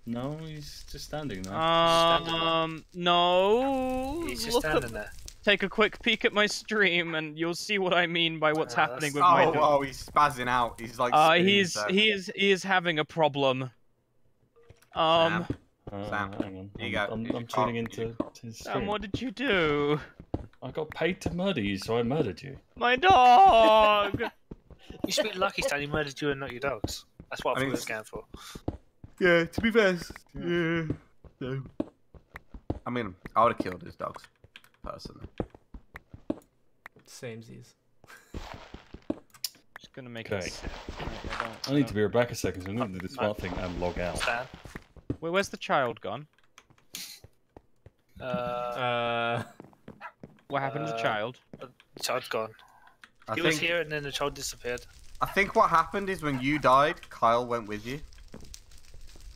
No, he's just standing there. Um, no. He's just Look standing at- there. Take a quick peek at my stream, and you'll see what I mean by what's Uh, happening that's- with my Oh, dog. oh, he's spazzing out. He's like. Uh, spinning he's himself. he is he is having a problem. Um, Uh, Sam, hang on. you I'm, go. I'm, I'm can't- tuning into his Sam, stream. what did you do? I got paid to murder you, so I murdered you. My dog. You should be lucky, Stan. He murdered you and not your dogs. That's what I I, mean, thought was going for. Yeah, to be fair. Yeah. So. I mean, I would have killed his dogs, personally. Samesies. Just gonna make Okay. it. sit. I need to be right back a second, so I'm going to do the smart thing and log out. Stan. Wait, where's the child gone? Uh, Uh, What happened to the Uh, child? the child's gone. I he was here and then the child disappeared. I think what happened is when you died, Kyle went with you.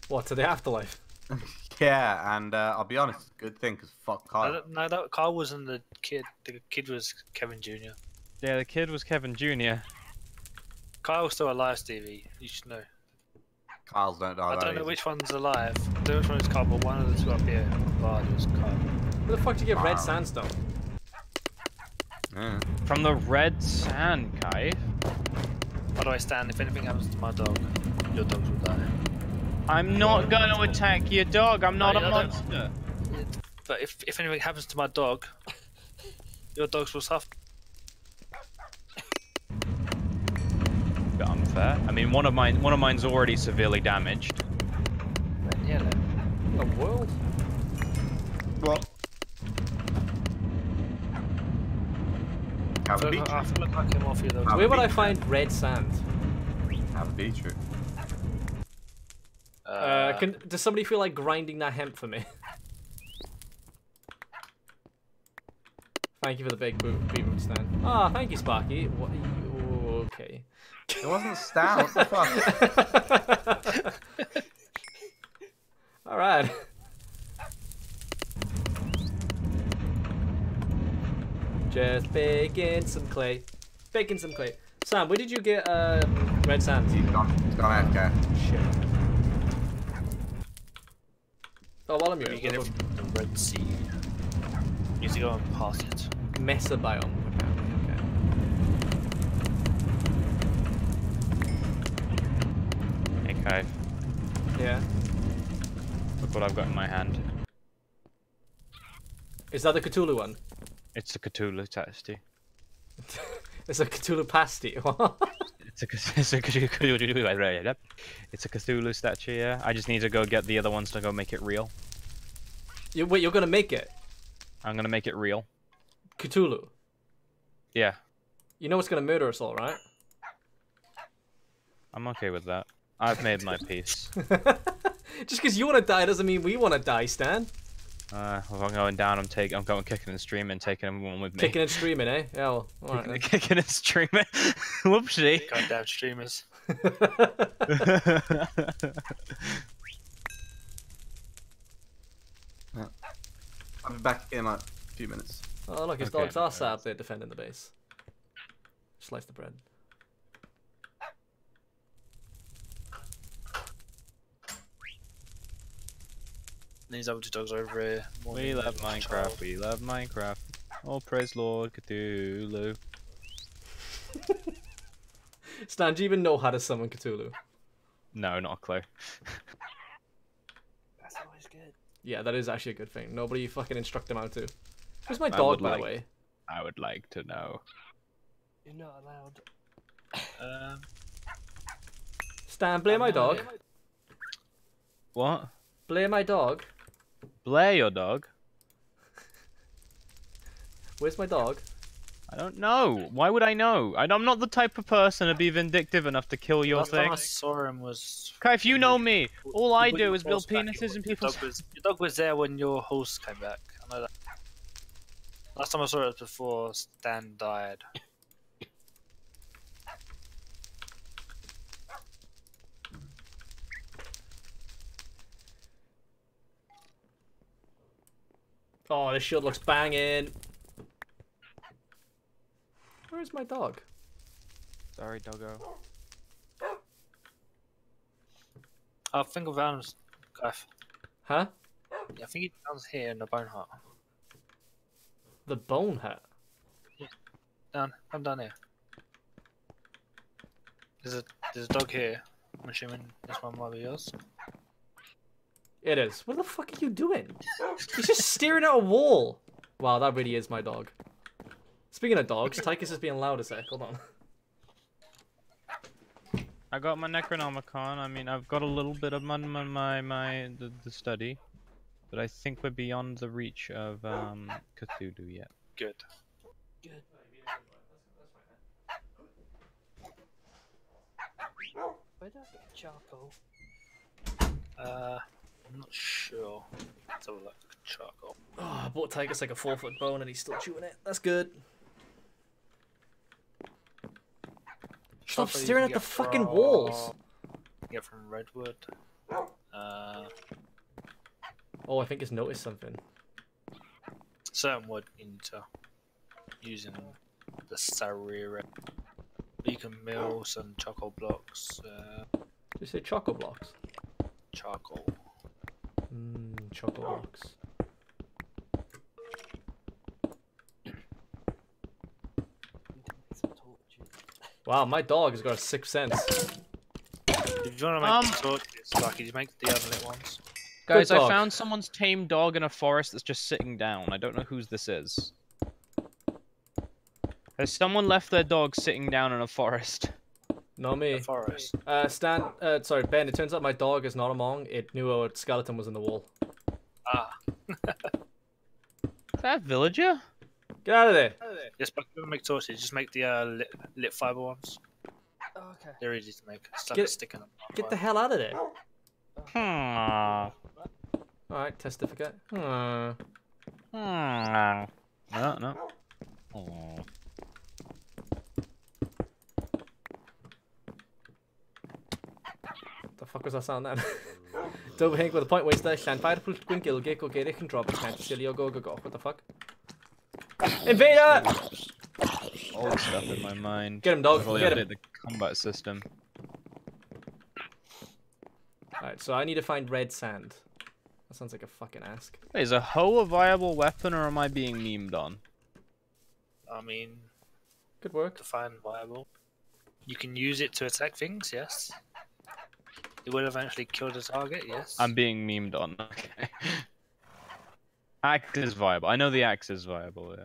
What to the afterlife? Yeah, and uh, I'll be honest, good thing because fuck No, Kyle. no, that Carl wasn't the kid. The kid was Kevin Jr. Yeah, the kid was Kevin Jr. Kyle's still alive, Stevie. You should know. Kyle's don't die. I don't know either. which one's alive. I don't know which one is Carl, but one of the two up here on the bar was Kyle. Where the fuck did you get red sandstone? Yeah. From the red sand, Kai. By the way, Stan, if anything happens to my dog, your dogs will die. I'm not gonna attack your dog. I'm not No, a monster. But if, if anything happens to my dog, your dogs will suffer. Bit unfair. I mean, one of mine, one of mine's already severely damaged. Then, yeah. The world? What? Have a feel, beetroot. like, I feel like I came off your dogs. Have a Where would I find red sand? Have a beetroot. Uh, can, does somebody feel like grinding that hemp for me? thank you for the big boot, beetroot stand. Ah, thank you, Sparky. What? you- Okay. It wasn't Stan. What the fuck? All right. Just baking some clay. Baking some clay. Sam, where did you get um, red sand? He's gone. He's gone AFK. Shit. Oh, while I'm here, You here, get it from the Red Sea. You need to go and pass it. Mesa biome. Hey, Kai. Okay. Yeah. Look what I've got in my hand. Is that the Cthulhu one? It's a Cthulhu tasty. It's a Cthulhu pasty. It's a it's a Cthulhu. It's a Cthulhu statue. Yeah. I just need to go get the other ones to go make it real. you, wait, you're gonna make it I'm gonna make it real. Cthulhu. Yeah. You know it's gonna murder us all, right? I'm okay with that. I've made my peace. Just because you want to die doesn't mean we want to die, Stan. Uh, if I'm going down, I'm taking, I'm going kicking and streaming, taking everyone with me. Kicking and streaming, eh? Yeah, well, all right. Kicking, kicking and streaming. Whoopsie. Goddamn streamers. I'll be back in like a few minutes. Oh, look, his Okay. dogs are sat up there defending the base. Slice the bread. These other two dogs over here. One we love them is a Minecraft. child. We love Minecraft. Oh, praise Lord Cthulhu. Stan, do you even know how to summon Cthulhu? No, not a clue. That's always good. Yeah, that is actually a good thing. Nobody fucking instruct him how to. Where's my I dog, by like- the way? I would like to know. You're not allowed. Um, Stan, blame my dog. What? Blame my dog. Blair your dog? Where's my dog? I don't know. Why would I know? I- I'm not the type of person to be vindictive enough to kill your last time thing. I saw him was. Kai, if you know me, all I do is build horse back, penises in your people's. Dog was, your dog was there when your horse came back. I know that. Last time I saw it was before Stan died. Oh, this shield looks banging. Where's my dog? Sorry, doggo. Oh, I think I found Gaff. Huh? Yeah, I think he found here in the bone hut. The bone hut. Down, I'm down here. There's a there's a dog here. I'm assuming this one might be yours. It is. What the fuck are you doing? He's just staring at a wall. Wow, that really is my dog. Speaking of dogs, Tychus is being loud a sec. Hold on. I got my Necronomicon. I mean, I've got a little bit of my my my, my the, the study, but I think we're beyond the reach of um Cthulhu yet. Good. Good. Where did I get charcoal? Uh, I'm not sure. Let's have a look. Charcoal. Oh, I bought Tychus like a four foot bone and he's still chewing it. That's good. Stop Stuff staring at the get fucking from- walls. Get from redwood. Uh, Oh, I think he's noticed something. certain wood into using the Sarira. You can mill some charcoal blocks. Uh, Did you say choco blocks? charcoal. Mmm, choco blocks. Some torches. Wow, my dog has got a sixth sense. If you want to make Um, torches, like you make the unlit ones. Guys, I found someone's tame dog in a forest that's just sitting down. I don't know whose this is. Has someone left their dog sitting down in a forest? Not me. Forest. Uh, Stan, uh, sorry, Ben, it turns out my dog is not among. It knew a skeleton was in the wall. Ah. Is that a villager? Get out of there! Yes, but if you want to make torches, just make the uh, lit, lit fiber ones. Oh, okay. They're easy to make. It's Get- a stick in a Get the hell out of there! Hmm. Alright, testificate. Hmm. Hmm. No, no. Oh. Fuck was that sound then? Double Hank with a point waster, Shan Fireful, Gwyn Gilgig, or Gerich and Drop, Can't Silly, go go go. What the fuck? Invader! All the stuff in my mind. Get him, dog, I've get him. the combat system. Alright, so I need to find red sand. That sounds like a fucking ask. Wait, is a hoe a viable weapon, or am I being memed on? I mean, Good work. define viable. You can use it to attack things, yes. It will eventually kill the target, yes. I'm being memed on. Okay. Axe is viable. I know the axe is viable. Yeah.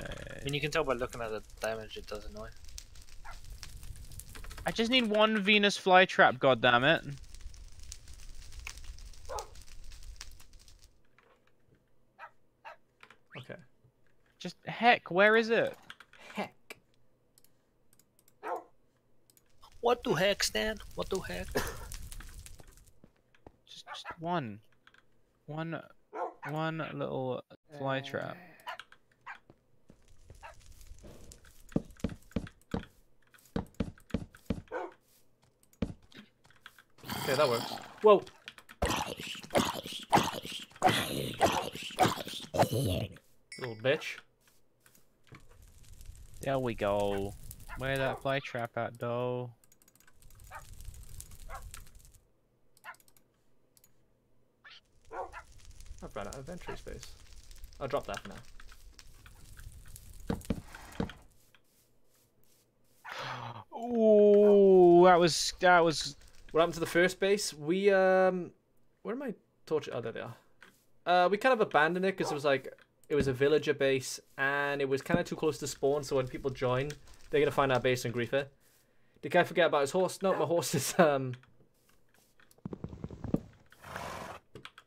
I mean, you can tell by looking at the damage it does annoy. I just need one Venus flytrap. God damn it! Okay. Just heck, where is it? What the heck, Stan? What the heck? Just, just one, one, one little fly uh, trap. Okay, that works. Whoa! Little bitch. There we go. Where that fly trap at, though? I've run out of entry space. I'll drop that for now. Oh, that was that was. What happened to the first base? We um, where am I torch? Oh, there they are. Uh, we kind of abandoned it because it was like it was a villager base and it was kind of too close to spawn. So when people join, they're gonna find our base and grief it. Did guy forget about his horse? No, my horse is um.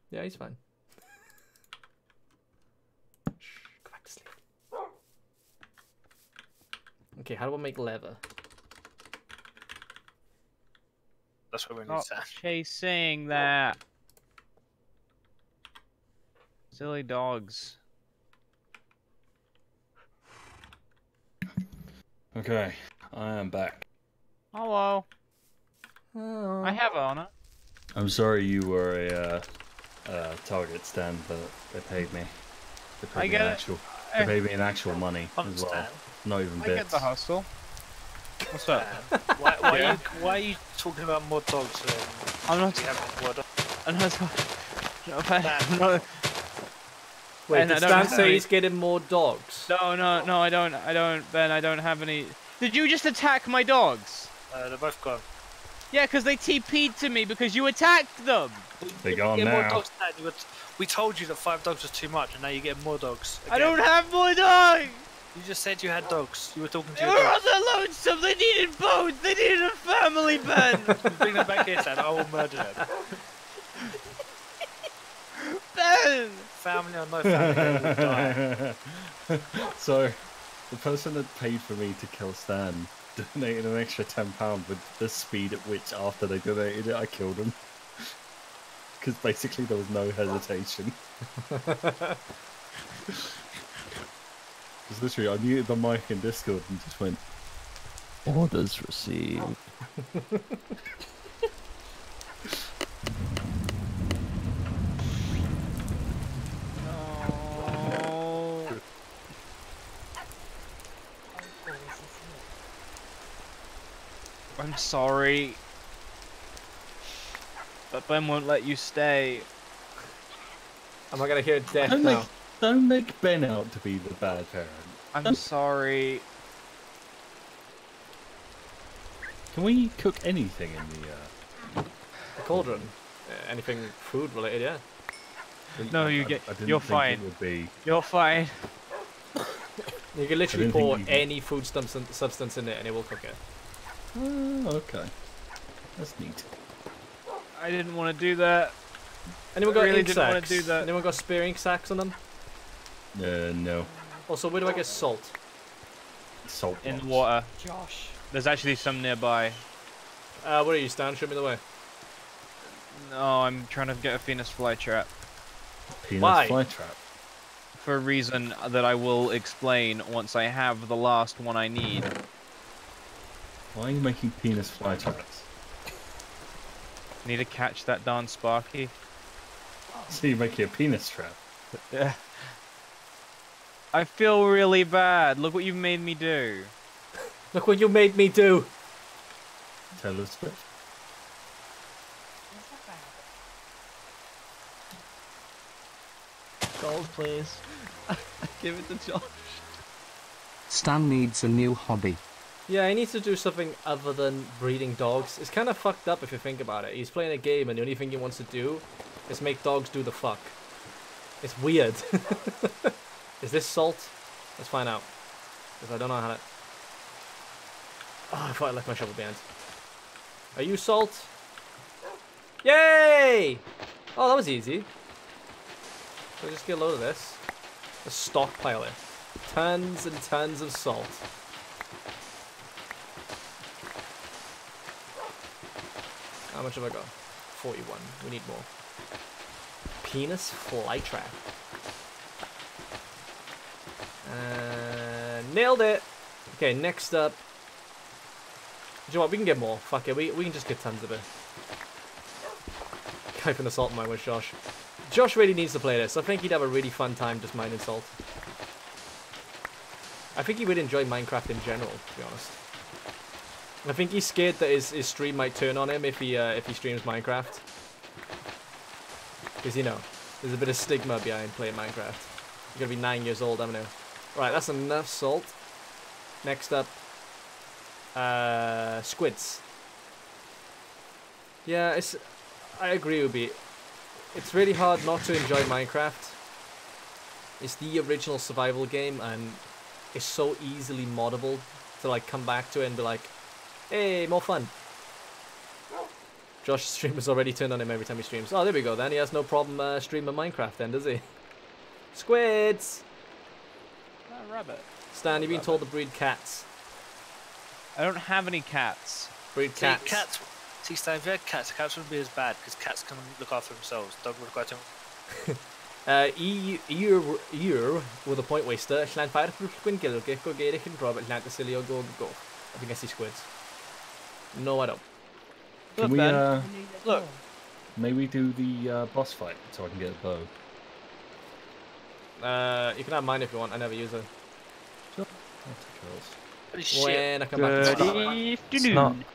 Yeah, he's fine. Shh, go back to sleep. Okay, how do I make leather? That's what we need Stop chasing that. Silly dogs. Okay, I am back. Hello. Oh. I have honor. I'm sorry you were a uh, uh, target stand, but they paid me. They paid I me an actual. I- They paid me in actual money as well. Understand. Not even I get the hustle. What's up? Why, why, Yeah. are you, why are you talking about more dogs? When I'm not. we have more dogs? I'm not. No, I'm. Wait, Ben, did Stan say he's getting more dogs? No, no, no. I don't. I don't. Ben, I don't have any. Did you just attack my dogs? Uh, they're both gone. Yeah, because they TP'd to me because you attacked them. They're gone get more now. dogs than you were t- we told you that five dogs was too much, and now you get more dogs. I don't have more dogs. You just said you had dogs. You were talking to They your were dogs. on the lonesome. They needed both. They needed a family, Ben. Bring them back here, Stan. I will murder them. ben. Family or no family, they will die. so, the person that paid for me to kill Stan donated an extra ten pound with the speed at which, after they donated it, I killed him. Because basically there was no hesitation. Just literally, I muted the mic in Discord and just went, "Orders received." No. I'm sorry. But Ben won't let you stay. Am I gonna hear death Don't now? make, don't make Ben out to be the bad parent. I'm sorry. Can we cook anything in the? Uh... The cauldron. Uh, anything food related, yeah. No, you I- get. I didn't You're think fine. It would be. You're fine. You can literally pour you- any food substan- substance in it and it will cook it. Oh, okay. That's neat. I didn't want to do that. Anyone got really ink didn't wanna sacks? do that. Anyone got spare ink sacs on them? Uh, no. Also, where do I get salt? Salt. In blocks. water. Josh. There's actually some nearby. Uh, where are you, Stan? Show me the way. No, I'm trying to get a Phoenix flytrap. Penis Why? flytrap. For a reason that I will explain once I have the last one I need. Why are you making penis flytraps? Need to catch that darn Sparky. So you're making a penis trap. Yeah. I feel really bad. Look what you've made me do. Look what you made me do! Taylor Swift. Gold, please. Give it to Josh. Stan needs a new hobby. Yeah, he needs to do something other than breeding dogs. It's kind of fucked up if you think about it. He's playing a game and the only thing he wants to do is make dogs do the fuck. It's weird. is this salt? Let's find out. Because I don't know how to... Oh, I thought I left my shovel behind. Are you salt? Yay! Oh, that was easy. So just get a load of this. Just stockpile it. Tons and tons of salt. How much have I got? 41. We need more. Penis flytrap. Uh, nailed it! Okay, next up. Do you know what? We can get more. Fuck it. We, we can just get tons of it. Guy from the salt mine was Josh. Josh really needs to play this. I think he'd have a really fun time just mining salt. I think he would enjoy Minecraft in general, to be honest. I think he's scared that his, his stream might turn on him if he uh, if he streams Minecraft. Because you know, there's a bit of stigma behind playing Minecraft. You're going to be nine years old, haven't you? Right, that's enough salt. Next up, uh, squids. Yeah, it's. I agree you. It's really hard not to enjoy Minecraft. It's the original survival game, and it's so easily moddable to like come back to it and be like, hey, more fun. Josh's stream has already turned on him every time he streams. Oh, there we go then. He has no problem uh, streaming Minecraft then, does he? Squids! Rabbit. Stan, you've been told to breed cats. I don't have any cats. Breed See, cats. cats. See, Stan, if you had cats, cats wouldn't be as bad because cats can look after themselves. Dogs would go to Uh, i ur, ur, with a point waster, Llan ffair gwyn gilgych o geirich yn Robert Llan Silio go go. I think I see squids. No, I don't. Can Look, we, Ben. uh, Look. Maybe do the uh, boss fight so I can get a bow. Uh, you can have mine if you want. I never use it. I'll take yours. Holy shit. When I come back to Good It's not- afternoon.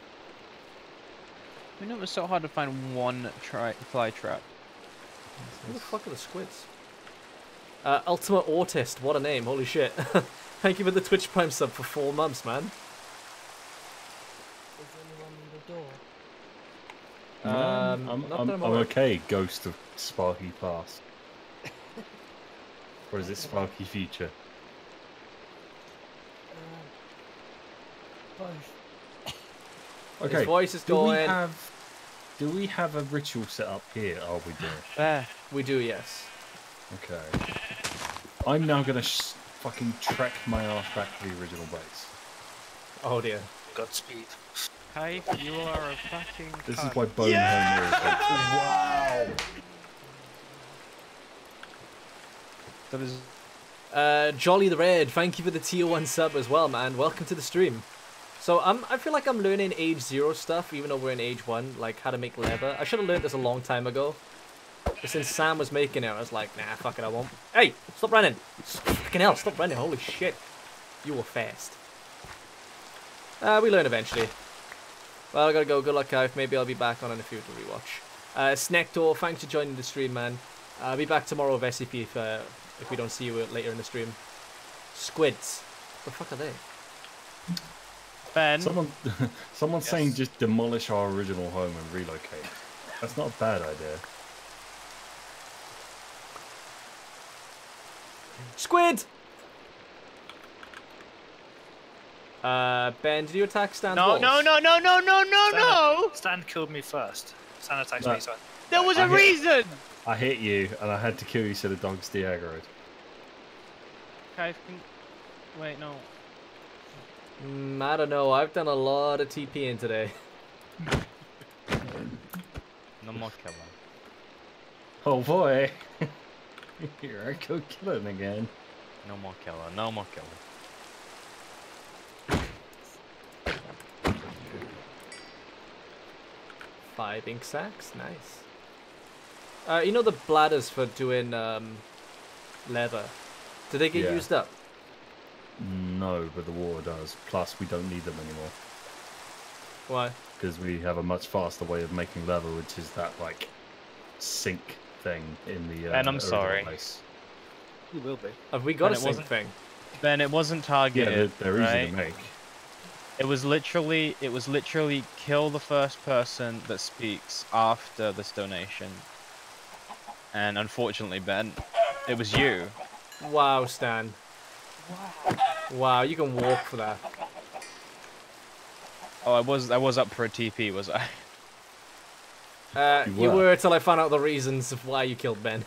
I know it was so hard to find one tri- fly trap. Who the fuck are the squids? Uh, Ultimate Autist, what a name, holy shit. Thank you for the Twitch Prime sub for four months, man. Is anyone in the door? Um, I'm, I'm, I'm I'm okay, Ghost of Sparky Past. or is it Sparky Future? Both. Okay. His voice is do we have do we have a ritual set up here? Oh, we do. There. We do, yes. Okay. I'm now gonna sh- fucking trek my ass back to the original base. Oh dear. Godspeed. Hey, you are a fucking. This is cunt. why Bone Home is like, wow. That is. Uh, Jolly the Red, thank you for the tier 1 sub as well, man. Welcome to the stream. So I'm, I feel like I'm learning age 0 stuff, even though we're in age 1, like how to make leather. I should have learned this a long time ago. But since Sam was making it, I was like, nah, fuck it, I won't. Hey, stop running! Fucking hell, stop running, holy shit. You were fast. Uh, we learn eventually. Well, I gotta go. Good luck, Kaif. Maybe I'll be back on in a few to rewatch. Uh, Snector, thanks for joining the stream, man. Uh, I'll be back tomorrow with SCP if, uh, if we don't see you later in the stream. Squids. What the fuck are they? Ben, Someone, someone's saying just demolish our original home and relocate. That's not a bad idea. Squid! Uh, Ben, did you attack Stan No, no, no, no, no, no, no, Stan, no! Stan killed me first. Stan attacked No. me, so There was I a hit- reason! I hit you and I had to kill you so the dog's de-aggroed. Kaif, can... wait, no. Mm, I don't know. I've done a lot of TPing today. No more killer. Oh boy! Here I go killing again. No more killer. No more killer. Five ink sacs, nice. Uh, you know the bladders for doing um, leather? Did they get Yeah. used up? No, but the water does. Plus, we don't need them anymore Why? because we have a much faster way of making leather, which is that like sink thing in the. Uh, And I'm sorry. base. you will be. Have we got And a it thing? Ben, it wasn't Yeah, targeted. they're, they're easy to make. It was literally, it was literally kill the first person that speaks after this donation. And unfortunately, Ben, it was you. Wow, Stan. Wow, you can walk for that. Oh, I was, I was up for a TP, was I? Uh, You you were. were till I found out the reasons of why you killed Ben.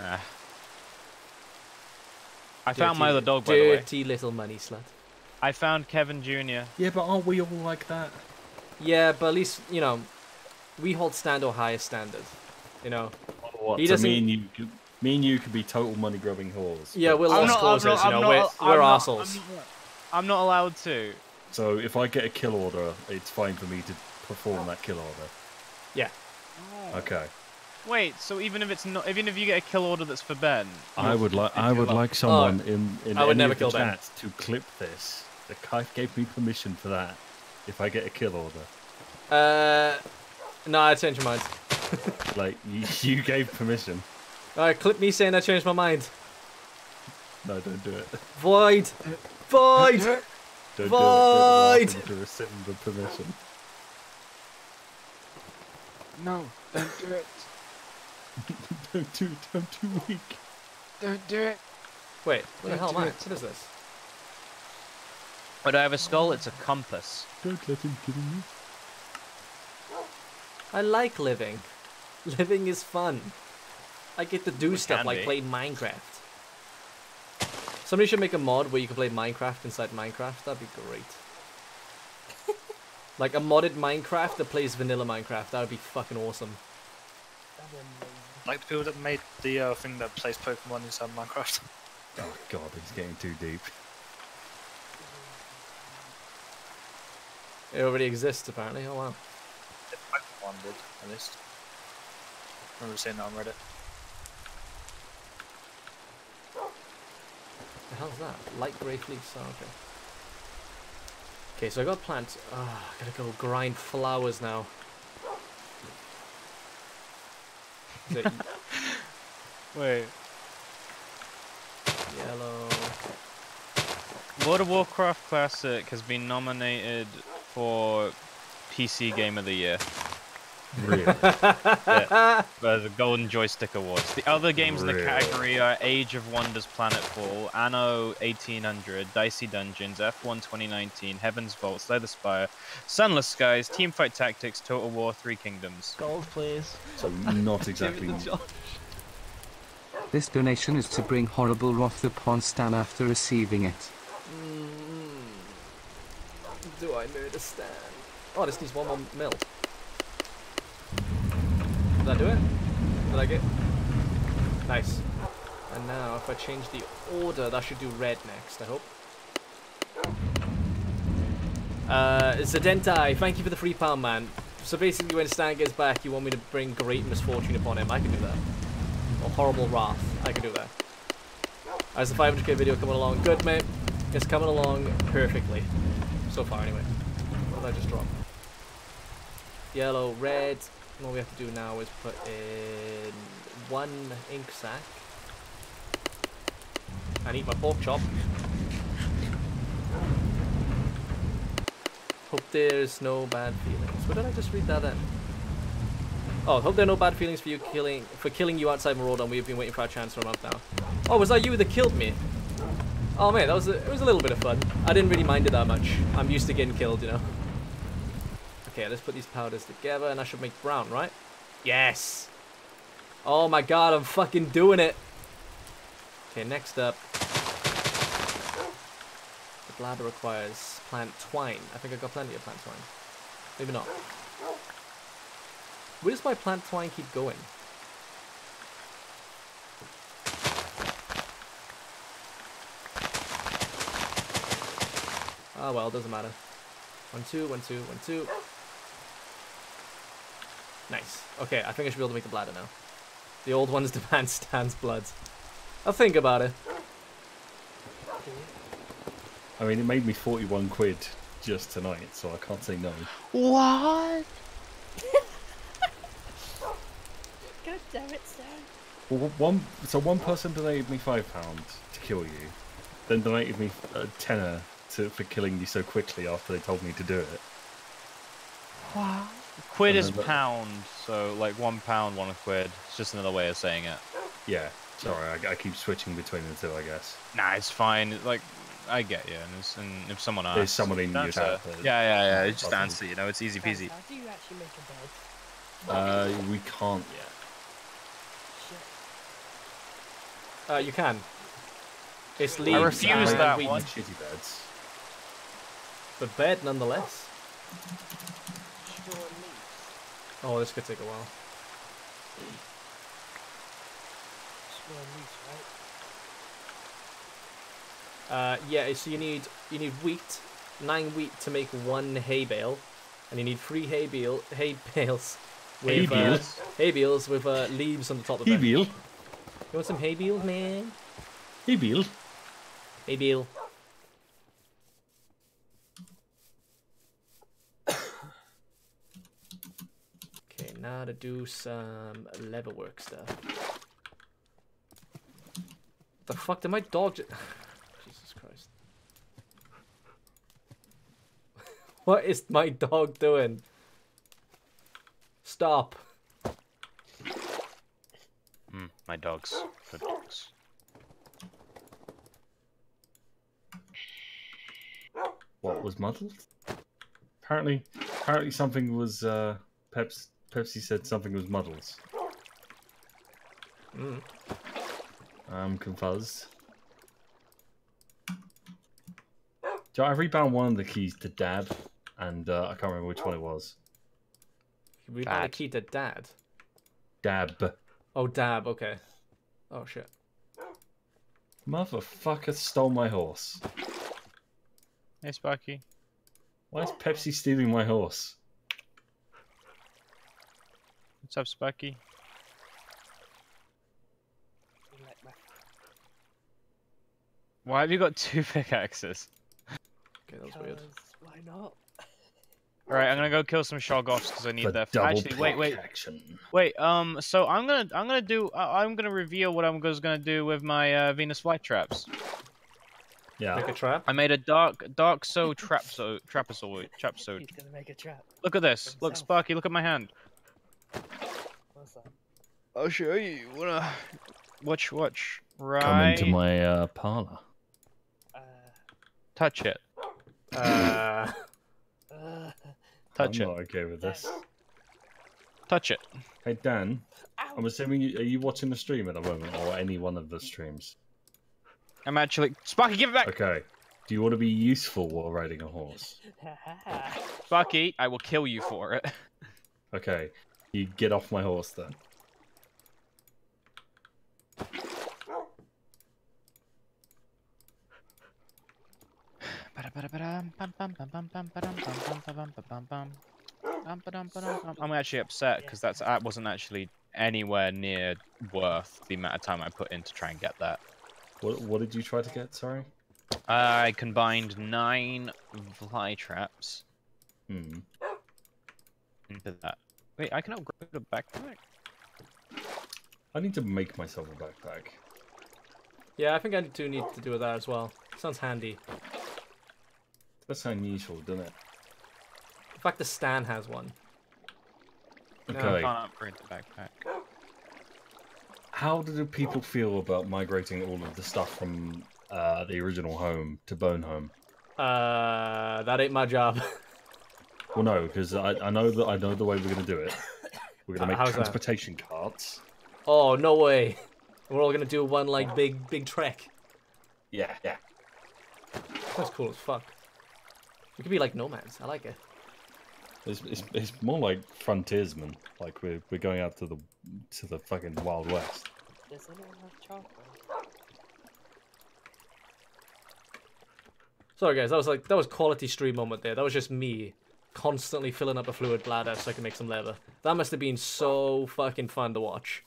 Ah. I found my other dog, by the way. Dirty little money slut. I found Kevin Jr. Yeah, but aren't we all like that? Yeah, but at least you know, we hold Stando highest standard. You know. What? He doesn't- me and you, could- me and you could be total money grubbing whores. Yeah, we're I'm lost causes. not- you know, I'm we're not- we're I'm not- arseholes. I'm not allowed to. So if I get a kill order, it's fine for me to perform that kill order. Yeah. Okay. Wait, so even if it's not, even if you get a kill order that's for Ben, I would like I would like someone in in I would any never of the kill Ben. chats to clip this. The Kaif gave me permission for that. If I get a kill order, Uh, no, I changed my mind. like you, you gave permission. Alright, clip me saying I changed my mind. No, don't do it. Void, void. Don't do it. Void! Don't to rescind the permission. No, don't do it. don't do it. I'm too weak. Don't do it. Wait, what the Don't hell am do I? it. What is this? But I have a skull. It's a compass. Don't let him kill you. I like living. Living is fun. I get to do It stuff like be. play Minecraft. Somebody should make a mod where you can play Minecraft inside Minecraft. That'd be great. like a modded Minecraft that plays vanilla Minecraft. That would be fucking awesome. Like the people that made the uh, thing that plays Pokemon inside Minecraft. Oh god, he's getting too deep. It already exists apparently. Oh wow. Pokemon did, at least. I remember seeing that on Reddit. The hell's that? Light grey fleece. Oh, okay. Okay, so I got plants. Ah, I gotta go grind flowers now. Wait. yellow? World of Warcraft Classic has been nominated for PC Game of the Year. Really? yeah, the Golden Joystick Awards. The other games in the category are Age of Wonders Planetfall, Anno 1800, Dicey Dungeons, F1 2019, Heaven's Vault, Slay the Spire, Sunless Skies, Teamfight Tactics, Total War, Three Kingdoms. Gold, please. So not exactly. Give it to Josh. This donation is to bring horrible wrath upon Stan after receiving it. Mm, do I murder Stan? Oh, this needs one more mil. Did I do it? Did I get? Nice. And now, if I change the order, that should do red next. I hope. Uh, Zedentai, thank you for the free pound, man. So basically, when Stan gets back, you want me to bring great misfortune upon him. I can do that. Or horrible wrath. I can do that. How's the 500k video coming along? Good, mate. It's coming along perfectly. So far, anyway. What did I just drop? Yellow, red. And all we have to do now is put in one ink sac. And eat my pork chop. Hope there's no bad feelings. Where did I just read that in? Oh, hope there are no bad feelings for you killing for killing you outside Maraudon. We've been waiting for our chance for a month now. Oh, was that you that killed me? Oh man, that was a, it was a little bit of fun. I didn't really mind it that much. I'm used to getting killed, you know. Okay, let's put these powders together, and I should make brown, right? Yes. Oh my god, I'm fucking doing it. Okay, next up. The bladder requires plant twine. I think I got plenty of plant twine. Maybe not. Where does my plant twine keep going? Ah well, doesn't matter. One, two, one, two, one, two. Nice. Okay, I think I should be able to make the bladder now. The old ones demand Stan's blood. I'll think about it. I mean, it made me 41 quid just tonight, so I can't say no. What? God damn it, Stan. Well, one so one person donated me five pounds to kill you, then donated me a tenner to, for killing you so quickly after they told me to do it. Wow. Quid is pound, so like one pound, one quid. It's just another way of saying it. Yeah, sorry, I, I keep switching between the two, I guess. Nah, it's fine. Like, I get you. And, it's, and if someone asks, There's someone in your answer. chat Yeah, yeah, yeah. It's just Awesome. answer. You know, it's easy peasy. How do you actually make a bed? Uh, we can't yet. Shit. Uh, you can. It's I refuse and that wheat. one. Shitty beds. But bed nonetheless. Straw and leaves. Oh, this could take a while. Straw and leaves, right? Uh, yeah, so you need you need wheat, nine wheat to make one hay bale, and you need three hay bale hay bales. Hay With, uh, bales? hay bales with uh, leaves on the top of Hey, it. Bill. You want some hay bales, man? Hay bale. Hay bale. Okay, now to do some leather work stuff. The fuck did my dog ju- Jesus Christ. what is my dog doing? Stop. Mm, my dogs. Good dogs. What was muddled? Apparently, apparently something was. Uh, Peps, Pepsi said something was muddles. Mm. I'm confused. So I rebound one of the keys to Dad, and uh, I can't remember which one it was. We read the Dad. key to dad. Dab. Oh, dab, okay. Oh, shit. Motherfucker stole my horse. Hey, Sparky. Why is Pepsi stealing my horse? What's up, Sparky? Why have you got two pickaxes? Okay, that was weird. Why not? Alright, I'm gonna go kill some Shoggoths because I need The their. double Actually, wait, wait, action. wait. Um, so I'm gonna, I'm gonna do, uh, I'm gonna reveal what I'm just gonna do with my uh, Venus flytraps. Yeah. Make a trap. I made a dark, dark so trapso, trapezoid, trapsoid. He's gonna make a trap. Look at this. Look, Sparky. Look at my hand. What's that? I'll show you. Wanna watch? Watch. Right. Come into my uh, parlor. Uh, Touch it. Uh, Touch I'm it. not okay with this. Touch it. Hey Dan, I'm assuming you, are you watching the stream at the moment or any one of the streams? I'm actually Sparky. Give it back. Okay. Do you want to be useful while riding a horse? Sparky, I will kill you for it. Okay. You get off my horse then. I'm actually upset because that's that wasn't actually anywhere near worth the amount of time I put in to try and get that. What What did you try to get? Sorry. I combined nine fly traps Hmm. into that. Wait, I can upgrade the backpack. I need to make myself a backpack. yeah, I think I do need to do that as well. Sounds handy. That's unusual, doesn't it? In fact, the Stan has one. No, I can't upgrade the backpack. How did the people feel about migrating all of the stuff from uh, the original home to Bone Home? Uh, that ain't my job. Well, no, because I, I know that I know the way we're gonna do it. We're gonna Uh, make how's that? transportation carts. oh no way! We're all gonna do one like big big trek. Yeah, yeah. That's cool as fuck. We could be like nomads. I like it. It's, it's, it's more like frontiersmen. Like we're we're going out to the to the fucking wild west. Does anyone have charcoal? Sorry guys, that was like that was quality stream moment there. That was just me constantly filling up a fluid bladder so I can make some leather. That must have been so fucking fun to watch.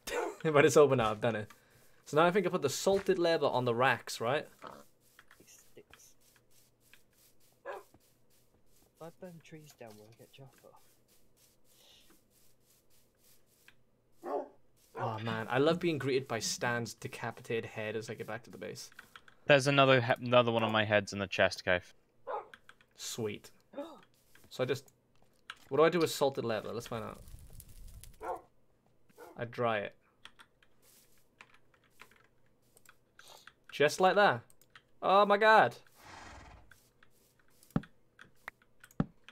but it's over now. I've done it. So now I think I put the salted leather on the racks, right? If I burn trees down, will I get charcoal? Oh, oh man, I love being greeted by Stan's decapitated head as I get back to the base. There's another another one of my heads in the chest cave. Sweet. So I just, what do I do with salted leather? Let's find out. I dry it. Just like that. Oh my god.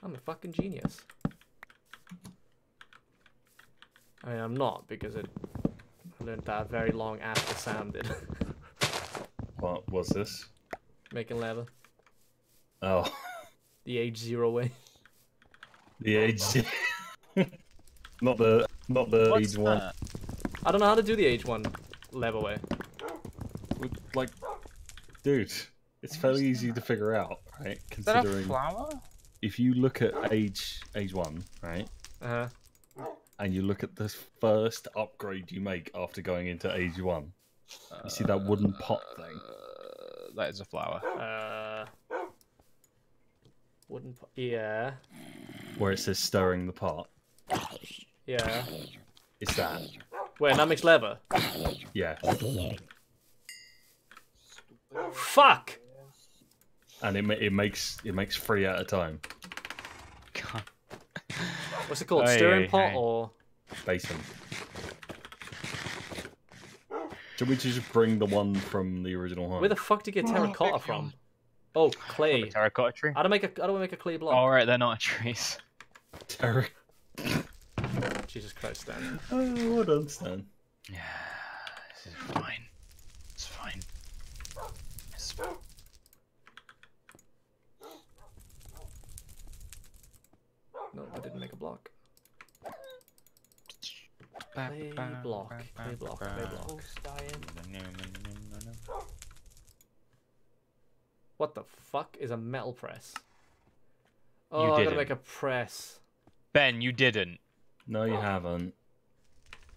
I'm a fucking genius. I mean, I'm not because it, I learned that very long after Sam did. What was this? Making leather. Oh, The age zero way. The age. not the not the What's age one. I don't know how to do the age one leather way. Like, dude, it's fairly easy to figure out, right? Is that a Considering flower? if you look at age age one, right, Uh huh. and you look at the first upgrade you make after going into age one, you see that wooden pot thing. Uh, that is a flower. Uh, wooden. pot. yeah. Where it says stirring the pot. Yeah. It's that. Wait, that makes leather. Yeah. Fuck. And it ma- it makes it makes three at a time. God. What's it called? Aye, Stirring aye, pot aye. or? Basin. Should we just bring the one from the original home? Where the fuck did you get terracotta from? Oh, clay. Terracotta tree. How to make a how do I make a clay block? All right, they're not trees. Terra- Jesus Christ, Dan. Oh, well done, Stan. Yeah, this is fine. It's fine. It's fine. No, I didn't make a block. Clay block, clay block, clay block. What the fuck is a metal press? Oh, You I gotta didn't. make a press. Ben, you didn't. No, you haven't.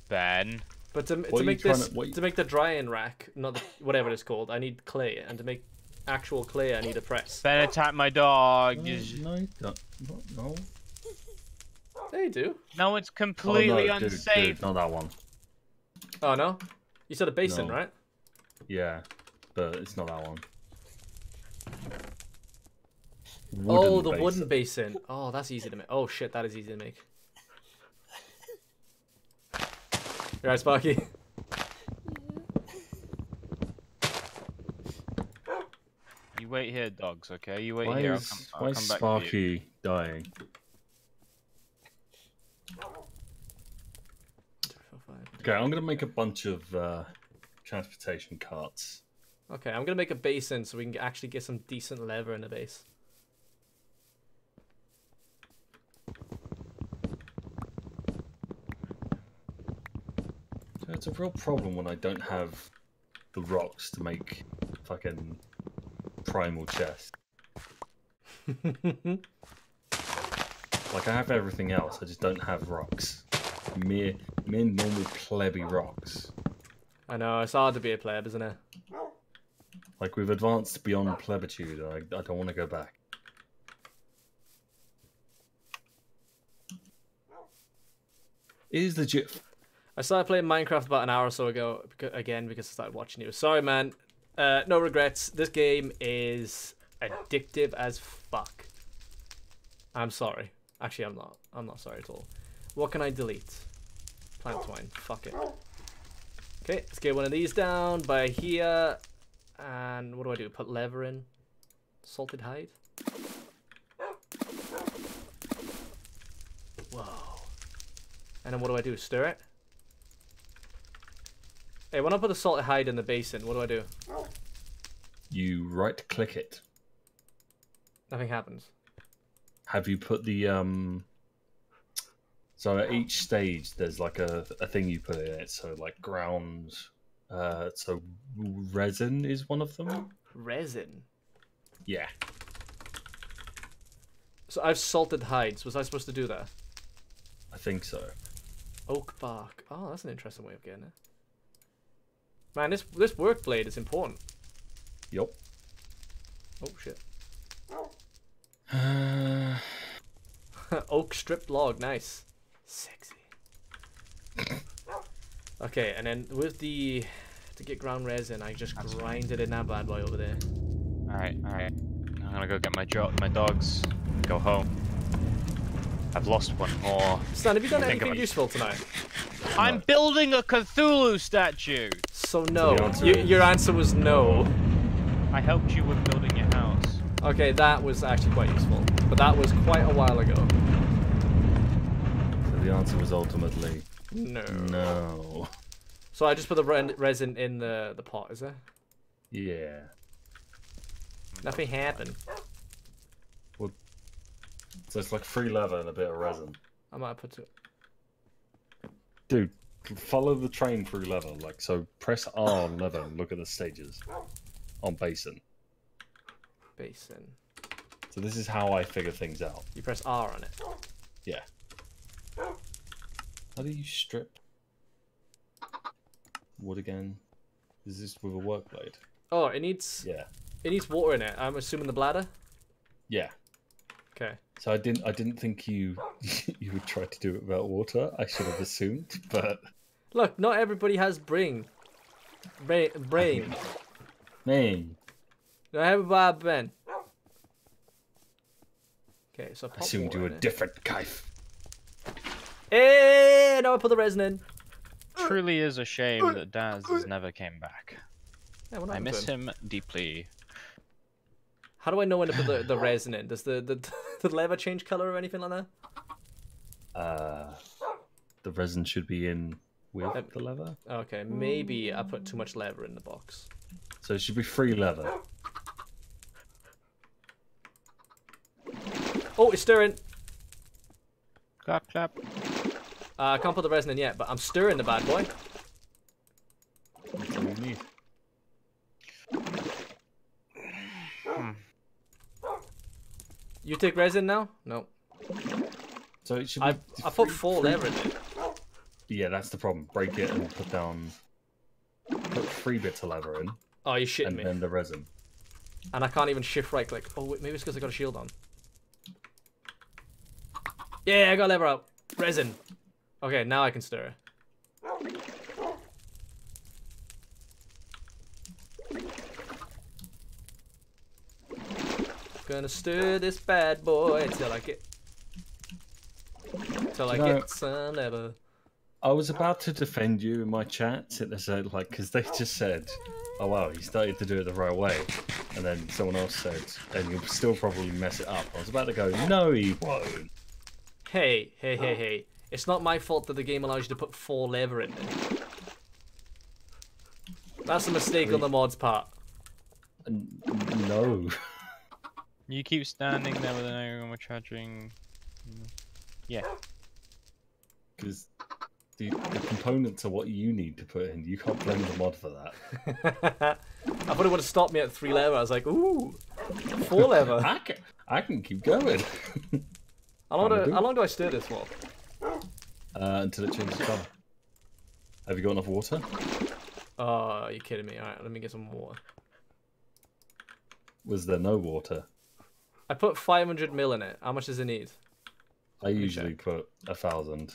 Ben. But to, What to make this to- you- to make the drying rack, not the, whatever it's called, I need clay, and to make actual clay, I need a press. Ben attack my dog. No, no, you don't- no, no. They do. No, it's Oh, completely no, dude, unsafe. dude, not that one. Oh no, you said a basin, No. right? Yeah, but it's not that one. Oh, the basin. wooden basin. Oh, that's easy to make. Oh shit, that is easy to make. You right, Sparky? You wait here, dogs. Okay, you wait Why here. is, I'll come, I'll why is back for you. Sparky dying? Okay, I'm gonna make a bunch of uh, transportation carts. Okay, I'm gonna make a basin so we can actually get some decent leather in the base. It's a real problem when I don't have the rocks to make fucking primal chest. Like I have everything else, I just don't have rocks. Mere, mere normal plebby rocks. I know it's hard to be a pleb, isn't it? Like we've advanced beyond plebitude, I, I don't want to go back. Is legit. I started playing Minecraft about an hour or so ago again because I started watching you. Sorry, man. Uh, no regrets. This game is addictive as fuck. I'm sorry. Actually, I'm not. I'm not sorry at all. What can I delete? Plant twine. Fuck it. Okay, let's get one of these down by here. And what do I do? Put lever in. Salted hide. Whoa. And then what do I do? Stir it? Hey, when I put the salted hide in the basin, what do I do? You right click it. Nothing happens. Have you put the um? So at each stage, there's like a, a thing you put in it. So like ground. Uh, so resin is one of them. Resin. Yeah. So I've salted hides. Was I supposed to do that? I think so. Oak bark. Oh, that's an interesting way of getting it. Man, this this work blade is important. Yup. Oh shit. Uh, Oak stripped log, nice. Sexy. Okay, and then with the to get ground resin, I just grinded in that bad boy over there. All right, all right. I'm gonna go get my my dogs. Go home. I've lost one more. Stan, have you done anything useful tonight? I'm building a Cthulhu statue. So no. the answer Y- is- your answer was no. I helped you with building your house. Okay, that was actually quite useful, but that was quite a while ago. so the answer was ultimately No. no. So I just put the re- resin in the the pot, is there? Yeah. Nothing happened. So it's like free leather and a bit of oh, resin. I might put it. Dude, follow the train through leather. Like so, press R on leather and look at the stages on basin. Basin. So this is how I figure things out. You press R on it. Yeah. How do you strip wood again? Is this with a work blade? Oh, it needs Yeah. it needs water in it. I'm assuming the bladder. Yeah. Okay. So I didn't. I didn't think you you would try to do it without water. I should have assumed, but Look, not everybody has brain. Brain. Brain. man, not everybody brain. Okay, so I pop assumed you were in different, Kaif. Eh, hey, now I put the resin in. Truly is a shame that Daz has never came back. Yeah, I happened to miss him deeply. How do I know when to put the, the resin in? Does the, the the leather change color or anything like that? Uh, the resin should be in with Yep. the leather, Okay, maybe I put too much leather in the box. so it should be free leather. Oh, it's stirring. Clap, clap. Uh, I can't put the resin in yet, but I'm stirring the bad boy. That's all you need. You take resin now? No. So it should be. I I put four leather in it. Yeah, that's the problem. Break it and put down. Put three bits of leather in, Oh, you're shitting and me. then the resin. And I can't even shift right click. Oh, wait, maybe it's because I got a shield on. Yeah, I got lever out. Resin. Okay, now I can stir. Gonna stir this bad boy till I get till I know- get some lever. I was about to defend you in my chat. It said like because they just said, "Oh wow, he started to do it the right way," and then someone else said, "And you'll still probably mess it up." I was about to go, "No, he won't." Hey, hey, hey, hey. It's not my fault that the game allows you to put four lever in there. That's a mistake on the mod's part. No. You keep standing there with an arrow and we're charging. Yeah. Because the, the components are what you need to put in. You can't blame the mod for that. I thought it would have stopped me at three lever. I was like, ooh, four lever. I can, I can keep going. How long, do, do. how long do I stir this for? Uh, until it changes colour. Have you got enough water? Oh, are you kidding me? Alright, let me get some more water. Was there no water? I put 500 mil in it. How much does it need? I usually put a thousand.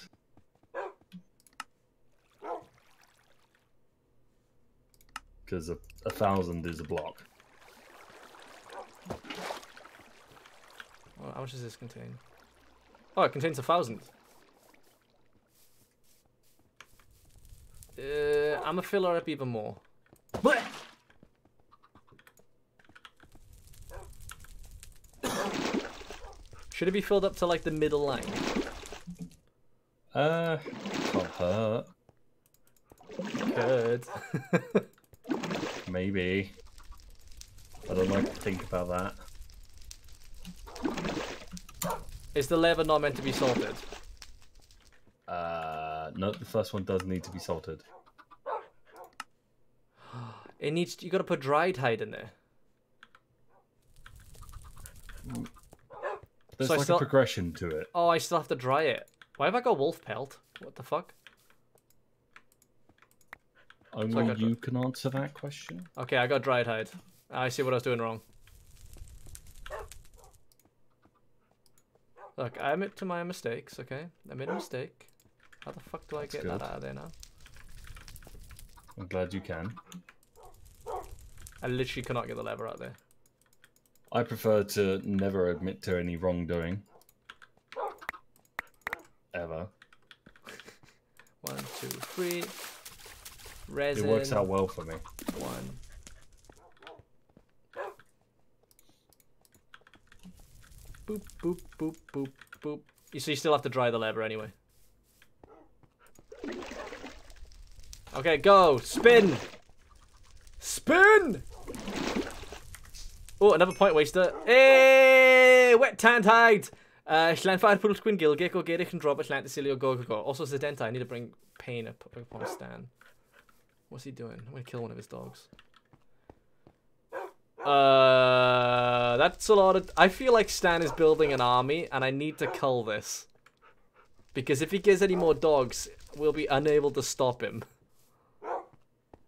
Because a, a thousand is a block. Oh, how much does this contain? Oh, it contains a thousand. Uh, I'm gonna fill her up even more. Should it be filled up to like the middle line? Uh, can't hurt. Good. Maybe. I don't like to think about that. Is the lever not meant to be salted? Uh, no, the first one does need to be salted. It needs. You gotta put dried hide in there. There's So like still- a progression to it. Oh, I still have to dry it. Why have I got wolf pelt? What the fuck? Only got- you can answer that question. Okay, I got dried hide. I see what I was doing wrong. Look, I admit to my mistakes, okay? I made a mistake. How the fuck do I That's get good. that out of there now? I'm glad you can. I literally cannot get the lever out there. I prefer to never admit to any wrongdoing. Ever. One, two, three. Resin. It works out well for me. One. Boop, boop, boop, boop, boop. You- So you still have to dry the lever anyway. Okay, go! Spin! Spin! Oh, another point waster. Hey! Wet tanned hide! Uh, Schlein fire pull Quinn Gil, Gecko, Gerich, and Drop, Schlein, Cecilio, go, go, go. Also, Zedenta, I need to bring Pain up upon Stan. What's he doing? I'm gonna kill one of his dogs. Uh, that's a lot of. I feel like Stan is building an army, and I need to cull this. Because if he gets any more dogs, we'll be unable to stop him.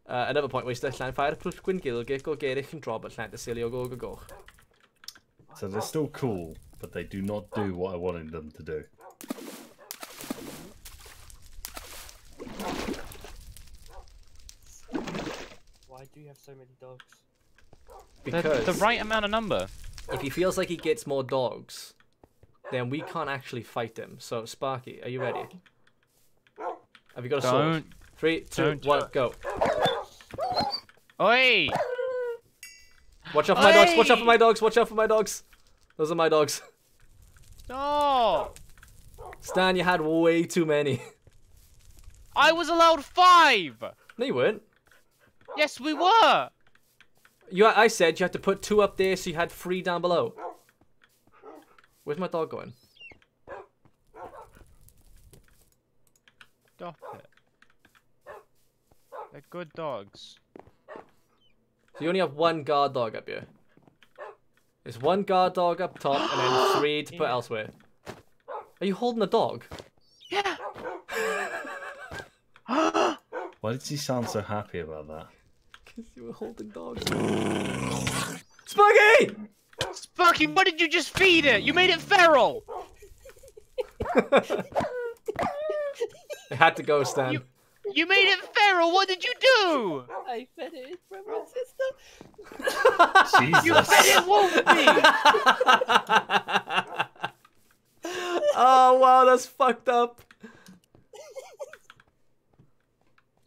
Uh, another point waster, Llan fire plus Gwyn Gilgit, go Gerich and drop at Llan Cecilio, go go go. So they're still cool, but they do not do what I wanted them to do. Why do you have so many dogs? The, Because the right amount of number. if he feels like he gets more dogs, then we can't actually fight him. So, Sparky, are you ready? Have you got a sword? Don't. Three, two, one, go. Oi! Watch out for my dogs. Watch out for my dogs. Watch out for my dogs. Those are my dogs. No! Stan, you had way too many. I was allowed five! No, you weren't. Yes, we were! You, I said you had to put two up there, so you had three down below. Where's my dog going? Stop it. They're good dogs. So you only have one guard dog up here. There's one guard dog up top, and then three to put elsewhere. Are you holding a dog? Yeah. Why did he sound so happy about that? Because you were holding dogs. Spuggy! Sparky, what did you just feed it? You made it feral! It had to go, Stan. You, you made it feral! What did you do? I fed it from my sister. You fed it wolf meat! oh wow, that's fucked up.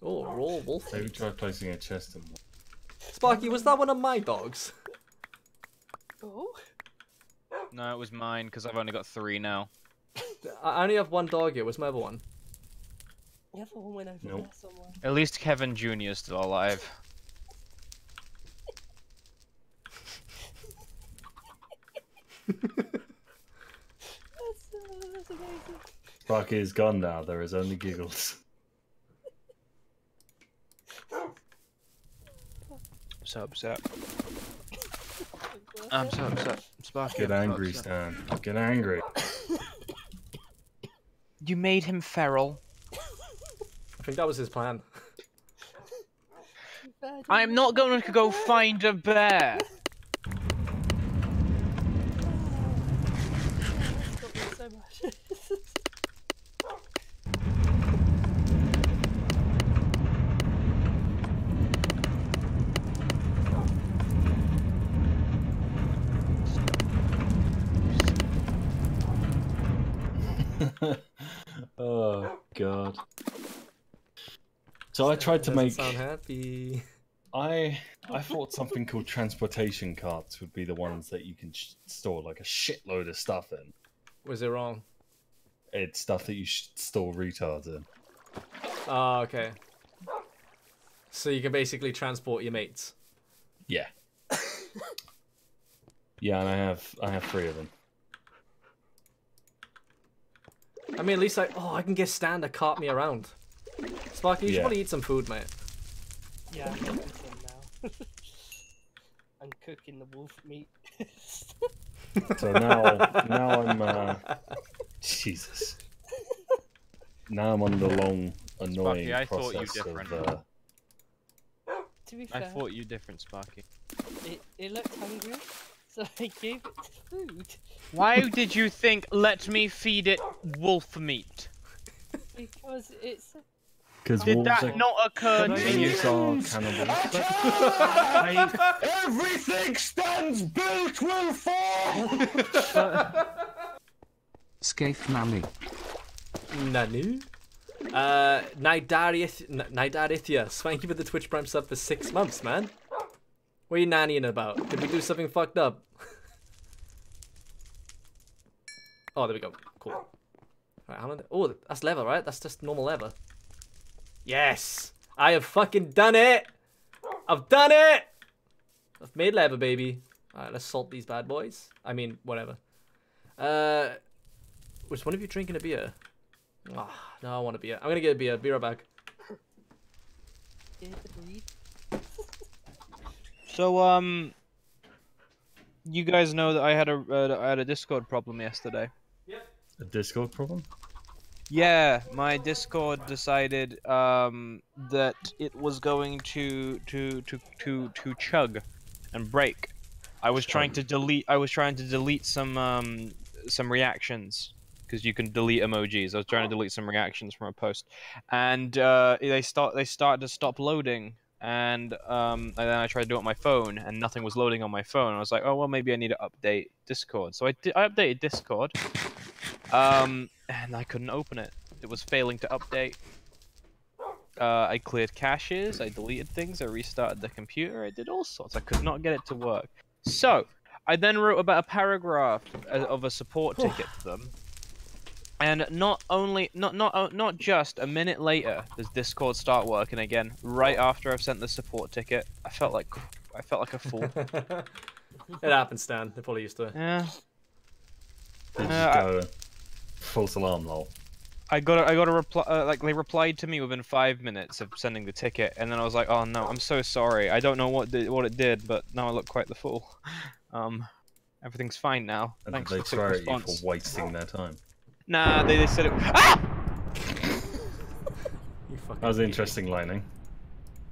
Oh, roll wolf. Maybe try placing a chest in. Sparky, was that one of my dogs? Oh. No, it was mine, because I've only got three now. I I only have one dog here. Where's my other one? The other one went over Nope. there somewhere. At least Kevin Jr. is still alive. That's, uh, that's amazing. Sparky is gone now. There is only giggles. so upset. I'm so upset. Sparky, Get I'm so angry. Stan. Get angry. You made him feral. I think that was his plan. I'm not going to go find a bear. Got me so much. oh god. So I tried to make. sound happy. I I thought something called transportation carts would be the ones that you can sh- store like a shitload of stuff in. Was it wrong? It's stuff that you should store retards in. Oh, okay. So you can basically transport your mates. Yeah. yeah, and I have I have three of them. I mean, at least I oh I can get Stan to cart me around. Sparky, you should want to eat some food, mate. Yeah, I'm making some now. I'm cooking the wolf meat. So now now I'm uh, Jesus. Now I'm on the long annoying Sparky, I thought you process of different. uh, to be fair, I fair, thought you different, Sparky. it, it looked hungry, so I gave it food. Why did you think, let me feed it wolf meat? Because it's. Because Did that not occur to you? wolves are cannibals. Everything stands built will fall! Scaife Mammy. Nanu? Uh, Nidarith, N- thank you for the Twitch Prime sub for six months, man. What are you nannying about? Did we do something fucked up? oh, there we go. Cool. Right, how long? Oh, that's leather, right? That's just normal leather. Yes! I have fucking done it! I've done it! I've made leather, baby. Alright, let's salt these bad boys. I mean, whatever. Uh, was one of you drinking a beer? Ah, no, I want a beer. I'm gonna get a beer. Be right back. Did the breed. So, um, you guys know that I had a uh, I had a Discord problem yesterday. Yep. A Discord problem? Yeah, my Discord decided um, that it was going to to to to to chug and break. I was trying to delete. I was trying to delete some um, some reactions because you can delete emojis. I was trying to delete some reactions from a post, and uh, they start they started to stop loading. And um, and then I tried to do it on my phone, and nothing was loading on my phone. I was like, oh well, maybe I need to update Discord. So I I updated Discord, um, and I couldn't open it. It was failing to update. Uh, I cleared caches, I deleted things, I restarted the computer, I did all sorts. I could not get it to work. So, I then wrote about a paragraph uh, of a support ticket to them. And not only, not not uh, not just a minute later, does Discord start working again. Right after I've sent the support ticket, I felt like I felt like a fool. It happens, Stan. They're probably used to it. Yeah. They Uh, go false alarm lol. I got a, I got a reply uh, like they replied to me within five minutes of sending the ticket, and then I was like, oh no, I'm so sorry. I don't know what did, what it did, but now I look quite the fool. Um, everything's fine now. And Thanks they for quick swear at you response. for wasting their time. Nah, they, they said it. Ah! You fucking That was interesting lining.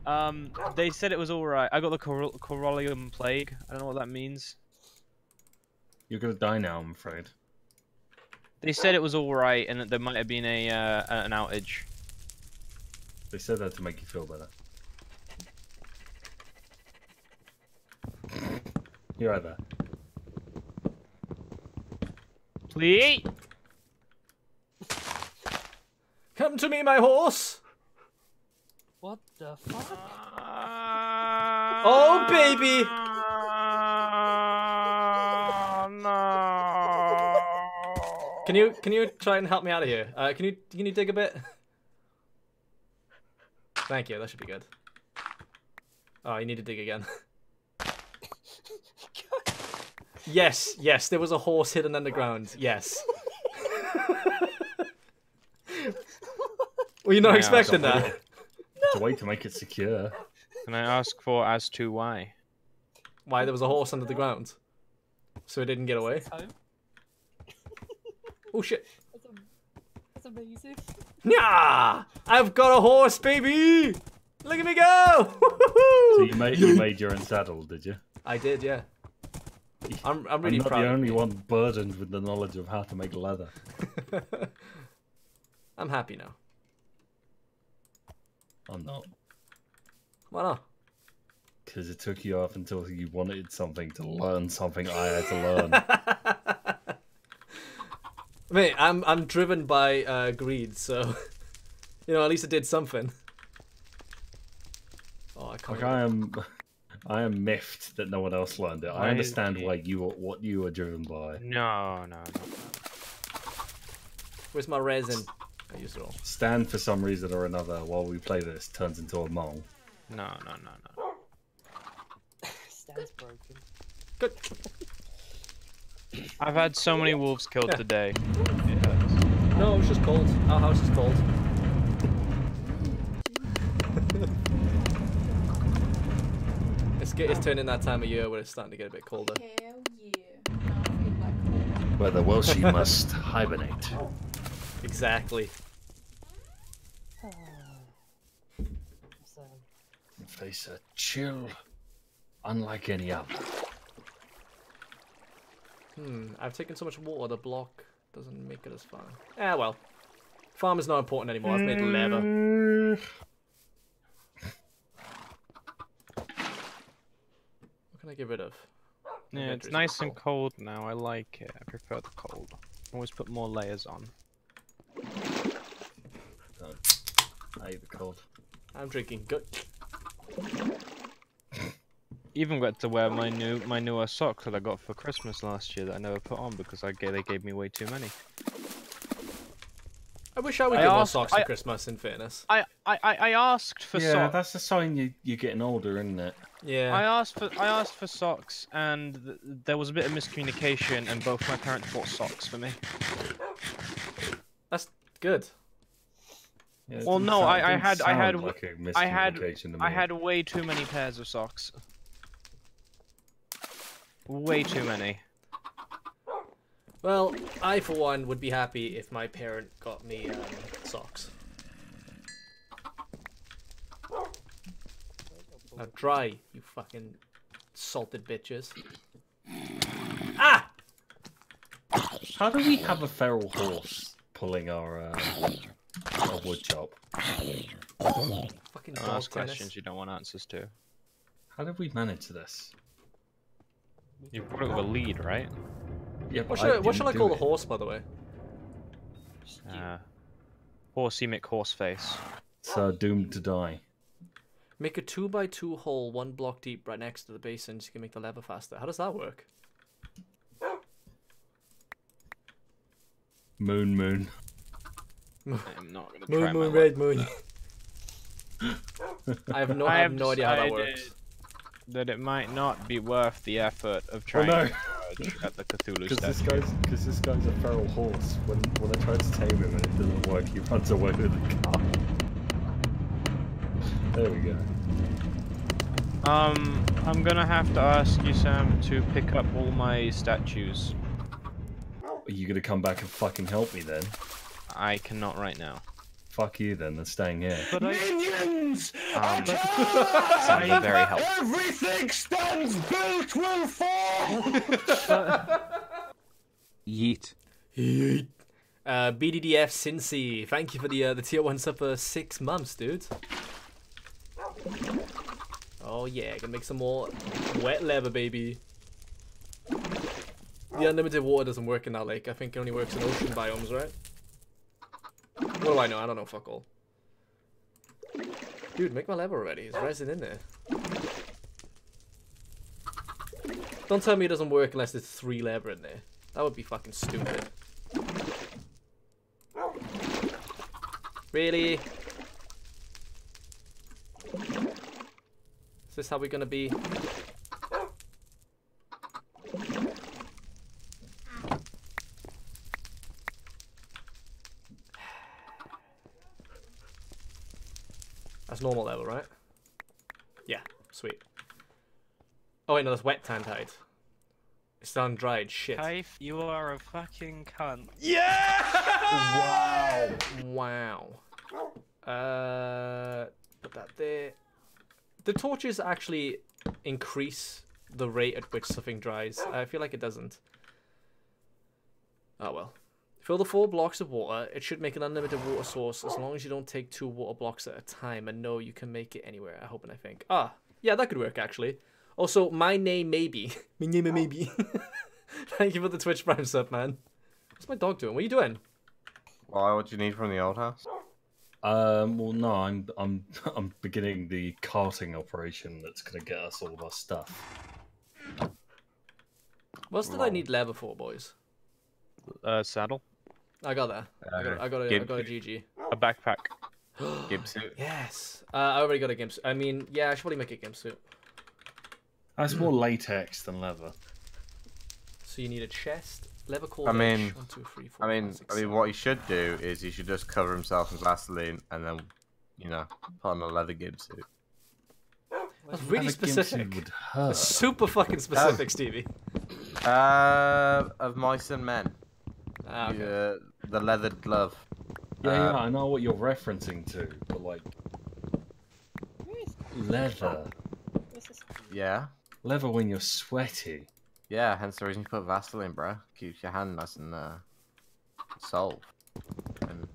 Um, they said it was alright. I got the Coralium Plague. I don't know what that means. You're gonna die now, I'm afraid. They said it was alright and that there might have been a uh, an outage. They said that to make you feel better. You're right there. Please. Come to me, my horse. What the fuck? Oh, baby. Can you can you try and help me out of here? Uh, can you can you dig a bit? Thank you. That should be good. Oh, you need to dig again. yes, yes. There was a horse hidden underground. Yes. Were you not Yeah, expecting it's a that? way- It's a way to make it secure. Can I ask for as to why? Why there was a horse under the ground? So it didn't get away. Home? Oh shit! That's, that's amazing. Yeah, I've got a horse, baby. Look at me go! So you made you made your own saddle, did you? I did, yeah. I'm I'm really I'm not proud. the only one burdened with the knowledge of how to make leather. I'm happy now. I'm not. Why not? Because it took you off until you wanted something to learn something I had to learn. Mate, I'm I'm driven by uh, greed, so you know at least it did something. Oh, I can't. like I am, I am miffed that no one else learned it. I Why- understand why you are, what you are driven by. No, no, no. Where's my resin? I used it all. Stan, for some reason or another, while we play this, turns into a mole. No, no, no, no. Stan's broken. Good. I've had so many wolves killed Yeah. today. It hurts. No, it's just cold. Our house is cold. it's get, it's turning that time of year where it's starting to get a bit colder. Where the Welshie must hibernate. Exactly. Face a chill, unlike any other. Hmm, I've taken so much water the block doesn't make it as far. Ah well. Farm is not important anymore, I've made leather. What can I get rid of? Yeah, it's Inventory's nice and cold now. I like it. I prefer the cold. Always put more layers on. I hate the cold. I'm drinking good. Even got to wear my new my newer socks that I got for Christmas last year that I never put on because I gave, they gave me way too many. I wish I would I get more socks I- for Christmas, in fairness. I I, I I asked for yeah, socks. that's a sign you, you're getting older, isn't it? Yeah. I asked for I asked for socks and th there was a bit of miscommunication and both my parents bought socks for me. That's good. Yeah, Well, no, sound- I, I had I had sound w- like a I had I had way too many pairs of socks. Way too many. Well, I for one would be happy if my parent got me um, socks. Now dry, you fucking salted bitches. Ah! How do we have a feral horse pulling our, uh, our wood chop? Fucking Don't dog ask questions you don't want answers to. How did we manage this? You brought it with a lead, right? Yeah, What but should I, what should I do call the horse, by the way? Uh, horsey McHorseface. It's uh, doomed to die. Make a two by two hole, one block deep, right next to the basin, so you can make the lever faster. How does that work? Moon, moon. I'm not gonna Moon, try my moon, luck. red moon. I have no, I have no idea how that works. That it might not be worth the effort of Oh trying no! to at the Cthulhu Because this guy's because this guy's a feral horse. When when I try to tame him and it doesn't work, he runs away with the car. There we go. Um, I'm gonna have to ask you, Sam, to pick up all my statues. Are you gonna come back and fucking help me then? I cannot right now. Fuck you then. They're staying here. Minions! Um, attack! sounded very helpful. Everything stands built will fall! Yeet. Yeet. Uh, BDDF Cincy, thank you for the uh, the tier one sub for six months, dude. Oh yeah, gonna make some more wet leather, baby. The unlimited water doesn't work in that lake. I think it only works in ocean biomes, right? What do I know? I don't know fuck all. Dude, make my leather already. It's resin in there. Don't tell me it doesn't work unless there's three leather in there. That would be fucking stupid. Really? Is this how we're gonna be? That's normal level, right? Yeah, sweet. Oh wait, no, that's wet tanned hide. It's undried shit. Kaif, you are a fucking cunt. Yeah! wow. Wow. Uh, put that there. The torches actually increase the rate at which something dries. I feel like it doesn't. Oh well. Fill the four blocks of water. It should make an unlimited water source as long as you don't take two water blocks at a time. And no, you can make it anywhere. I hope and I think. Ah, yeah, that could work actually. Also, my name maybe. my name maybe. Thank you for the Twitch Prime sub, man. What's my dog doing? What are you doing? Why? What do you need from the old house? Um, well, no, I'm I'm I'm beginning the carting operation that's gonna get us all of our stuff. What did I need leather for, boys? Uh, saddle. I got that. I got, I got a, I Gimp. got a GG. A backpack. Gimp suit. Yes. Uh, I already got a gimp suit. I mean, yeah, I should probably make a gimp suit. That's more latex than leather. So you need a chest, leather cord I mean, One, two, three, four, I mean, five, six, I mean, seven. what he should do is he should just cover himself in Vaseline and then, you know, put on a leather gimp suit. That's really Leather specific. would hurt. That's super fucking specific, Stevie. Uh, of mice and men. Ah, okay. The, the leathered glove. Yeah, Uh, yeah, I know what you're referencing to, but like leather, Yeah. leather when you're sweaty. Yeah, hence the reason you put Vaseline, bro. Keeps your hand nice and uh, solved. And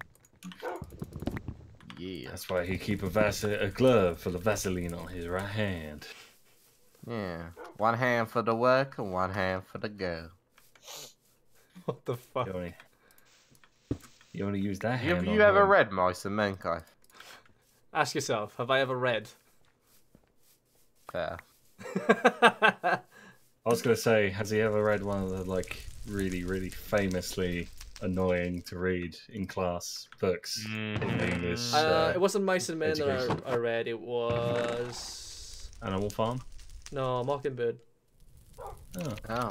yeah, That's why he keep a vas- a glove for the Vaseline on his right hand. yeah. One hand for the work and one hand for the girl. What the fuck? You only, you only use that Have hand. you ever him. read Mice and Men, Kai? Ask yourself, have I ever read? Fair. I was gonna say, has he ever read one of the like really, really famously annoying to read in class books in English? Uh, Uh, it wasn't Mice and Men education. that I, I read. It was Animal Farm. no Mockingbird. Oh. Oh.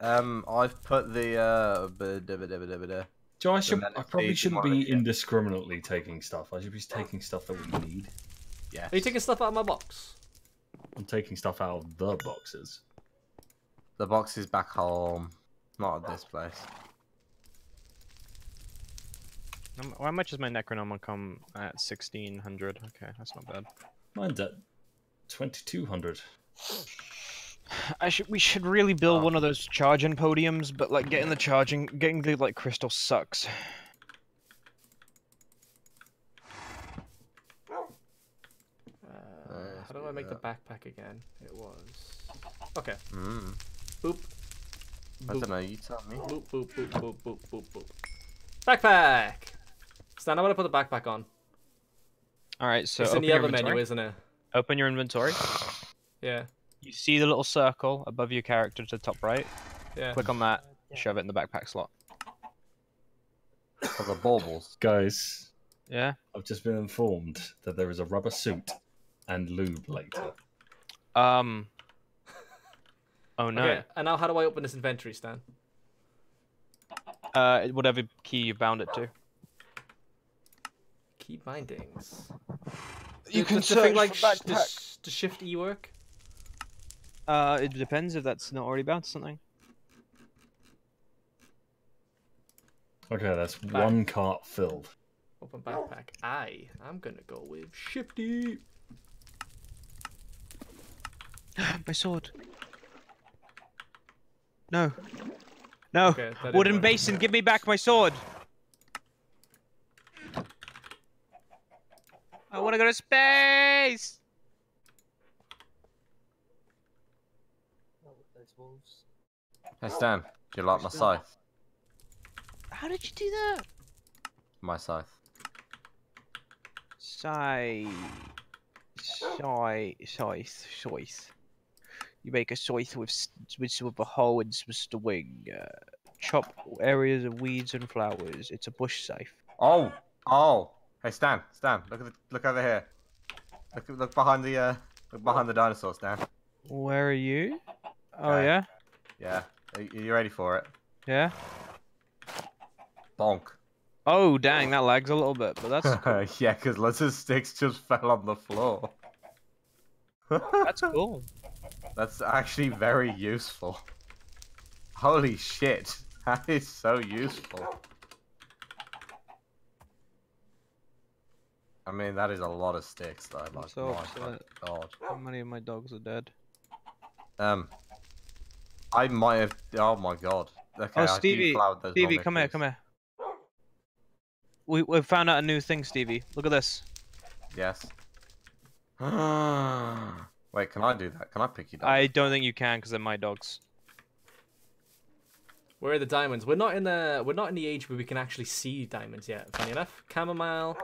Um, I've put the uh. Joe, I, should, I probably shouldn't be again. indiscriminately taking stuff. I should be taking stuff that we need. Yeah. Are you taking stuff out of my box? I'm taking stuff out of the boxes. The box is back home, not at this place. Um, How much is my Necronomicon at 1600? Okay, that's not bad. Mine's at 2200. I should. We should really build one of those charging podiums, but like getting the charging, getting the like crystal sucks. Uh, how do I make the backpack again? It was okay. Mm. Boop. I don't know, you tell me. Boop boop boop boop boop boop boop. Backpack. Stan, I'm gonna put the backpack on. All right, so it's in open the your other inventory. menu, isn't it? Open your inventory. Yeah. You see the little circle above your character to the top right. Yeah. Click on that. Shove it in the backpack slot. For the baubles. Guys, Yeah. I've just been informed that there is a rubber suit and lube later. Um. Oh no. Okay. And now, how do I open this inventory, Stan? Uh, whatever key you bound it to. Key bindings. You Does- can does the thing search like for sh- backpack. does, does shift E work? Uh, it depends if that's not already bound to something. Okay, that's Back. one cart filled. Open backpack. I. I'm gonna go with Shifty. My sword. No. No. Okay, Wooden basin, give me back my sword. I want to go to space. Oh, those wolves. Hey Stan, do you like my scythe? How did you do that? My scythe. Scythe. Scythe. Scythe. Scythe. You make a scythe with with, with a hoe and s- the wing. Uh, chop areas of weeds and flowers. It's a bush scythe. Oh, oh. Hey Stan, Stan, look at the, look over here. Look look behind the uh look behind the dinosaur, Stan. Where are you? Oh Okay. yeah, Yeah. Are you ready for it? yeah. Bonk. Oh dang, that lags a little bit, but that's cool. yeah, because of sticks just fell on the floor. that's cool. That's actually very useful. Holy shit. That is so useful. I mean, that is a lot of sticks, though. Like, so my upset. god. How many of my dogs are dead? Um, I might have. Oh my god. Okay, oh I Stevie, deflowered those Stevie, come here, come here. We we found out a new thing, Stevie. Look at this. Yes. Wait, can I do that? Can I pick you up? I don't think you can because they're my dogs. Where are the diamonds? We're not in the we're not in the age where we can actually see diamonds yet. Funny enough, chamomile.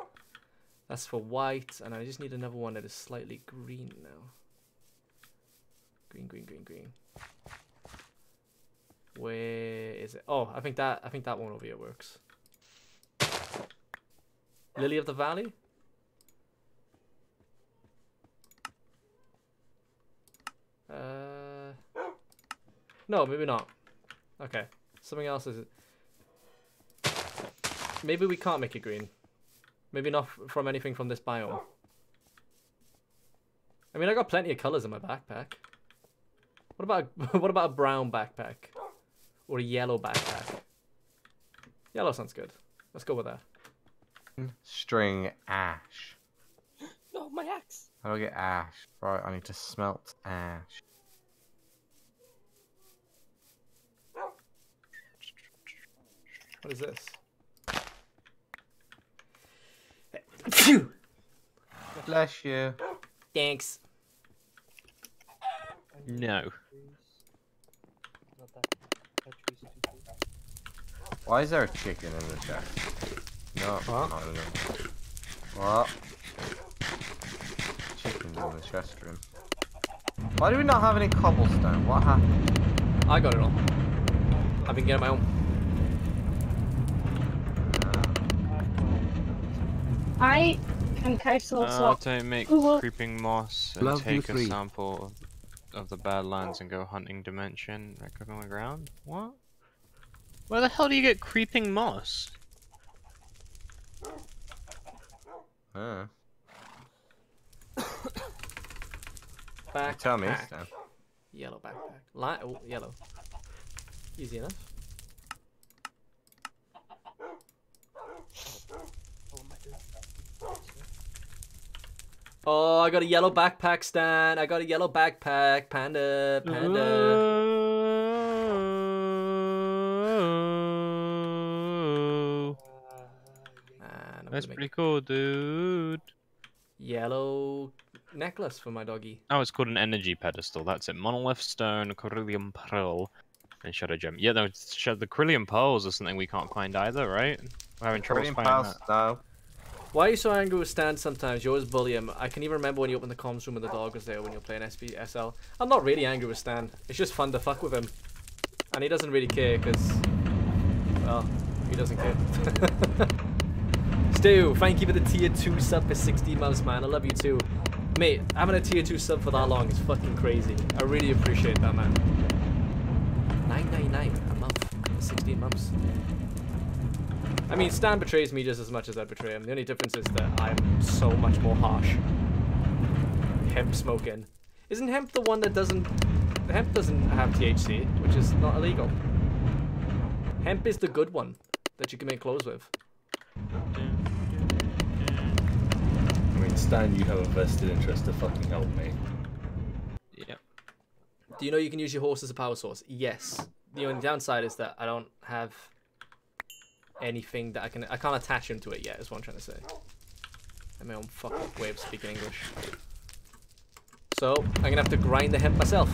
That's for white, and I just need another one that is slightly green now. Green, green, green, green. Where is it? Oh, I think that I think that one over here works. Lily of the Valley. Uh, no, maybe not. Okay, something else is. Maybe we can't make it green. Maybe not from anything from this biome. I mean, I got plenty of colors in my backpack. What about what about a brown backpack or a yellow backpack? Yellow sounds good. Let's go with that. String ash. No, my axe. How do I get ash? Right, I need to smelt ash. What is this? Bless you. Thanks. No. Not that. that trees are too big. Why is there a chicken in the chest? No, What? I don't know. What? Chickens in the chest room. Why do we not have any cobblestone? What happened? I got it all. I've been getting my own. I can case Uh, also. to make Who will- creeping moss and Love take a three. sample of, of the Badlands and go hunting dimension. Record on the ground. What? Where the hell do you get creeping moss? Huh. Back. tell me, Stan. Yellow backpack. Light. Oh, yellow. Easy enough. I? Oh, I got a yellow backpack, Stan. I got a yellow backpack. Panda. Panda. That's pretty cool, dude. yellow necklace for my doggy. Oh, it's called an energy pedestal. That's it. Monolith stone, Coralium pearl, and shadow gem. Yeah, no, it's the Coralium pearls are something we can't find either, right? We're having trouble finding pals, that. no. Why are you so angry with Stan sometimes? You always bully him. I can even remember when you opened the comms room and the dog was there when you were playing SPSL. I'm not really angry with Stan. It's just fun to fuck with him. And he doesn't really care because, well, he doesn't care. Stu, thank you for the tier 2 sub for 16 months, man. I love you too. Mate, having a tier 2 sub for that long is fucking crazy. I really appreciate that, man. 9.99 a month for 16 months. I mean, Stan betrays me just as much as I betray him. The only difference is that I'm so much more harsh. Hemp smoking. Isn't hemp the one that doesn't... Hemp doesn't have THC, which is not illegal. Hemp is the good one that you can make clothes with. Stan, you have a vested interest to fucking help me. Yep. Do you know you can use your horse as a power source? Yes. The only downside is that I don't have anything that I can. I can't attach him to it yet. Is what I'm trying to say. I'm my own fucking way of speaking English. So I'm gonna have to grind the hemp myself.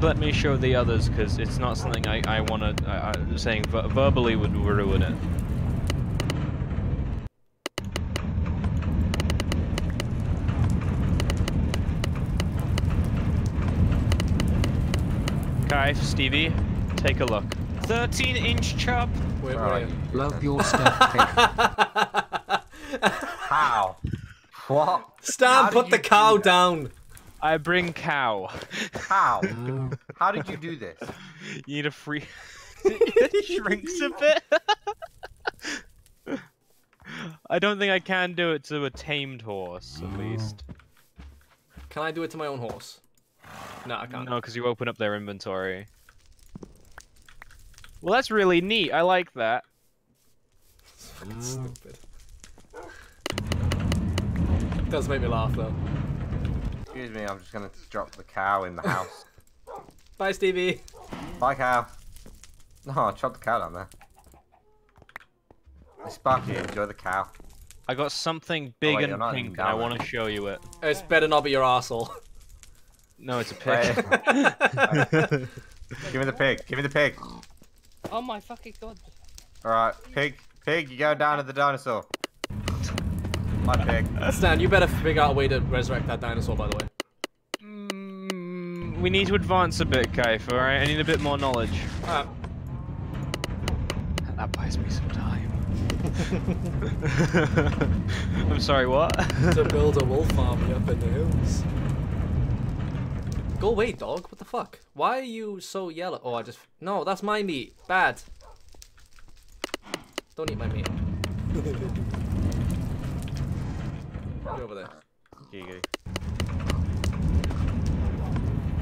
Let me show the others because it's not something I, I want to. I, I, saying ver- verbally would ruin it. Kai, Stevie, take a look. 13 inch chop. Wait, Where are? Love your stuff, How? What? Stan, put the you do cow down. I bring cow. How? Mm. How did you do this? You need a free. it shrinks a bit. I don't think I can do it to a tamed horse, at least. Can I do it to my own horse? No, I can't. No, because you open up their inventory. Well, that's really neat. I like that. Stupid. It Does make me laugh though. Excuse me, I'm just gonna drop the cow in the house. Bye, Stevie. Bye, cow. No, I chopped the cow down there. Hey, Sparky, enjoy the cow. I got something oh, big wait, and pink, and I want to show you it. It's better not be your arsehole. No, it's a Wait. pig. Give me the pig. Give me the pig. Oh my fucking god. Alright, pig. Pig, you go down to the dinosaur. My pig. Stan, you better figure out a way to resurrect that dinosaur, by the way. Mm, we need to advance a bit, Kaif, alright? I need a bit more knowledge. Alright. That buys me some time. I'm sorry, what? to build a wolf army up in the hills. Go away, dog. What the fuck? Why are you so yellow? Oh, I just... No, that's my meat. Bad. Don't eat my meat. Get over there.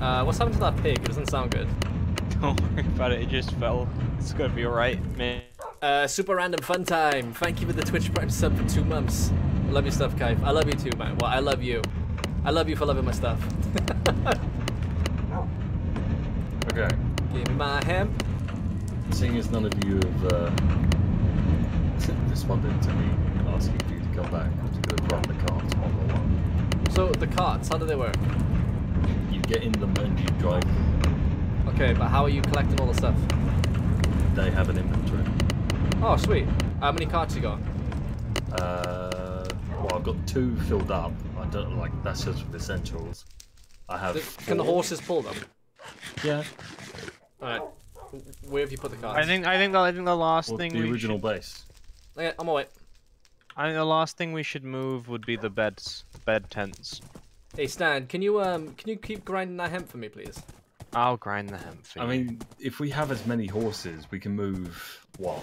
Uh, what's happened to that pig? It doesn't sound good. Don't worry about it, it just fell. It's gonna be alright, man. Uh, super random fun time. Thank you for the Twitch Prime sub for two months. I love your stuff, Kaif. I love you too, man. Well, I love you. I love you for loving my stuff. Okay. Give me my hemp. Seeing as none of you have uh, responded to me asking you to come back, I'm just going to run the carts one by one. So, the carts, how do they work? You get in them and you drive them. Okay, but how are you collecting all the stuff? They have an inventory. Oh, sweet. How many carts you got? Uh, well, I've got two filled up. I don't like that's just with essentials. I have. The- Can the horses pull them? Yeah. Alright. Where have you put the carts? I think I think the, I think the last Well, thing the we original should, base. Okay, I'm away. I think the last thing we should move would be the beds, bed tents. Hey Stan, can you um can you keep grinding that hemp for me, please? I'll grind the hemp for I you. mean, if we have as many horses, we can move what?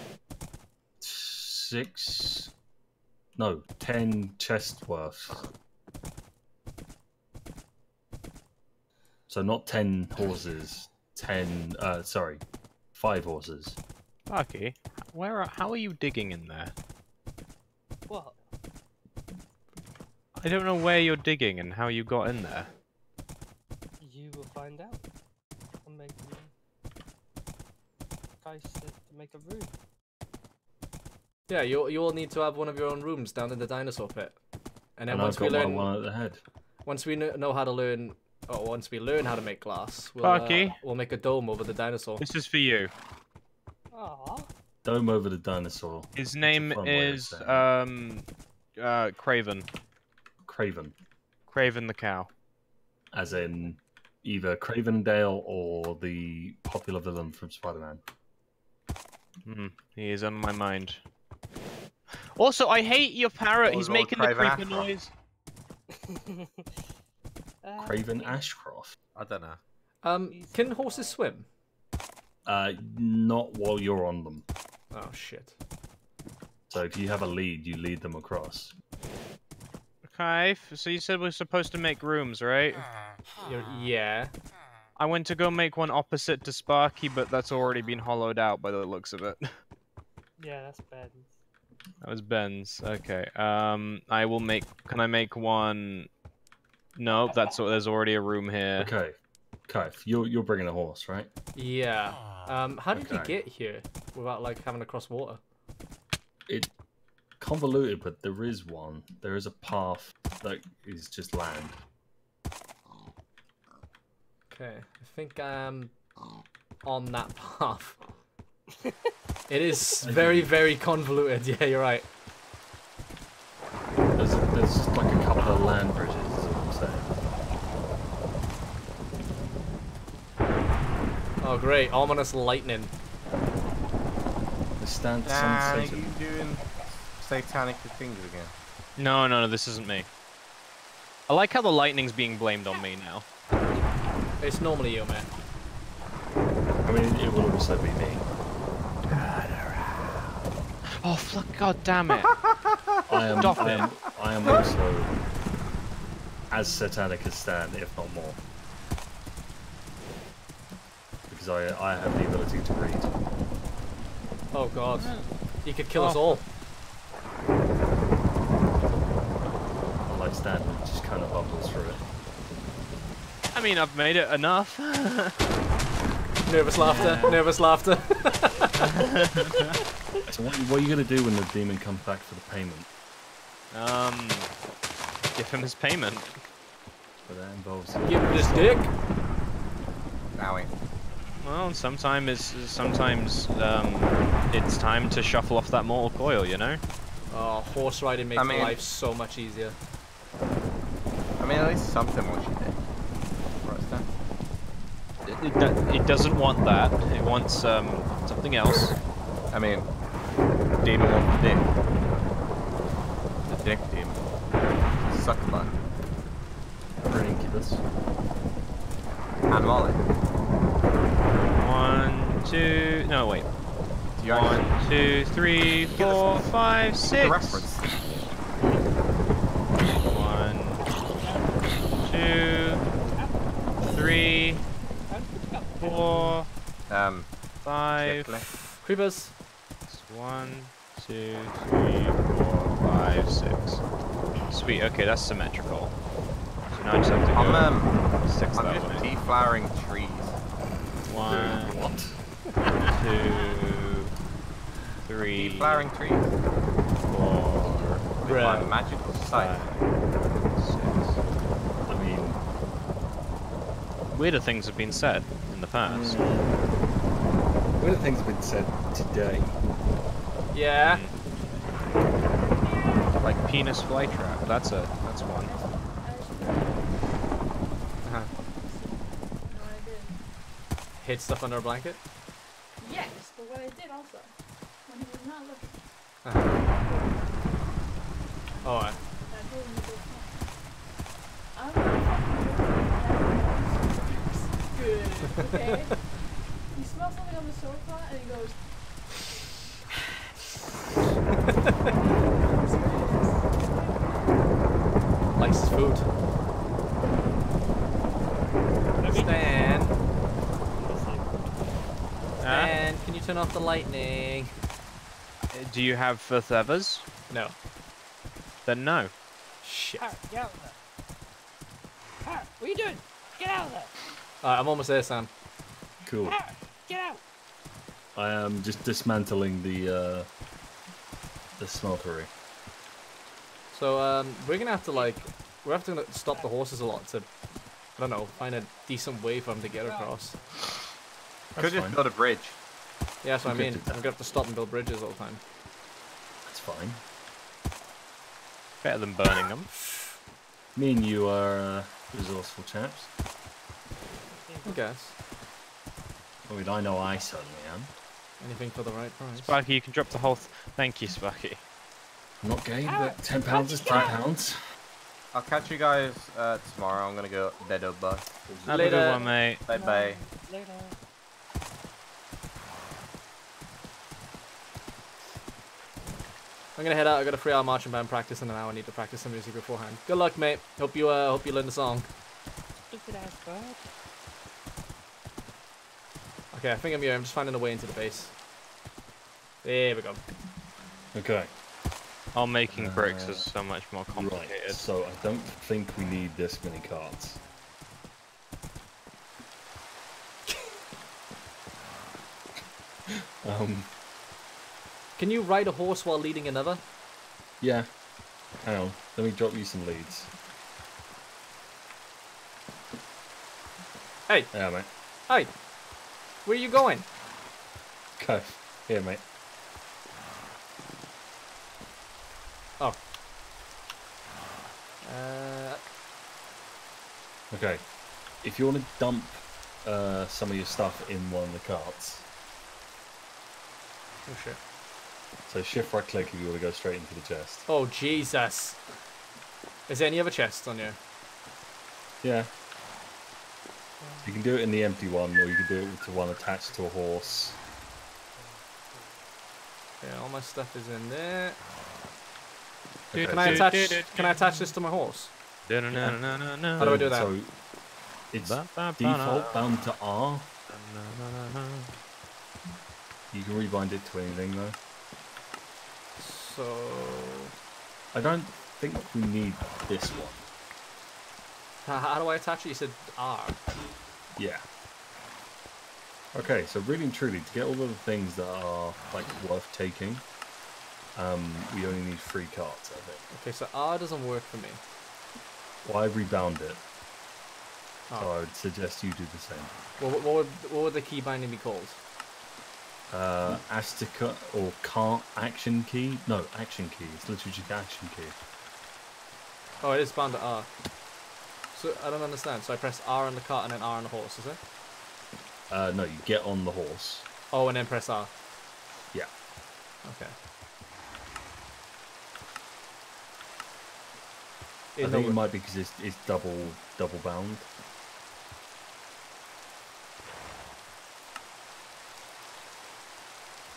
Six? No, ten chest worth. So not ten horses. Ten. Uh, sorry, five horses. Sparky, where are, how are you digging in there? What? I don't know where you're digging and how you got in there. You will find out. I'm making. Guy said to make a room. Yeah, you you all need to have one of your own rooms down in the dinosaur pit. And then And once I've we got my learn one at the head. once we know how to learn or once we learn how to make glass, we'll uh, we'll make a dome over the dinosaur. This is for you. Aww. Dome over the dinosaur. His name fun way of is um, uh, Craven. Craven, Craven the cow. as in either Cravendale or the popular villain from Spider-Man. Hmm, he is on my mind. Also, I hate your parrot. Or He's Lord making the Craven creeper noise. Uh, Craven Ashcroft. I don't know. Um, can horses swim? Uh, not while you're on them. Oh shit. So if you have a lead, you lead them across. Okay, so you said we're supposed to make rooms, right? You're, yeah. I went to go make one opposite to Sparky, but that's already been hollowed out by the looks of it. Yeah, that's bad. That was Ben's. Okay. Um, I will make. Can I make one? No, that's there's already a room here. Okay. Kaif, you're you're bringing a horse, right? Yeah. Um, how did you get here without like having to cross water? It convoluted, but there is one. There is a path that is just land. Okay, I think I'm on that path. it is very, very convoluted. Yeah, you're right. There's there's just like a couple of land bridges. Is what I'm saying. Oh, great! Ominous lightning. The stand Nah, sun you doing satanic things again? No, no, no. This isn't me. I like how the lightning's being blamed on me now. It's normally you, man. I mean, it will also be me. Oh fuck! God damn it! I am, Stop I am, I am also as satanic as Stan, if not more. Because I, I have the ability to read. Oh god. You could kill us all. Unlike Stan, who just kind of bubbles through it. I mean, I've made it enough. Nervous laughter. Nervous laughter. So what, what are you going to do when the demon comes back for the payment? um, give him his payment. But that involves... Give him this dick. Owie. Well, sometimes it's sometimes um, it's time to shuffle off that mortal coil, you know. Oh, horse riding makes I mean- life so much easier. I mean, at least something what you did. Right, Stan? It, it, do- it doesn't want that. It wants um, something else. I mean, demon wants the dick. The dick demon. Suck butt. For an incubus. And Molly. One, two. No, wait. Do you actually One, two, three, four, five, the six. reference? One, two, three, four, Um, five. Shipley. Creepers. One, two, three, four, five, six. Sweet. Okay, that's symmetrical. So now I just have to go I'm, um, six I'm just deflowering trees. One, What? Two, three, Deflowering trees. four, With my Bruh. magical sight. six. I mean, Weirder things have been said in the past. weird things have been said today. Yeah. Like penis flytrap. That's a that's one. Uh-huh. Hid stuff under a blanket. Yes, but what I did also, when he was not looking, Uh-huh. Oh, I- I told him to go I'm not fucking good, okay? he smells something on the sofa and he goes, likes food. Stan. Stan, can you turn off the lightning? Uh, Do you have fifth evers? No. Then no. Shit. Harry, get out of there. Harry, what are you doing? Get out of there. Alright, I'm almost there, Sam. Cool. Harry, get out. I am just dismantling the uh, the smeltery. So um, we're gonna have to like, we're have to stop the horses a lot to, I don't know, find a decent way for them to get across. Could just build a bridge. Yeah, that's what I mean. I'm gonna have to stop and build bridges all the time. That's fine. Better than burning them. Me and you are uh, resourceful chaps. I guess. I mean, I know I certainly am. Anything for the right price. Sparky, you can drop the whole. Th Thank you, Sparky. I'm not gay, but ten pounds is ten pounds. I'll catch you guys uh, tomorrow. I'm gonna go to bed up, bus. Have a good one, mate. Bye bye. Later. I'm gonna head out. I got a three-hour marching band practice, and now I need to practice some music beforehand. Good luck, mate. Hope you uh, hope you learn the song. Stupid ass bird. Okay, I think I'm here. I'm just finding a way into the base. There we go. Okay. Oh, making bricks Uh, is so much more complicated. Right, so I don't think we need this many carts. um, Can you ride a horse while leading another? yeah. Hang on, let me drop you some leads. Hey, Yeah, mate. hey, where are you going? Okay, here, mate. Oh. Uh, Okay, if you want to dump uh, some of your stuff in one of the carts, oh shit. So shift right click if you want to go straight into the chest. Oh Jesus. Is there any other chests on you? Yeah. You can do it in the empty one, or you can do it with the one attached to a horse. Yeah, all my stuff is in there. Dude, Okay, can I attach? Can I attach this to my horse? How do I do that? So it's default bound to R. You can rebind it to anything though. So I don't think we need this one. how, do I attach it? You said R. Yeah. Okay, so really and truly, to get all of the things that are like worth taking, um, we only need three cards, I think. Okay, so R doesn't work for me. Well, I rebound it, so Oh. I would suggest you do the same. What, what, would, what would the key binding be called? Uh, Astica or cart action key? No, action key. It's literally just action key. Oh, it is bound to R. So I don't understand. So I press R on the cart and then R on the horse, is it? Uh, no, you get on the horse. Oh, and then press R. Yeah. Okay. I think it might be because it's, it's double double bound.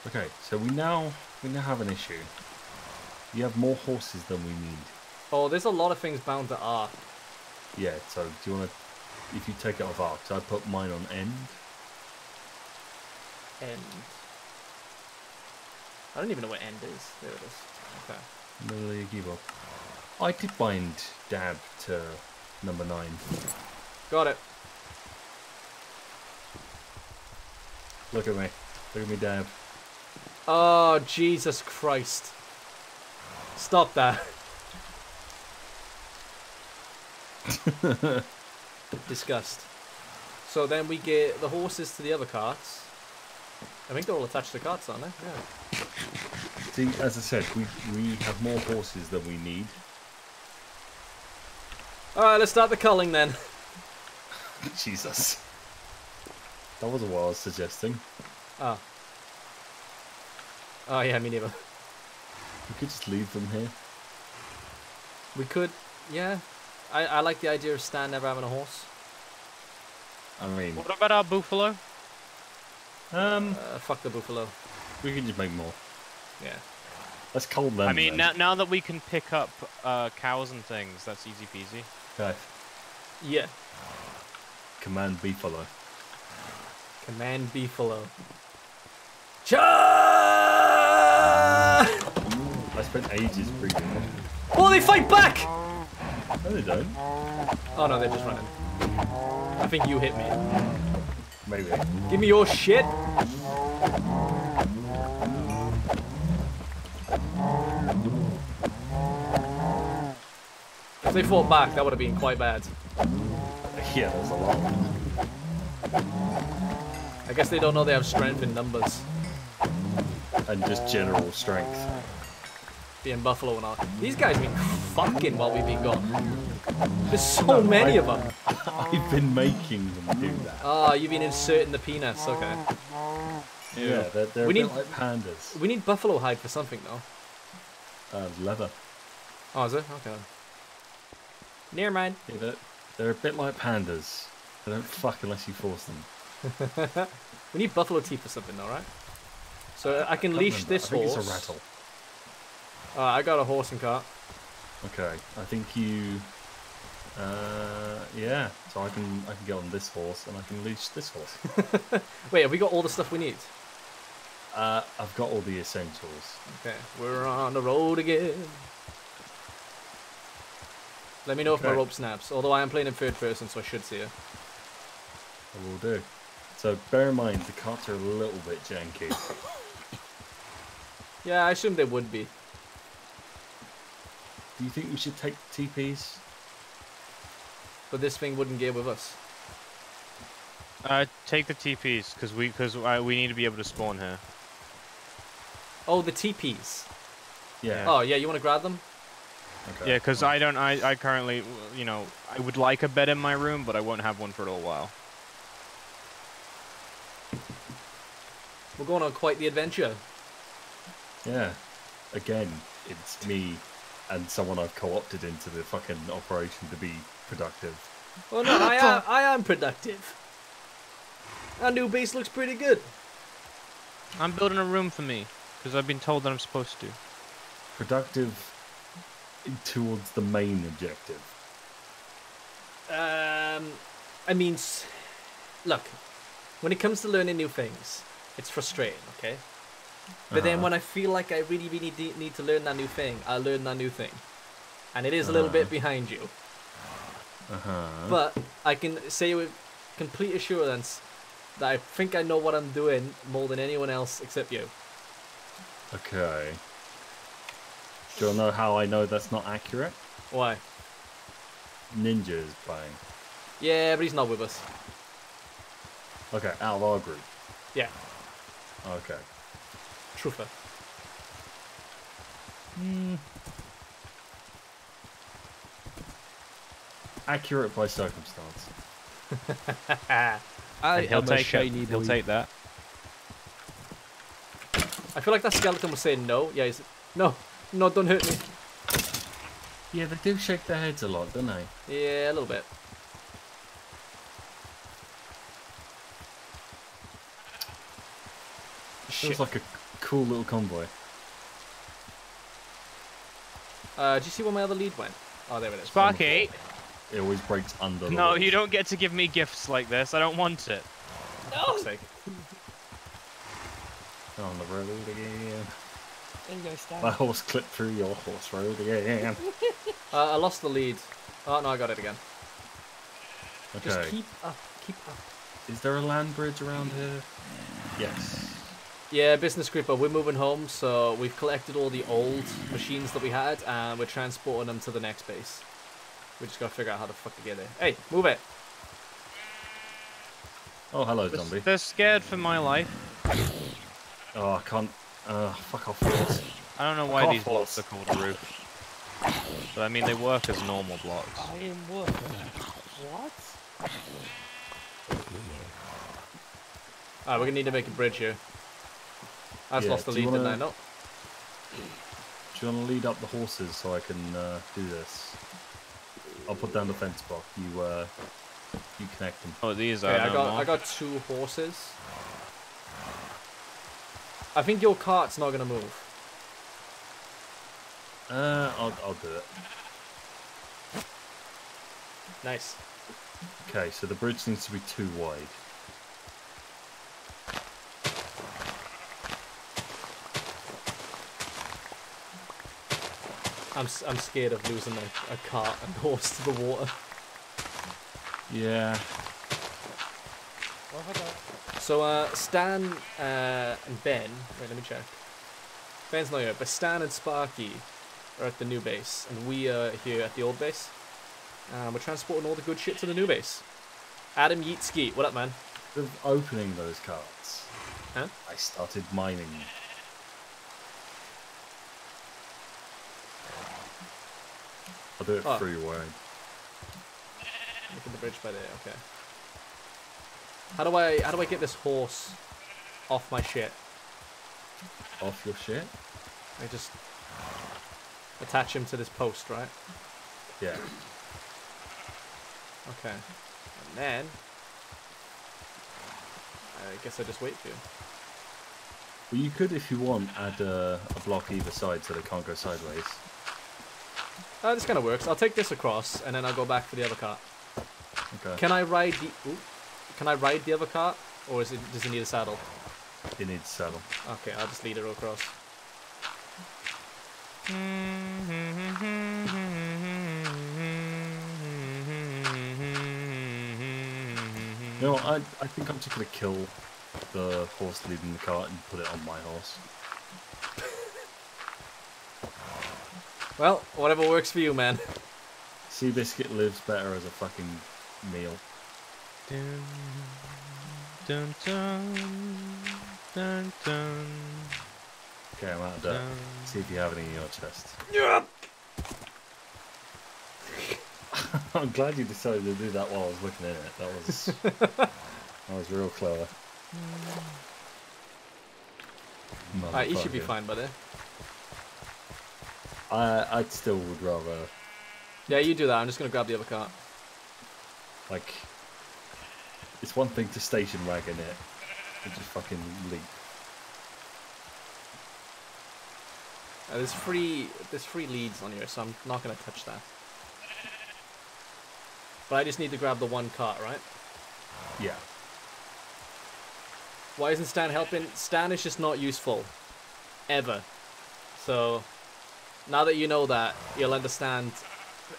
Okay, so we now we now have an issue. You have more horses than we need. Oh, there's a lot of things bound to R. Yeah, so do you want to, if you take it off arc, so I put mine on end. End. I don't even know what end is. There it is. Okay. Of your keyboard. I did bind dab to number nine. Got it. Look at me. Look at me dab. Oh, Jesus Christ. Stop that. Disgust. So then we get the horses to the other carts. I think they're all attached to the carts, aren't they? Yeah. See, as I said, we we have more horses than we need. Alright, let's start the culling then. Jesus. That wasn't what I was suggesting. Oh. Oh, yeah, me neither. We could just leave them here. We could, yeah. I, I like the idea of Stan never having a horse. I mean, What about our buffalo? um, Uh, fuck the buffalo. we can just make more. Yeah. Let's cull them. I mean, now now that we can pick up uh, cows and things, that's easy peasy. Okay. Yeah. Command beefalo. Command Beefalo. Cha! I spent ages breeding them. Oh, they fight back! No, they don't. Oh no, they're just running. I think you hit me. Maybe. Give me your shit. If they fought back, that would have been quite bad. Yeah, there's a lot. I guess they don't know they have strength in numbers. And just general strength. Being buffalo and all. These guys been fucking while we've been gone. There's so many of them. I've been making them do that. Ah, you've been inserting the peanuts. Okay. Yeah, they're, they're We need- like pandas. We need buffalo hide for something though. Uh, leather. Oh, is it? Okay. Near mine. Yeah, they're, they're a bit like pandas. They don't fuck unless you force them. we need buffalo teeth for something though, right? So I can can't leash remember. this I think horse. It's a rattle. Uh, I got a horse and cart. Okay, I think you. Uh, yeah. So I can I can get on this horse and I can leash this horse. Wait, have we got all the stuff we need? Uh, I've got all the essentials. Okay, we're on the road again. Let me know if my rope snaps. Although I am playing in third person, so I should see it. I will do. So bear in mind the carts are a little bit janky. Yeah, I assume they would be. Do you think we should take TPs? But this thing wouldn't get with us. Uh, take the TPs because we because we need to be able to spawn here. Oh, the TPs. Yeah. Oh, yeah, you want to grab them? Okay. Yeah, because I don't. I I currently, you know, I would like a bed in my room, but I won't have one for a little while. We're going on quite the adventure. Yeah. Again, it's me and someone I've co-opted into the fucking operation to be productive. Oh no, I am, I am productive. Our new base looks pretty good. I'm building a room for me because I've been told that I'm supposed to. Productive towards the main objective. Um, I mean, look, when it comes to learning new things, it's frustrating, okay? But then Uh-huh. when I feel like I really, really need to learn that new thing, I learn that new thing. And it is a little bit Uh-huh. behind you. Uh-huh. But I can say with complete assurance that I think I know what I'm doing more than anyone else except you. Okay. Do you know how I know that's not accurate? Why? Ninja is playing. Yeah, but he's not with us. Okay, out of our group. Yeah, Okay. Truther. Hmm. Accurate by circumstance. I, I he'll am a take it. He'll boy. take that. I feel like that skeleton was saying no. Yeah, he's no, no, don't hurt me. Yeah, they do shake their heads a lot, don't they? Yeah, a little bit. Feels like a cool little convoy. Uh, do you see where my other lead went? Oh, there it is. Sparky. It always breaks under the No, wall. you don't get to give me gifts like this. I don't want it. For sake. On the road again. There you go, My horse clipped through your horse road again. Uh, I lost the lead. Oh no, I got it again. Okay. Just keep up, keep up. Is there a land bridge around here? Yes. Yeah, business creeper, we're moving home, so we've collected all the old machines that we had, and we're transporting them to the next base. We just gotta figure out how the fuck to get there. Hey, move it! Oh, hello, They're- zombie. They're scared for my life. Oh, I can't. Uh, fuck off, horse. I don't know Fuck why off, these blocks are called a roof. But I mean, they work as normal blocks. I am what? What? Alright, we're gonna need to make a bridge here. I just Yeah, lost the do you lead, didn't I? wanna- Do you want to lead up the horses so I can uh, do this? I'll put down the fence block. You, uh, you connect them. Oh, these are Okay, I got more. I got two horses. I think your cart's not gonna move. Uh, I'll, I'll do it. Nice. Okay, so the bridge needs to be too wide. I'm I'm scared of losing a, a cart and horse to the water. Yeah. What have I got? So uh, Stan uh, and Ben, wait, let me check. Ben's not here, but Stan and Sparky are at the new base, and we are here at the old base. Um, we're transporting all the good shit to the new base. Adam Yeatski, what up, man? Of opening those carts, Huh? I started mining. I'll do it Oh. free wide. Look at the bridge by there. Okay. How do I how do I get this horse off my shit? Off your shit? I just attach him to this post, right? Yeah. Okay. And then I guess I just wait for you. Well, you could, if you want, add a, a block either side so they can't go sideways. Uh, this kind of works. I'll take this across, and then I'll go back for the other cart. Okay. Can I ride the? Ooh, can I ride the other cart, or is it does it need a saddle? It needs to settle. Okay, I'll just lead her across. You know I, I think I'm just gonna kill the horse leading the cart and put it on my horse. Well, whatever works for you, man. Seabiscuit lives better as a fucking meal. Dun, dun, dun, dun, dun. Okay, I'm out of dirt. See if you have any in your chest. Yeah. I'm glad you decided to do that while I was looking at it. That was that was real clever. Alright, you should be Motherfucker. fine, buddy. I I still would rather Yeah, you do that. I'm just gonna grab the other cart. like. It's one thing to station wagon it, and just fucking leap. Uh, there's free there's free leads on here, so I'm not gonna touch that. But I just need to grab the one cart, right? Yeah. Why isn't Stan helping? Stan is just not useful. Ever. So, now that you know that, you'll understand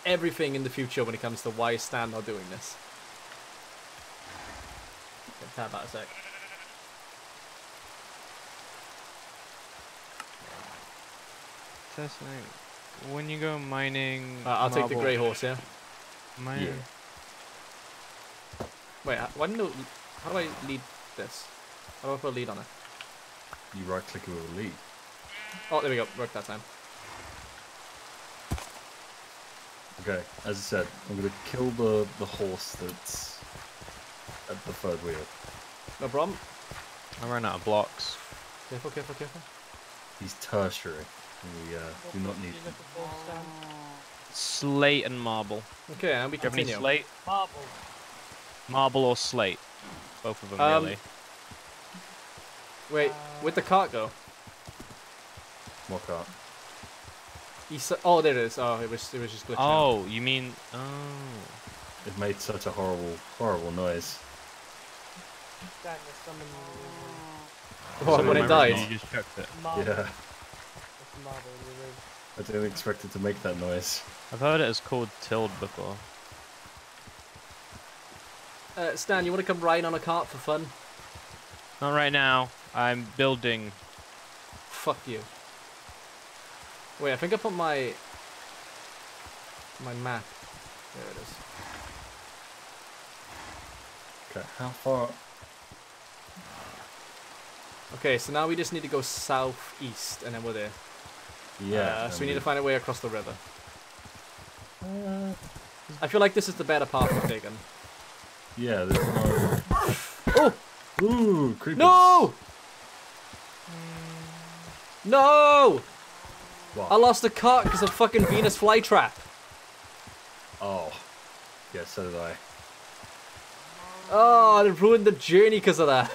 everything in the future when it comes to why is Stan not doing this. Okay, tab out a sec. That's like, when you go mining. Uh, I'll take the grey horse, yeah? Mine. Yeah. Wait, why didn't it, how do I lead this? How do I put a lead on it? You right click it with a lead. Oh, there we go. Worked that time. Okay, as I said, I'm gonna kill the the horse that's at the third wheel. No problem. I ran out of blocks. Careful, careful, careful. He's tertiary. We uh, do not need him. Slate and marble. Okay, and we Do you have any continue. slate? Marble. Marble or slate? Both of them, Um, really. Wait, where'd the cart go? What cart? He sa- oh, there it is. Oh, it was it was just glitching. out. Oh, you mean. Oh. It made such a horrible, horrible noise. Stan, What, when it died? You just checked it. Marble. Yeah, There's marble in the room. I didn't expect it to make that noise. I've heard it as called tilled before. Uh, Stan, you want to come ride on a cart for fun? Not right now. I'm building. Fuck you. Wait, I think I put my my map. There it is. Okay, how far? Okay, so now we just need to go southeast, and then we're there. Yeah. Uh, so we need to find a way across the river. I feel like this is the better path we've taken. Yeah, there's no. Oh! Ooh, creepers. No! No! What? I lost a cart because of fucking Venus flytrap. Oh. Yeah, so did I. Oh, it ruined the journey because of that.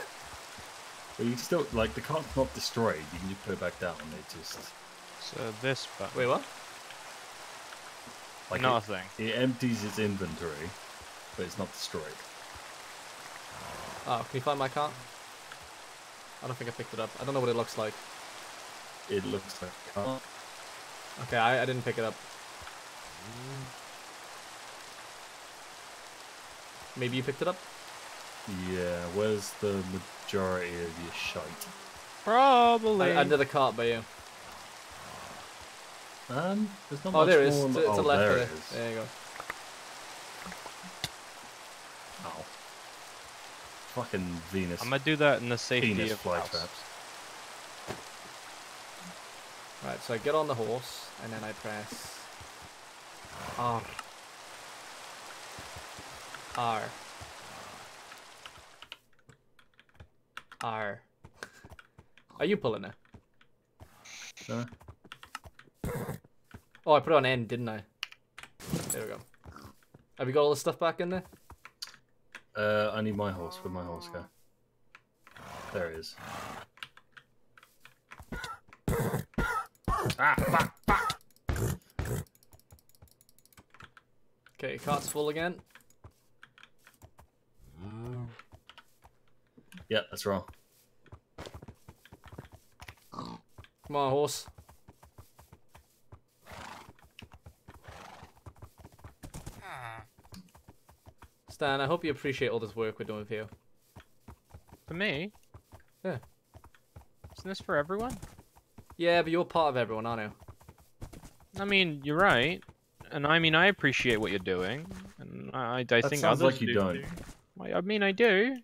But you still like the cart's not destroyed. You can just put it back down. And it just So this button. Wait, what? like Not a it. It empties its inventory, but it's not destroyed. Oh, can you find my cart? I don't think I picked it up. I don't know what it looks like. It looks like a cart. Okay, I, I didn't pick it up. Maybe you picked it up? Yeah, where's the majority of your shite? Probably. I, under the cart by you. Um, there's not Oh, much there it is. more. To, on oh, the left there of it it. is. There you go. Ow. Fucking Venus. I'm gonna do that in the safety Venus of fly house. traps. Right, so I get on the horse, and then I press R. R. R. Are you pulling it? No. Oh, I put it on N, didn't I? There we go. Have you got all the stuff back in there? Uh, I need my horse. Where'd my horse go? There it is. Ah, fuck, fuck. Okay, cart's full again. Yeah, that's wrong. Come on, horse. Stan, I hope you appreciate all this work we're doing for you. For me? Yeah. Isn't this for everyone? Yeah, but you're part of everyone, aren't you? I mean, you're right. And I mean, I appreciate what you're doing. And I, I That think sounds others like you do don't. too. I I mean, I do.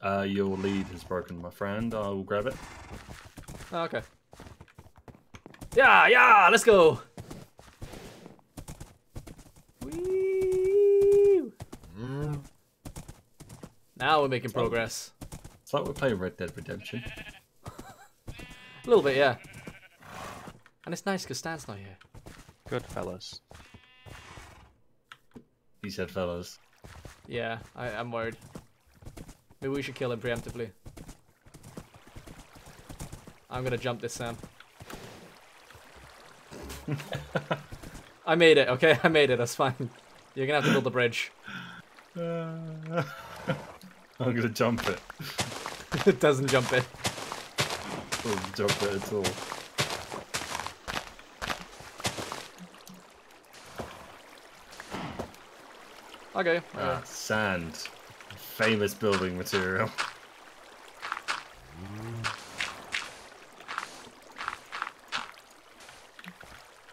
Uh, your lead has broken, my friend. I will grab it. Oh, okay. Yeah, yeah, let's go. Whee! Now we're making progress. It's like we're playing Red Dead Redemption. A little bit, yeah. And it's nice because Stan's not here. Good fellas. He said, fellas. Yeah, I, I'm worried. Maybe we should kill him preemptively. I'm gonna jump this, Sam. I made it, okay? I made it, that's fine. You're gonna have to build the bridge. I'm gonna jump it. it doesn't jump it. Doesn't jump it at all. Okay. Ah, sand. Famous building material.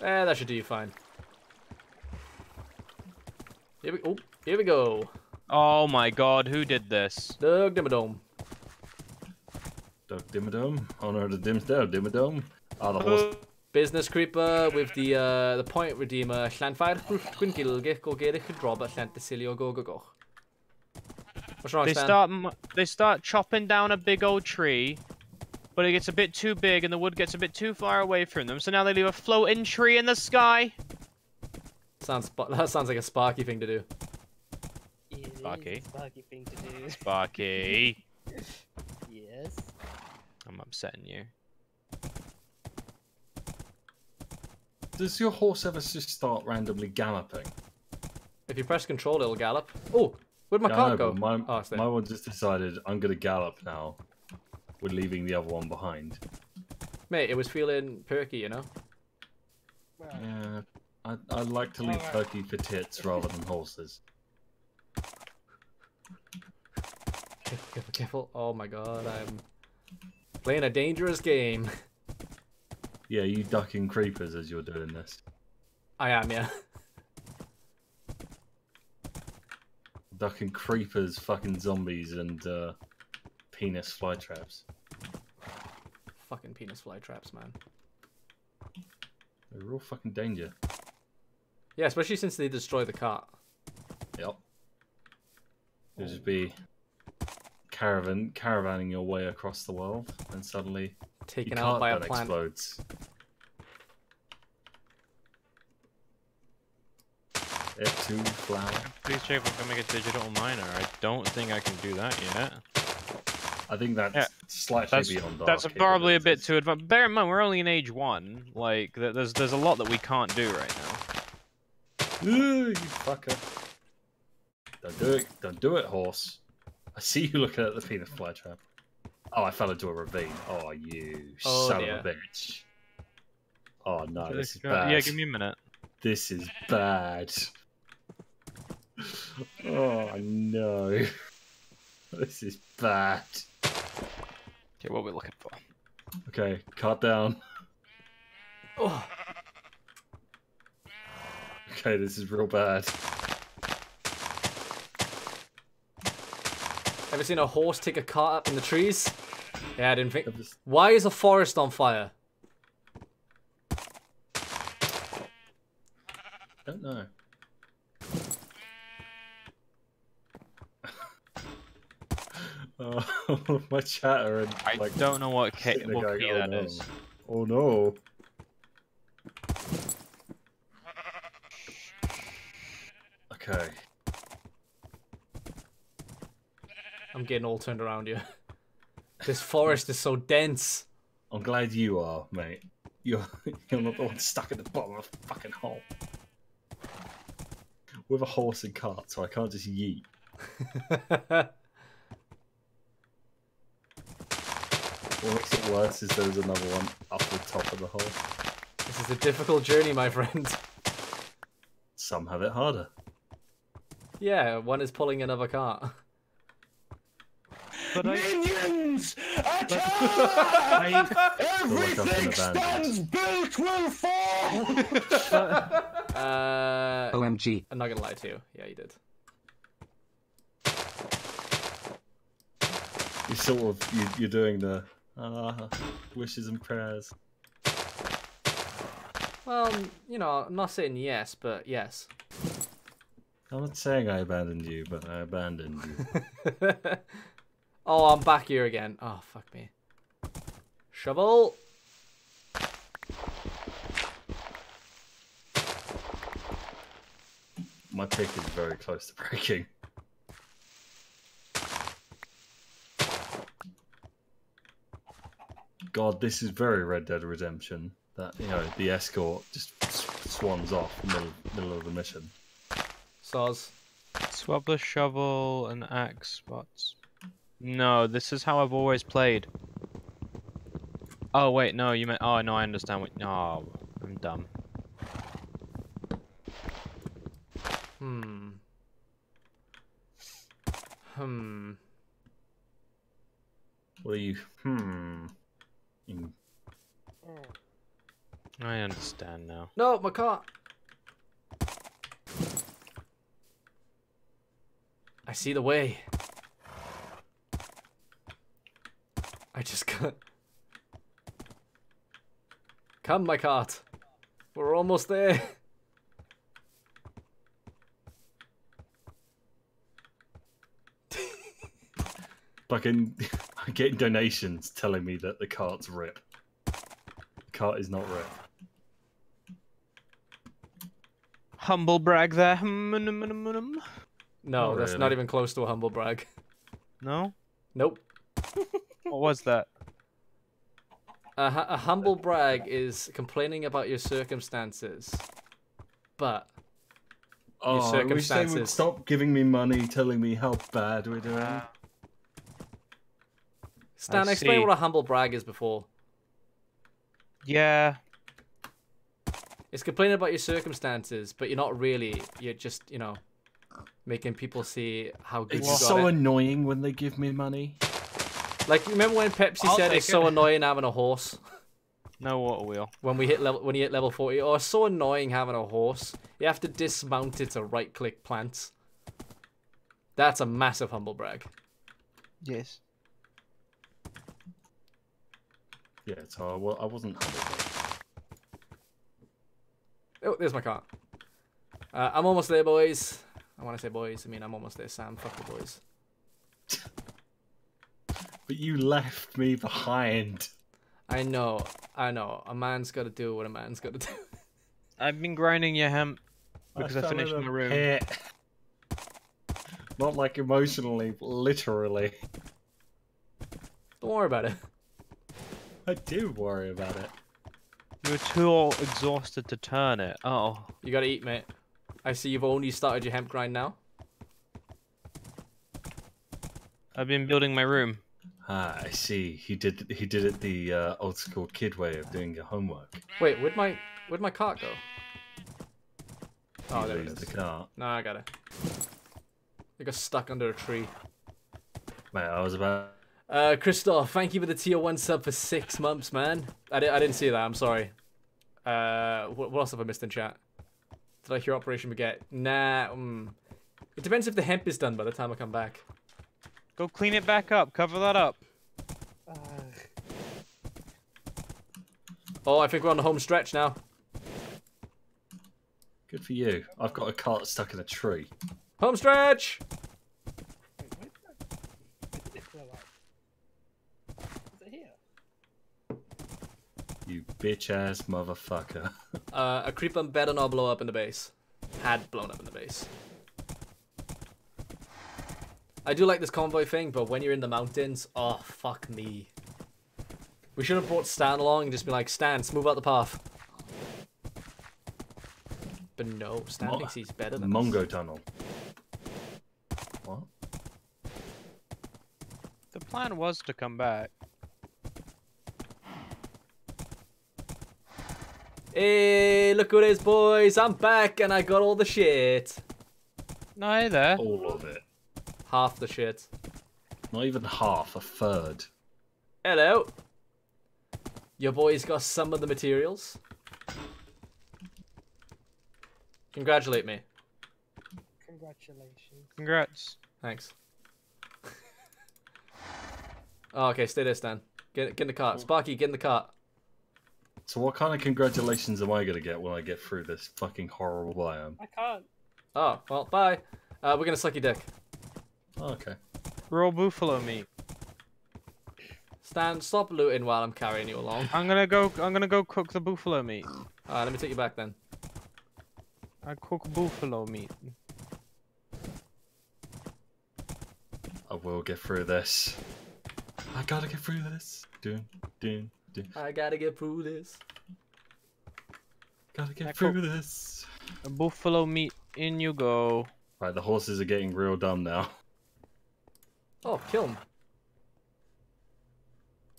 Eh, that should do you fine. Here we, oh, here we go. Oh my god, who did this? Doug Dimmadome. Doug Dimmadome. Honor the Dimmsdale Dimmadome. Ah, the horse. Business creeper with the uh, the point redeemer Llanfair Gwingilge go gerich y drob a Llantysilio go go go. What's wrong, They Stan? start they start chopping down a big old tree, but it gets a bit too big and the wood gets a bit too far away from them. So now they leave a floating tree in the sky. Sounds that sounds like a Sparky thing to do. It is Sparky. Sparky thing to do. Sparky, yes. I'm upsetting you. Does your horse ever just start randomly galloping? If you press control, it'll gallop. Oh, where'd my Yeah, I cart go? My, oh, my one just decided I'm gonna gallop now. We're leaving the other one behind. Mate, it was feeling perky, you know. Yeah, I, I like to leave turkey for tits rather than horses. Careful, careful, careful. Oh my god, I'm playing a dangerous game. Yeah, you ducking creepers as you're doing this. I am, yeah. Ducking creepers, fucking zombies, and uh, penis fly traps. Fucking penis fly traps, man. They're real fucking danger. Yeah, especially since they destroy the cart. Yep. You'll just be caravan caravanning your way across the world, and suddenly Taken your out cart by a gun plant. explodes. F2 flower. Please check if I can make a digital miner. I don't think I can do that yet. I think that's Yeah, slightly That's, beyond our that's probably a bit too advanced. Bear in mind, we're only in age one. Like, there's there's a lot that we can't do right now. Ooh, you fucker. Don't do it. Don't do it, horse. I see you looking at the penis flytrap. Oh, I fell into a ravine. Oh, you Oh, son dear. of a bitch. Oh, no, this is bad. Yeah, give me a minute. This is bad. Oh, no. This is bad. Okay, what are we looking for? Okay, cut down. Oh, Okay, this is real bad. Ever seen a horse take a cart up in the trees? Yeah, I didn't think. Why is a forest on fire? Don't know. Oh, my chatter and I like don't know what, ca- sitting there what going, key "Oh, that no. is. Oh no. Okay. I'm getting all turned around here. This forest is so dense. I'm glad you are, mate. You're you're not the one stuck at the bottom of a fucking hole. With a horse and cart, so I can't just yeet. What makes it worse is there's another one up the top of the hole. This is a difficult journey, my friend. Some have it harder. Yeah, one is pulling another cart. But I, Minions! Attack! I feel like I've Everything been abandoned. stands built will fall! Uh, OMG. I'm not gonna lie to you. Yeah, you did. You sort of you, you're doing the uh, wishes and prayers. Well, you know, I'm not saying yes, but yes. I'm not saying I abandoned you, but I abandoned you. oh, I'm back here again. Oh, fuck me. Shovel. My pick is very close to breaking. God, this is very Red Dead Redemption. That you know, the escort just swans off middle middle of the mission. Soz. swap the shovel and axe spots. No, this is how I've always played. Oh wait, no, you meant. Oh no, I understand what. No, I'm dumb. Hmm. Hmm. What are you? Hmm. You- I understand now. No, my car. I see the way. I just got. Come, my cart. We're almost there. Fucking, I'm getting donations telling me that the cart's rip. The cart is not rip. Humble brag there. No, Not that's not even close to a humble brag. No? Nope. What was that? A, a humble brag is complaining about your circumstances, but your Oh, I wish they would circumstances. stop giving me money, telling me how bad we're doing. Stan, I explain see. what a humble brag is before. Yeah. It's complaining about your circumstances, but you're not really. You're just, you know, making people see how good It's you got so it. annoying when they give me money. Like, you remember when Pepsi I'll said it's take so annoying having a horse No water wheel. when we hit level when you hit level forty? Oh, it's so annoying having a horse. You have to dismount it to right-click plants. That's a massive humble brag. Yes. Yeah, so I, wa- I wasn't humble. Oh, there's my car. Uh, I'm almost there, boys. I want to say boys. I mean, I'm almost there, Sam. Fuck the boys. But you left me behind. I know. I know. A man's got to do what a man's got to do. I've been grinding your hemp because I, fell finished in my room. pit. Not like emotionally, but literally. Don't worry about it. I do worry about it. You were too exhausted to turn it. Oh. You got to eat, mate. I see you've only started your hemp grind now. I've been building my room. Ah, I see. He did. He did it the uh, old school kid way of doing your homework. Wait, where'd my where'd my cart go? Oh, there it is. the cart. No, I got it. It got stuck under a tree. Mate, I was about. Uh, Christoph, thank you for the tier one sub for six months, man. I, di- I didn't see that. I'm sorry. Uh, what, what else have I missed in chat? Did I hear Operation Baguette? Nah. Mm. It depends if the hemp is done by the time I come back. Go clean it back up. Cover that up. Oh, I think we're on the home stretch now. Good for you. I've got a cart stuck in a tree. Home stretch. Is? You bitch ass motherfucker. Uh, a creeper better not blow up in the base. Had blown up in the base. I do like this convoy thing, but when you're in the mountains, oh, fuck me. We should have brought Stan along and just been like, Stan, smooth out the path. But no, Stan Mo thinks he's better than Mongo us. Tunnel. What? The plan was to come back. Hey, look who it is, boys. I'm back and I got all the shit. No, hey there. All of it. Half the shit. Not even half, a third. Hello. Your boy's got some of the materials. Congratulate me. Congratulations. Congrats. Thanks. oh, okay, stay there, Stan. Get, get in the cart. Sparky, get in the cart. So what kind of congratulations am I gonna get when I get through this fucking horrible biome? I can't. Oh, well, bye. Uh, we're gonna suck your dick. Oh, okay. Raw buffalo meat. Stan, stop looting while I'm carrying you along. I'm gonna go. I'm gonna go cook the buffalo meat. Alright, let me take you back then. I cook buffalo meat. I will get through this. I gotta get through this. Dun, dun, dun. I gotta get through this. Gotta get I through this. Buffalo meat. In you go. Right, the horses are getting real dumb now. Oh, kill him.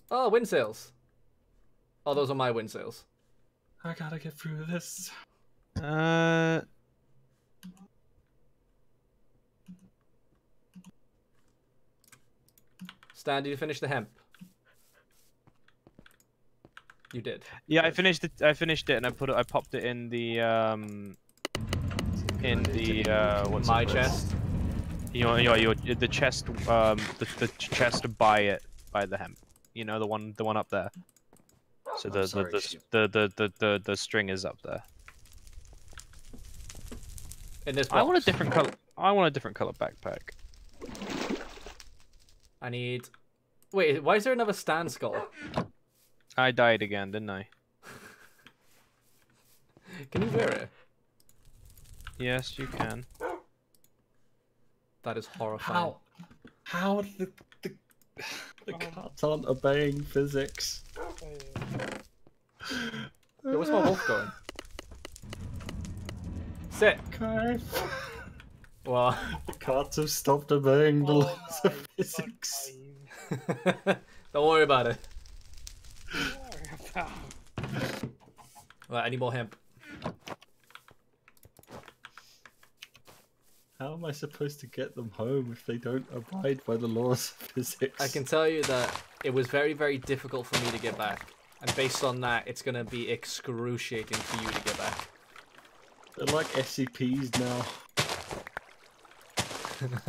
Oh, wind sails. Oh, those are my wind sails. I gotta get through this. Uh. Stan, did you finish the hemp? You did. Yeah, I finished it. I finished it, and I put it. I popped it in the um. In the uh, what's My it called? chest? You know, you know, you know, the chest. Um, the, the chest by it by the hemp. You know, the one, the one up there. So the the, sorry, the, Sheep. the the the the the string is up there. In this I want a different color. I want a different color backpack. I need. Wait, why is there another Stan skull? I died again, didn't I? Can you wear it? Yes, you can. That is horrifying. How? How the the, the carts aren't obeying physics? Yo, where's my wolf going? Sit. Okay. Well, The carts have stopped obeying the oh laws of physics. don't worry about it. Right, I need more hemp. How am I supposed to get them home if they don't abide by the laws of physics? I can tell you that it was very, very difficult for me to get back. And based on that, it's going to be excruciating for you to get back. They're like SCPs now.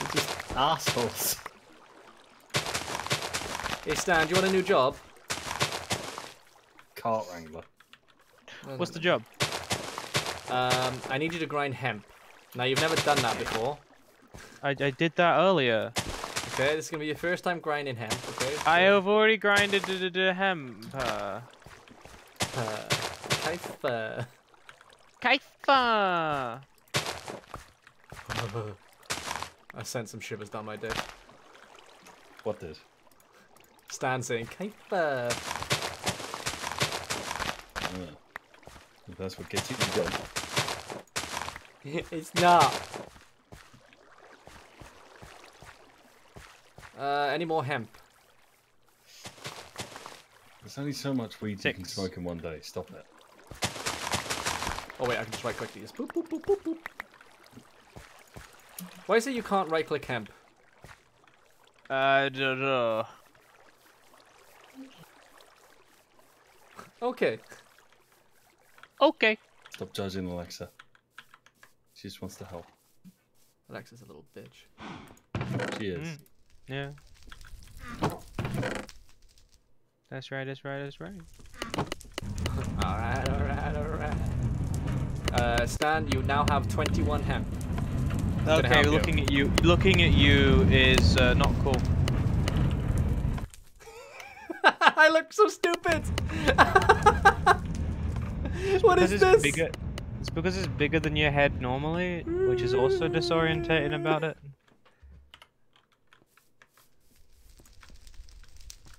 They're just assholes. Hey Stan, do you want a new job? Cart wrangler. What's the job? Um, I need you to grind hemp. Now, you've never done that before. I, I did that earlier. Okay, this is going to be your first time grinding hemp, okay? I have already grinded the, the, the hemp. Uh, Uh, Kaifa. Kaifa! I sent some shivers down my dick. What did? Stan saying, Kaifa. Uh, that's what gets you, you go. it's not. Uh, any more hemp? There's only so much weed you can smoke in one day. Stop it. Oh wait, I can just right click these. Boop, boop, boop, boop, boop. Why is it you can't right click hemp? I don't know. Okay. Okay. Stop judging Alexa. She just wants to help. Alexa's a little bitch. She is. Mm. Yeah. That's right, that's right, that's right. alright, alright, alright. Uh, Stan, you now have 21 hemp. I'm Okay, help you. looking at you, looking at you is uh, not cool. I look so stupid! what is Because is this? Bigger, it's because it's bigger than your head normally, which is also disorientating about it.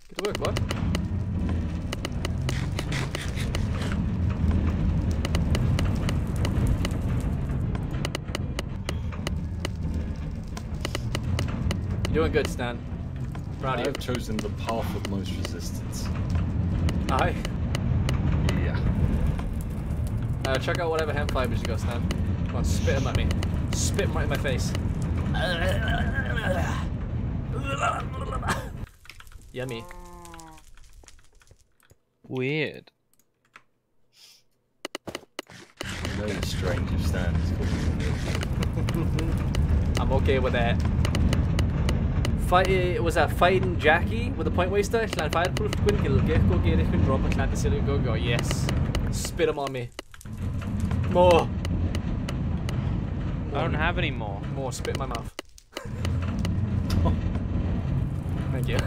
Get to work, what? You're doing good, Stan. Proud I of you. have chosen the path of most resistance. Aye. Uh, check out whatever hemp fibers you got, Stan. Come on, spit them at me. Spit them right in my face. Yummy. Weird. You know the strange of Stan is. I'm okay with that. Fight, was that fighting Jackie with a point waster? Clan fireproof Quinn kill Gecko Gary Quinn drop a clan to Silly Go Go. Yes. Spit him on me. More. I don't have any more. More. Spit in my mouth. Thank you.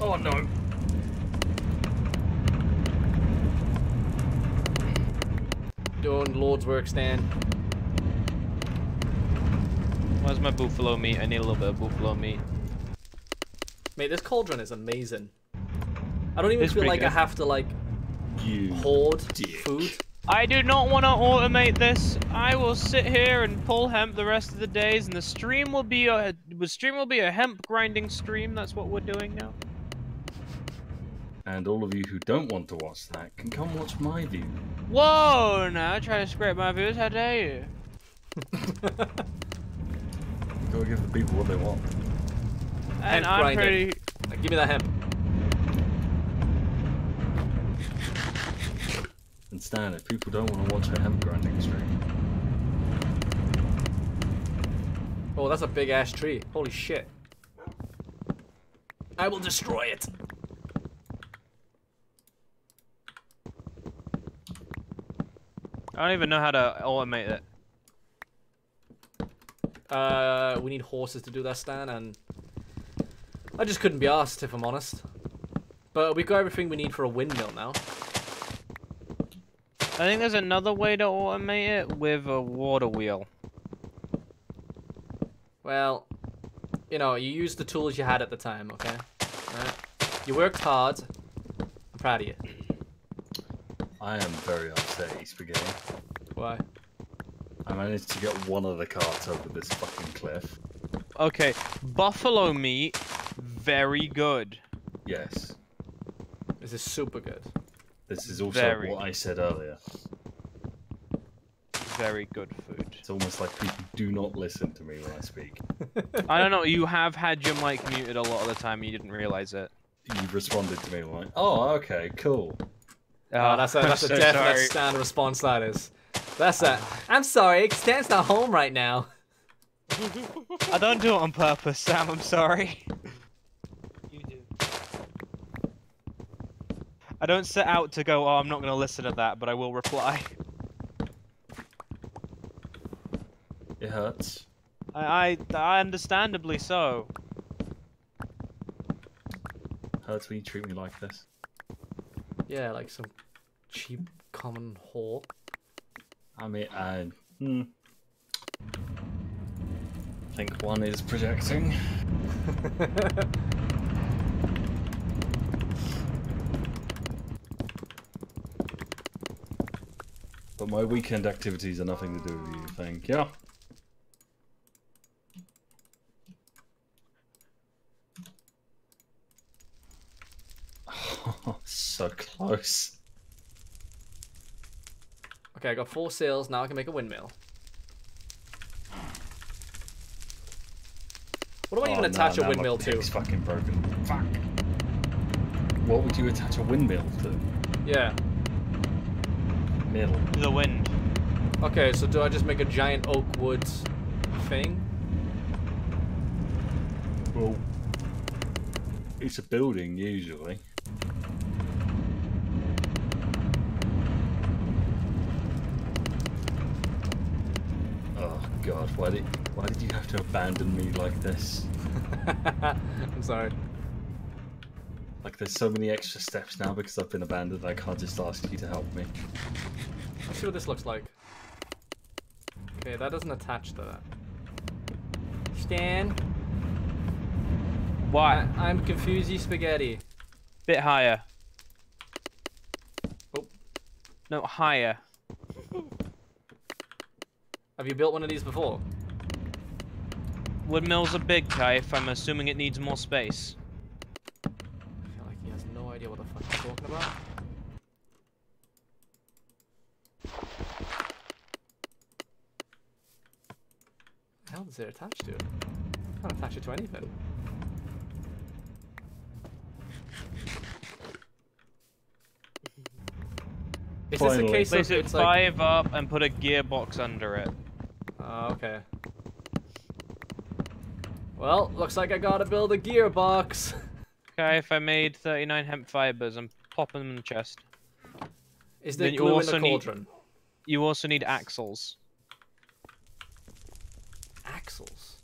Oh no. Doing Lord's work, Stan. Where's my buffalo meat? I need a little bit of buffalo meat. Mate, this cauldron is amazing. I don't even It's feel like I have to like You hoard food. I do not want to automate this. I will sit here and pull hemp the rest of the days, and the stream will be a the stream will be a hemp grinding stream. That's what we're doing now. And all of you who don't want to watch that can come watch my view. Whoa! Now I try to scrape my views. How dare you? Gotta give the people what they want. And Hemp I'm grinding. pretty. Give me that hemp. And Stan, if people don't want to watch a hemp grinding stream, Oh, that's a big ass tree. Holy shit. I will destroy it. I don't even know how to automate it. Uh, we need horses to do that, Stan, and I just couldn't be asked, if I'm honest. But we've got everything we need for a windmill now. I think there's another way to automate it with a water wheel. Well, you know, you used the tools you had at the time, okay? Alright? You worked hard. I'm proud of you. I am very upset, E Spaghetti. Why? I managed to get one of the carts over this fucking cliff. Okay, buffalo meat, very good. Yes. This is super good. This is also Very what I said earlier. Very good food. It's almost like people do not listen to me when I speak. I don't know. You have had your mic muted a lot of the time. and You didn't realize it. You've responded to me like, oh, okay, cool. Ah. Oh, that's a, that's a so definite sorry. Stan response, that is. That's a, I'm sorry, Stan's not home right now. I don't do it on purpose, Sam. I'm sorry. You do. I don't set out to go. Oh, I'm not going to listen to that, but I will reply. It hurts. I, I, I understandably so. Hurts when you treat me like this. Yeah, like some cheap common whore. I mean, I hmm. think one is projecting. But my weekend activities are nothing to do with you, thank you. so close. Okay, I got four sails, now I can make a windmill. What do I Oh, even attach a windmill to? pick's fucking broken. Fuck. What would you attach a windmill to? Yeah. Middle. The wind. Okay, so do I just make a giant oak wood thing? Well, it's a building usually. Oh god, why did why did you have to abandon me like this? I'm sorry. Like there's so many extra steps now because I've been abandoned. I can't just ask you to help me. Let's see what this looks like. Okay, that doesn't attach to that. Stan? Why? I, I'm confused, spaghetti. Bit higher. Oh. No, higher. Have you built one of these before? Woodmill's are big, Kaif. I'm assuming it needs more space idea what the fuck I'm talking about. The hell does it attach to? It can't attach it to anything. Is Finally. this a case Place of it five like... up and put a gearbox under it. Oh, okay. Well, looks like I gotta build a gearbox. Okay, if I made 39 hemp fibers, I'm popping them in the chest. Is Then there you glue in also the need- cauldron? You also need axles. Axles.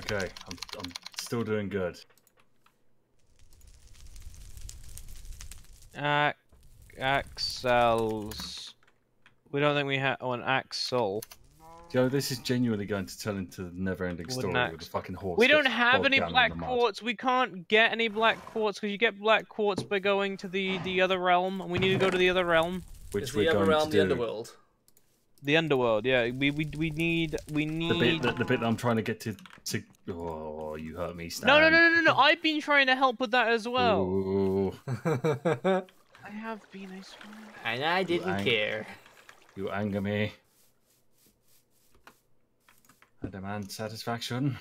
Okay, I'm, I'm still doing good. Ac- axles. We don't think we have oh, an axle. Joe, this is genuinely going to turn into the never-ending story axe. with the fucking horse. We don't have any black the quartz. We can't get any black quartz because you get black quartz by going to the the other realm, and we need to go to the other realm. Which Is we're the other going realm to the underworld? The underworld, yeah. We we we need we need The need. bit, that, the bit that I'm trying to get to, to. Oh, you hurt me, Stan. No, no, no, no, no, no! I've been trying to help with that as well. Ooh, I have been, I swear. and I didn't ang- care. you anger me. I demand satisfaction.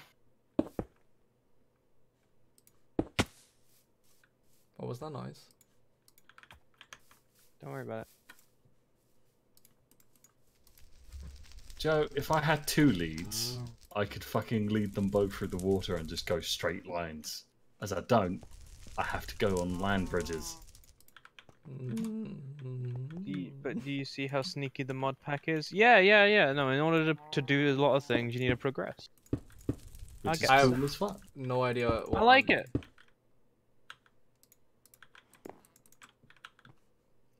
What was that noise? Don't worry about it. Joe, if I had two leads, I could fucking lead them both through the water and just go straight lines. As I don't, I have to go on land bridges. Mm-hmm. Do you, but do you see how sneaky the mod pack is? Yeah, yeah, yeah. No, in order to, to do a lot of things, you need to progress. Which Okay. is I have cool as no idea. What I like I'm- it.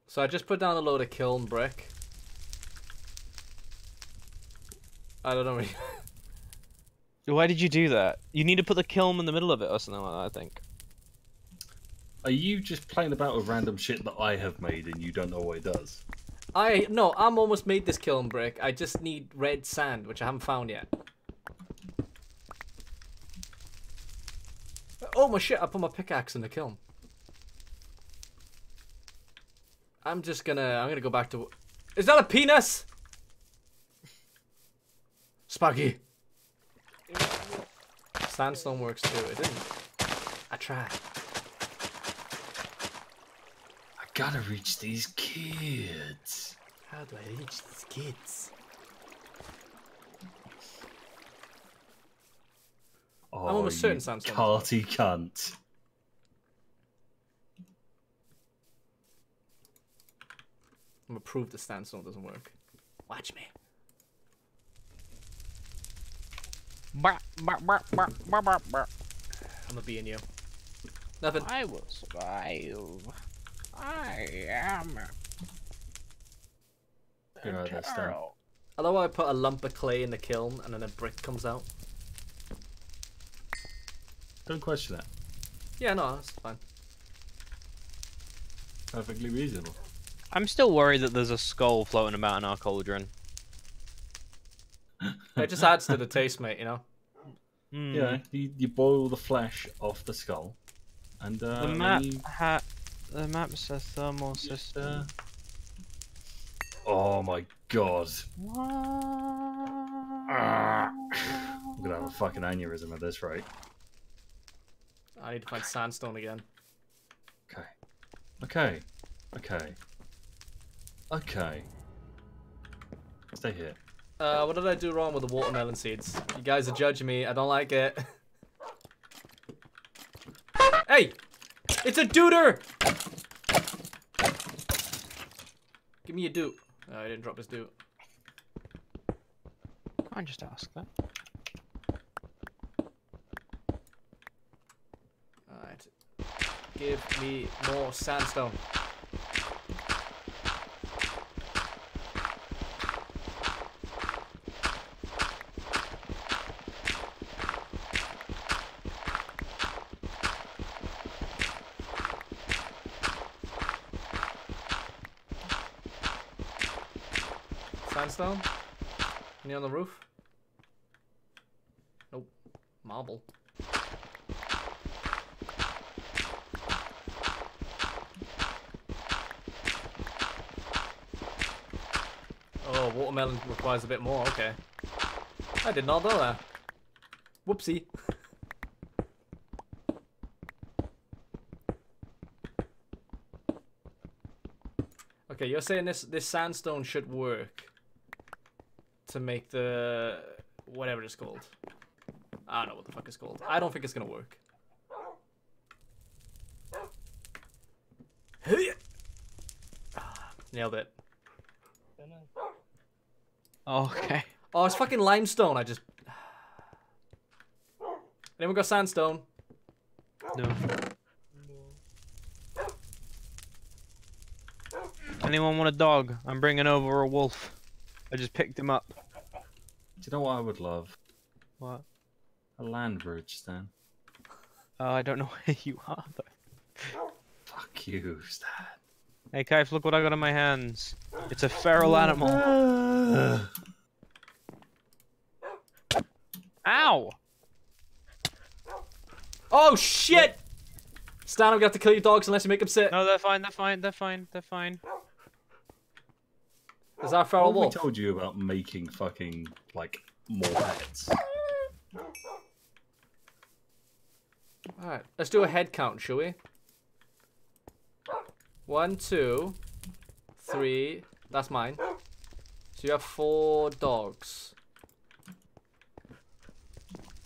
So I just put down a load of kiln brick. I don't know. Really. Why did you do that? You need to put the kiln in the middle of it or something like that, I think. Are you just playing about with random shit that I have made and you don't know what it does? I no, I'm almost made this kiln brick. I just need red sand, which I haven't found yet. Oh my shit! I put my pickaxe in the kiln. I'm just gonna. I'm gonna go back to. Is that a penis? Sparky. Sandstone works too. It didn't. I tried. I gotta reach these kids. How do I reach these kids? Oh, I'm almost certain you sandstone. Carty cunt. I'm gonna prove the sandstone doesn't work. Watch me. I'm gonna be in you. Nothing. I will survive. I am. You're right there, Stan. I love how I put a lump of clay in the kiln and then a brick comes out. Don't question that. Yeah, no, that's fine. Perfectly reasonable. I'm still worried that there's a skull floating about in our cauldron. It just adds to the taste, mate. You know. Hmm. Yeah, you, you boil the flesh off the skull, and uh, The then map you- ha the map's says thermal system. Oh my god! Ah. I'm gonna have a fucking aneurysm at this rate. I need to find sandstone again. Okay. Okay. Okay. Okay. Stay here. Uh, what did I do wrong with the watermelon seeds? You guys are judging me. I don't like it. hey! It's a duder! Give me a doot. Oh, I didn't drop his doot. I just ask that. Alright. Give me more. Sandstone? On the roof? Nope. Marble. Oh, watermelon requires a bit more. Okay. I did not know that. Whoopsie. Okay, you're saying this this sandstone should work to make the whatever it's called. I don't know what the fuck it's called. I don't think it's gonna work. Nailed it. Okay. Oh, it's fucking limestone. I just. Anyone got sandstone? No. Anyone want a dog? I'm bringing over a wolf. I just picked him up. Do you know what I would love? What? A land bridge, Stan. Oh, I don't know where you are, but. Oh, fuck you, Stan. Hey, Kaif, look what I got in my hands. It's a feral animal. Ow! Oh shit! Stan, I'm gonna have to kill your dogs unless you make them sit. No, they're fine. They're fine. They're fine. They're fine. Is that a feral What have we told you about making fucking like more pets? Alright, let's do a head count, shall we? One, two, three. That's mine. So you have four dogs.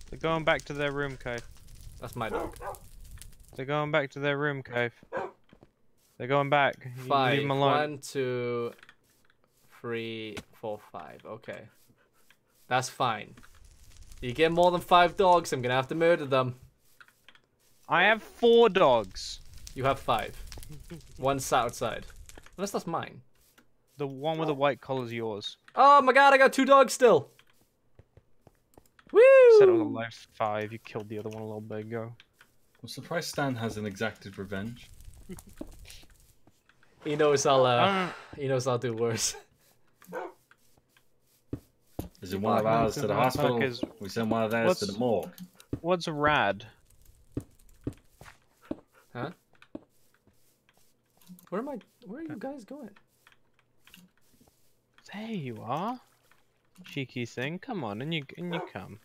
They're going back to their room, Kaif. That's my dog. They're going back to their room, Kaif. They're going back. You Five. Leave them alone. One, two, three, four, five. Okay. That's fine. You get more than five dogs, I'm gonna have to murder them. I have four dogs. You have five. One sat outside. Unless that's mine. The one with the white collar's yours. Oh my god, I got two dogs still. Woo! Said it was a life five. You killed the other one a little bit ago. I'm surprised Stan hasn't exacted revenge. He knows I'll uh, Um, he knows I'll do worse. Is it one of ours to the fuck hospital? is- We send one of theirs to the morgue. What's rad? Huh? Where am I where are you guys going? There you are. Cheeky thing. Come on, and you and you come.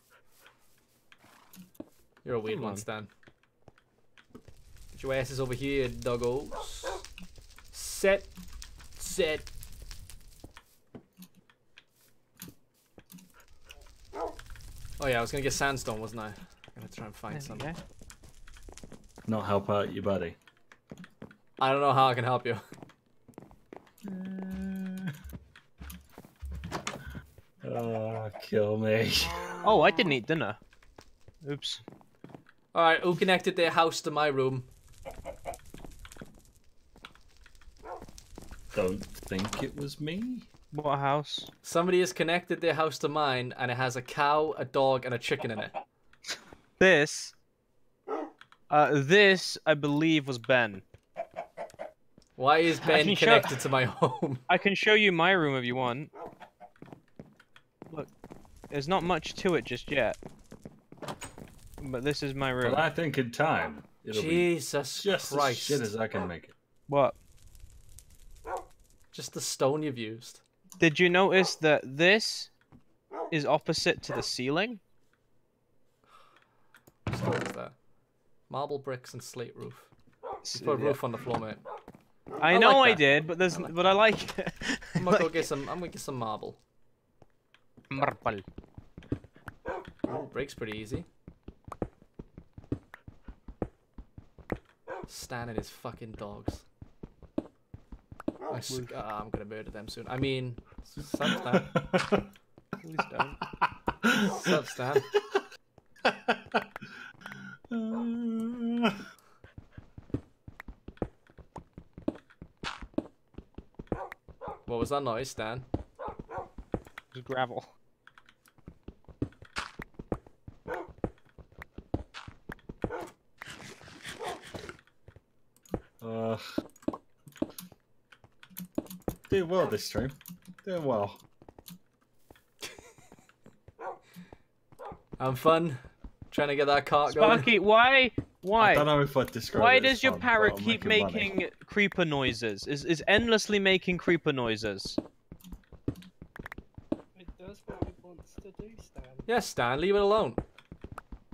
You're a weird Come one, on. Stan. Get your asses over here, doggos. Set. Set. Oh yeah, I was gonna get sandstone, wasn't I? I'm gonna try and find There some. Not help out your buddy. I don't know how I can help you. Oh, kill me. Oh, I didn't eat dinner. Oops. Alright, who connected their house to my room? Don't think it was me. What house? Somebody has connected their house to mine and it has a cow, a dog, and a chicken in it. This. Uh, this I believe was Ben. Why is Ben can show- connected to my home? I can show you my room if you want. Look, there's not much to it just yet. But this is my room. But I think in time it'll Jesus be just Christ. as shit as I can make it. What? Just the stone you've used. Did you notice that this is opposite to the ceiling? What stone that? Marble bricks and slate roof. You put a yeah. roof on the floor, mate. I, I know like I did, but there's but I like it. I'm gonna go get some. I'm gonna get some marble. Marble. Oh, breaks pretty easy. Stan and his fucking dogs. I s- ah, I'm gonna murder them soon. I mean, sup, Stan. Please don't. Sup, Stan. What was that noise, Stan? Just gravel. Uh, doing well this stream. Doing well. Having fun trying to get that cart going. Sparky, why? Why? I don't know if I'd describe Why it as does your fun, parrot keep making money. making creeper noises? Is is endlessly making creeper noises? knows what he wants to do, Stan. Yes, Stan, leave it alone.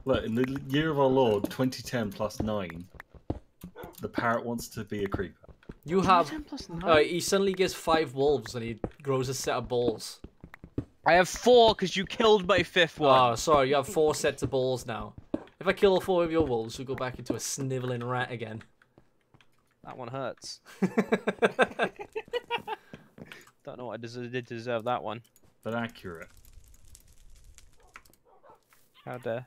Look, in the year of our Lord, 2010 plus 9, the parrot wants to be a creeper. You have. 10 plus nine? Uh, he suddenly gets five wolves and he grows a set of balls. I have four because you killed my fifth ah, one. Oh, sorry, you have four sets of balls now. If I kill all four of your wolves, you'll go back into a sniveling rat again. That one hurts. Don't know what I did to deserve that one. But accurate. How dare.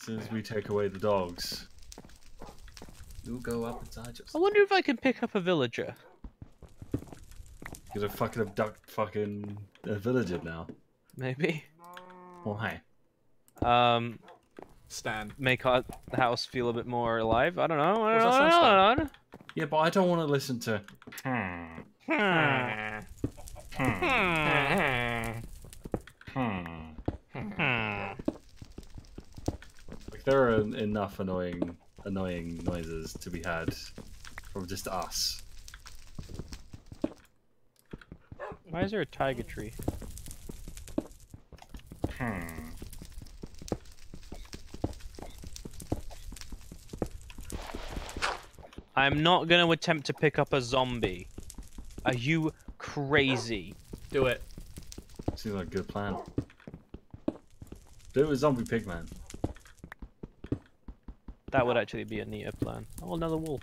As soon as we take away the dogs, you'll go up inside us. I wonder if I can pick up a villager. You're gonna fucking abduct fucking a villager now. Maybe. Why? Um, Stan. Make our the house feel a bit more alive. I don't know. I What's don't that know. sound, I don't know. Yeah, but I don't want to listen to. Hmm. Hmm Hmm. Hmm Like there are enough annoying, annoying noises to be had from just us. Why is there a tiger tree? Hmm. I'm not gonna attempt to pick up a zombie. Are you crazy? Do it. Seems like a good plan. Do it with zombie pigman. That would actually be a neater plan. Oh, another wolf.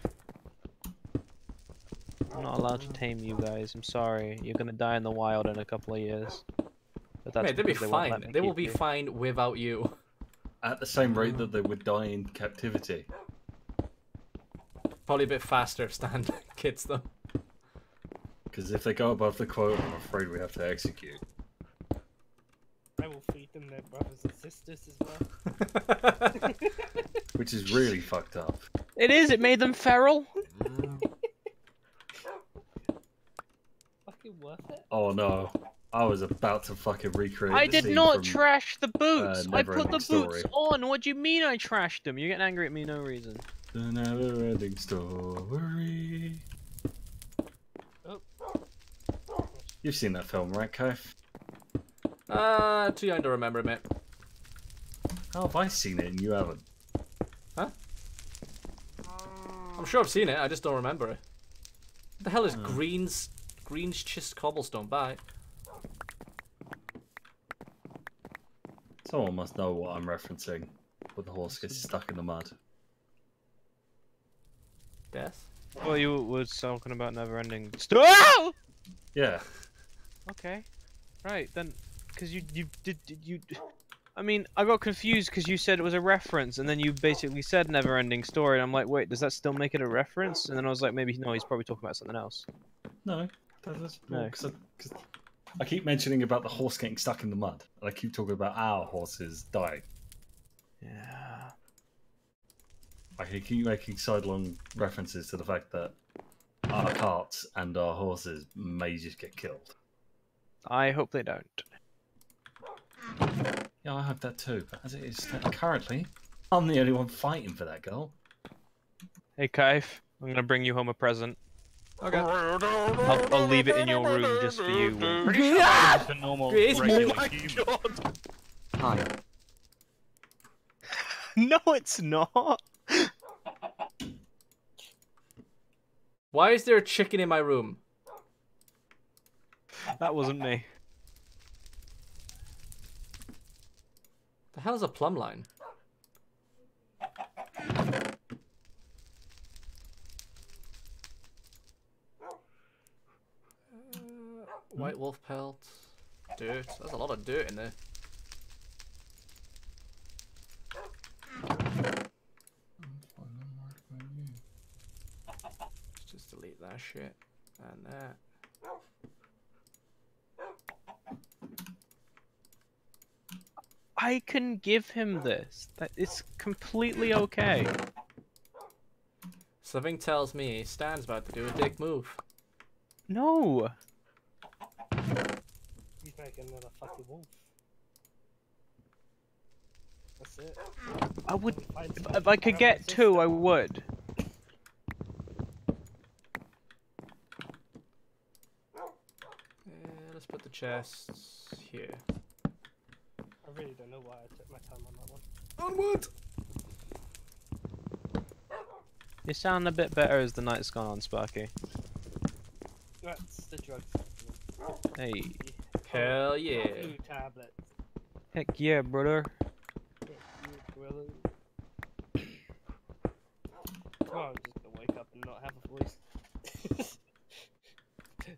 I'm not allowed to tame you guys. I'm sorry. You're gonna die in the wild in a couple of years. But that's Mate, they'll be they fine. They will be you. fine without you. At the same rate that they would die in captivity. Probably a bit faster if Stan gets them. Because if they go above the quota, I'm afraid we have to execute. I will feed them their brothers and sisters as well. Which is really fucked up. It is. It made them feral. Fucking worth it. Oh no. I was about to fucking recreate I the did scene not from, trash the boots. uh, I put the Neverending boots on. What do you mean I trashed them? You're getting angry at me, no reason. The never ending story. Oh. You've seen that film, right, Kaif? Uh, too young to remember, mate. How have I seen it and you haven't? Huh? I'm sure I've seen it. I just don't remember it. What the hell is Green's Greenschist Cobblestone? Bye. Someone must know what I'm referencing. When the horse gets stuck in the mud. Death. Well, you were talking about never-ending. Sto- Ah! Yeah. Okay. Right then, because you you did did you. I mean, I got confused because you said it was a reference, and then you basically said never-ending story, and I'm like, wait, does that still make it a reference? And then I was like, maybe no, he's probably talking about something else. No. That's, No. no. Cause I keep mentioning about the horse getting stuck in the mud. And I keep talking about our horses dying. Yeah. I keep making sidelong references to the fact that our carts and our horses may just get killed. I hope they don't. Yeah, I hope that too. But as it is currently, I'm the only one fighting for that girl. Hey, Kaif, I'm gonna bring you home a present. Okay. I'll, I'll leave it in your room just for you. Will. Pretty sure I'm just a normal, Grace, regular oh human. Hi. no, it's not. Why is there a chicken in my room? That wasn't me. The hell is a plumb line? Hmm? White wolf pelt. Dirt. There's a lot of dirt in there. Let's just delete that shit. And that. I can give him this. That it's completely okay. Something tells me Stan's about to do a dick move. No. He's another fucking wolf. That's it. I would. Find If, if I could get two, I would. Uh, let's put the chests here. I really don't know why I took my time on that one. Onward! You sound a bit better as the night's gone on, Sparky. That's the drug. Hey. Hell yeah. Blue tablet. Heck yeah, brother. Yeah, you gorilla. Oh, I'm just gonna wake up and not have a voice.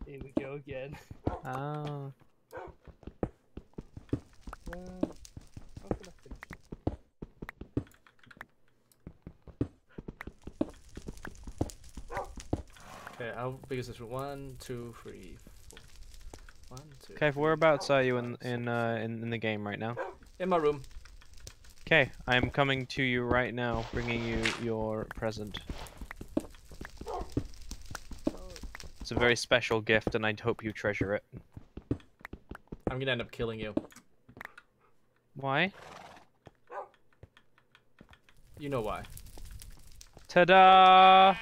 Here we go again. Oh. How can I finish? Okay, how big is this room? One, two, three, four. One, two. Okay, whereabouts are you in in uh in, in the game right now? In my room. Okay, I am coming to you right now, bringing you your present. It's a very special gift, and I hope you treasure it. I'm gonna end up killing you. Why? You know why. Ta-da!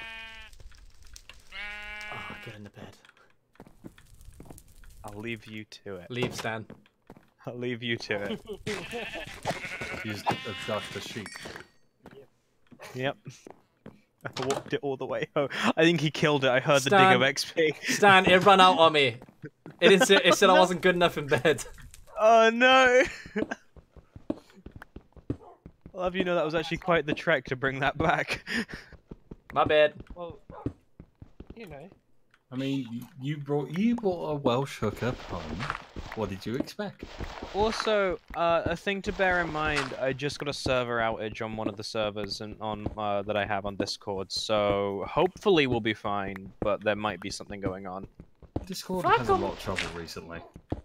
Oh, get in the bed. I'll leave you to it. Leave, Stan. I'll leave you to it. Use abduct the sheep. Yep. I walked it all the way home. I think he killed it. I heard the Stan, ding of XP. Stan, it ran out on me. It, didn't it said I wasn't good enough in bed. Oh no! I'll have you know that was actually quite the trek to bring that back. My bad. Well, you know. I mean, you brought you brought a Welsh hooker home. What did you expect? Also, uh, a thing to bear in mind, I just got a server outage on one of the servers and on uh, that I have on Discord, so hopefully we'll be fine, but there might be something going on. Discord Fuck has a lot of trouble recently.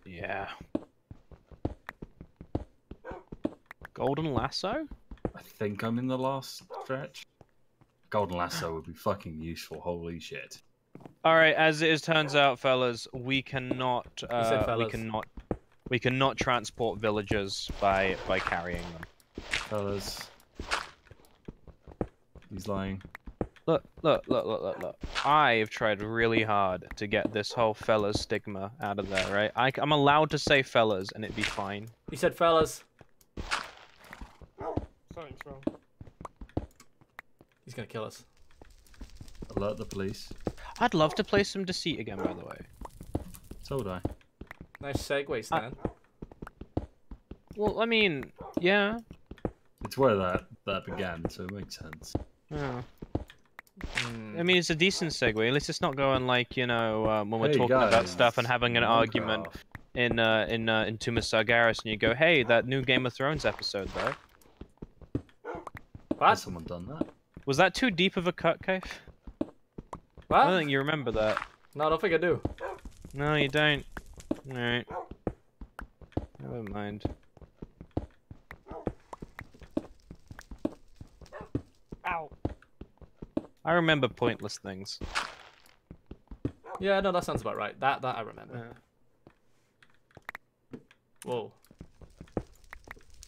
Yeah. Golden Lasso? I think I'm in the last stretch. Golden lasso would be fucking useful. Holy shit! Alright, as it is, turns out, fellas, we cannot, said uh, we cannot, we cannot transport villagers by, by carrying them. Fellas, he's lying. Look, look, look, look, look, look. I've tried really hard to get this whole fellas stigma out of there, right? I, am allowed to say fellas and it'd be fine. He said, fellas. Something's wrong. He's gonna kill us. Alert the police. I'd love to play some Deceit again, by the way. So would I. Nice segue, Stan. Well, I mean, yeah. It's where that that began, so it makes sense. yeah. Hmm. I mean, it's a decent segue. At least it's not going like you know um, when we're Hey, talking about stuff and having an argument in uh, in uh, in Tomb of Sargeras, and you go, "Hey, that new Game of Thrones episode, though." Has someone done that? Was that too deep of a cut, Kaif? What? I don't think you remember that. No, I don't think I do. No, you don't. Alright. Never mind. Ow. I remember pointless things. Yeah, no, that sounds about right. That that I remember. Whoa.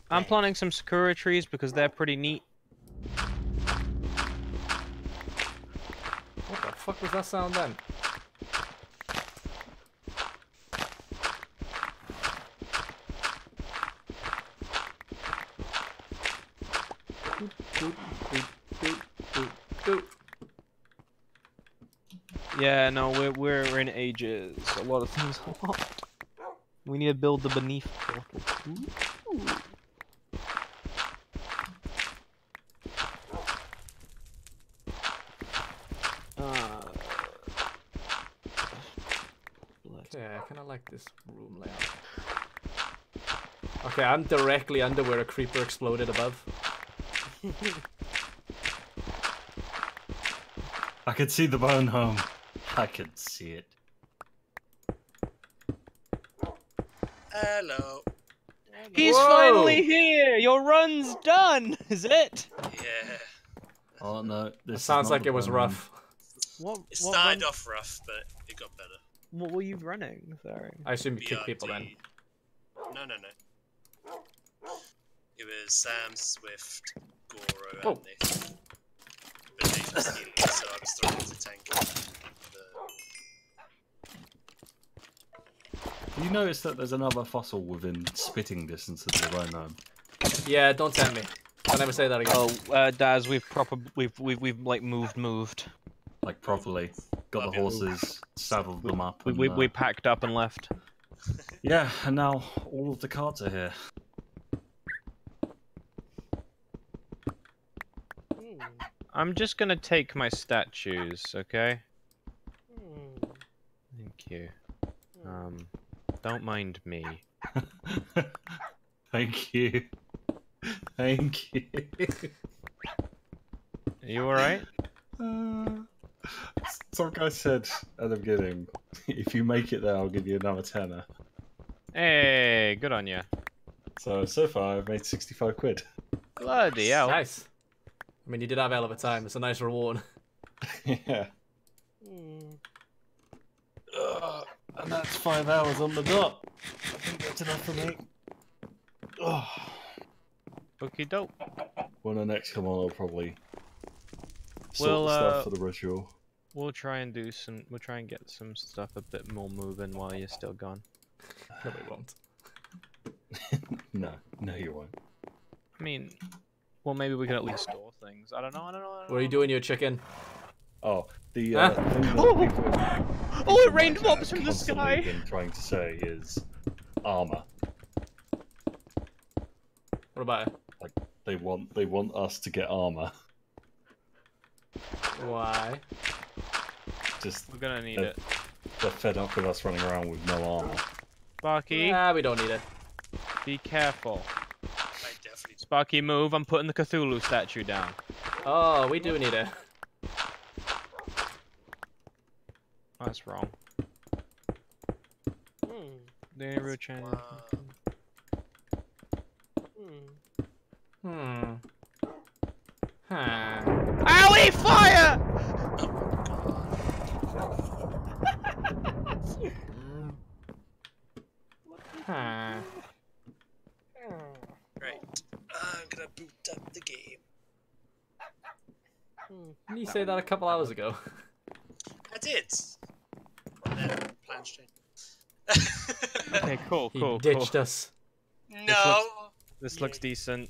I'm planting some sakura trees because they're pretty neat. What the fuck was that sound then? Yeah, no, we're we're, we're in ages. A lot of things. We need to build the beneath portal. Ooh. Uh, Okay, I kind of like this room layout. Okay, I'm directly under where a creeper exploded above. I could see the bone home. I could see it. Hello. He's Whoa! finally here! Your run's done! Is it? Yeah. Oh no, this sounds like it was rough. What, It what started run- off rough, but it got better. What were you running? Sorry. I assume you kick people then. BRD. No, no, no. It was Sam, Swift, Goro, Oh. and Nathan. But Nathan was healing, so I was throwing the tank. You notice that there's another fossil within spitting distance of the Rhino. Yeah, don't tempt me. I'll never say that again. Oh, uh, Daz, we've proper, we've, we've, we've like moved, moved. Like properly. Got the horses, saddled them up. We, and, we, uh, we packed up and left. Yeah, and now all of the carts are here. I'm just gonna take my statues, okay? Thank you. Um, don't mind me. Thank you. Thank you. Are you alright? Uh, some guy said at the beginning, if you make it there, I'll give you another tenner. Hey, good on you. So, so far, I've made 65 quid. Bloody hell. Nice. I mean, you did have a hell of a time. It's a nice reward. yeah. Uh, and that's five hours on the dot. I think that's enough for me. Oh. Okie doke. When the next come on, I'll probably sort Well, the uh, stuff for the ritual. We'll try and do some. We'll try and get some stuff a bit more moving while you're still gone. No, we won't. No, no, you won't. I mean, well, maybe we can at least store things. I don't know. I don't know. I don't What are you doing, you chicken? Oh, the Huh? uh, thing that Oh! people, Oh, it rained might mobs from the constantly sky. Been trying to say is armor. What about it? Like they want they want us to get armor. Why? Just We're gonna need they're, it. they're fed up with us running around with no armor. Sparky, Nah, we don't need it. be careful. I definitely Sparky, move. I'm putting the Cthulhu statue down. Oh, we do need it. That's wrong. The only real chance. Hmm. Huh. Owie! Fire! Huh. Right. I'm gonna boot up the game. Didn't you say that a couple hours ago? I did. Then plans changed. Okay, cool, cool. He cool, ditched cool. us. No. This looks decent.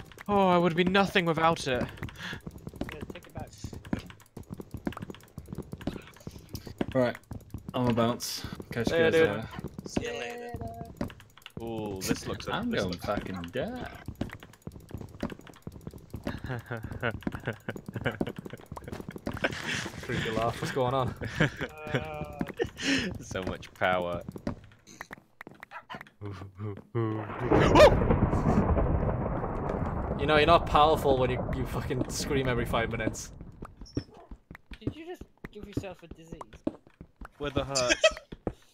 Oh, I would be nothing without it. yeah, take it back. Right, I'm a bounce. Catch you guys later. See you later. Ooh, this looks. I'm this going looks- fucking die. Creepy laugh. What's going on? so much power. You know, you're not powerful when you, you fucking scream every five minutes. Did you just give yourself a disease? With the hurts.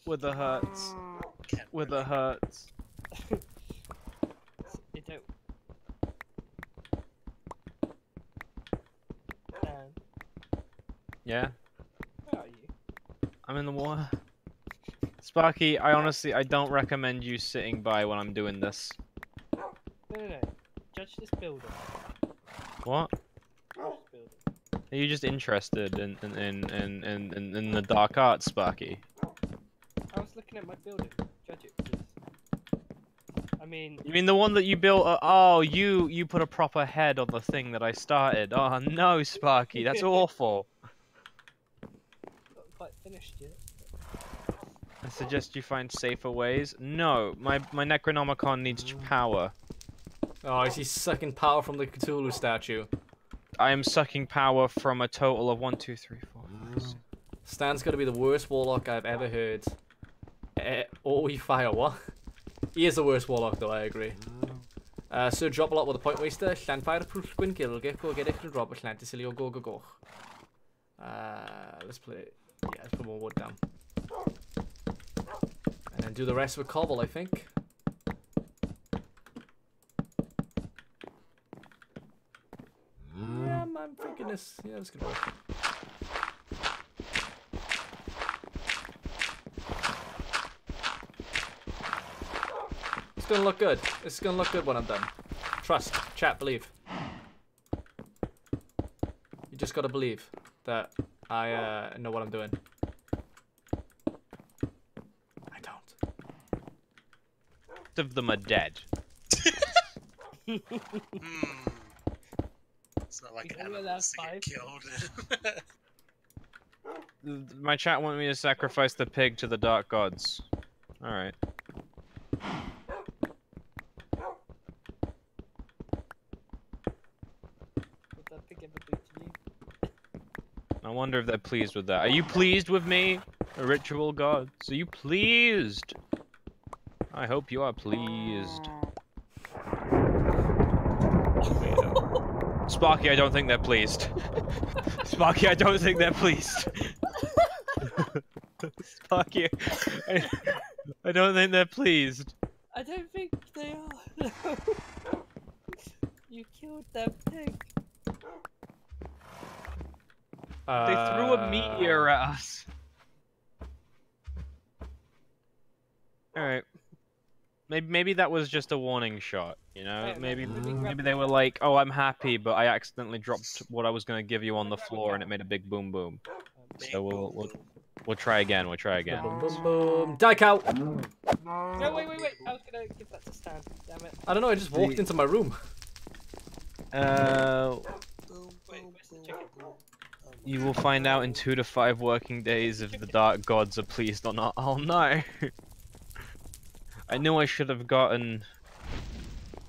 With the hurts. With the hurts. You don't. Um, Yeah, where are you? I'm in the water. Sparky, I honestly, I don't recommend you sitting by when I'm doing this. No, no, no. Judge this building. What? Judge. Are you just interested in in in in in, in, in the dark arts, Sparky? I was looking at my building. Judge it. I mean, You mean the one that you built? Uh, oh, you you put a proper head on the thing that I started. Oh no, Sparky, that's awful. not quite finished yet. I suggest you find safer ways. No, my my Necronomicon needs ch- power. Oh, is he sucking power from the Cthulhu statue? I am sucking power from a total of one, two, three, four. five, six. Stan's got to be the worst warlock I've ever heard. Eh, oh, we fire what? He is the worst warlock, though. I agree. Uh, so drop a lot with a point waster. Llan fireproof squin kill. Get go get extra drop. Llan to go go go. Uh, let's play. Yeah, let's put more wood down. And then do the rest with cobble, I think. Goodness. Yeah, that's gonna work. It's gonna look good. It's gonna look good when I'm done. Trust. Chat, believe. You just gotta believe that I uh, know what I'm doing. I don't. Most of them are dead. Hmm. It's not like an only animal allowed to get killed. My chat want me to sacrifice the pig to the dark gods. Alright. Would that pig ever do to you? I wonder if they're pleased with that. Are you pleased with me, A ritual gods? Are you pleased? I hope you are pleased. Sparky, I don't think they're pleased. Sparky, I don't think they're pleased. Sparky, I, I don't think they're pleased. I don't think they are. No. you killed that pig. They threw a meteor at us. Uh. Alright. Maybe maybe that was just a warning shot, you know? Alright, Maybe maybe we grab maybe they were like, "Oh, I'm happy, but I accidentally dropped what I was going to give you on the floor and it made a big boom boom." So we'll we'll, we'll try again. We'll try again. Boom, boom, boom. Die cow! No, wait, wait, wait. I was gonna give that to Stan. Damn it. I don't know, I just walked into my room. Uh Wait, where's the chicken? you will find out in 2 to 5 working days if the dark gods are pleased or not. Oh no. I knew I should have gotten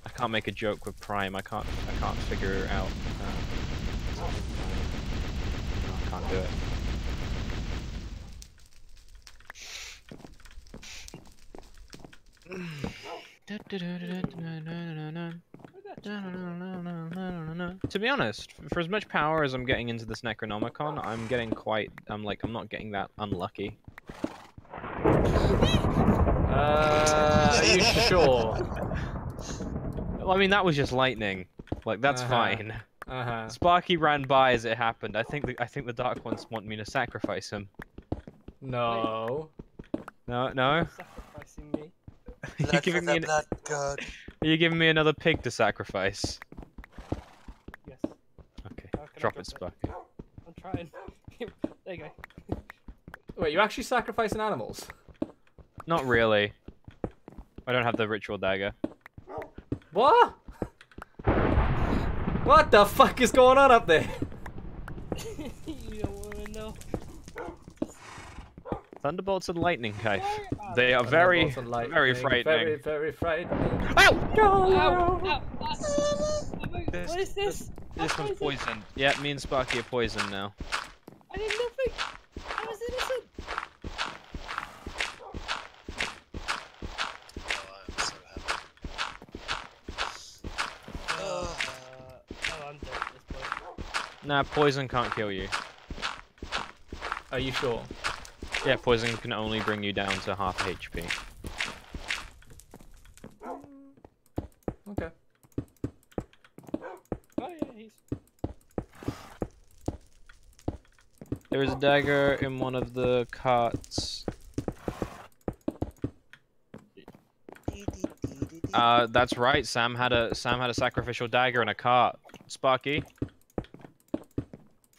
I can't make a joke with Prime. I can't I can't figure it out. Uh, I can't do it. To be honest, for as much power as I'm getting into this Necronomicon, I'm getting quite. I'm like, I'm not getting that unlucky. Uh, are you sure? Well, I mean, that was just lightning. Like, that's Uh-huh. fine. Uh-huh. Sparky ran by as it happened. I think the, I think the Dark Ones want me to sacrifice him. No. No, no. Sacrificing me. Are you giving me an, god. Are you giving me another pig to sacrifice? Yes. Okay. How can I Drop drop it, it? Sparky. I'm trying. there you go. Wait, you actually sacrificing animals? Not really. I don't have the ritual dagger. What? What the fuck is going on up there? you don't wanna know. Thunderbolts and lightning, Kai. They are very, Thunderbolts and lightning, very frightening. Very, very frightening. Ow! Ow! Ow! What is this? This How one's is it? poisoned. Yeah, me and Sparky are poisoned now. I did nothing. I was innocent. Uh, oh, I'm dead at this point. Nah, poison can't kill you. Are you sure? Yeah, poison can only bring you down to half HP. Okay. Oh yeah, he's. There is a dagger in one of the carts. Uh, that's right. Sam had a Sam had a sacrificial dagger in a cart. Sparky,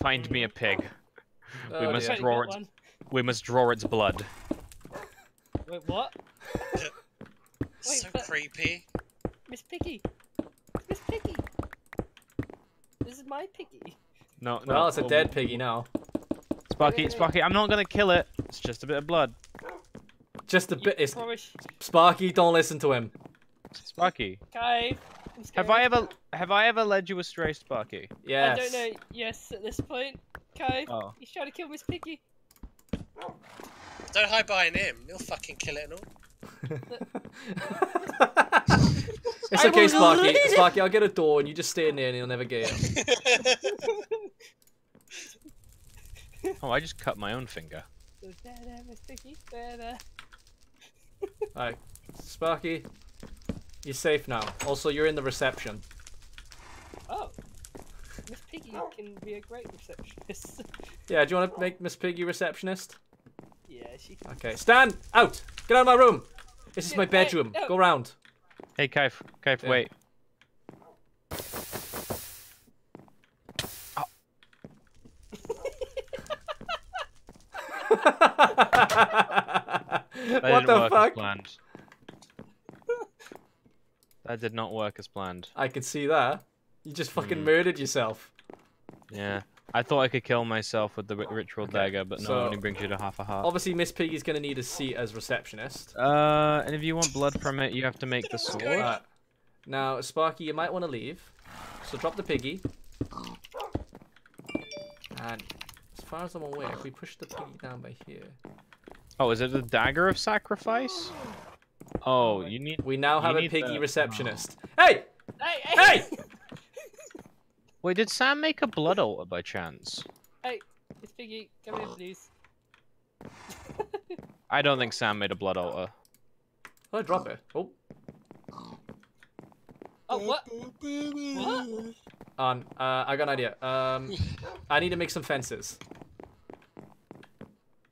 find me a pig. we Oh, must dear. draw Get its. one. We must draw its blood. Wait, what? so but- creepy. Miss Piggy. Miss Piggy. This is my piggy. No, no. Well, it's a dead piggy now. Sparky, Sparky, I'm not gonna kill it. It's just a bit of blood. Just a bit. It's Sparky. Don't listen to him. Sparky, Kai. I'm scared. have I ever have I ever led you astray, Sparky? Yes. I don't know. Yes, at this point. Kai. Oh. He's trying to kill Miss Piggy. Don't hide behind him. He'll fucking kill it and all. It's okay, Sparky. lead. Sparky, I'll get a door and you just stay in there and he'll never get it. Oh, I just cut my own finger. So there, there, Miss Piggy. There, there. Alright, Sparky, you're safe now. Also, you're in the reception. Oh. Miss Piggy. Oh. can be a great receptionist. Yeah, do you want to make Miss Piggy receptionist? yeah, she can. Okay, stand out. Get out of my room. This is Yeah, my hey, bedroom. no. Go round. Hey, Kaif, Kaif, Yeah. wait. What the work fuck? As planned. That did not work as planned. I can see that. You just fucking Hmm. murdered yourself. Yeah. I thought I could kill myself with the ri- ritual dagger, but no, so- it only brings you to half a heart. Obviously, Miss Piggy's gonna need a seat as receptionist. Uh, and if you want blood from it, you have to make the sword. Alright. Now, Sparky, you might want to leave. So drop the piggy. And as far as I'm aware, if we push the piggy down by here, Oh, is it the dagger of sacrifice? Oh, you need. we now have a piggy the- receptionist. Hey! Hey, hey, Hey! Wait, did Sam make a blood altar by chance? hey, Miss Piggy, come here, please. I don't think Sam made a blood altar. Oh, drop it. Oh, Oh, what? What? on. Uh, I got an idea. Um, I need to make some fences.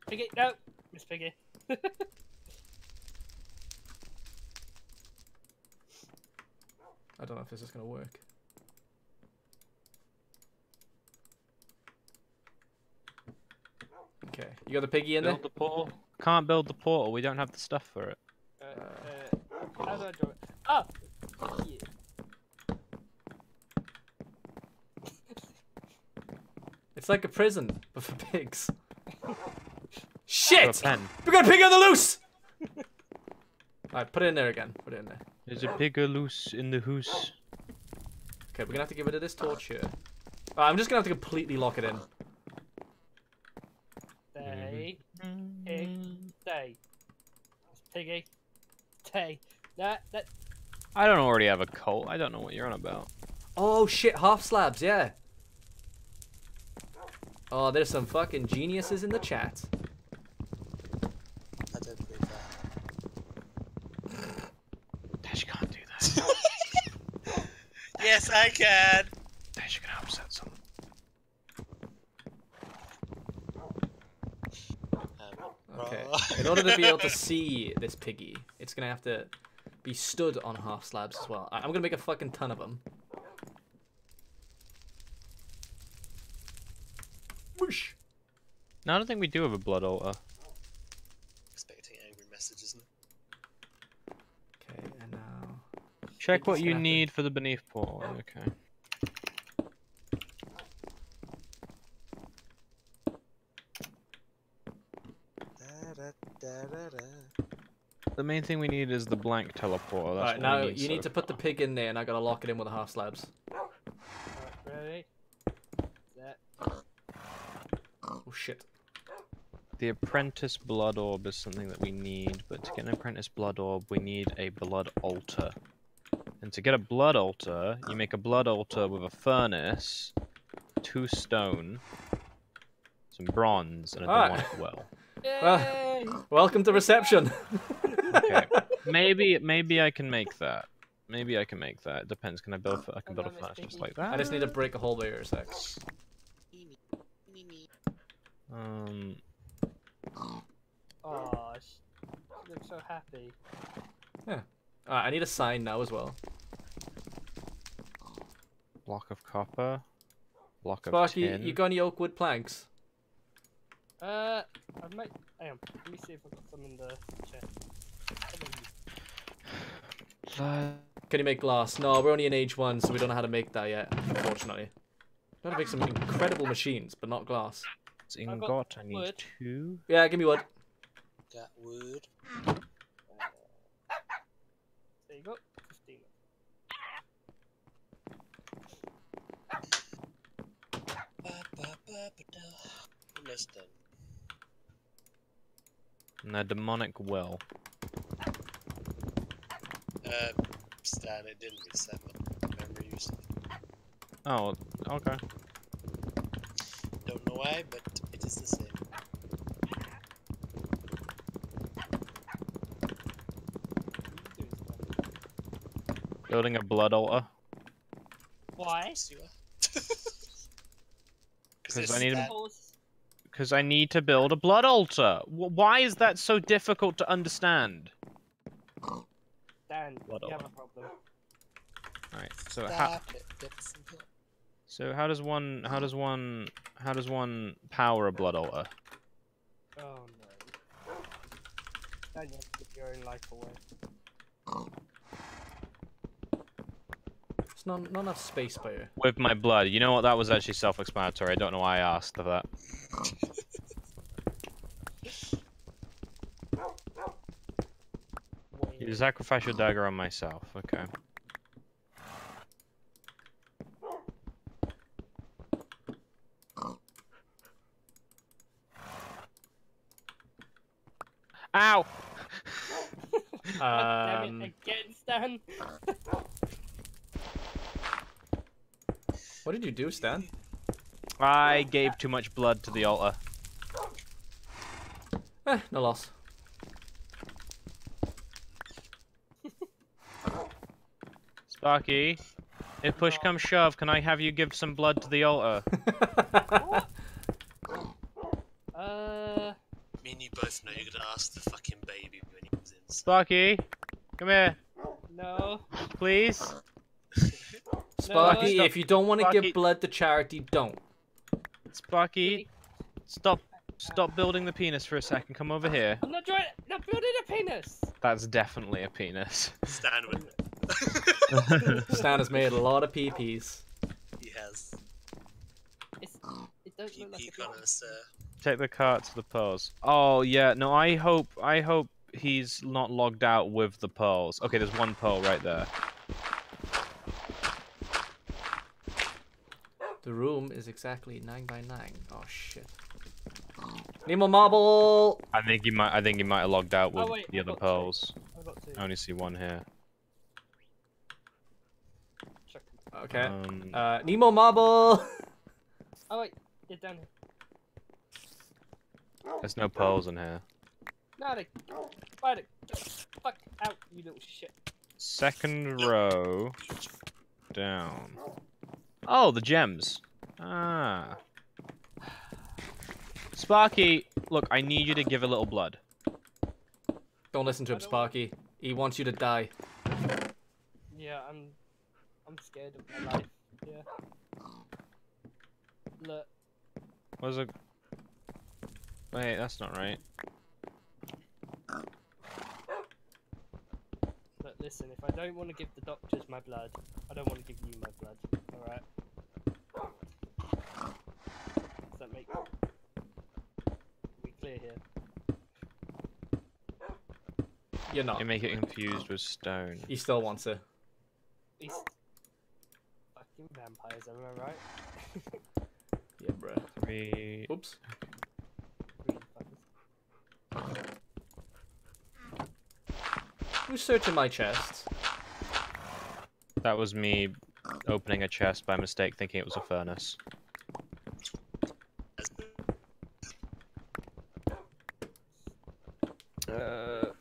Piggy, no, Miss Piggy. I don't know if this is gonna work. Okay, you got the piggy in there? Build the portal. Can't build the portal. We don't have the stuff for it. Uh, uh, how do I draw it? Oh! Yeah. It's like a prison, but for pigs. For a Shit! pen. We got a pig on the loose! Alright, put it in there again. Put it in there. There's a pigger loose in the hoose. Okay, we're gonna have to get rid of this torch here. Uh, I'm just gonna have to completely lock it in. Stay. Pig. Stay. Miss Piggy. Stay. That, that. I don't already have a cult. I don't know what you're on about. Oh shit, half slabs, yeah. Oh, there's some fucking geniuses in the chat. I don't believe that. Dash can't do that. Yes, I can. Dash, you're gonna upset someone. Okay. In order to be able to see this piggy, it's gonna have to be stood on half slabs as well. I- I'm gonna make a fucking ton of them. Whoosh. No, I don't think we do have a blood altar. expecting angry messages. isn't it? Okay, and now. Check what you gonna need for the beneath portal. Okay. The main thing we need is the blank teleporter. That's Alright, now need you so need to put the pig in there, and I gotta lock it in with the half slabs. Ready? That. Oh shit. The apprentice blood orb is something that we need, but to get an apprentice blood orb, we need a blood altar. And to get a blood altar, you make a blood altar with a furnace, two stone, some bronze, and a Alright. demonic well. Well, welcome to reception. Okay. maybe maybe I can make that. Maybe I can make that. It depends. Can I build? I can build a furnace just like that. I just need to break a hole by here a sec. Um. Oh, she, she looks so happy. Yeah. Alright, I need a sign now as well. Block of copper. Block of Sparky, tin. you got any oak wood planks? Uh, I might. Hang on. Let me see if I've got some in the chest. Can you make glass? No, we're only in age one, so we don't know how to make that yet, unfortunately. Know how to make some incredible machines, but not glass. It's ingot. I need wood. two. Yeah, give me wood. Got wood. There you go. 15. Almost done. And a demonic well. Uh, Stan, it didn't reset my memory use. Oh, okay. Don't know why, but it is the same. Building a blood altar. Why? Because I need that- to. Because I need to build a blood altar. Wh- Why is that so difficult to understand? Dan, Blood you have a problem. Right. So how? Stop it, Dixon. So how does one? How does one? How does one power a blood altar? Oh no. Dan, you have to give your own life away. It's not not enough space by you. With my blood. You know what? That was actually self-explanatory. I don't know why I asked for that. You sacrifice your dagger on myself. Okay. Ow! God Um, damn it again, Stan. what did you do, Stan? I gave too much blood to the altar. Eh, no loss. Sparky, if push comes shove, can I have you give some blood to the altar? Uh, Me and you both know you're gonna ask the fucking baby when he comes in. so- Sparky, come here, no. please. Sparky, No, if you don't want to give blood to charity, don't. Sparky, stop, stop building the penis for a second. Come over here. I'm not trying. Not building a penis. That's definitely a penis. Stan with it. Stan has made a lot of PPs. He has. It's, it don't He, look like he a kind penis. of uh, Take the cart to the pearls. Oh yeah, no, I hope, I hope he's not logged out with the pearls. Okay, there's one pearl right there. Room is exactly 9 by 9 Oh shit. Nemo marble! I think he might, I think he might have logged out Oh, with wait, the I've other got two. pearls. I've got two. I only see one here. Chuck 'em. Okay. Um, Uh, Nemo marble! Oh wait, you're done. there's no pearls in here. No, they. Fight it. Fuck out, you little shit. Second row down. Oh, the gems. Ah. Sparky, look, I need you to give a little blood. Don't listen to him, Sparky. He wants you to die. Yeah, I'm. I'm scared of my life. Yeah. Look, Was it? Wait, that's not right. look, listen. If I don't want to give the doctors my blood, I don't want to give you my blood. All right. Does that make? We clear here. You're not. You make it confused with stone. He still wants it. These fucking vampires, am I right? Yeah, bruh. Three. Oops. Who's searching my chest? That was me opening a chest by mistake, thinking it was a furnace. Uh,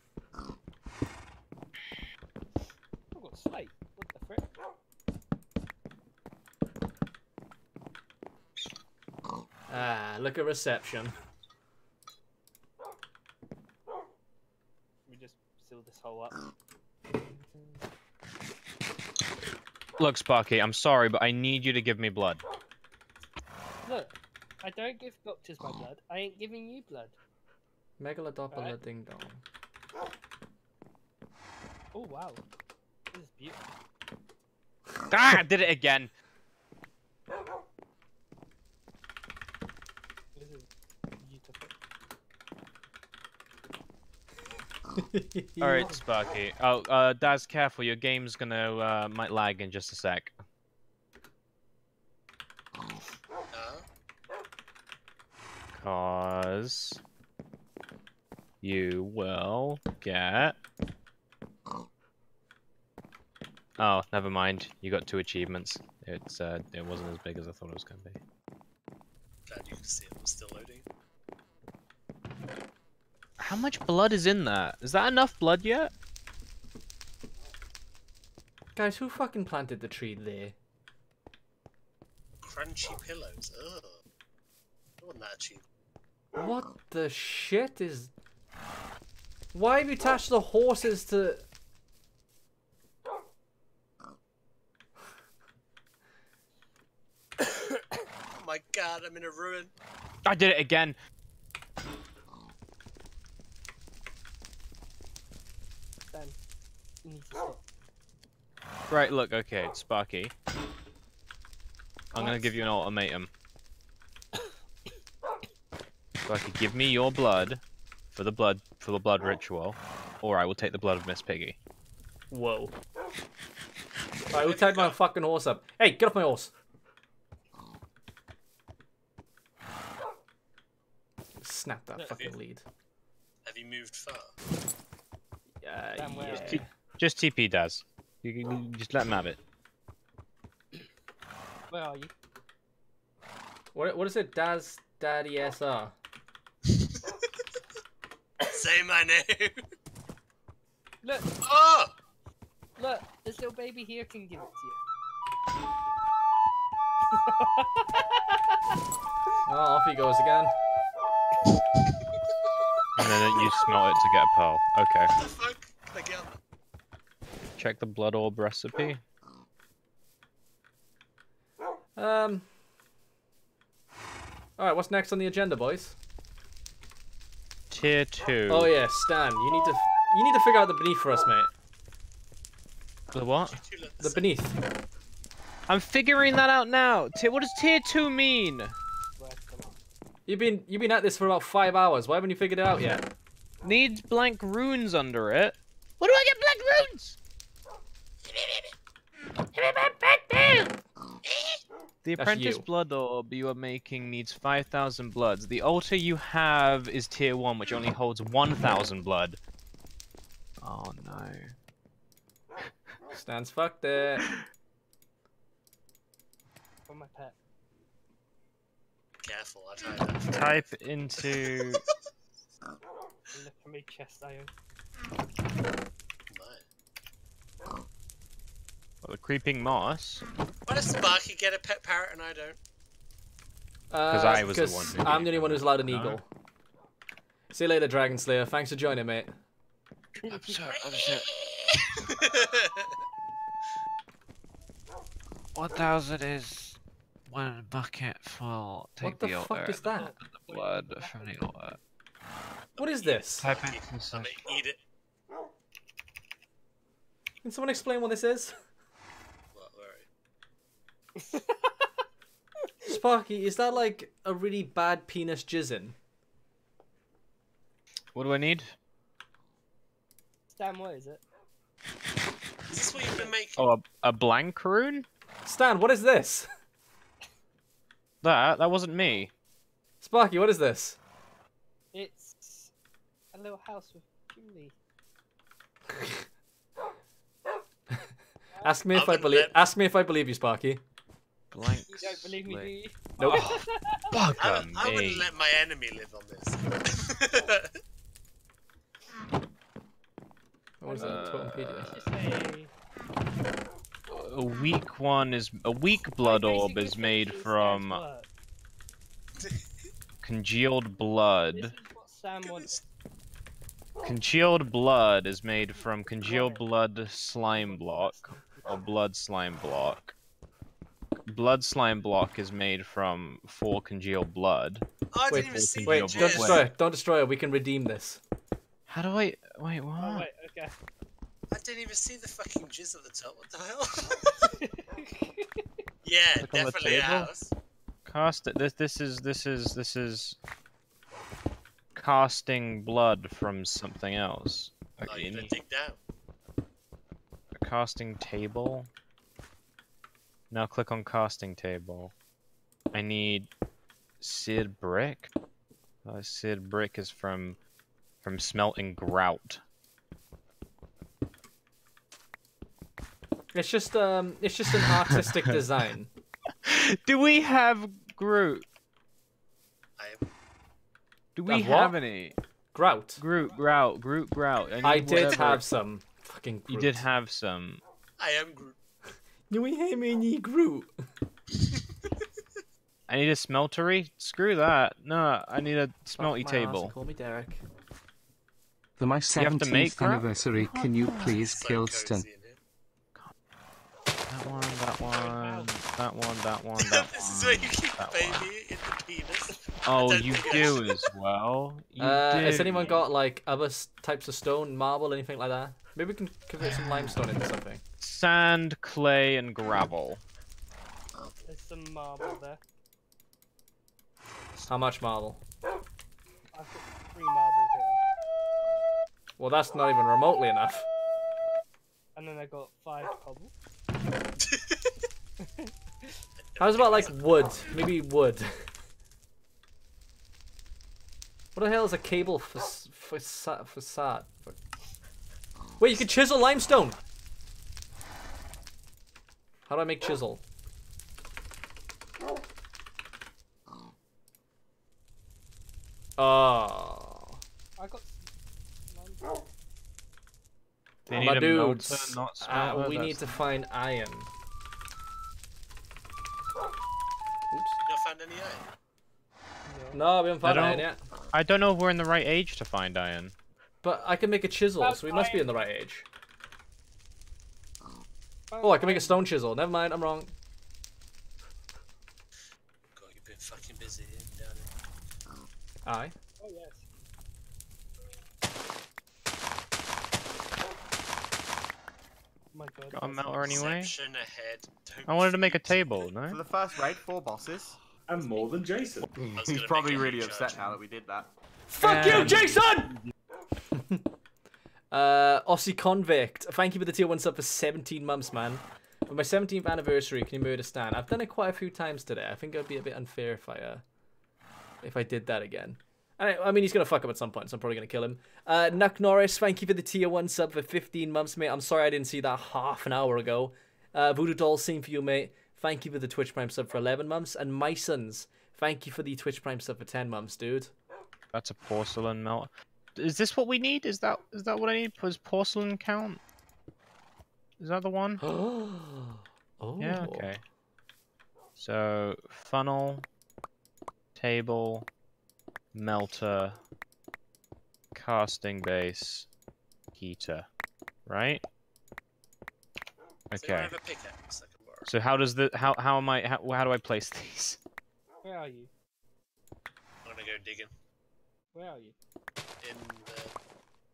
I've got slate. What the frick? Ah, look at reception. We just seal this hole up. Look, Sparky, I'm sorry, but I need you to give me blood. Look, I don't give doctors my blood. I ain't giving you blood. Megalodopola Alright. ding dong. Oh wow, this is beautiful. Ah, I did it again. This is beautiful. All right, Sparky. Oh, uh, Daz, careful. Your game's gonna uh, might lag in just a sec. Cause you will get. Oh, never mind. You got two achievements. It's uh, it wasn't as big as I thought it was gonna be. glad you could see it still loading. How much blood is in that? Is that enough blood yet? Guys, who fucking planted the tree there? Crunchy pillows. Ugh. wasn't that cheap. What the shit is? Why have you attached the horses to? Oh my god, I'm in a ruin. I did it again. Dan, you need to stop. Right, look, okay, Sparky. I'm gonna give you an ultimatum. Sparky, give me your blood for the blood for the blood ritual, or I will take the blood of Miss Piggy. Whoa. Alright, will take my fucking horse up? Hey, get off my horse! Snap that Have fucking you- lead. Have you moved far? Uh, Dan, where yeah. Are T- just TP Daz. You, you- you just let him have it. Where are you? What, what is it? Daz Daddy SR. Say my name. Look, Oh! look, this little baby here can give it to you. Oh, off he goes again. And then you smelt it to get a pearl. Okay. What the fuck? Can I get on Check the blood orb recipe. Um. Alright, what's next on the agenda, boys? Tier two. Oh yeah, Stan, you need to you need to figure out the beneath for us, mate. The what? The beneath. I'm figuring that out now. Tier, what does tier two mean? You've been you've been at this for about five hours. Why haven't you figured it out yet? Needs blank runes under it. What do I get blank runes? The That's apprentice you. blood orb you are making needs 5,000 bloods. The altar you have is tier 1, which only holds 1,000 blood. Oh no. Stan's fucked it. For my pet. Careful, I tried that. Type into. Look at me, chest iron. Well, the creeping moss. Why does Sparky get a pet parrot and I don't? Because I was the one who Uh, I'm the only one who's allowed an No. eagle. See you later, Dragon Slayer. Thanks for joining, mate. I'm sorry, I'm sorry. 1,000 is one bucket full. Take What the the fuck is that? the blood from the altar. What is this? Type it I'm gonna eat it. Can someone explain what this is? What, where Sparky, is that like a really bad penis jizzing? What do I need? Stan, what is it? Is this what you've been making? Oh, a, a blank rune? Stan, what is this? That? That wasn't me. Sparky, what is this? It's a little house with chimney. Ask me if I Oven believe. Ask me if I believe you, Sparky. Blank. You don't believe me, do you? Nope. Bugger I, I wouldn't let my enemy live on this. What is that? Uh, Totemopedia? Just A weak one is a weak blood orb is made from work. congealed This blood. is what Sam wants. Congealed blood is made from congealed blood slime block or blood slime block. Blood slime block is made from four congealed blood. Oh, I Wait, didn't even see wait, the don't jizz. destroy it. Don't destroy it. We can redeem this. How do I wait? What? Oh wait, okay. I didn't even see the fucking jizz at the top. What the hell? yeah, Click definitely a table. house. Cast it. This this is this is this is casting blood from something else. Oh, Okay, you you gotta dig down. a casting table. Now click on casting table. I need seared brick. Uh, seared brick is from from smelting grout. It's just um, it's just an artistic design. Do we have Groot? I am. Do we Have have any? Grout. Groot, grout, Groot, grout. I need did whatever. have some. Fucking. Groot. You did have some. I am Groot. You ain't have any Groot. I need a smeltery. Screw that. No, I need a Fuck smelty my arse table. Call me Derek. For my You have 17th crap? anniversary, can you please kill Stun? That one, that one, that one, that one, that this is one. where you keep that baby one. in the penis. Oh, you do as well. You Uh, has anyone got like other types of stone, marble, anything like that? Maybe we can convert some limestone into something. sand, clay, and gravel? Oh, there's some marble there. How much marble? I've got three marble here. Well, that's not even remotely enough. And then I got five cobble. How's about like wood? Maybe wood. What the hell is a cable fac- facade? facade? Wait, you can chisel limestone. How do I make chisel? Oh. I got. They My need a dudes, melter, not uh, we need to find iron. Oops. You not found any iron? No, we haven't I found iron yet. I don't know if we're in the right age to find iron. But I can make a chisel, so we must be in the right age. Oh, I can make a stone chisel. Never mind, I'm wrong. God, you've been fucking busy down here. Aye. Oh yes. My God. Got a melter anyway. Ahead. I wanted to make a table, no? For the first raid, four bosses. And more than Jason. He's probably really upset now that we did that. Fuck you, Um, Jason! uh, Aussie Convict. Thank you for the tier 1 sub for 17 months, man. For my 17th anniversary, can you murder Stan? I've done it quite a few times today. I think it would be a bit unfair if I, uh, if I did that again. I, mean, he's gonna fuck up at some point, so I'm probably gonna kill him. Uh, Nuck Norris, thank you for the tier 1 sub for 15 months, mate. I'm sorry I didn't see that half an hour ago. Uh, Voodoo Doll, same for you, mate. Thank you for the Twitch Prime sub for 11 months. And my sons, thank you for the Twitch Prime sub for 10 months, dude. That's a porcelain melter. Is this what we need? Is that is that what I need? Does porcelain count? Is that the one? oh. Yeah, okay. So, funnel, table, melter, casting base, heater, right? Does anyone Okay. have a pickaxe that can? So how does the how how am I how, how do I place these? Where are you? I'm gonna go digging Where are you? In the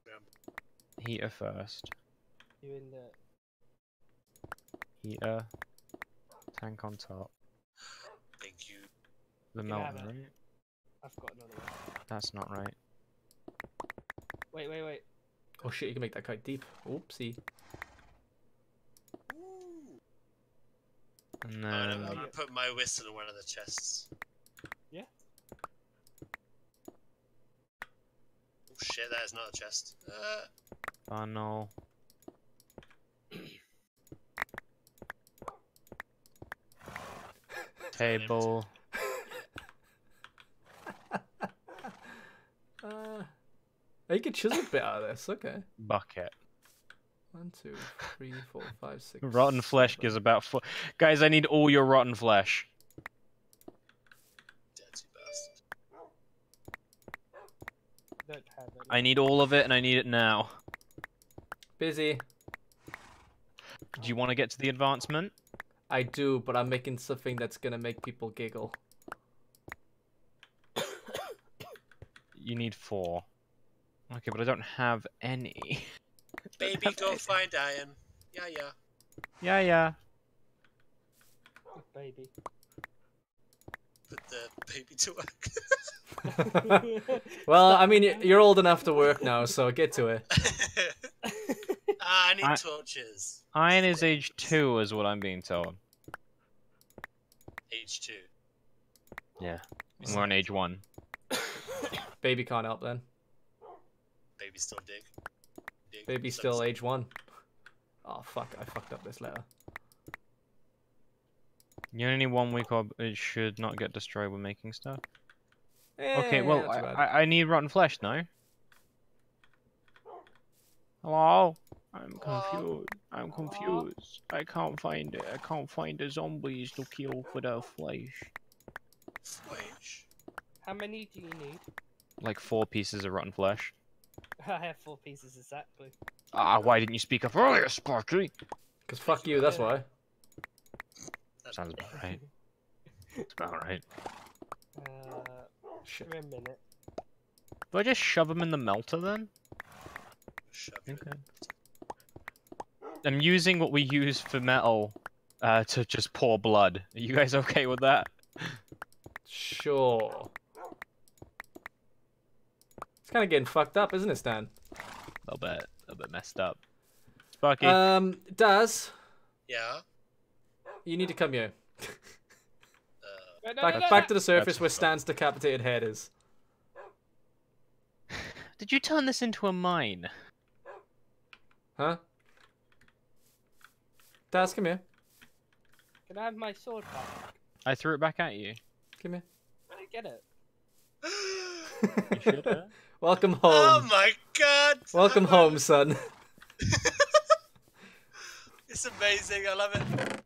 ground. Heater first. You in the? Heater. Tank on top. Thank you. The You can melter, it. right? I've got another one. That's not right. Wait, wait, wait. Oh shit, you can make that quite deep. Oopsie. And I'm gonna, then I'm gonna put my whistle in one of the chests. Yeah. Oh shit, that is not a chest. Uh, Oh no. Table. Uh, you can chisel a bit out of this. Okay. Bucket. One, two, three, four, five, six. Rotten flesh gives about four. Guys, I need all your rotten flesh. dirty bastard. Don't have it. I need all of it, and I need it now. Busy. Do you want to get to the advancement? I do, but I'm making something that's gonna make people giggle. You need four. Okay, but I don't have any. Baby, go find iron. Yeah, yeah. Yeah, yeah. Baby. Put the baby to work. Well, I mean, you're old enough to work now, so get to it. ah, I need I- torches. Iron is age two, is what I'm being told. Age two. Yeah. And We're on age one. Baby can't help then. Baby still dig. dig Baby's still age one. Oh fuck! I fucked up this letter. You only one week or it should not get destroyed when making stuff. Eh, Okay, well, I. I, I need rotten flesh now. Hello? I'm confused. I'm confused. I can't find it. I can't find the zombies to kill for the flesh. Wait. How many do you need? Like four pieces of rotten flesh. I have four pieces exactly. Ah, why didn't you speak up earlier, Sparky? Cause fuck you, that's why. Sounds about right. That's about right. Uh, give me a minute. Do I just shove them in the melter then? Okay. I'm using what we use for metal uh, to just pour blood. Are you guys okay with that? Sure. It's kind of getting fucked up, isn't it, Stan? A little bit, a little bit messed up. Sparky. Um, Daz, Yeah. You need to come here. Uh, no, no, Back, no, no, back to the surface where Stan's decapitated head is. Did you turn this into a mine? Huh? Daz, come here. Can I have my sword back? I threw it back at you. Come here. Where did you get it? You should have. Welcome oh home. Oh my god! Welcome home, son. It's amazing. I love it.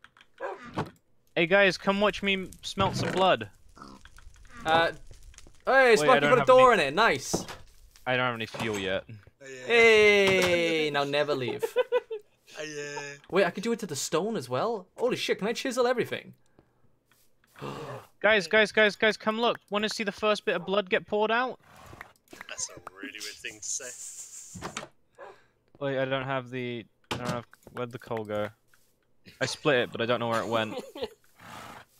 Hey guys, come watch me m- smelt some blood. Uh, hey, Wait, I Sparky don't put a door any- in it. Nice. I don't have any fuel yet. Hey, now never leave. I, Wait, I could do it to the stone as well. Holy shit! Can I chisel everything? Guys, guys, guys, guys, come look. Want to see the first bit of blood get poured out? that's a really weird thing to say. Wait, I don't have the. I don't have. Where'd the coal go? I split it, but I don't know where it went.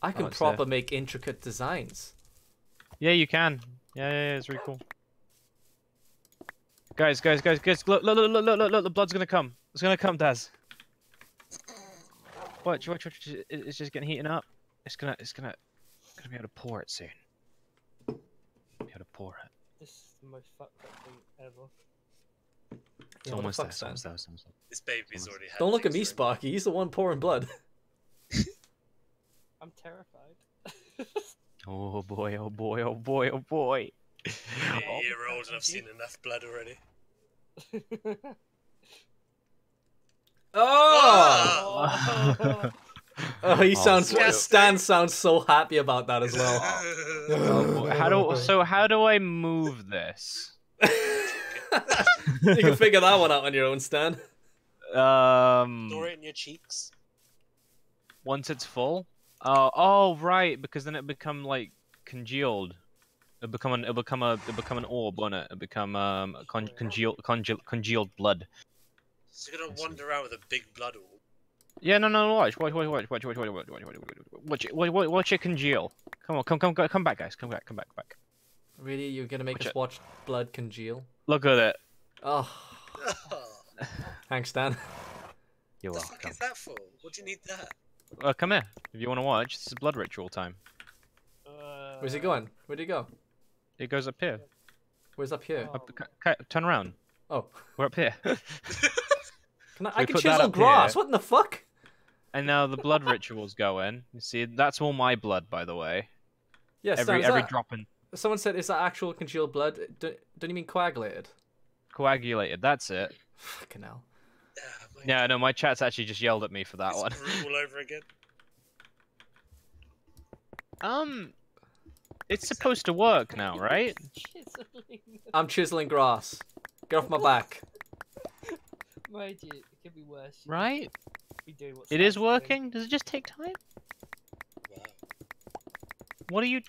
I can Oh, it's there. proper make intricate designs. Yeah, you can. Yeah, yeah, yeah, it's really cool. Guys, guys, guys, guys, look, look, look, look, look, look, look, the blood's gonna come. It's gonna come, Daz. Watch, watch, watch, it's just getting heating up. It's gonna, it's gonna, gonna be able to pour it soon. Be able to pour it. This is the most fucked up thing ever. It's Yeah, the almost there, fuck's it's that? almost there, it's almost there. This baby's already had. Don't look at me, Sparky. He's the one pouring blood. I'm terrified. Oh boy, oh boy, oh boy, oh boy. I'm a year old and I've seen enough blood already. Oh! oh, he Oh, sounds. boy. Stan sounds so happy about that as well. Oh. How do, so how do I move this? you can figure that one out on your own, Stan. Um, Store it in your cheeks. once it's full. Oh, oh, right, because then it become like congealed. It become an, it become a, it become an orb, won't it? It become um a con- congealed, congealed, congealed blood. So you're gonna wander around with a big blood orb. Yeah, no, no, no, watch, watch, watch, watch, watch, watch, watch, watch, watch, watch, watch, watch it, watch, watch, watch it congeal. Come on, come, come, come, come back, guys, come back, come back, come back. Really, you're gonna make Watch us it. watch blood congeal? Look at it. Oh, thanks, Stan. You're welcome. What the fuck is that for? What do you need that? Uh, come here if you want to watch. This is blood ritual time. Uh, Where's he going? Where'd he go? It goes up here. Where's up here? Up, c- c- turn around. Oh, We're up here. can I, So I we can put that chisel up grass. here. What in the fuck? And now the blood ritual's going. You see, that's all my blood, by the way. Yeah, Stan, every every that- drop in Someone said, "Is that actual congealed blood?" Don't, don't you mean coagulated? coagulated. That's it. Fucking hell. Yeah, no, my chat's actually just yelled at me for that It's one. all over again. Um, it's supposed to work now, right? I'm chiseling grass. Get off my back. Mind you, it could be worse. You Right? be doing what's It is Stan's doing. working. Does it just take time? Wow. What are you?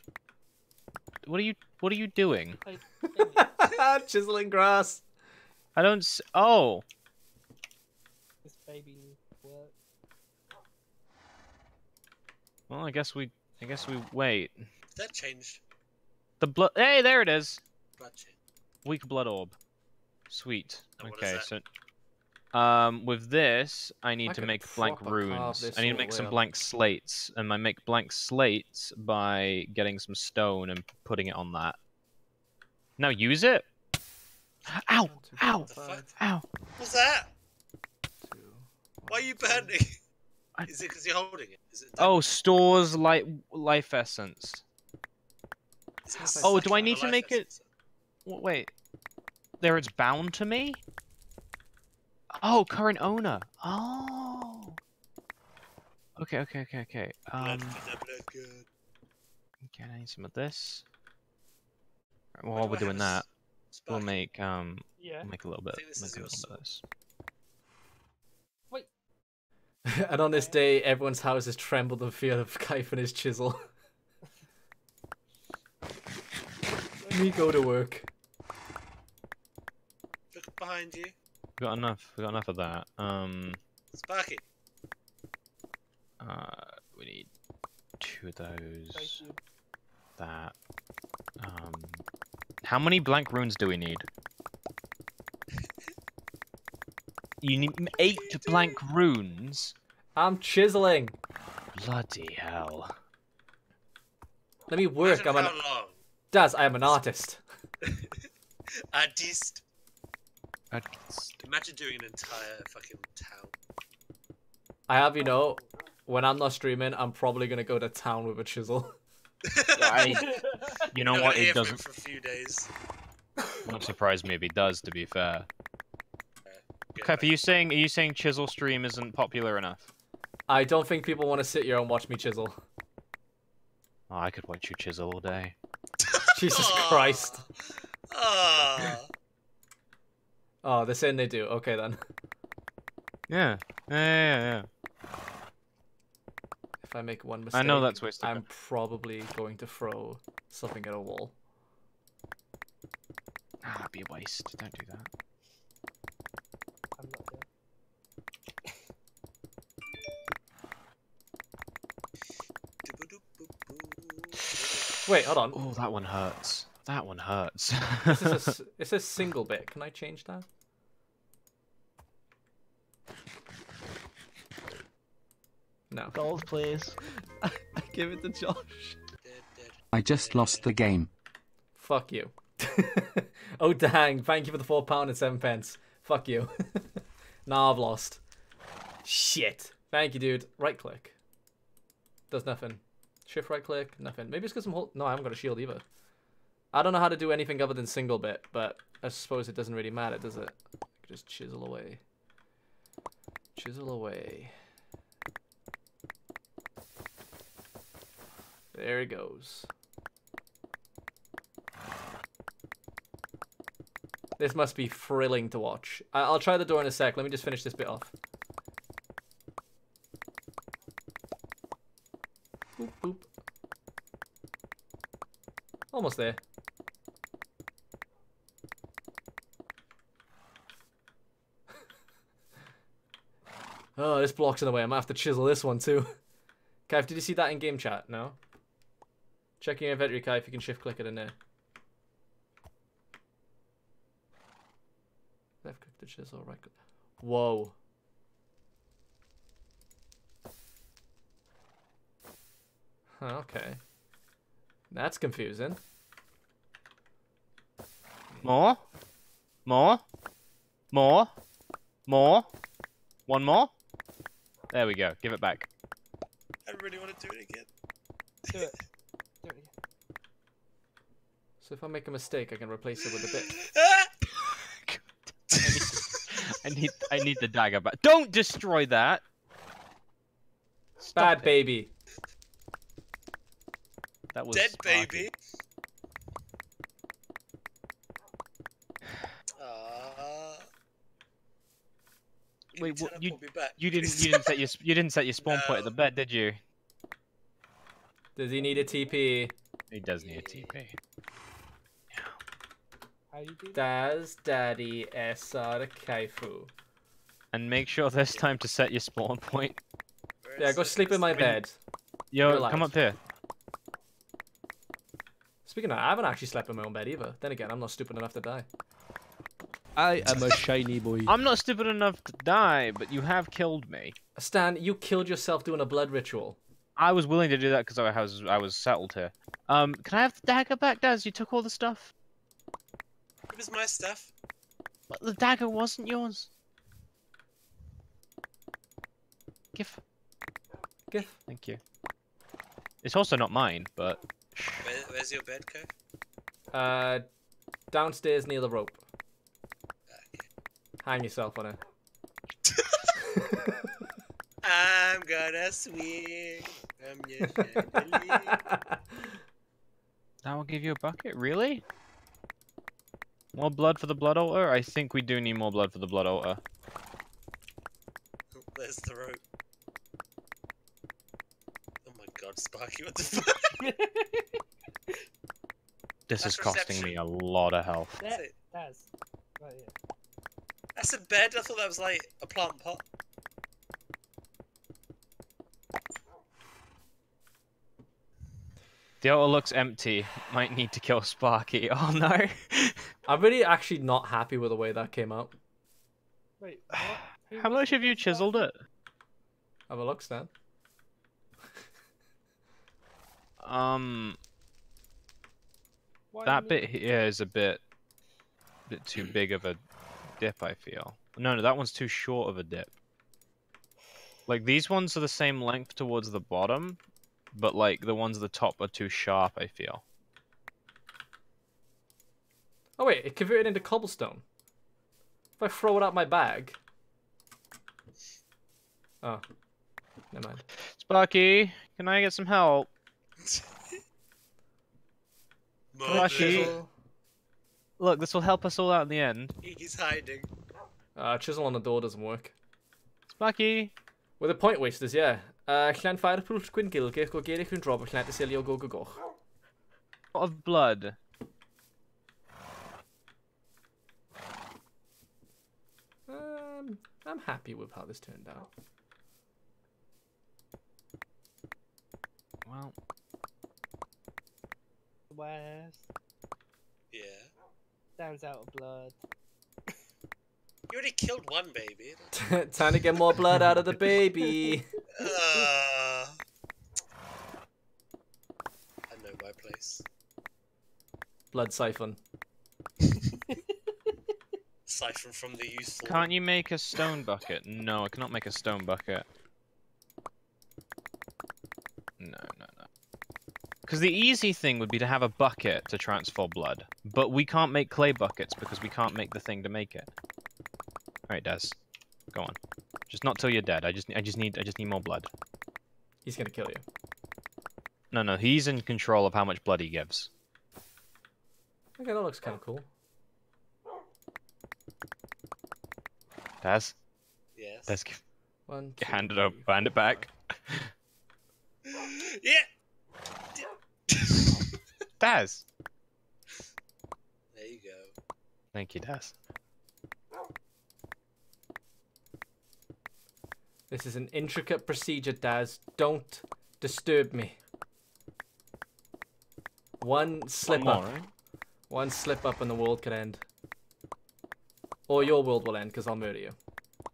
What are you? What are you doing? Like, chiseling grass. I don't. S- oh, this baby work. well, I guess we. I guess we wait. That changed. The blood. Hey, there it is. Blood change. Weak blood orb. Sweet. And what is Okay, that? so um, with this, I need I to make blank runes. I need to make some way blank slates, and I make blank slates by getting some stone and putting it on that. Now use it. Ow! Ow! The? Ow! What's that? Why are you burning? Is it because you're holding it? Is it? Oh, stores light life essence. Oh, do I need to make it? essence? w- Wait. There, it's bound to me. Oh, current owner. Oh. Okay, okay, okay, okay. Um. Blood blood god. Okay, I need some of this. Right, Why while do we're doing that, s- we'll make um, Yeah. we'll make a little bit, make a little bit of this. and on this day, everyone's houses trembled in fear of Kaif and his chisel. Me go to work. Look behind you. We got enough. We got enough of that. Um, Sparky. uh, we need two of those. That. Um, how many blank runes do we need? You need eight blank runes. I'm chiseling. Bloody hell! Let me work. I'm an how long? Daz. I am an artist. Artist. Artist. Imagine doing an entire fucking town. I have you know, when I'm not streaming, I'm probably gonna go to town with a chisel. I, you know You're what? It doesn't. for a few days. Won't surprise me if he does. To be fair. Get are you saying are you saying chisel stream isn't popular enough? I don't think people want to sit here and watch me chisel. Oh, I could watch you chisel all day. Jesus Christ. Ah. Oh, they're saying they do. Okay then. Yeah, yeah, yeah, yeah. If I make one mistake, I know that's wasted. I'm probably going to throw something at a wall. Ah, that'd be a waste. Don't do that. Wait, hold on. Oh, that one hurts. That one hurts. This is a, s- it says single bit. Can I change that? No. Gold, please. I give it to Josh. I just lost the game. Fuck you. oh dang! Thank you for the four pound and seven pence. Fuck you. nah, I've lost. Shit. Thank you, dude. Right click. Does nothing. Shift right click. Nothing. Maybe it's because I'm hold. No, I haven't got a shield either. I don't know how to do anything other than single bit, but I suppose it doesn't really matter, does it? Just chisel away. Chisel away. There he goes. This must be thrilling to watch. I- I'll try the door in a sec. Let me just finish this bit off. Boop, boop. Almost there. oh, this block's in the way. I'm gonna have to chisel this one too. Kaif, did you see that in game chat? No? Checking your inventory, if you can shift click it in there. Left click the chisel, right click. Whoa. Okay. That's confusing. More? More? More? More? One more? There we go. Give it back. I really want to do it again. Do it. Do it again. So if I make a mistake, I can replace it with a bit. I need I need the dagger back. Don't destroy that. Bad baby. That was Dead Sparky. baby. Ah. Wait, what, you back, you didn't you didn't set your you didn't set your spawn point at the bed, did you? Does he need a TP? He does need a TP. How do? Does Daddy SR Kaifu? And make sure this time to set your spawn point. Yeah, go sleep in my bed. Yo, come up here. Speaking of, I haven't actually slept in my own bed either. Then again, I'm not stupid enough to die. I am a shiny boy. I'm not stupid enough to die, but you have killed me. Stan, you killed yourself doing a blood ritual. I was willing to do that because I was I was settled here. Um, can I have the dagger back, Daz? You took all the stuff. It was my stuff. But the dagger wasn't yours. Give. Give. Thank you. It's also not mine, but Where, where's your bed, Ko? Uh, downstairs near the rope. Hang yourself on it. I'm gonna swing from your chandelier. That will give you a bucket? Really? More blood for the blood altar? I think we do need more blood for the blood altar. Oh, There's the rope. My god, Sparky, what the fuck? This That's is costing me a lot of health. That, that's right. That's a bed? I thought that was like a plant pot. The altar looks empty. Might need to kill Sparky. Oh no. I'm really actually not happy with the way that came out. Wait, what? How much have you chiseled it? Have a look, Stan. Um, Why that bit here is a bit, bit too big of a dip. I feel. No, no, that one's too short of a dip. Like these ones are the same length towards the bottom, but like the ones at the top are too sharp. I feel. Oh wait, it converted into cobblestone. If I throw it out my bag. Oh. Never mind. Sparky, can I get some help? Mother. Look, this will help us all out in the end. He's hiding. Uh, chisel on the door doesn't work. Sparky. With the point wasters, yeah. Uh, llan fireproof gwyn gilgych o geirich yn drob o llan dysilio go go goch. Of blood. Um, I'm happy with how this turned out. Well, West. Yeah. Stands out of blood. You already killed one baby. Time to get more blood out of the baby. Uh, I know my place. Blood siphon. Siphon from the youthful. can't you make a stone bucket? No, I cannot make a stone bucket. No, no, no. Because the easy thing would be to have a bucket to transfer blood, but we can't make clay buckets because we can't make the thing to make it. All right, Des, go on. Just not till you're dead. I just, I just need, I just need more blood. He's gonna kill you. No, no, he's in control of how much blood he gives. Okay, that looks kind of cool. Des, Yes. Des, give- One, hand it over, hand it back. Yeah. Des. There you go. Thank you, Daz. This is an intricate procedure, Daz. Don't disturb me. One slip more, up. right? One slip up and the world could end. Or your world will end because I'll murder you.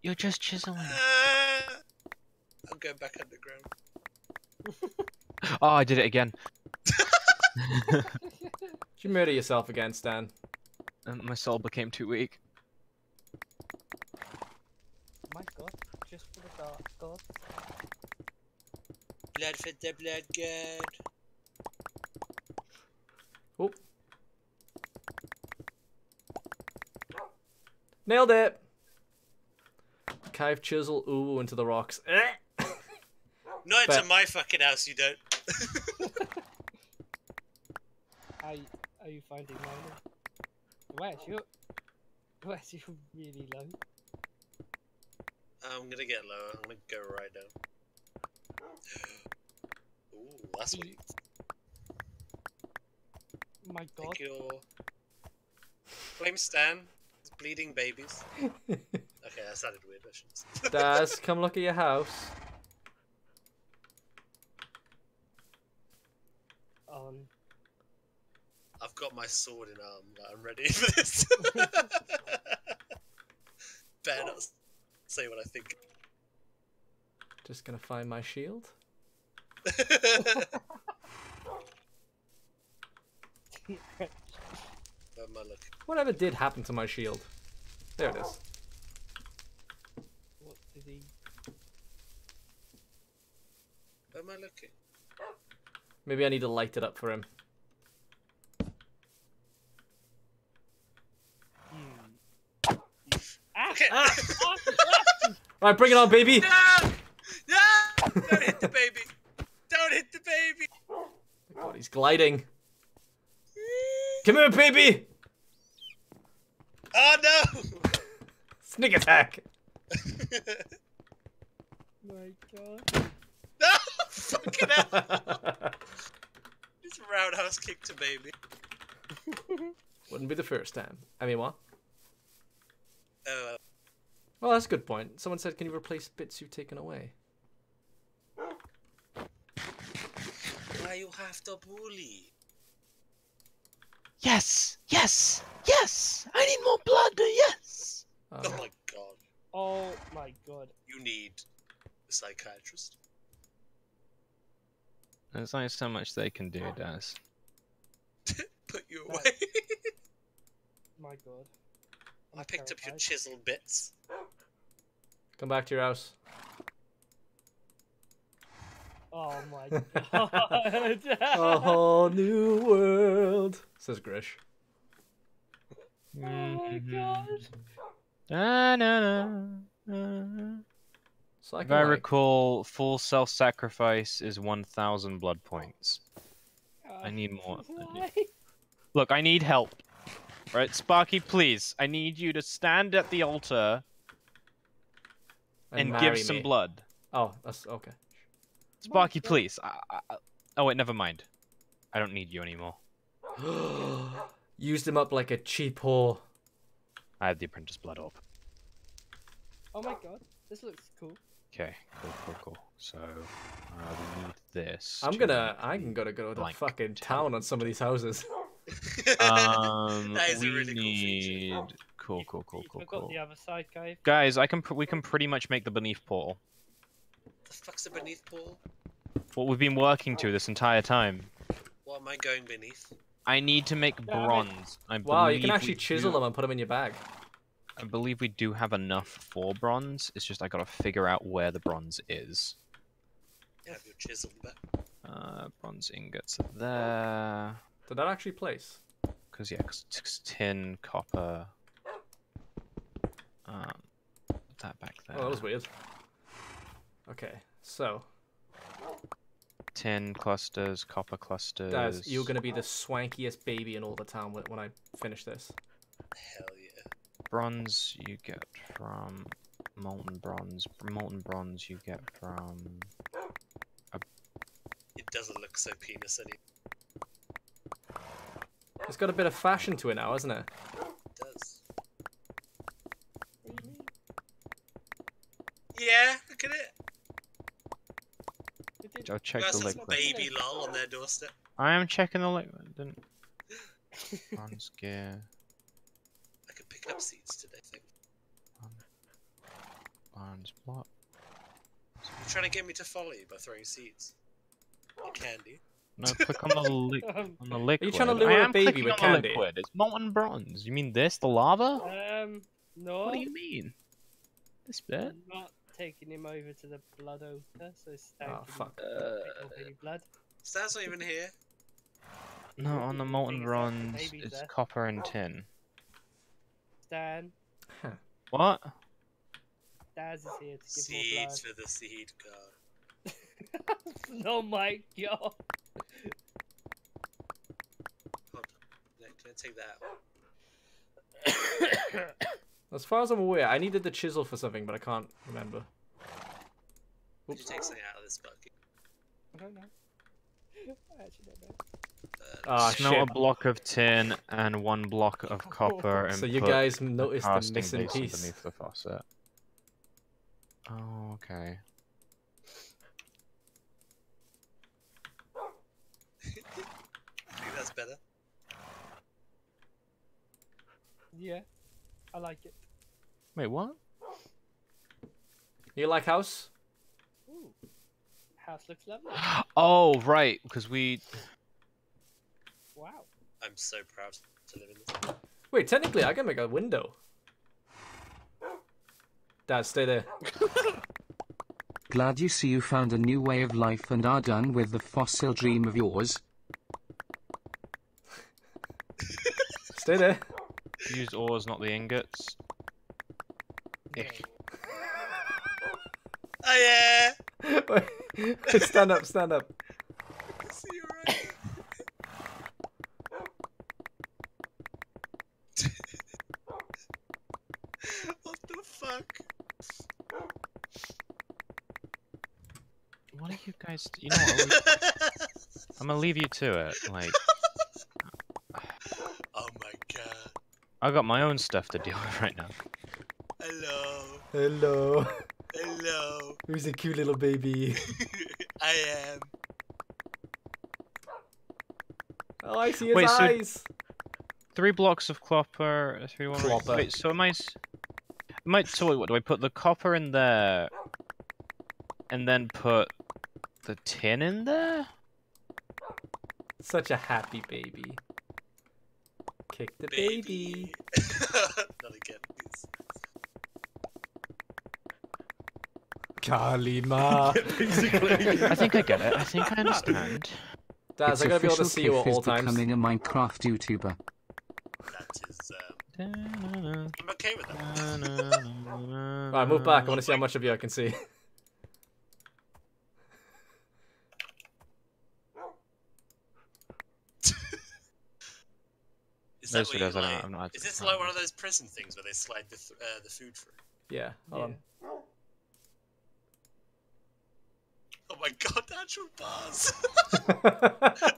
You're just chiseling. Uh, I'm going back underground. Oh, I did it again. Did you murder yourself again, Stan? And my soul became too weak. My god, just for the dark god. Blood for the blood god. Oh. Nailed it! Carve chisel ooh into the rocks. Eh. Not into Bet. my fucking house, you don't. How y- are you finding mine? Where's you? Where's you really low? I'm gonna get lower. I'm gonna go right down. Ooh, that's what you My god. think your flame stand is bleeding babies. okay, that sounded weird. I shouldn't say. Daz, come look at your house. Um, I've got my sword in arm. Like, I'm ready for this. Better not say what I think. Just gonna find my shield. Where am Whatever did happen to my shield? There it is. what did he? Where am I looking? Maybe I need to light it up for him. Okay. Alright, bring it on, baby! No! No! Don't hit the baby! Don't hit the baby! God, he's gliding. Come here, baby! Oh no! Sneak attack! My god. No! Fucking hell! Just roundhouse kick to baby. Wouldn't be the first time. I mean, what? Uh, Well, that's a good point. Someone said, can you replace bits you've taken away? why you have to bully? Yes, yes, yes. I need more blood. Yes. Uh, Oh my god. Oh my god. You need a psychiatrist. There's only so much they can do, Daz. Put you away. My god. I picked up your chisel bits. Come back to your house. Oh my god. A whole new world, says Grish. Oh my mm-hmm. god. Da, na, na, na. So I If I like, recall, full self-sacrifice is 1,000 blood points. I need more. I need- Look, I need help. Right, Sparky, please. I need you to stand at the altar and, give marry some me. blood. Oh, that's okay. Sparky, please. I, I, I- oh wait, never mind. I don't need you anymore. Used him up like a cheap whore. I have the apprentice blood orb. Oh my god. This looks cool. Okay, cool, cool, cool. So uh, we need this. I'm gonna, I'm gonna go to blank fucking town on some of these houses. Um, That is a we need... cool feature. need. Cool, cool, cool, You cool, forgot cool. the other side, cave. Guys, I can. Pr- we can pretty much make the beneath portal. The fuck's a beneath pool? What we've been working to this entire time. What am I going beneath? I need to make Damn bronze. I Wow, you can actually chisel do- them and put them in your bag. I believe we do have enough for bronze. It's just I gotta figure out where the bronze is. You have your chisel back. Uh, bronze ingots are there. Did that actually place? Cause yeah, 'cause t- 'cause tin, copper. Um, that back there. Oh, that was weird. Okay, so Tin clusters, copper clusters. guys, you're gonna be the swankiest baby in all the town when, when I finish this. Hell yeah. Bronze you get from molten bronze. Molten bronze you get from. It doesn't look so penis anymore. It's got a bit of fashion to it now, hasn't it? It does. Yeah, look at it. I'll check That's the just liquid. baby lol on their doorstep. I am checking the liquid. Didn't. Bronze gear. I could pick up seeds today. I think. Bronze block. You're trying to get me to follow you by throwing seeds. You can do. No, click on the li- Um, on the liquid. trying to lure I a am baby with candy? Liquid. It's molten bronze. You mean this? The lava? Um, no. What do you mean? This bit? I'm not taking him over to the blood altar, so Stan Oh, can fuck. pick more baby blood. Stan's not even here. No, on the molten Things like the bronze, it's there. copper and tin. Stan, What? Daz is here to give Seeds for the seed god. more blood. oh my god. Hold on. No, can I take that? As far as I'm aware, I needed the chisel for something, but I can't remember. Did you take something out of this bucket? I don't know. I actually don't know. Ah, Smelt shit. a block of tin and one block of copper and So you guys noticed the casting missing piece. beneath the faucet. Oh, okay. I think that's better. Yeah, I like it. Wait, what? You like house? Ooh. House looks lovely. Oh, right, because we. Wow. I'm so proud to live in this. Wait, technically, I can make a window. Dad, stay there. Glad you see you found a new way of life and are done with the fossil dream of yours. Stay there. Use ores, not the ingots. Ick. Oh yeah! Wait, stand up, stand up. Right. what the fuck? What are you guys? You know what? I'm gonna leave you to it. Like. I got my own stuff to deal with right now. Hello. Hello. Hello. Who's a cute little baby? I am. Oh, I see his Wait, so- Three blocks of copper. Three one. Copper. Wait, so am I? s- Am I? So wait, what do I put the copper in there, and then put the tin in there? Such a happy baby. Kick the baby. Not again, please. Kalima. I think I get it. I think I understand. Daz, It's I gotta be able to official see you at is all times. becoming a Minecraft YouTuber. That is. Um, I'm okay with that. Alright, move back. I want to see how much of you I can see. That who what you does, I don't- I'm not- Is this like one of those prison things where they slide the th- uh, the food through? Yeah. Hold on. Oh my god, the actual bars.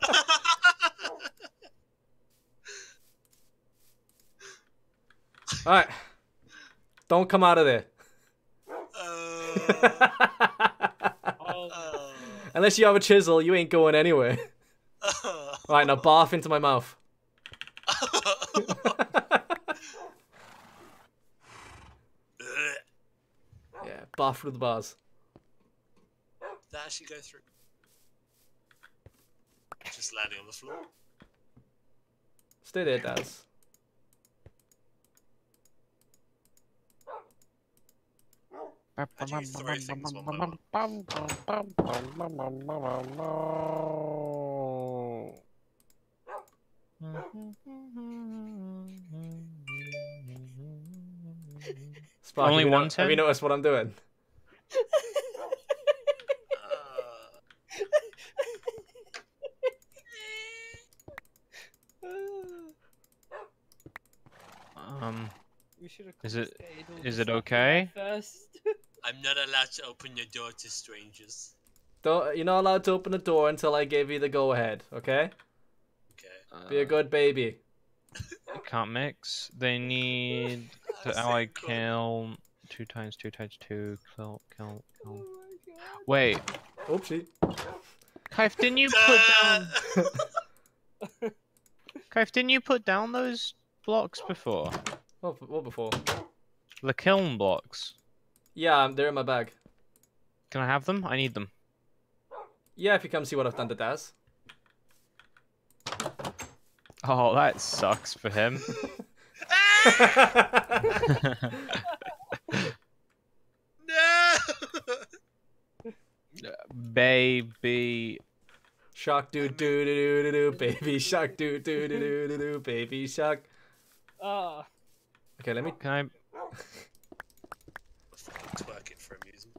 Alright. Don't come out of there. Unless you have a chisel, you ain't going anywhere. Alright, now barf into my mouth. yeah, barf through the bars. That actually go through. Just landing on the floor. Stay there, Daz. How do you throw things one by one? Spark, Only have you one Have ten? you noticed what I'm doing? Um, We should have is it confiscated all is the it okay? First. I'm not allowed to open your door to strangers. Don't, you're not allowed to open the door until I give you the go ahead, okay? Okay. Be a good baby. Can't mix. They need the ally kill two times two times two kill kill kill. Wait, Oopsie. Kaif, didn't you put down? Kaif, didn't you put down those blocks before? What, what before? The kiln blocks. Yeah, um, they're in my bag. Can I have them? I need them. Yeah, if you come see what I've done to Daz. Oh, that sucks for him. No! Baby. Shark doo doo doo doo doo baby shark doo doo doo doo doo baby shark. Ah. Okay, let me. Can I? Twerk it for amusement.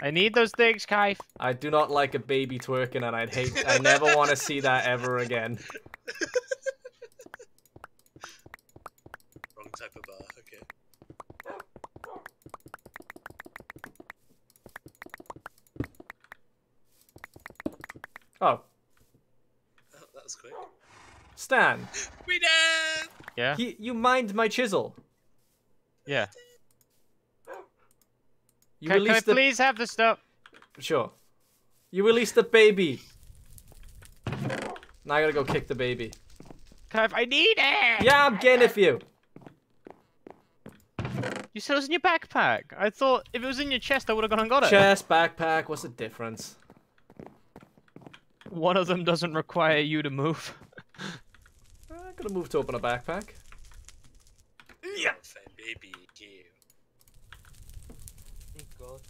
I need those things, Kaif. I do not like a baby twerking, and I'd hate. I never want to see that ever again. Wrong type of bar. Okay. Oh, Oh, that was quick. Stan, We did. Yeah. he, you mind my chisel? Yeah. You Can, can I the. please have the stuff? Sure. You released the baby. Now I gotta go kick the baby. Kaif, I need it. Yeah, I'm getting it for you. You said it was in your backpack. I thought if it was in your chest, I would have gone and got it. Chest, backpack, what's the difference? One of them doesn't require you to move. I'm gonna move to open a backpack. Yeah. Baby, you. Thank God.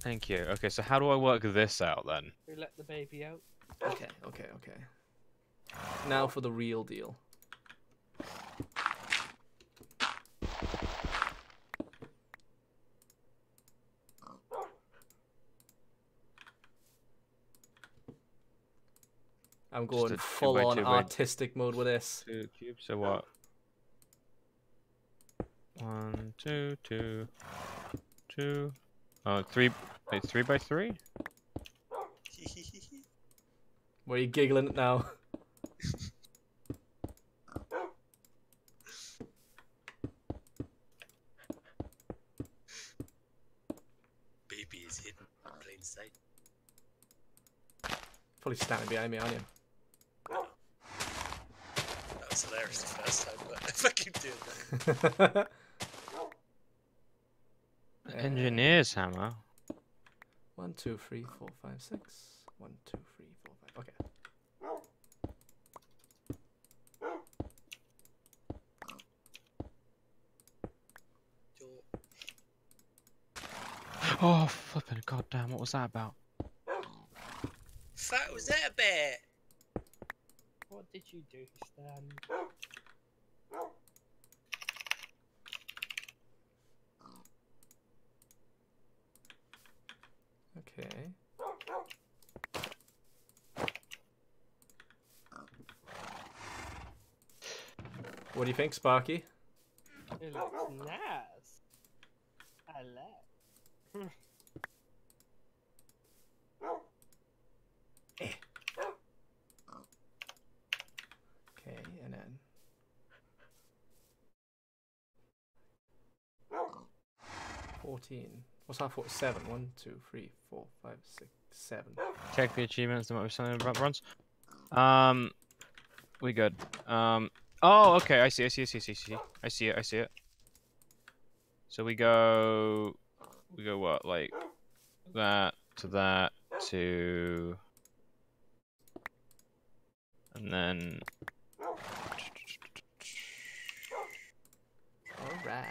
Thank you. Okay, so how do I work this out then? We let the baby out. Okay, okay, okay. Now for the real deal. I'm going full on two artistic mode with this. Two cubes. So what? One, two, two, two. Oh, three. Wait, three by three? Where are you giggling at now? Baby is hidden in plain sight. Probably standing behind me, aren't you? That was hilarious the first time, but if I keep doing that. Engineer's hammer. One, two, three, four, five, six. One, two, three, four, five. Okay. Oh, flipping goddamn! What was that about? Fuck was that bit! What did you do, Stan? Okay. What do you think, Sparky? It looks nice. I like. Okay, and then. Fourteen. What's for? Seven. One, two, three, four, five, six, seven. Check the achievements. There might be something about runs. Um, we good. Um. Oh, okay. I see. I see. I see. I see. I see. I see it. I see it. So we go. We go what? Like that to that to. And then. Alright.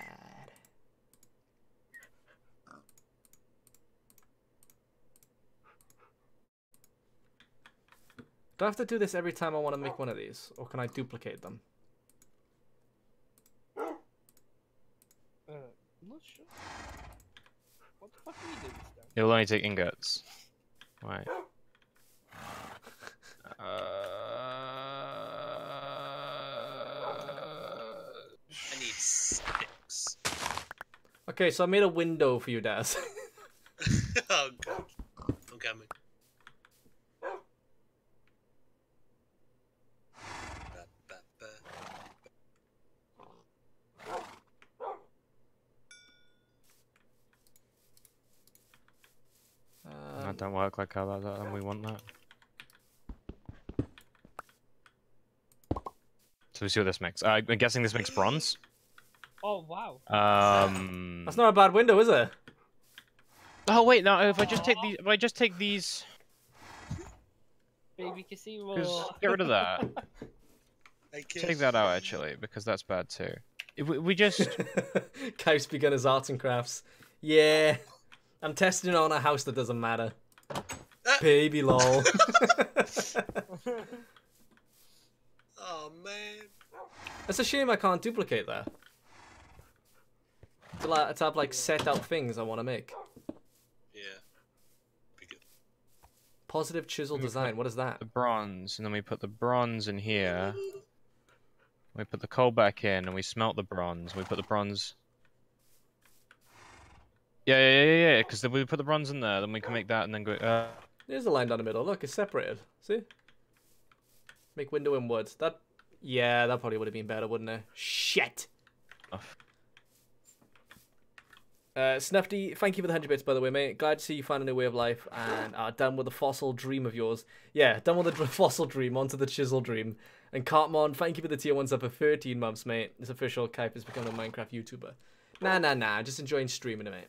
Do I have to do this every time I want to make one of these? Or can I duplicate them? Uh, I'm not sure. What the fuck are you doing, Stan? It'll only take ingots. Right. Uh, I need sticks. Okay, so I made a window for you, Daz. oh god. I'm coming. Ba, ba, ba. that don't work like how that, that and we want that. So we see what this makes. Uh, I'm guessing this makes bronze. Oh wow. Um. That's not a bad window, is it? Oh wait, no. If I just take these, if I just take these, Baby can see Just get rid of that. Take that out actually, because that's bad too. If we, we just Cows Beginner's Arts and Crafts. Yeah. I'm testing on a house that doesn't matter. Baby lol. Oh man. It's a shame I can't duplicate that. To, like, to have like set out things I want to make. Yeah. Positive chisel We design. What is that? the bronze, and then we put the bronze in here. We put the coal back in, and we smelt the bronze. We put the bronze. Yeah, yeah, yeah, yeah. Because then we put the bronze in there, then we can make that, and then go. Uh, There's a line down the middle. Look, it's separated. See? Make window in wood. That. Yeah, that probably would have been better, wouldn't it? Shit. Uh, Snufty, thank you for the 100 bits, by the way, mate. Glad to see you find a new way of life and are done with the fossil dream of yours. Yeah, done with the dr- fossil dream, onto the chisel dream. And Cartmon, thank you for the tier 1 sub for 13 months, mate. It's official, Kaif has become a Minecraft YouTuber. Nah, nah, nah, just enjoying streaming it, mate.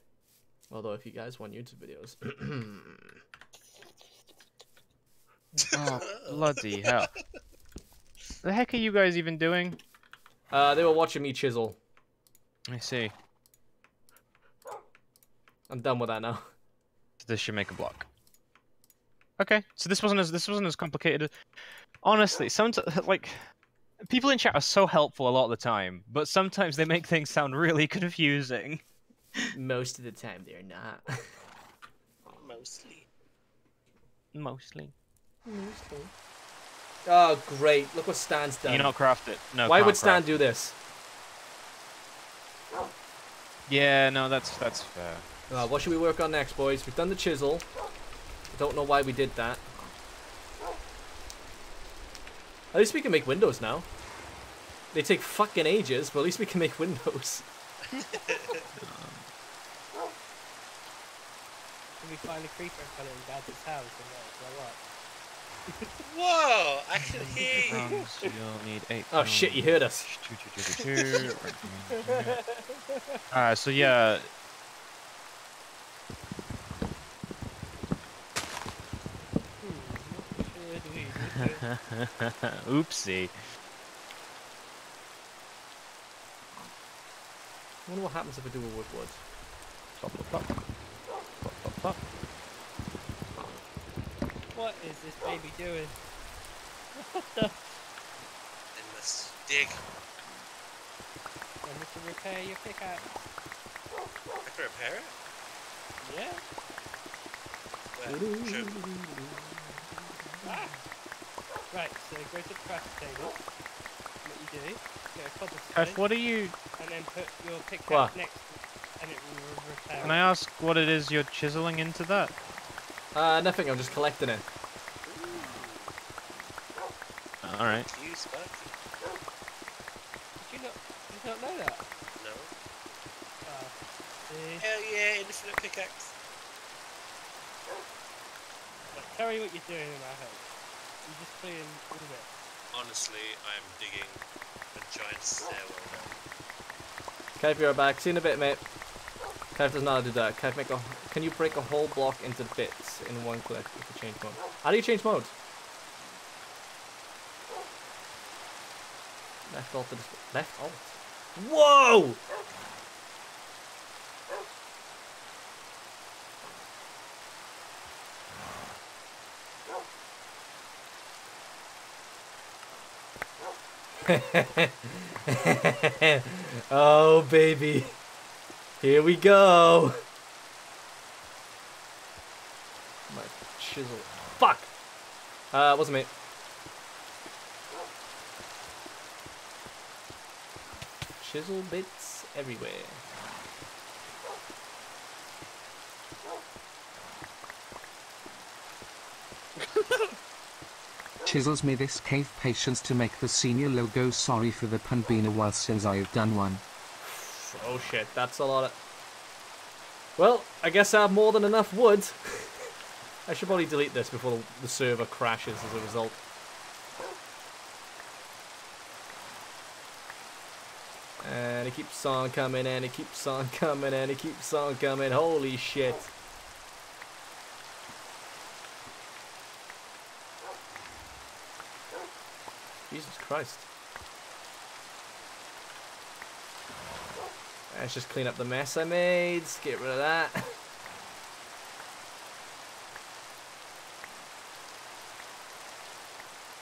Although, if you guys want YouTube videos. oh, bloody hell! The heck are you guys even doing? uh, they were watching me chisel. I see. I'm done with that now. This should make a block. Okay, so this wasn't as this wasn't as complicated. Honestly, some like people in chat are so helpful a lot of the time, but sometimes they make things sound really confusing. Most of the time, they're not. Mostly. Mostly. Mostly. Oh, great. Look what Stan's done. You not craft it. No. Why would Stan do this? Yeah, no, that's that's fair. Uh, what should we work on next, boys? We've done the chisel. Don't know why we did that. At least we can make windows now. They take fucking ages, but at least we can make windows. we find a creeper and put it in Gadget's house and let it blow up? Whoa! I can hear you. You'll need eight. Oh shit, you heard us. Alright, so yeah. Oopsie. I wonder what happens if I do a wood wood. Plop, plop, plop. Plop, plop, plop. What is this baby doing? What the? It must dig. I need to repair your pickaxe. I can repair it? Yeah. Where? Show. Ah. Right, so go to the craft table. What you do, get a cobblestone. Kaif, what are you? And then put your pickaxe What? next to it, and it will repair Can. I ask what it is you're chiseling into that? Uh, nothing, I'm just collecting it. Alright. You Sparky. Did you not, did you not know that? No. Oh, see? Hell yeah, infinite pickaxe. Right, tell me what you're doing in my house. You're just playing all of it. Honestly, I'm digging a giant stairwell now. Kev, you're back. See you in a bit, mate. Kev does not do that. Kev, make a. Can you break a whole block into bits in one click if you change mode? How do you change mode? Left alt left alt. Whoa! oh baby, here we go. My chisel. Fuck. Uh, wasn't me. Chisel bits everywhere. Chisels me this cave patience to make the senior logo sorry for the pun been a while since I've done one. Oh shit, that's a lot of... Well, I guess I have more than enough wood. I should probably delete this before the server crashes as a result. And it keeps on coming and it keeps on coming and it keeps on coming. Holy shit. Jesus Christ. Let's just clean up the mess I made. Get rid of that.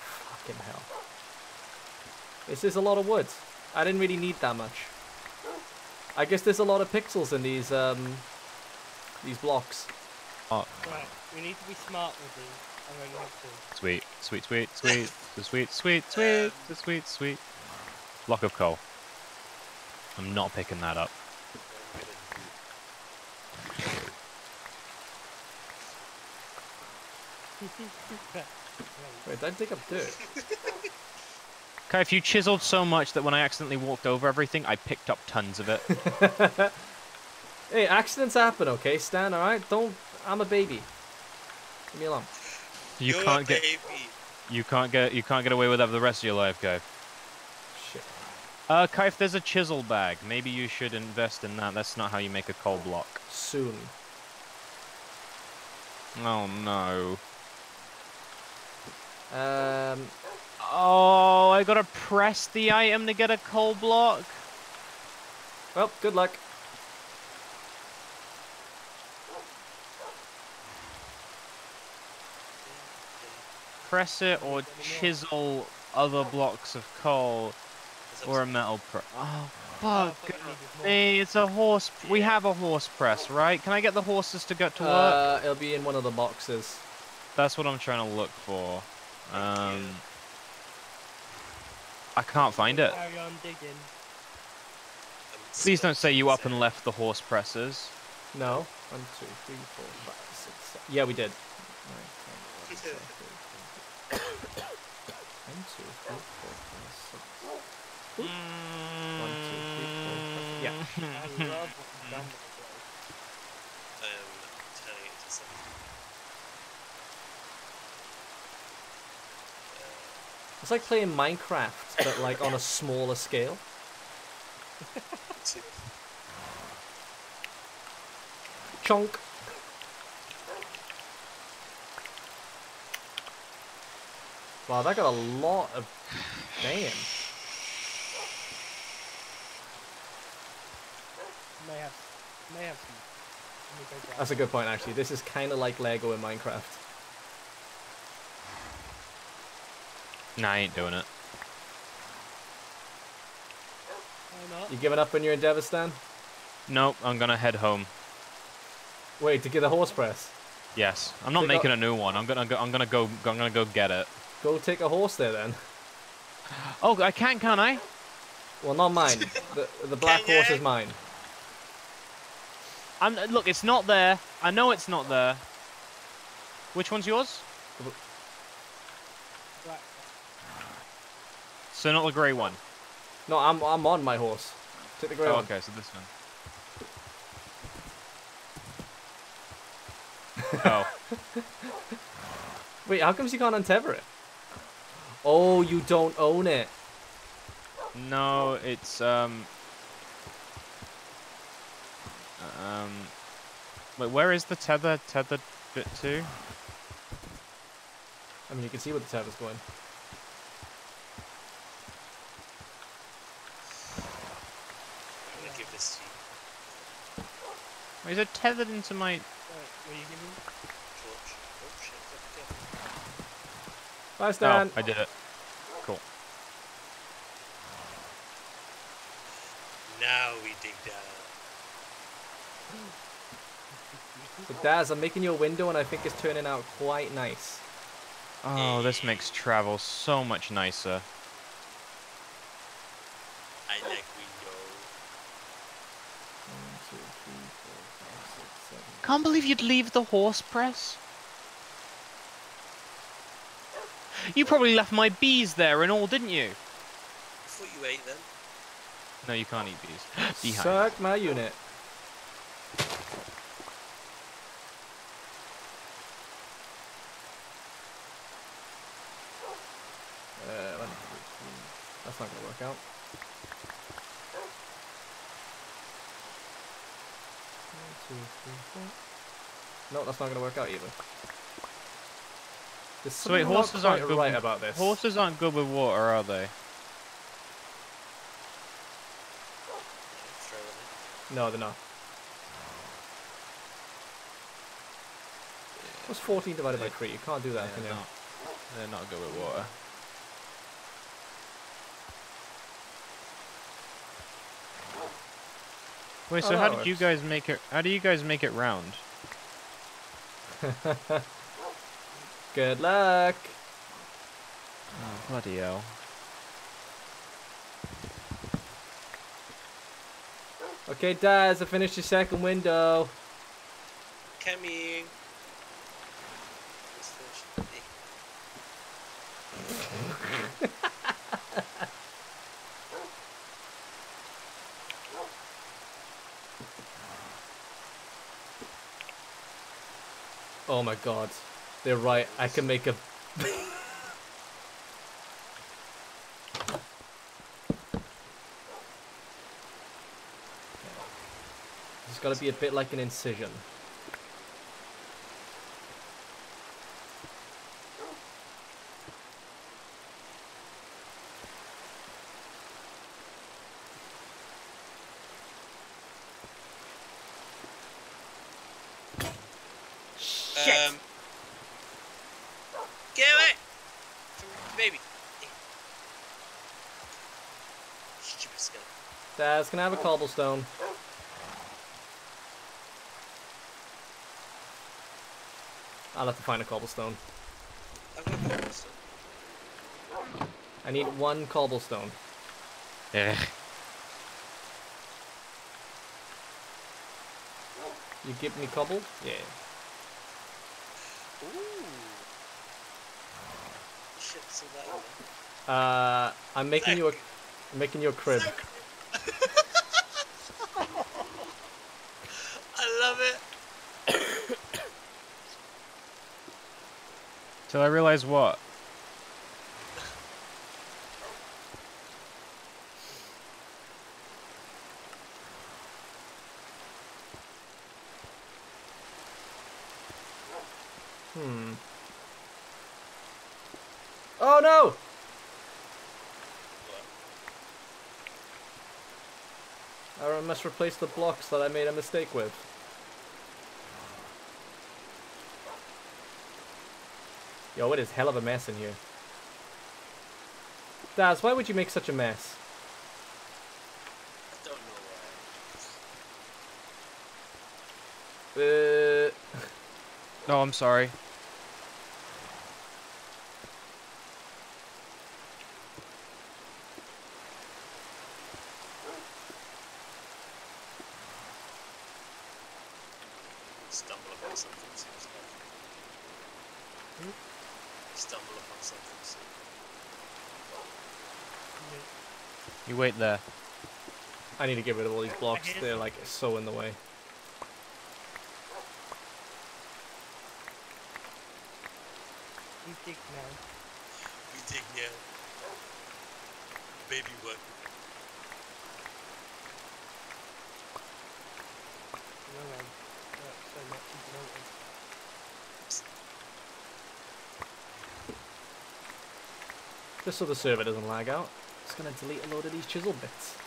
Fucking hell. This is a lot of wood. I didn't really need that much. I guess there's a lot of pixels in these um these blocks. Oh, Right, we need to be smart with these. I only have to. sweet, sweet, sweet, sweet, so sweet, sweet, sweet, sweet, sweet. Block of coal. I'm not picking that up. Wait, did I dig up dirt? Okay, if you chiseled so much that when I accidentally walked over everything, I picked up tons of it. hey, accidents happen, okay, Stan, alright? Don't I'm a baby. Leave me alone. You You're a can't get baby. you can't get you can't get away with that for the rest of your life, Kaif. Uh, Kaif, there's a chisel bag. Maybe you should invest in that. That's not how you make a coal block. Soon. Oh no. Um Oh, I gotta press the item to get a coal block. Well, good luck. Press it or chisel other blocks of coal or a metal press. Oh, fuck. Hey, it's a horse. We have a horse press, right? Can I get the horses to get to work? Uh, it'll be in one of the boxes. That's what I'm trying to look for. Um, I can't find it. Carry on digging. Please don't say you up and left the horse presses. No. One, two, three, four, five, six, seven. Yeah, we did. Nine, 10, 11, 12, 13, 14, 15, two, three, four, five, six. Yeah. I love. I am to. It's like playing Minecraft, but like on a smaller scale. Two. Chunk. Wow, that got a lot of. Damn. May have, may have some. let me go grab That's a good point, actually. This is kind of like Lego in Minecraft. Nah, I ain't doing it. Why not? You giving up on your endeavor, Stan? Nope, I'm gonna head home. Wait, to get a horse press. Yes, I'm not Take making out- a new one. I'm gonna go. I'm gonna go. I'm gonna go get it. Go take a horse there then. Oh, I can, can't I? Well, not mine. the the black horse is mine. I'm. Look, it's not there. I know it's not there. Which one's yours? Black. So not the grey one. No, I'm I'm on my horse. Take the grey Oh, one. okay, so this one. Oh. Wait, how comes you can't untether it? Oh, you don't own it. No, it's um. Um. Wait, where is the tether tethered bit to? I mean, you can see where the tether's going. I'm gonna give this to you. Wait, Is it tethered into my? Wait, will you give me? George. Oh shit, careful, careful. Bye, Stan. Oh, I did it. Cool. Now we dig down. So Daz, I'm making you a window, and I think it's turning out quite nice. Oh, this makes travel so much nicer. I like window. Can't believe you'd leave the horse press. You probably left my bees there and all, didn't you? I thought you ate them. No, you can't eat bees. Beehive. Suck my unit. Uh, one, two, three. That's not gonna work out. One, two, three, four. No, that's not gonna work out either. There's So wait, horses aren't good right with, about this. Horses aren't good with water, are they? No, they're not. What's 14 divided by 3? You can't do that, Yeah, can you? not. They're not good with water. Wait, Oh, so how that did you guys make it? How do you guys make it round? Good luck! Oh, bloody hell! Okay, Daz, I finished your second window. Coming. Oh my god. They're right, I can make a... It's gotta be a bit like an incision. Um, get away! From the baby. Stupid skeleton. Daz, can I have a cobblestone? I'll have to find a cobblestone. I've got a cobblestone. I need one cobblestone. Yeah. You give me cobble? Yeah. Ooh. Shit, see that. Uh, I'm making you a, I'm making you a crib. I love it. Till I realize what? Hmm. Oh no! I must replace the blocks that I made a mistake with. Yo, it is hell of a mess in here. Daz, why would you make such a mess? I don't know why. Uh, No, I'm sorry. Stumble upon something seems like. Stumble upon something soon. You wait there. I need to get rid of all these blocks. They're like so in the way. You dig now. We dig now. Baby what? No, man. Not so much as noticed. Just so the server doesn't lag out, just gonna delete a load of these chisel bits.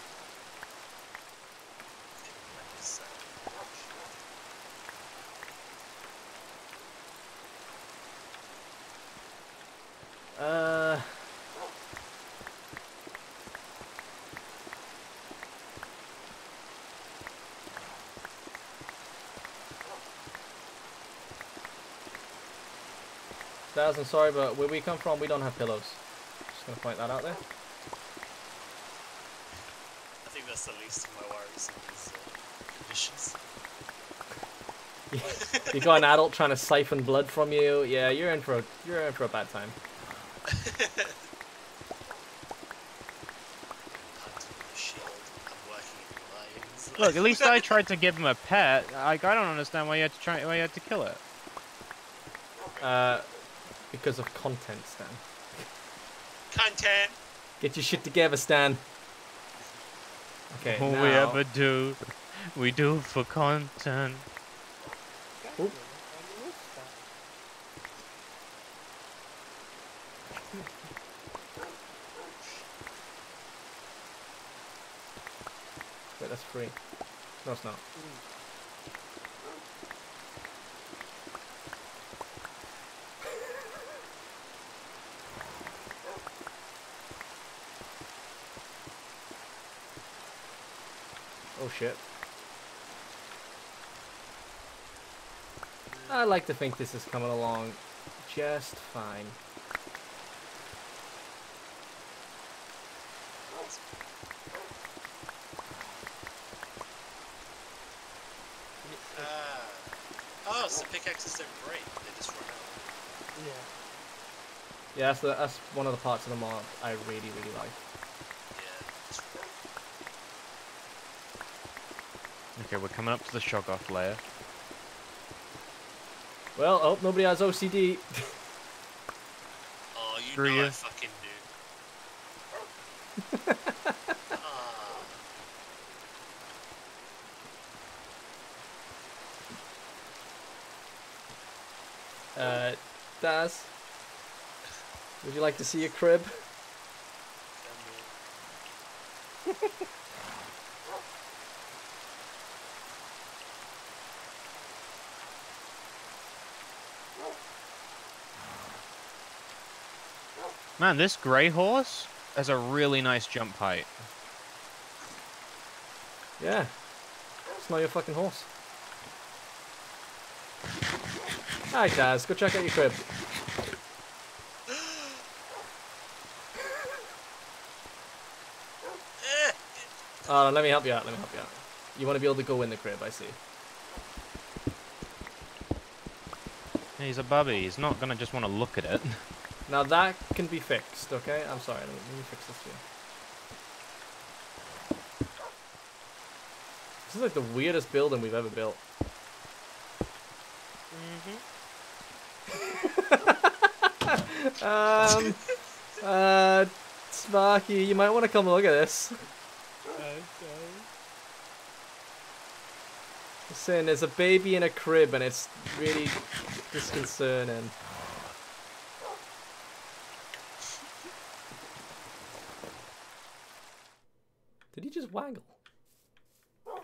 Uh. Daz, I'm sorry, but where we come from, we don't have pillows. Just gonna point that out there. I think that's the least of my worries in these uh, conditions. you got an adult trying to siphon blood from you. Yeah, you're in for a, you're in for a bad time. Look, at least I tried to give him a pet. Like, I don't understand why you had to try, why you had to kill it. Uh, because of content, Stan. Content. Get your shit together, Stan. Okay, All now... we ever do, we do for content. Oop. Wait, that's free. No, it's not. Oh shit. I like to think this is coming along just fine. Ah. Oh, so pickaxes don't break, they just run out. Yeah. Yeah, that's, the, that's one of the parts of the mod I really, really like. Okay, we're coming up to the Shoggoth layer. Well, oh, nobody has OCD. Oh, you Screw know you. I fucking do. Ah. Uh, Daz, would you like to see a crib? Man, this grey horse has a really nice jump height. Yeah. It's not your fucking horse. Hi, Daz. Go check out your crib. Oh, let me help you out. Let me help you out. You want to be able to go in the crib, I see. He's a bubby. He's not gonna just want to look at it. Now that can be fixed, okay? I'm sorry, let me, let me fix this here. This is like the weirdest building we've ever built. um, uh, Sparky, you might want to come look at this. Okay. Saying there's a baby in a crib and it's really disconcerting. Did he just waggle?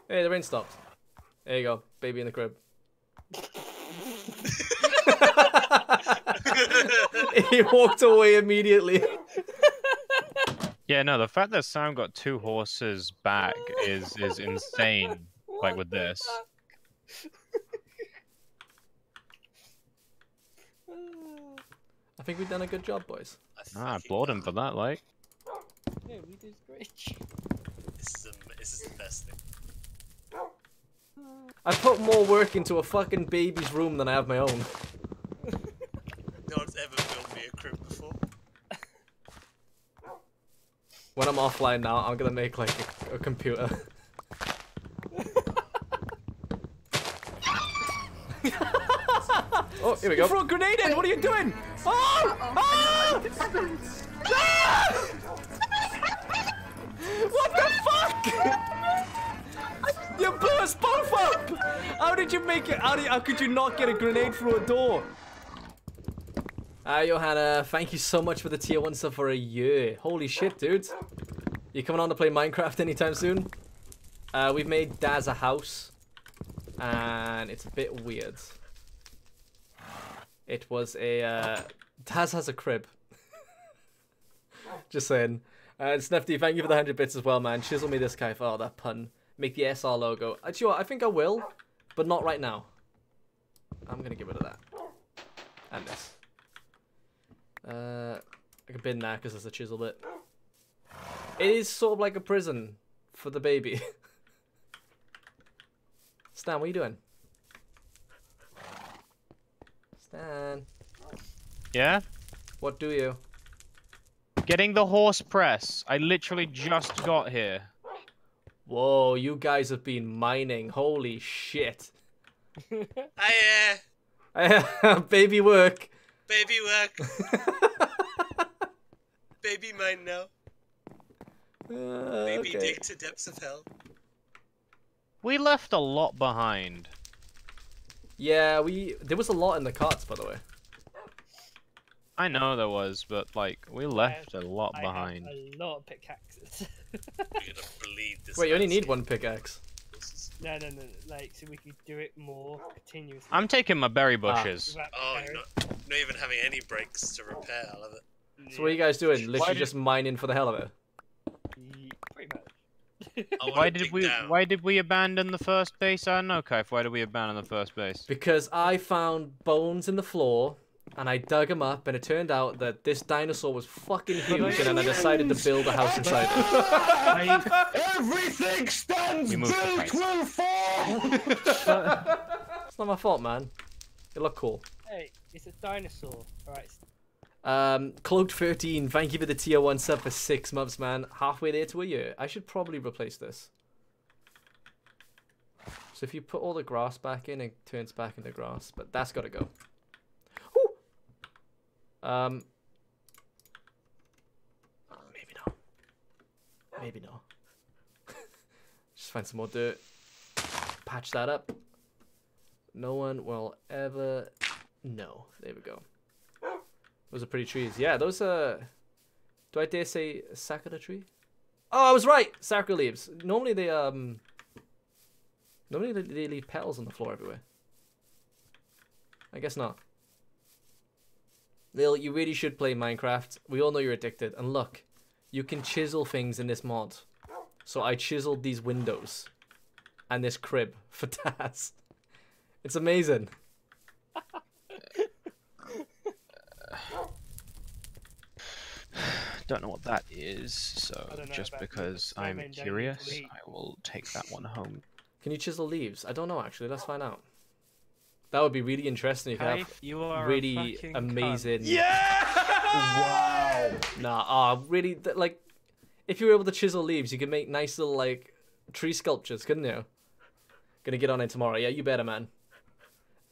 Hey, the rain stopped. There you go, baby in the crib. he walked away immediately. Yeah, no, the fact that Sam got two horses back is is insane. Like with this. I think we've done a good job, boys. Ah, I applaud him for that, like. Yeah, we did great. This is, am- this is the best thing. I put more work into a fucking baby's room than I have my own. No one's ever built me a crib before. When I'm offline now, I'm gonna make like a, a computer. oh, here we go. throw a grenade in! What are you doing? Oh! Ah! Ah! What the fuck? Did you make it? How, how could you not get a grenade through a door? Ah, Johanna, thank you so much for the tier 1 sub for a year. Holy shit, dude. You coming on to play Minecraft anytime soon? Uh, we've made Daz a house. And it's a bit weird. It was a, uh, Daz has a crib. Just saying. Uh, Snefty, thank you for the 100 bits as well, man. Chisel me this guy. Oh, that pun. Make the SR logo. Uh, do you know what? I think I will, but not right now. I'm going to get rid of that. And this. Uh, I can bin that because there's a chisel bit. It is sort of like a prison for the baby. Stan, what are you doing? Stan, Yeah? what do you? Getting the horse press. I literally just got here. Whoa, you guys have been mining. Holy shit. I, uh, Baby work. baby work. baby mine now. Uh, Baby okay. dig to depths of hell. We left a lot behind. Yeah, we there was a lot in the carts, by the way. I know there was, but like we left a lot I behind. have a lot of pickaxes. You're gonna bleed this. Wait, you only need one pickaxe. no, no, no, no, like so we could do it more continuously. I'm taking my berry Ah. bushes. without Oh, you're not, not even having any breaks to repair. I love it. So what are you guys doing? Literally did- just mining for the hell of it. Ye- Pretty much. Why did we down. why did we abandon the first base? I don't know, Kaif. Why did we abandon the first base? Because I found bones in the floor and I dug him up and it turned out that this dinosaur was fucking huge and then I decided to build a house inside it. Everything stands We moved the built will fall! It's not my fault, man. It looked cool. Hey, it's a dinosaur. Alright, Um, Cloaked 13, thank you for the tier 1 sub for six months, man. Halfway there to a year. I should probably replace this. So if you put all the grass back in, it turns back into grass. But that's got to go. Um, maybe not. Maybe not. Just find some more dirt. Patch that up. No one will ever know. There we go. Those are pretty trees. Yeah, those are. Do I dare say sakura tree? Oh, I was right. Sakura leaves. Normally they um. Normally they leave petals on the floor everywhere. I guess not. Lil, you really should play Minecraft. We all know you're addicted. And look, you can chisel things in this mod. So I chiseled these windows and this crib for Daz. It's amazing. Don't know what that is, so I don't know just because I'm Snowman, don't need to curious. I will take that one home. Can you chisel leaves? I don't know actually. Let's find out. That would be really interesting. You could have you are really amazing. cunt. Wow. Nah, ah, really, th- like, if you were able to chisel leaves, you could make nice little like tree sculptures, couldn't you? Gonna get on it tomorrow. Yeah, you better, man.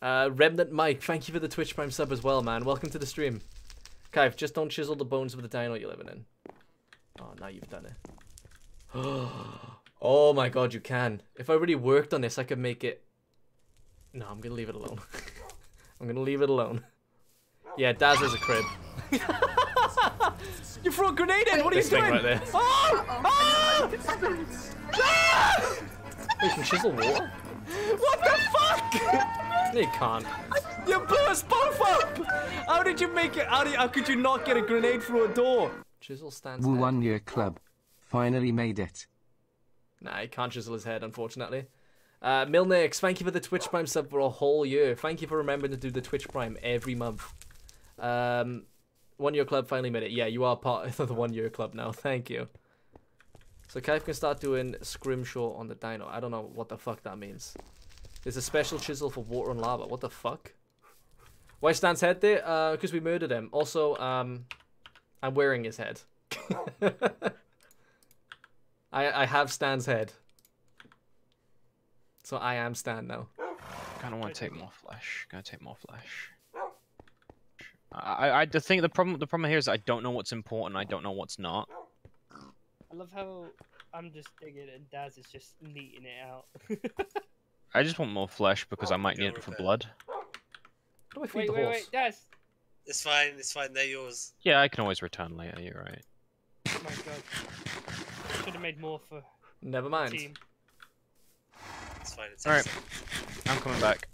Uh, Remnant Mike, thank you for the Twitch Prime sub as well, man. Welcome to the stream. Kaif, just don't chisel the bones of the dino you're living in. Oh, now you've done it. oh my god, you can. If I really worked on this, I could make it. No, I'm gonna leave it alone. I'm gonna leave it alone. Yeah, Daz is a crib. you threw a grenade in. What are This you doing? right there. Oh! Oh! Ah! You can chisel water. What the fuck? no, you can't. You blew us both up. How did you make it? How, did, how could you not get a grenade through a door? Chisel stands. Woo. One Year Club. Finally made it. Nah, he can't chisel his head, unfortunately. Uh, Milnix, thank you for the Twitch Prime sub for a whole year. Thank you for remembering to do the Twitch Prime every month. Um, one Year Club finally made it. Yeah, you are part of the One Year Club now. Thank you. So Kaif can start doing scrimshaw on the dino. I don't know what the fuck that means. There's a special chisel for water and lava. What the fuck? Why Stan's head there? Uh, because we murdered him. Also, um, I'm wearing his head. I I have Stan's head. So I am Stan now. kind of want to take more flesh. Gonna take more flesh. I, I, the thing, the problem, the problem here is I don't know what's important. I don't know what's not. I love how I'm just digging and Daz is just neating it out. I just want more flesh because I might need it for blood. How do I feed wait, the wait, horse? wait, Daz! It's fine. It's fine. They're yours. Yeah, I can always return later. You're right. Oh my god. Should have made more for Never the mind. Team. It's fine. It's All right, I'm coming back.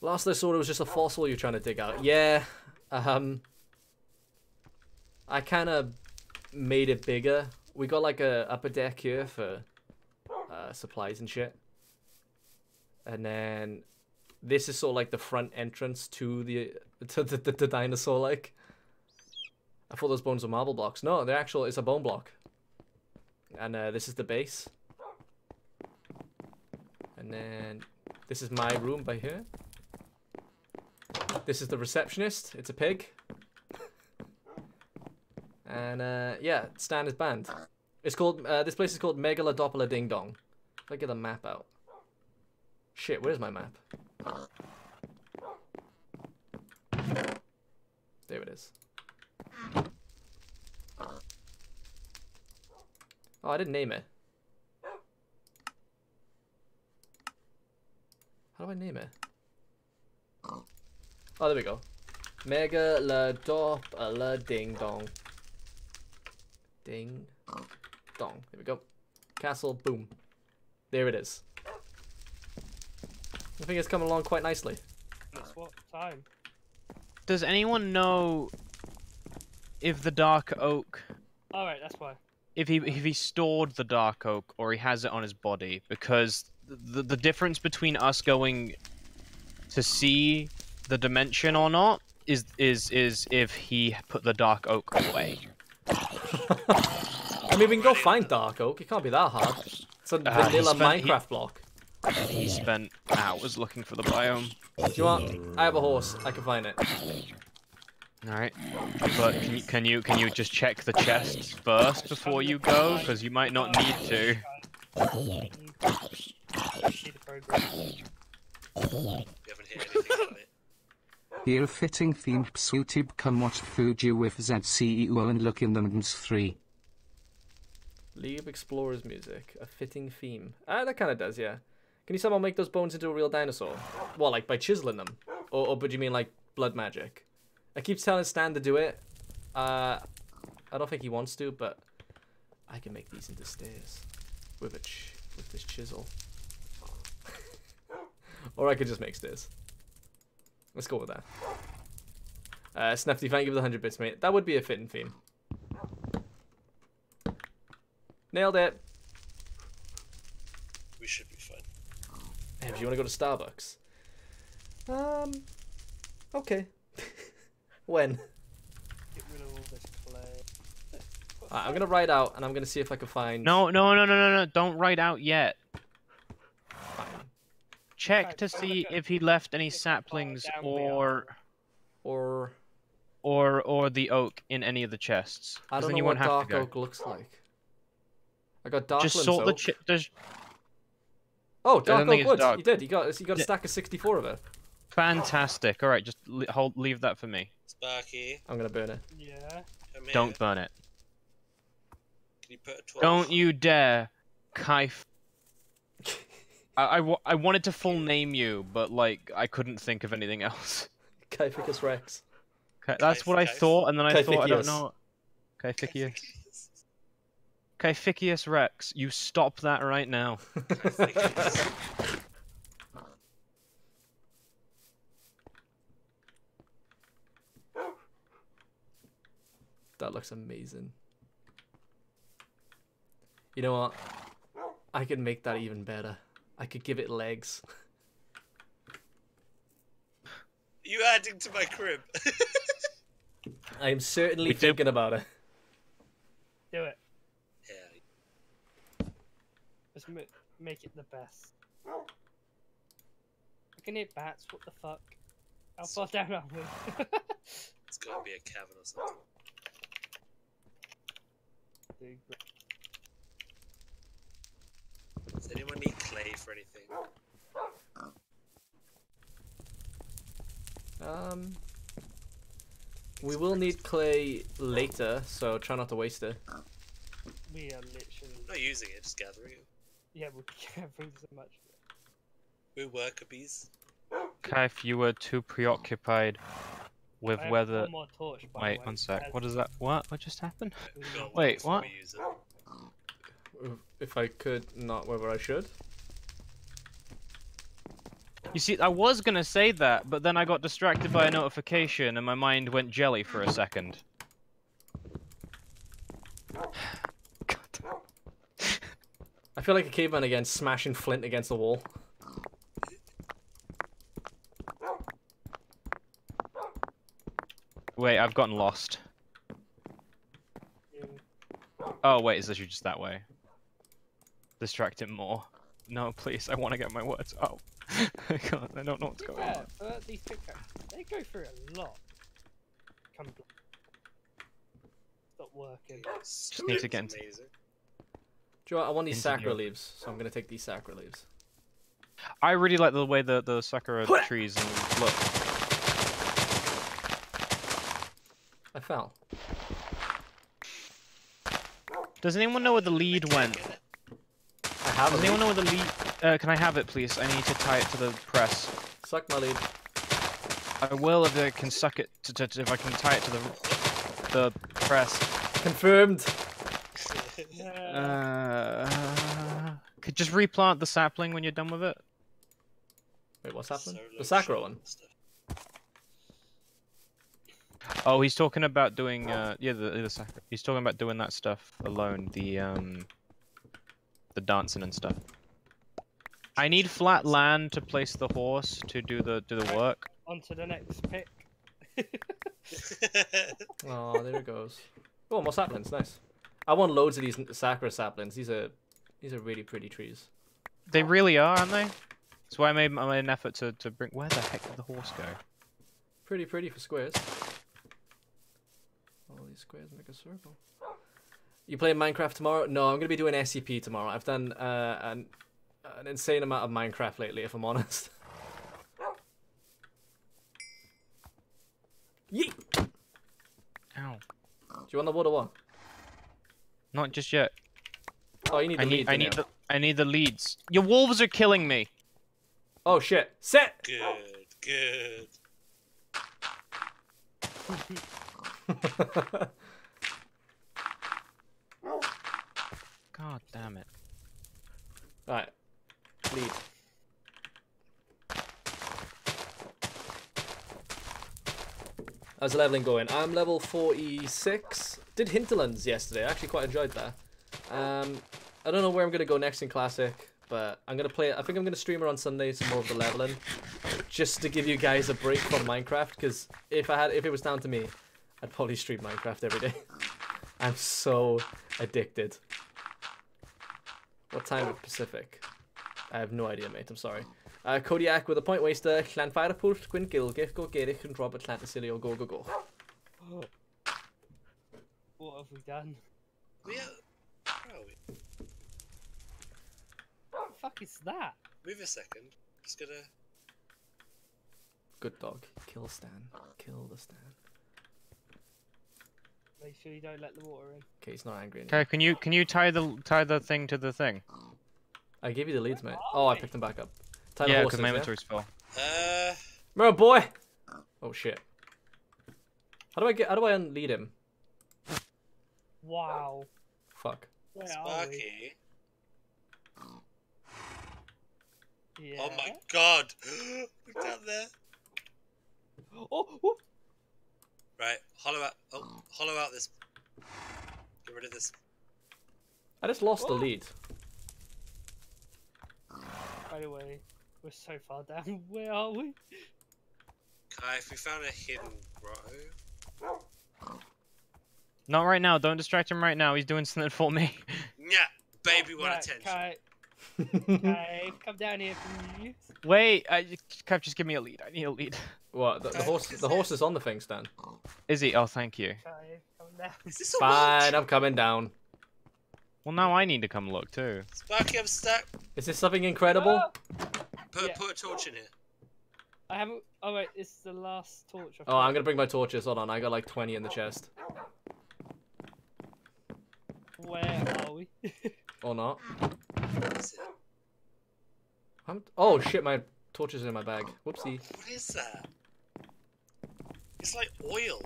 Last I saw, it was just a fossil you're trying to dig out. Yeah, um, I kind of made it bigger. We got like a upper deck here for uh, supplies and shit, and then this is sort of like the front entrance to the to the, the, the dinosaur. Like, I thought those bones were marble blocks. No, they're actual. It's a bone block, and uh, this is the base. And then this is my room by here. This is the receptionist. It's a pig. And uh, yeah, Stan is banned. It's called. Uh, this place is called Megalodopola Ding Dong. If I get the map out. Shit, where's my map? There it is. Oh, I didn't name it. How do I name it? Oh, there we go. Megalodopola uh, Ding Dong. Ding Dong. There we go. Castle, boom. There it is. I think it's coming along quite nicely. That's what time. Does anyone know if the dark oak, Alright, that's why. if he if he stored the dark oak or he has it on his body? Because the the difference between us going to see the dimension or not is is is if he put the dark oak away. I mean, we can go find Dark Oak. It can't be that hard. It's a Uh, vanilla spent- he- Minecraft block. He spent hours looking for the biome. Do you want? I have a horse. I can find it. All right, but can you can you can you just check the chests first before you go? Because you might not need to. See the progress. You haven't hit anything on it. Here fitting theme psutib come watch Fuji with ZCEO and look in the M's 3. League of Explorers music, a fitting theme. Ah, that kind of does, yeah. Can you somehow make those bones into a real dinosaur? Well, like by chiseling them, or, or but you mean like blood magic? I keep telling Stan to do it. Uh, I don't think he wants to, but I can make these into stairs with a ch with this chisel. or I could just make stairs. Let's go with that. Uh, Snefty, thank you for the 100 bits, mate. That would be a fitting theme. Nailed it. We should be fine. Hey, if you want to go to Starbucks. Um, okay. when? Get rid of all this clay. Alright, I'm gonna write out, and I'm gonna see if I can find. No, no, no, no, no, no! Don't write out yet. check to see if he left any saplings or or or or the oak in any of the chests. I 'cause don't then know you what dark oak looks like. I got dark Just sort the che- there's Oh, dark oak it's wood. dark. You did. You got you got a stack of sixty-four of it. fantastic. All right, just hold leave that for me. Sparky, I'm gonna burn it. Yeah. Don't burn it. Can you put a torch? Don't you dare, Kaif. I, I, I wanted to full name you, but like I couldn't think of anything else. Kyphicus rex. Ka- That's what I Kaif- thought, and then I thought I don't Kaificius. know. Kaificius. Kaificius Rex, you stop that right now. That looks amazing. You know what? I could make that even better. I could give it legs. You adding to my crib? I am certainly We do- thinking about it. Do it. yeah. Let's make it the best. I can hit bats. What the fuck? How far down are we? It's gotta be a cavern or something. Dude, Does anyone need clay for anything? Um, we will need clay later, so try not to waste it. we are literally. I'm not using it, just gathering it. Yeah, we can't bring so much. We're worker bees. if you were too preoccupied with I have whether. one more torch, by Wait, one sec. as- What is that? What? What just happened? Wait, what? We use it. If I could, not whether I should. You see, I was gonna say that, but then I got distracted by a notification, and my mind went jelly for a second. God. I feel like a caveman again, smashing flint against the wall. Wait, I've gotten lost. Oh wait, is this just that way? Distract him more. No, please, I want to get my words out. I can't. I don't know what's going Yeah, on. but these pickaxes, they go through a lot. Come. Stop working. Just need to get into. Amazing. Do you know what? I want these Into the sakura leaves, so I'm gonna take these sakura leaves. I really like the way the the sakura trees look. I fell. Does anyone know where the lead went? I have Does a anyone know the lead? Uh, can I have it, please? I need to tie it to the press. Suck my lead. I will if I can suck it. To, to, to- if I can tie it to the the press. Confirmed. Uh, could just replant the sapling when you're done with it. Wait, what's happening? Solo The sacra shot one. Oh, he's talking about doing uh yeah the the sacra. He's talking about doing that stuff alone. The um the dancing and stuff. I need flat land to place the horse to do the do the work. On to the next pick. Oh, there it goes. Oh, more saplings, nice. I want loads of these sakura saplings. These are these are really pretty trees. They really are, aren't they? That's why I made, I made an effort to, to bring. Where the heck did the horse go? Pretty pretty for squares. All these squares make a circle. You playing Minecraft tomorrow? No, I'm gonna be doing SCP tomorrow. I've done uh, an an insane amount of Minecraft lately, if I'm honest. Yeet! Ow! Do you want the water one? Not just yet. Oh, you need the I need lead, I need you? the I need the leads. Your wolves are killing me. Oh shit! Set. Good, good. God damn it. Alright. Lead. How's the leveling going? I'm level 46. Did Hinterlands yesterday. I actually quite enjoyed that. Um, I don't know where I'm going to go next in Classic, but I'm going to play... I think I'm going to stream her on Sunday some more of the leveling. Just to give you guys a break from Minecraft, because if I had, if it was down to me, I'd probably stream Minecraft every day. I'm so addicted. What time of Pacific? I have no idea, mate. I'm sorry. Uh, Kodiak with a point waster, Clan Firepult, Gwyn Gilgich, Go Gerich, and Robert Llantysilio, go go go. What have we done? We are... Where are we? What the fuck is that? Move a second. Just gonna. Good dog. Kill Stan. Kill the Stan. Make sure you don't let the water in. Okay, he's not angry anymore. Okay, can you can you tie the tie the thing to the thing? I gave you the leads, mate. Oh, I picked them back up. Tie the yeah, horses, because my yeah? inventory's full. Uh. Mirror boy! Oh shit. How do I get? How do I unlead him? Wow. Fuck. Where are we? Sparky. Yeah. Oh my god! Look down there. Oh, oh. Right, hollow out. Oh, hollow out this. Get rid of this. I just lost the oh. lead. By the way, we're so far down. Where are we? Kai, if we found a hidden grotto. Not right now. Don't distract him right now. He's doing something for me. Yeah, baby oh, want Right, attention. Kai, Kai, come down here, please. Wait, I, Kev, just give me a lead. I need a lead. What? The, the horse. The horse is on the thing, Stan. Is he? Oh, thank you. Kai, come down. Is this a Fine, I'm coming down. Well, now I need to come look too. Sparky, I'm stuck. Is this something incredible? Ah! Put, Yeah. put a torch in here. I haven't. Oh wait, it's the last torch. I've Oh. I'm gonna bring my torches. Hold on, I got like 20 in the chest. Where are we? Or not. What is it? I'm... Oh shit, my torches are in my bag. Whoopsie. What is that? It's like oil.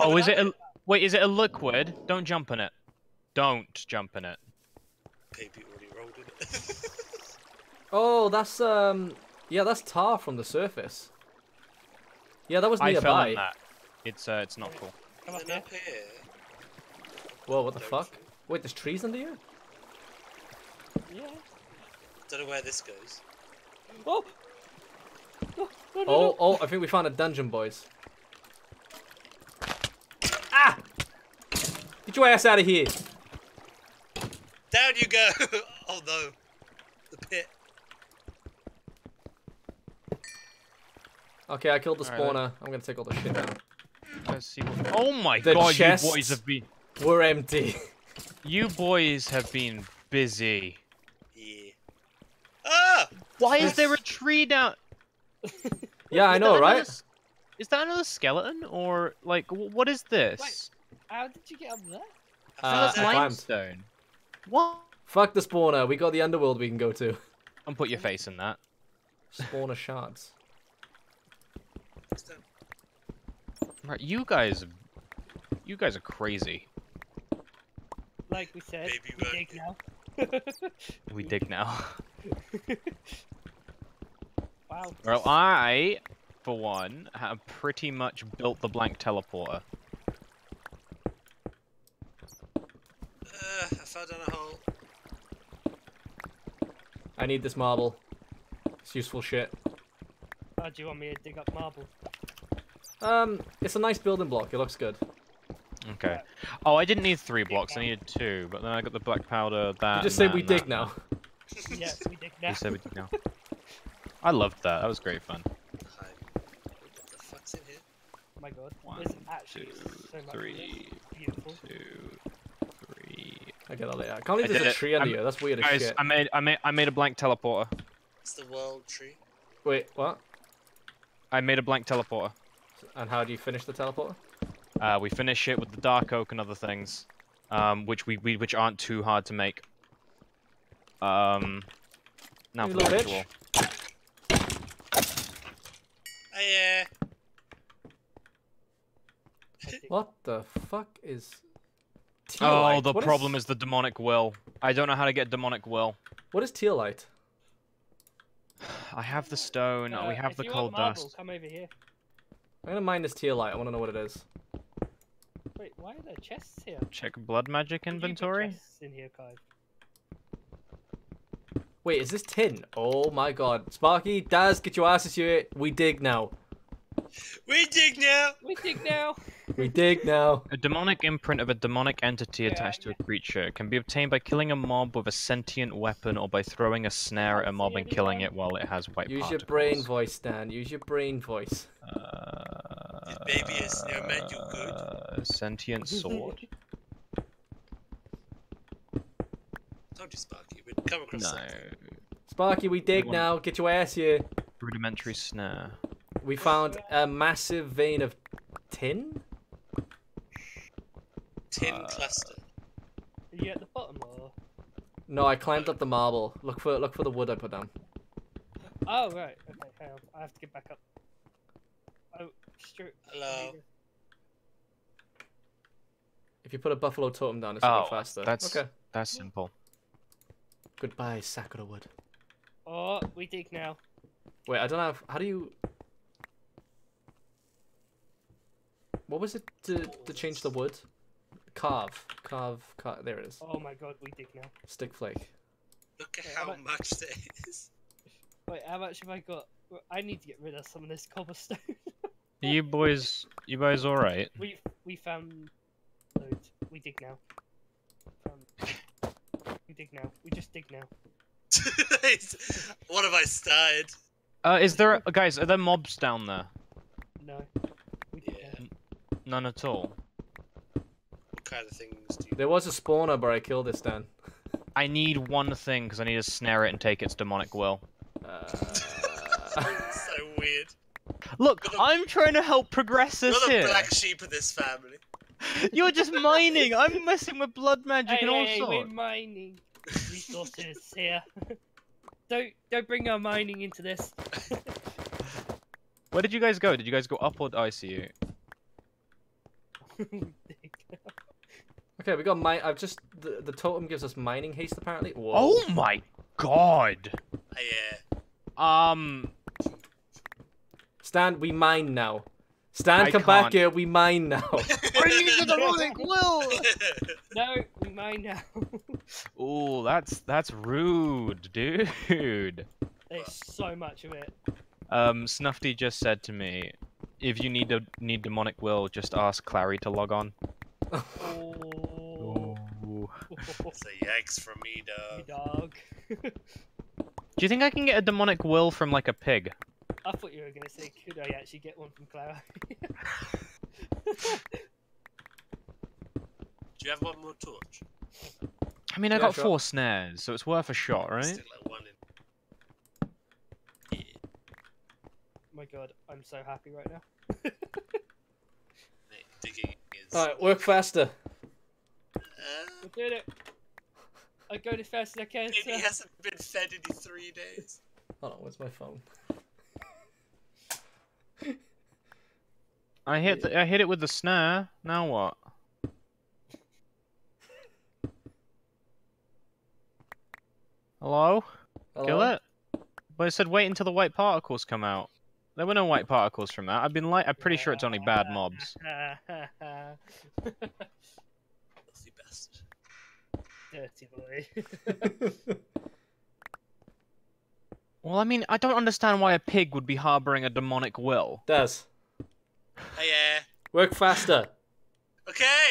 Oh, is it a wait? Is it a liquid? Don't jump in it. Don't jump in it. Baby already rolled in it. Oh, that's um. Yeah, that's tar from the surface. Yeah, that was I fell in that. It's uh, it's not cool. Come up then here. up here. Whoa, what the Don't fuck? Think- Wait, there's trees under here? Yeah. Don't know where this goes. Oh. No, no, no, Oh, no. oh, I think we found a dungeon, boys. Ah! Get your ass out of here! Down you go! oh no. The pit. Okay, I killed the Alright, spawner. I'm gonna take all the shit down. Let's see what. Oh my The god! chests You boys have been. We're empty. You boys have been busy. Yeah. Ah! Why is there a tree down? Yeah, I know, right? another Is that another skeleton or like what is this? How did you get up there? Uh, That's I climbed. limestone. What? Fuck the spawner. We got the underworld we can go to. And put your face in that. Spawner shards. Right, you guys, you guys are crazy. Like we said, Baby we dig now. We dig now. wow. Well, I, for one, have pretty much built the blank teleporter. Uh, I fell down a hole. I need this marble. It's useful shit. How do you want me to dig up marble? Um, it's a nice building block. It looks good. Okay. Oh, I didn't need three blocks. I needed two, but then I got the black powder. That. You just and said we that and uh, dig that. now. yeah, we dig now. You said we dig now. I loved that. That was great fun. Hi. What the fuck's in here? Oh my god. One, There's actually two, so much. three, Beautiful. two, three. I get that later. I can't believe I there's did a it. tree under I'm- here. That's weird as Guys, shit. I made, I made, I made a blank teleporter. It's the world tree. Wait, what? I made a blank teleporter. And how do you finish the teleporter? Uh, we finish it with the dark oak and other things, um, which we, we which aren't too hard to make. Um, now You for the little ritual. Oh yeah. What the fuck is? Oh, Tealite? the What problem is the demonic will. I don't know how to get demonic will. What is tealite? I have the stone. Uh, we have if the you cold want marble, dust. Come over here. I'm gonna mine this tealite. I want to know what it is. Wait, why are there chests here? Check blood magic You've inventory. chests in here, Kai. Wait, is this tin? Oh my god. Sparky, Daz, get your asses here. We dig now. We dig now. We dig now. We dig now. A demonic imprint of a demonic entity attached to a creature can be obtained by killing a mob with a sentient weapon or by throwing a snare at a mob and killing it while it has white Use your brain voice, Dan. Use your brain voice. Baby is near made you good. Uh, sentient sword? Told you, Sparky. We'd come across no. something. Sparky, we dig want- now. Get your ass here. Rudimentary snare. We found a massive vein of tin. Tin Uh, cluster. Are you at the bottom or? No, I climbed up the marble. Look for look for the wood I put down. Oh right. Okay, hang on. I have to get back up. Oh, straight. Hello. If you put a buffalo totem down, it's a Oh, bit faster. that's okay. that's simple. Goodbye, Sakura wood. Oh, we dig now. Wait, I don't have. How do you? What was it to to change the wood? Carve, carve, carve. There it is. Oh my god, we dig now. Stick flake. Look at Wait, how how mu- much there is. Wait, how much have I got? I need to get rid of some of this cobblestone. You boys, you boys all right? we we found loads. We dig now. Found... We dig now. We just dig now. what have I started? Uh, is there, guys? Are there mobs down there? No. We dig now. None at all. What kind of things do you There was a spawner, but I killed it, Stan. I need one thing because I need to snare it and take its demonic will. Uh, so weird. Look, I'm trying to help progress this You're the here. black sheep of this family. You're just mining. I'm messing with blood magic Hey, and all hey, hey, we're mining resources here. don't don't bring our mining into this. Where did you guys go? Did you guys go up or I see you? Okay, we got mine. I've just the, the totem gives us mining haste apparently. Whoa. Oh my god. Yeah. Um, Stan, we mine now. Stan, I come back can't. here. We mine now. I need the demonic will. No, we mine now. Ooh, that's that's rude, dude. There's so much of it. Um, Snuffy just said to me, if you need a need demonic will, just ask Clary to log on. Oh. Ooh. It's a yikes from me, You dog. dog. Do you think I can get a demonic will from like a pig? I thought you were gonna say, could I actually get one from Clara? Do you have one more torch? I mean, I Yeah, got sure. four snares, so it's worth a shot, right? Still like one in. my god, I'm so happy right now. Mate, digging is. All right, work faster. Uh, I'm doing it. I go as fast as I can. Baby sir. hasn't been fed in three days. Hold on, where's my phone? I hit the, I hit it with the snare. Now what? Hello? Hello? Kill it? But it said wait until the white particles come out. There were no white particles from that. I've been like, I'm pretty sure it's only bad mobs. Filthy bastard. Dirty boy. Well, I mean, I don't understand why a pig would be harboring a demonic will. Does. Hey, yeah. work faster. Okay.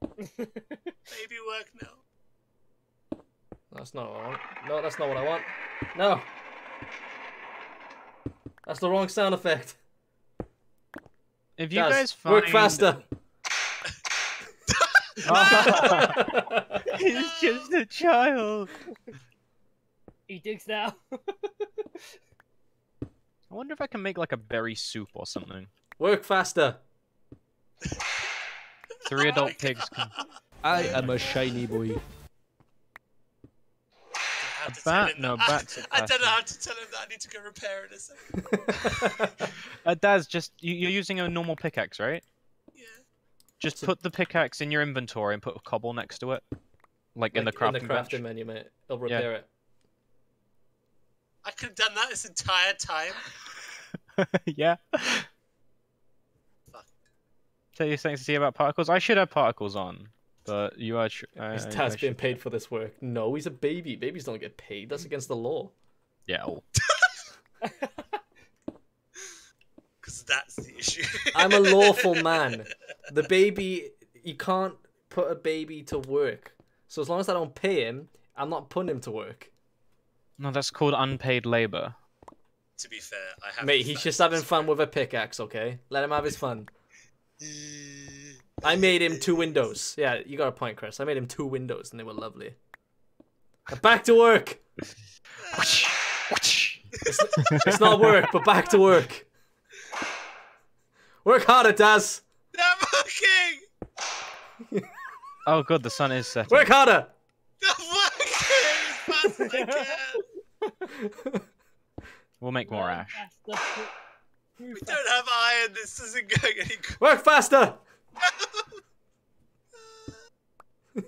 Baby work now. That's not what I want. No, that's not what I want. No. That's the wrong sound effect. If you Des, guys find... work faster. He's just a child. he digs now. I wonder if I can make like a berry soup or something. Work faster. Three adult pigs can... I am a shiny boy. A bat? No, that- bats I, I don't know how to tell him that I need to go repair it a second. Uh, Daz, just you, you're using a normal pickaxe, right? Yeah. Just put the pickaxe in your inventory and put a cobble next to it, like, in the crafting, in the crafting bench. menu, mate. It'll Yeah. repair it. I could have done that this entire time. yeah. Fuck. So Tell you things to see about particles. I should have particles on, but you are. Tr- I, His I- being should- paid for this work. No, he's a baby. Babies don't get paid. That's against the law. Yeah. oh. Because that's the issue. I'm a lawful man. the baby, you can't put a baby to work. So as long as I don't pay him, I'm not putting him to work. No, that's called unpaid labor. To be fair, I have. Mate, he's just having fun with a pickaxe, okay? Let him have his fun. I made him two windows. Yeah, you got a point, Chris. I made him two windows and they were lovely. Back to work! It's, it's not work, but back to work. Work harder, Daz. I'm working. Oh, god, the sun is setting. Work harder. I'm working as fast as I can. We'll make more ash. We don't have iron. This isn't going any good. Work faster.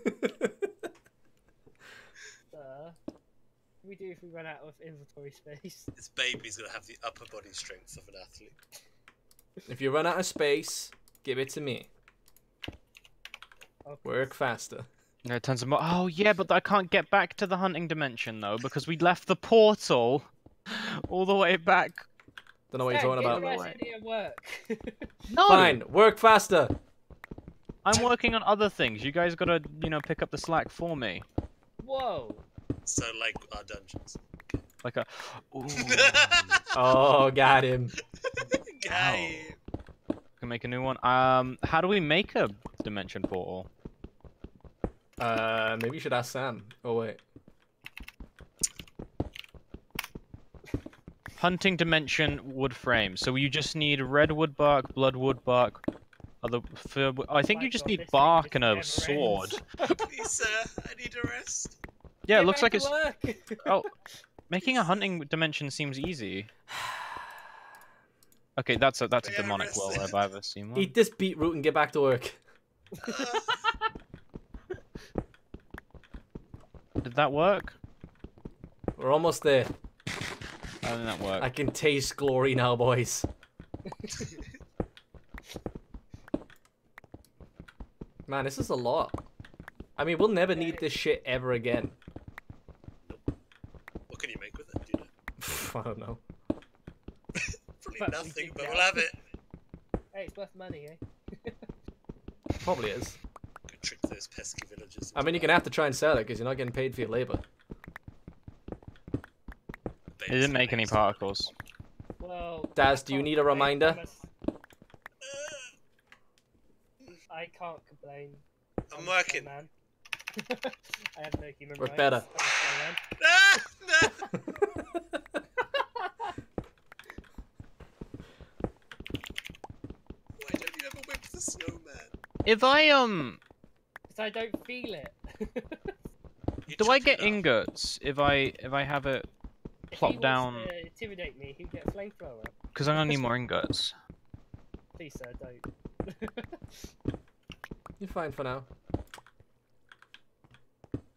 Uh, what do we do if we run out of inventory space? This baby's gonna have the upper body strength of an athlete. If you run out of space, give it to me. Okay. Work faster. No, tons of more. Oh yeah, but I can't get back to the hunting dimension though because we left the portal all the way back. Don't know what you're talking about. the rest work. No, Fine, work faster. I'm working on other things. You guys gotta, you know, pick up the slack for me. Whoa. So like our dungeons. Like a. Ooh, Oh, got him. Guy. Can make a new one. Um, how do we make a dimension portal? Uh, maybe you should ask Sam. Oh wait. Hunting dimension wood frame. So you just need redwood bark, bloodwood bark. Other, fir- I think you just need bark and a sword. Please, sir, I need a rest. Yeah, it looks like it's. work. Oh, making a hunting dimension seems easy. Okay, that's a that's a demonic rest well if I've ever seen one. Eat this beetroot and get back to work. Did that work? We're almost there. I don't think that worked. I can taste glory now, boys. Man, this is a lot. I mean, we'll never need this shit ever again. What can you make with it? Do you know? I don't know. Probably Fuck, we nothing, but we'll have it. Hey, it's worth money, eh? Probably is. Could trick those pesky villagers. I mean, you're gonna have to try and sell it because you're not getting paid for your labor. It didn't make any particles. Well. Daz, do you need a reminder? I'm a s- I can't complain. I'm a slow working. Man. I have no human Work rights. better. I'm a slow man. Ah, no. Why don't you ever whip the snowman? If I um, 'Cause I don't feel it. Do I get it ingots if I if I have it If he plop wants down? to intimidate me, he'll get a flamethrower. Because I'm gonna need more ingots. Please, sir, don't. You're fine for now.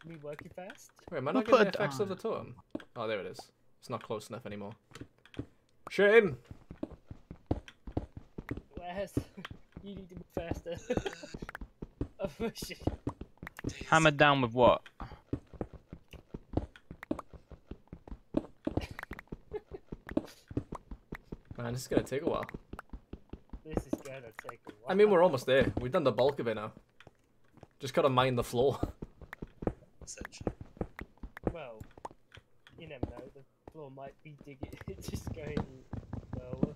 me working fast? Wait, am I We'll not getting the put it effects of the down. totem? Oh, there it is. It's not close enough anymore. Shame. Where's you need to be faster? oh shit. Hammered down with what? Man, this is gonna take a while. This is gonna take a while. I mean, we're almost there. We've done the bulk of it now. Just gotta mine the floor. Essentially. Well, you never know. The floor might be digging, it just going. Well,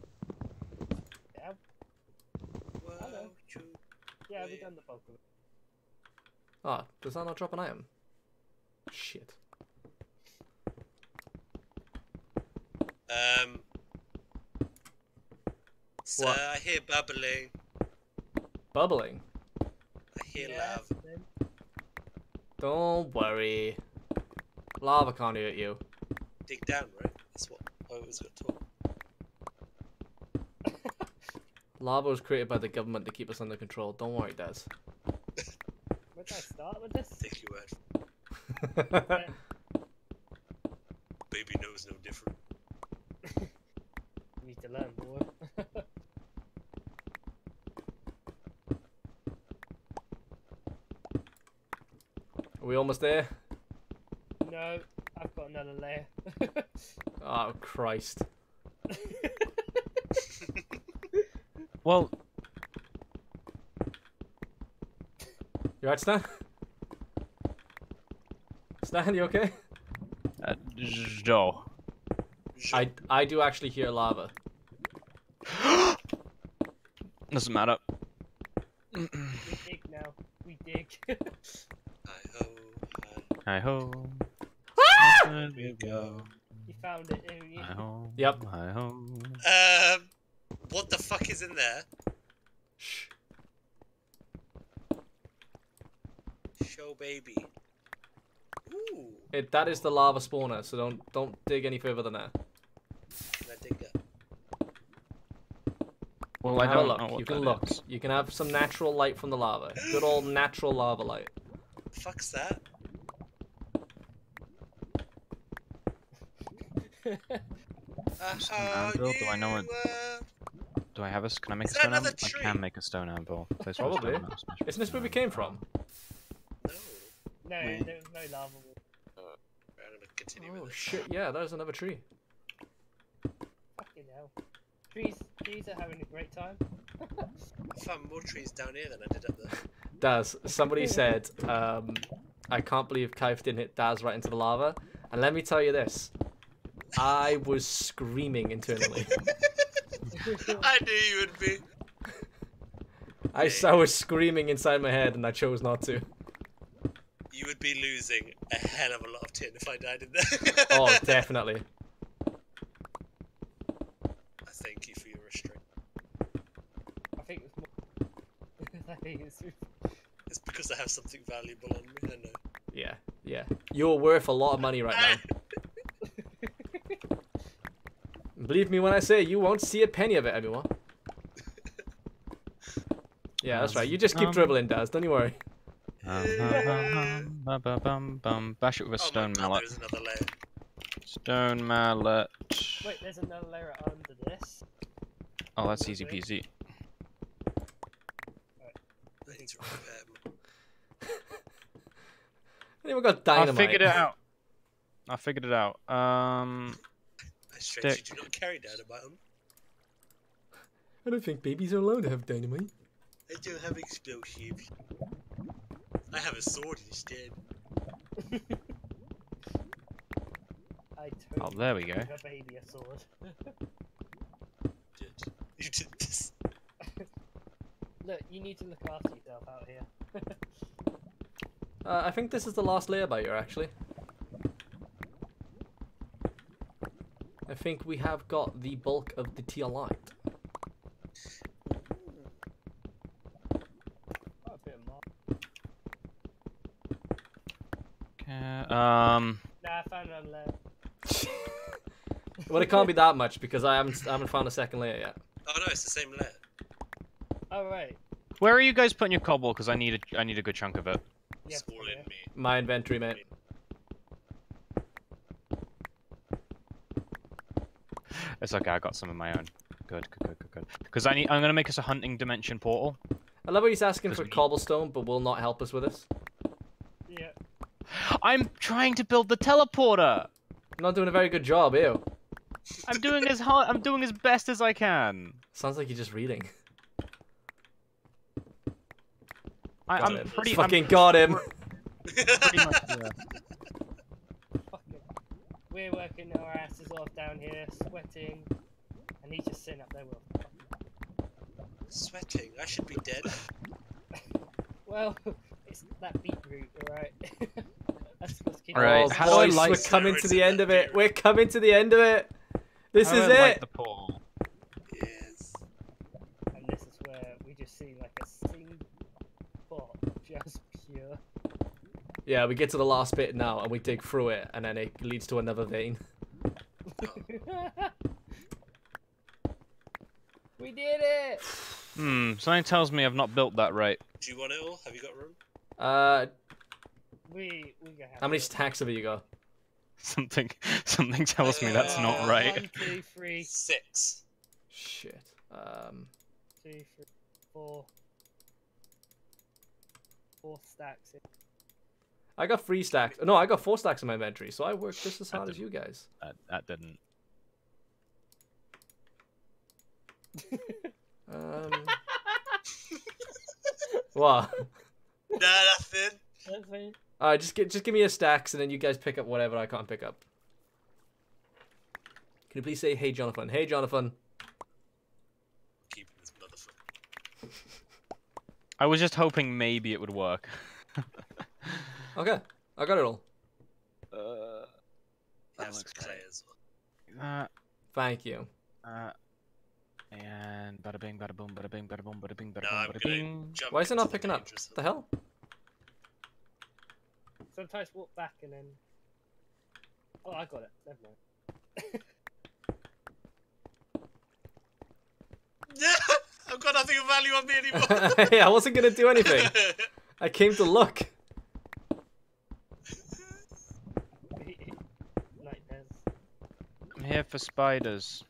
yeah, Well, you- yeah, we've done the bulk of it. Ah, does that not drop an item? Shit. Um. So What? I hear bubbling. Bubbling. I hear love. then. Don't worry. Lava can't hurt you. Dig down, right? That's what I always got taught. Lava was created by the government to keep us under control. Don't worry, Des. Where did I start with this? Take your word. Yeah, Baby knows no different. you need to learn more. Are we almost there? no, I've got another layer. Oh, Christ. Well... You alright, Stan? Stan, you okay? Uh, no. I, I do actually hear lava. Doesn't matter. That is the lava spawner, so don't don't dig any further than that. I dig that? Well, You I can don't look. know what you can that look. is. You can have some natural light from the lava. Good old natural lava light. Fuck's that? Uh, stone anvil? Do I know it? Uh, Do I have a? s- Can I make Is a stone another anvil? I can make a stone anvil. Place for a Probably. stone anvil, smash Isn't this where we came from? No, Wait. there was no lava. Wall. Oh shit! Yeah, there's another tree. Fucking hell. Trees, trees are having a great time. I found more trees down here than I did up there. Daz, somebody said, um, I can't believe Kaif didn't hit Daz right into the lava. And let me tell you this, I was screaming internally. I knew you would be. I, s- I was screaming inside my head and I chose not to. You would be losing a hell of a lot of tin if I died in there. Oh, definitely. I thank you for your restraint. I think it's more. I think it's. It's because I have something valuable on me. I know. Yeah, yeah. You're worth a lot of money right now. Believe me when I say you won't see a penny of it, everyone. Yeah, that's right. You just keep Um, dribbling, Daz. Don't you worry. Bum, bum, bum, bum, bum. Bash it with a stone mallet. There's another layer. Stone mallet. Wait, there's another layer under this. Oh, that's easy peasy. I need to repair. I even got I figured it out. I figured it out. Um, I strange stick. you do not carry dynamite. I don't think babies are allowed to have dynamite. I don't have explosives. I have a sword instead. I Oh, there we go. gave a baby a sword. Did. You did this. Look, you need to look after yourself out here. Uh, I think this is the last layer by here, actually. I think we have got the bulk of the tealite. Quite a bit of mark. ca- um, Nah, I found another layer. Well, it can't be that much because I haven't I haven't found a second layer yet. Oh no, it's the same layer. Oh right. where are you guys putting your cobble? Because I need a, I need a good chunk of it. Yeah. It's me. My inventory, mate. It's okay. I got some of my own. Good, good, good, good, good. Because I need. I'm gonna make us a hunting dimension portal. I love how he's asking for we- cobblestone, but will not help us with this. Yeah. I'm trying to build the teleporter. I'm not doing a very good job, ew. I'm doing as hard. I'm doing as best as I can. Sounds like you're just reading. I, Got I'm him. pretty. Fucking I'm got him. pretty much. Yeah. We're working our asses off down here, sweating, and he's just sitting up there with. Sweating. I should be dead. Well, it's that beetroot, alright? That's what's keeping Right, how do I boys, we're coming to the end of it. We're coming to the end of it. This How is do I light it. the portal? Yes. And this is where we just see like a single spot, just pure. Yeah, we get to the last bit now, and we dig through it, and then it leads to another vein. we did it! Hmm. Something tells me I've not built that right. Do you want it all? Have you got room? Uh, We we how many it. stacks have you got? Something. Something tells me that's not Uh, right. One, two, three, Six. Shit. Um, two, three, four. Four stacks. I got three stacks. No, I got four stacks in my inventory, so I work just as hard as you guys. That, that didn't. Um, what? Nah, nothing. Alright, just gi- just give me a stacks, and then you guys pick up whatever I can't pick up. Can you please say, "Hey, Jonathan"? Hey, Jonathan. Keeping this motherfucker. I was just hoping maybe it would work. Okay, I got it all. Uh, Have some clay as well. uh, Thank you. uh, and bada bing, bada boom, bada bing, bada boom, bada bing, bada No, boom, I'm bada gonna bing. jump Why is it into not the picking up? dangerous What the hell? Sometimes walk back and then. Oh, I got it. Never mind. I've got nothing of value on me anymore. hey, I wasn't gonna do anything. I came to look. Nightmares. I'm here for spiders.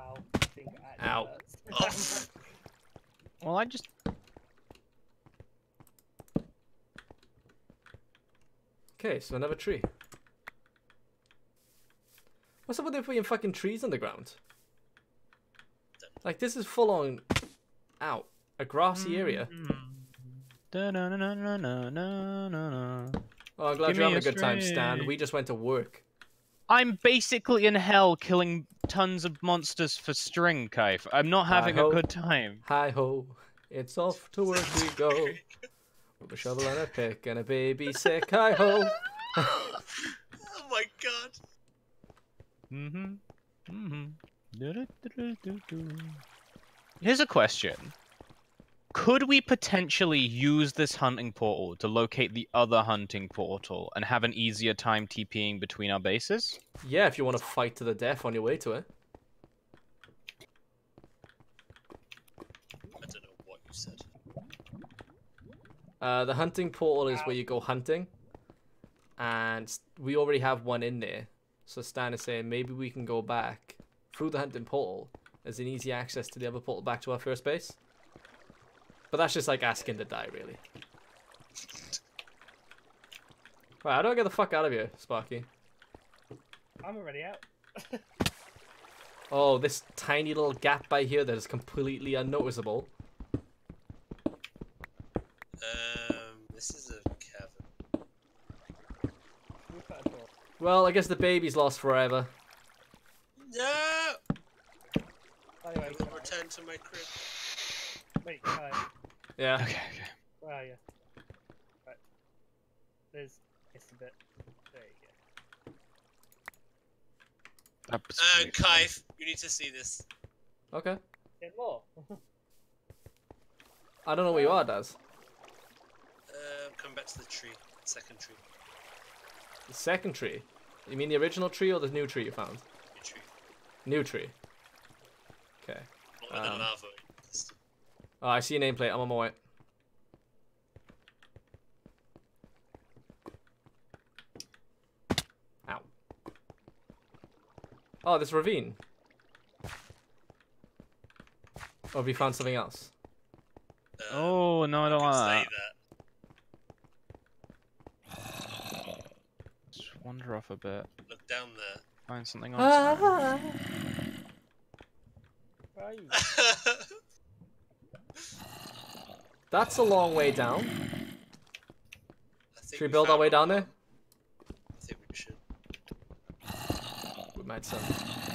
Wow. I think it Ow. Oh. Well, I just Okay, so another tree. What's up with there being fucking trees on the ground? Like this is full on out a grassy mm-hmm. area. Da-na-na-na-na-na-na. Oh, I'm glad Give you're having a a good time, Stan. We just went to work. I'm basically in hell killing tons of monsters for string, Kaif. I'm not having a Hi-ho. good time. Hi ho, it's off to work we go. With a shovel and a pick and a baby sick. Hi ho. oh my god. Mm-hmm. Mm-hmm. Du-du-du-du-du-du. Here's a question. Could we potentially use this hunting portal to locate the other hunting portal and have an easier time TPing between our bases? Yeah, if you want to fight to the death on your way to it. I don't know what you said. Uh, the hunting portal is where you go hunting, and we already have one in there. So Stan is saying maybe we can go back through the hunting portal as an easy access to the other portal back to our first base. But that's just like asking to die, really. Right, how do I get the fuck out of here, Sparky? I'm already out. Oh, this tiny little gap by here that is completely unnoticeable. Um, this is a cavern. We've got a door. Well, I guess the baby's lost forever. No! Anyway, the way, I will return to my crib. Wait, Kai, Yeah. Okay, okay. where are you? Right. There's it's a bit. There you go. That's Uh, pretty Kaif, you need to see this. Okay. Get more. I don't know where you are, Daz. Uh, come back to the tree. Second tree. The second tree. You mean the original tree or the new tree you found? New tree. New tree. Okay. Not where the Um, lava is. Oh, I see a nameplate. I'm on my way. Ow. Oh, this ravine. Or have you found something else? Oh, no, I don't Say want that. that. Just wander off a bit. Look down there. Find something Ah. else. Where are you? That's a long way down. Should we build our way down there? I think we should. We might some,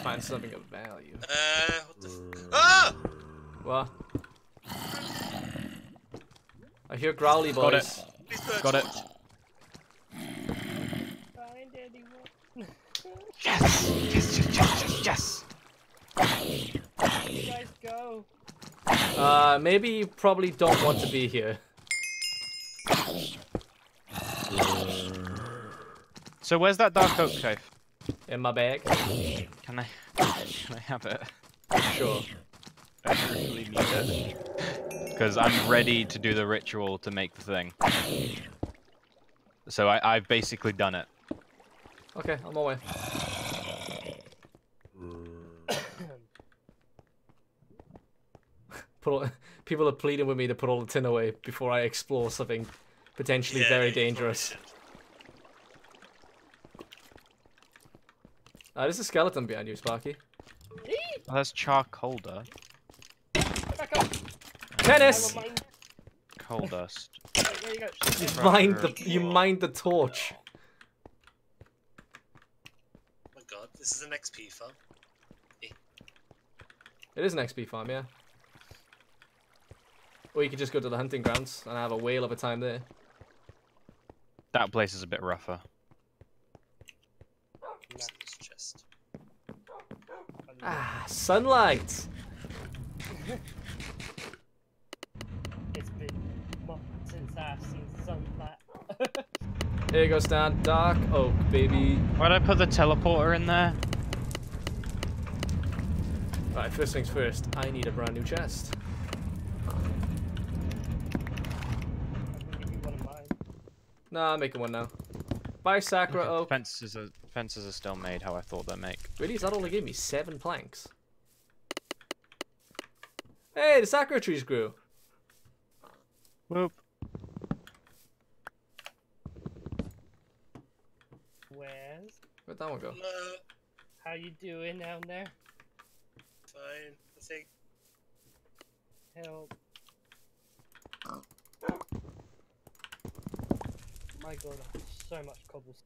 find something of value. Uh, what the f- Ah! What? I hear growly Got it. boys. These birds Got it. watch. Find anyone? Yes! Yes, yes, yes, yes, yes! you guys go. Uh, maybe you probably don't want to be here. So where's that dark oak, Kaif? In my bag. Can I, can I have it? Sure. I really need it. Because I'm ready to do the ritual to make the thing. So I, I've basically done it. Okay, I'm on my way. Put all, people are pleading with me to put all the tin away before I explore something potentially Yeah, very dangerous. should. Uh, there's a skeleton behind you, Sparky. Oh, that's charcoal, duh. Get back up. Tennis! I'm on mine. Coal dust. You. You mind the you mind the torch. Oh my god, this is an XP farm. It is an XP farm, yeah. Or you could just go to the hunting grounds and have a whale of a time there. That place is a bit rougher. What's in this chest? Ah, sunlight. It's been months since I've seen sunlight. Here you go, Stan. Dark oak, baby. Why'd I put the teleporter in there? Right, first things first. I need a brand new chest. Nah, I'm making one now. Bye, Sakura oak. Fences are fences are still made how I thought they'd make. Really? Is that only gave me? Seven planks. Hey, the sakura trees grew. Whoop. Where's? Where'd that one go? Hello. How you doing down there? Fine. I think. Help. Oh. My god, so much cobblestone.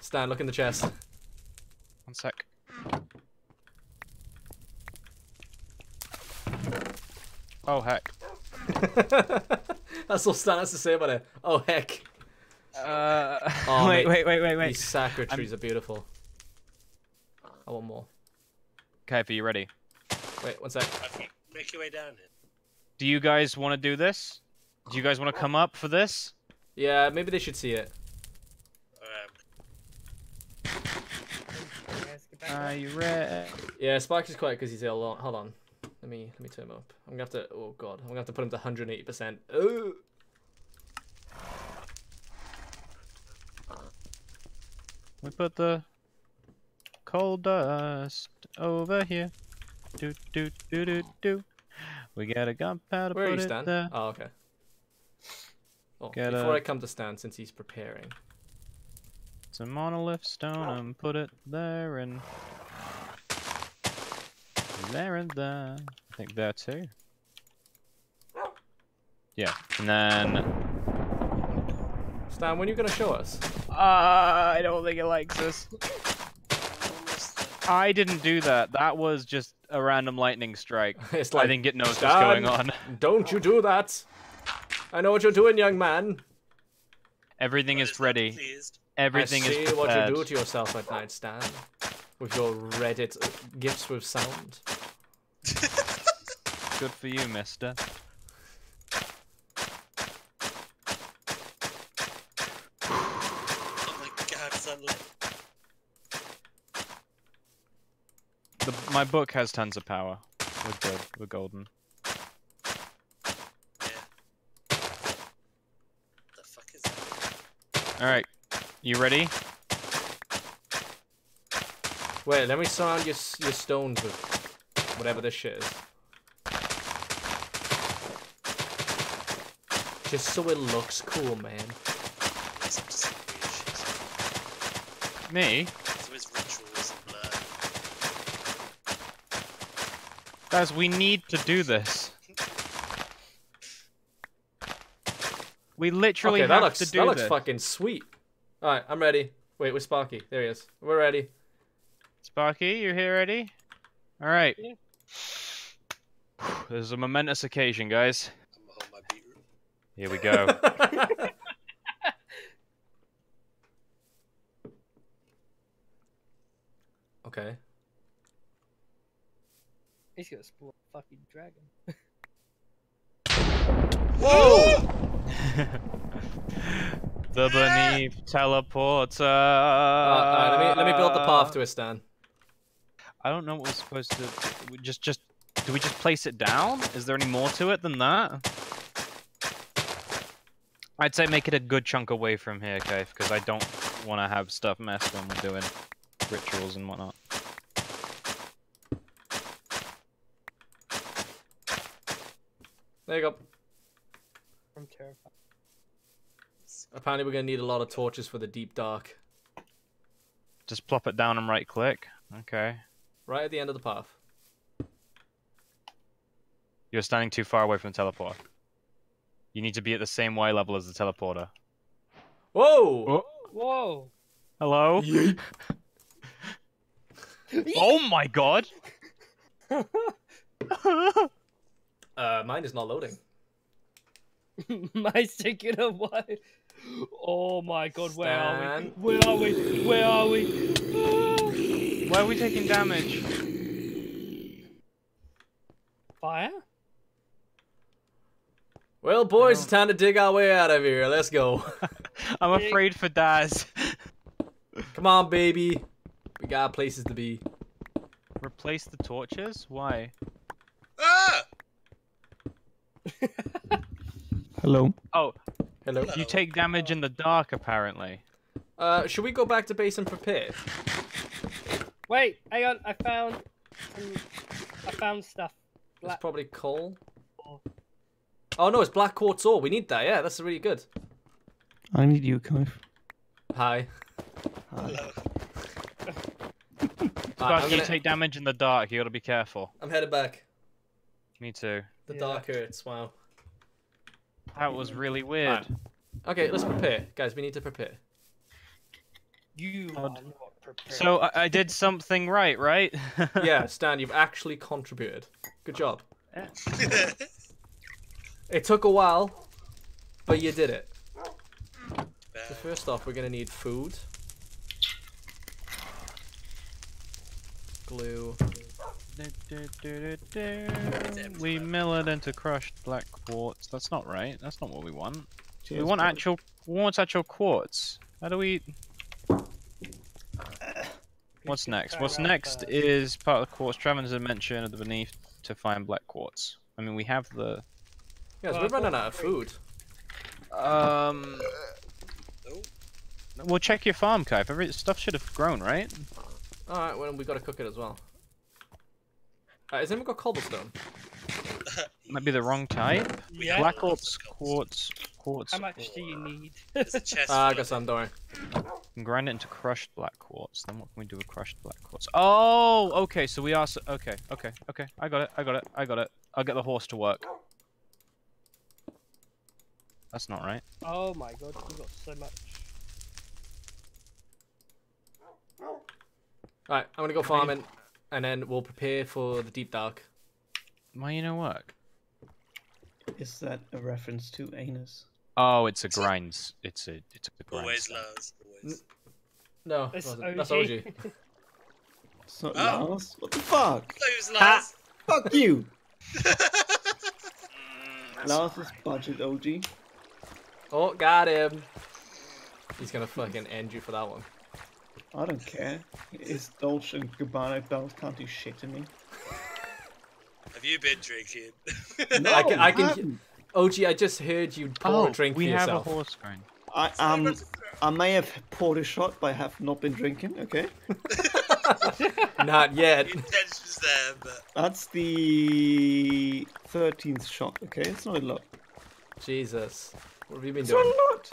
Stan, look in the chest. One sec. Oh heck. That's all Stan has to say about it. Oh heck. Uh, Oh, wait, mate, wait, wait, wait, wait. These sakura I'm- trees are beautiful. I want more. Okay, are you ready? Wait, one sec. Okay, make your way down here. Do you guys want to do this? Do you guys want to come up for this? Yeah, maybe they should see it. Um, are you ready? Yeah, Sparky's quiet because he's ill. Hold on. Let me let me turn him up. I'm gonna have to. Oh god, I'm gonna have to put him to 180 percent. Oh. We put the coal dust over here. Do do do do do. We got a gunpowder. Where are put you, it Stan? there. Oh, okay. Oh, Get before a- I come to Stan, since he's preparing. Some monolith stone and put it there and there and there. I think there too. Yeah, and then Stan, when are you gonna show us? uh, I don't think it likes us. I didn't do that. That was just a random lightning strike. It's I didn't get knows Stan, what's going on. Don't you do that! I know what you're doing, young man. Everything is ready. Everything I see is what you do to yourself at night, Stan. With your Reddit gifts with sound. Good for you, mister. Oh my god, sunlight. The, my book has tons of power. We're good. We're golden. The fuck is that? All right, you ready? Wait, let me surround your your stones with whatever this shit is. Just so it looks cool, man. He's up to some weird shit. Me? So his rituals and blur. Guys, we need to do this. We literally okay, have looks to do this. that looks fucking sweet. All right, I'm ready. Wait, with Sparky. There he is. We're ready. Sparky, you here ready? All right. This is a momentous occasion, guys. Here we go. Okay. He's gonna spawn a fucking dragon. Whoa! the beneath teleporter. Uh, alright, let me let me build the path to it, Stan. I don't know what we're supposed to. we Just, just. Do we just place it down? Is there any more to it than that? I'd say make it a good chunk away from here, okay? Because I don't want to have stuff messed when we're doing rituals and whatnot. There you go. I'm terrified. Apparently, we're gonna need a lot of torches for the deep dark. Just plop it down and right click. Okay. Right at the end of the path. You're standing too far away from the teleport. You need to be at the same Y level as the teleporter. Whoa! Oh. Whoa. Hello? oh my god! Uh, mine is not loading. Mine's taking a while. Oh my god, where are we? Where are we? Where are we? Why are we taking damage? Fire? Well, boys, it's time to dig our way out of here. Let's go. I'm afraid for Daz. Come on, baby. We got places to be. Replace the torches? Why? Ah! Hello. Oh, Hello. you take damage in the dark, apparently. Uh, should we go back to base and prepare? Wait, hang on. I found. Some, I found stuff. It's probably coal. Oh no, it's black quartz ore. We need that. Yeah, that's really good. I need you, Clive. Hi. Hello. Scott, I'm you gonna- take damage in the dark. You gotta be careful. I'm headed back. Me too. The Yeah. dark hurts. Wow. That was really weird. Okay, let's prepare, guys. We need to prepare. You are not prepared. So I, I did something right, right? yeah, Stan, you've actually contributed. Good job. It took a while, but you did it. So first off, we're gonna need food, glue. We mill it into crushed black quartz. That's not right. That's not what we want. we want bro. actual. We want actual quartz. How do we? What's next? What's next is part of the quartz traveling dimension of the beneath to find black quartz. I mean, we have the. Yes, we're running out of food. Um. Well, check your farm, Kai. Every stuff should have grown, right? All right, well, we gotta cook it as well. Alright, has anyone got cobblestone? Might be the wrong type. Yeah. Black quartz, quartz, quartz. How much do you need? There's a chest. Ah, I full got of some, don't worry. can grind it into crushed black quartz. Then what can we do with crushed black quartz? Oh, okay. So we are. So, okay, okay, okay. I got it. I got it. I got it. I'll get the horse to work. That's not right. Oh my god, we got so much. Alright, I'm gonna go farming, and then we'll prepare for the deep dark. Why you know work? Is that a reference to anus? Oh, it's a grinds. It's a. It's a grind. Always stuff. Lars. Always. No, it It's wasn't. that's OG. OG. It's not Oh. Lars. What the fuck? Lose Lars. Fuck you. Mm, Lars's budget OG. Oh, got him. He's gonna fucking end you for that one. I don't care. His Dolce and Gabbana belt can't do shit to me. Have you been drinking? No, I can, I can. OG, I just heard you pour Oh, a drink we for have yourself. a horse grind. I um, I may have poured a shot, but I have not been drinking. Okay, Not yet. Intentions there, but that's the thirteenth shot. Okay, it's not a lot. Jesus. What have you been It's not doing? a lot.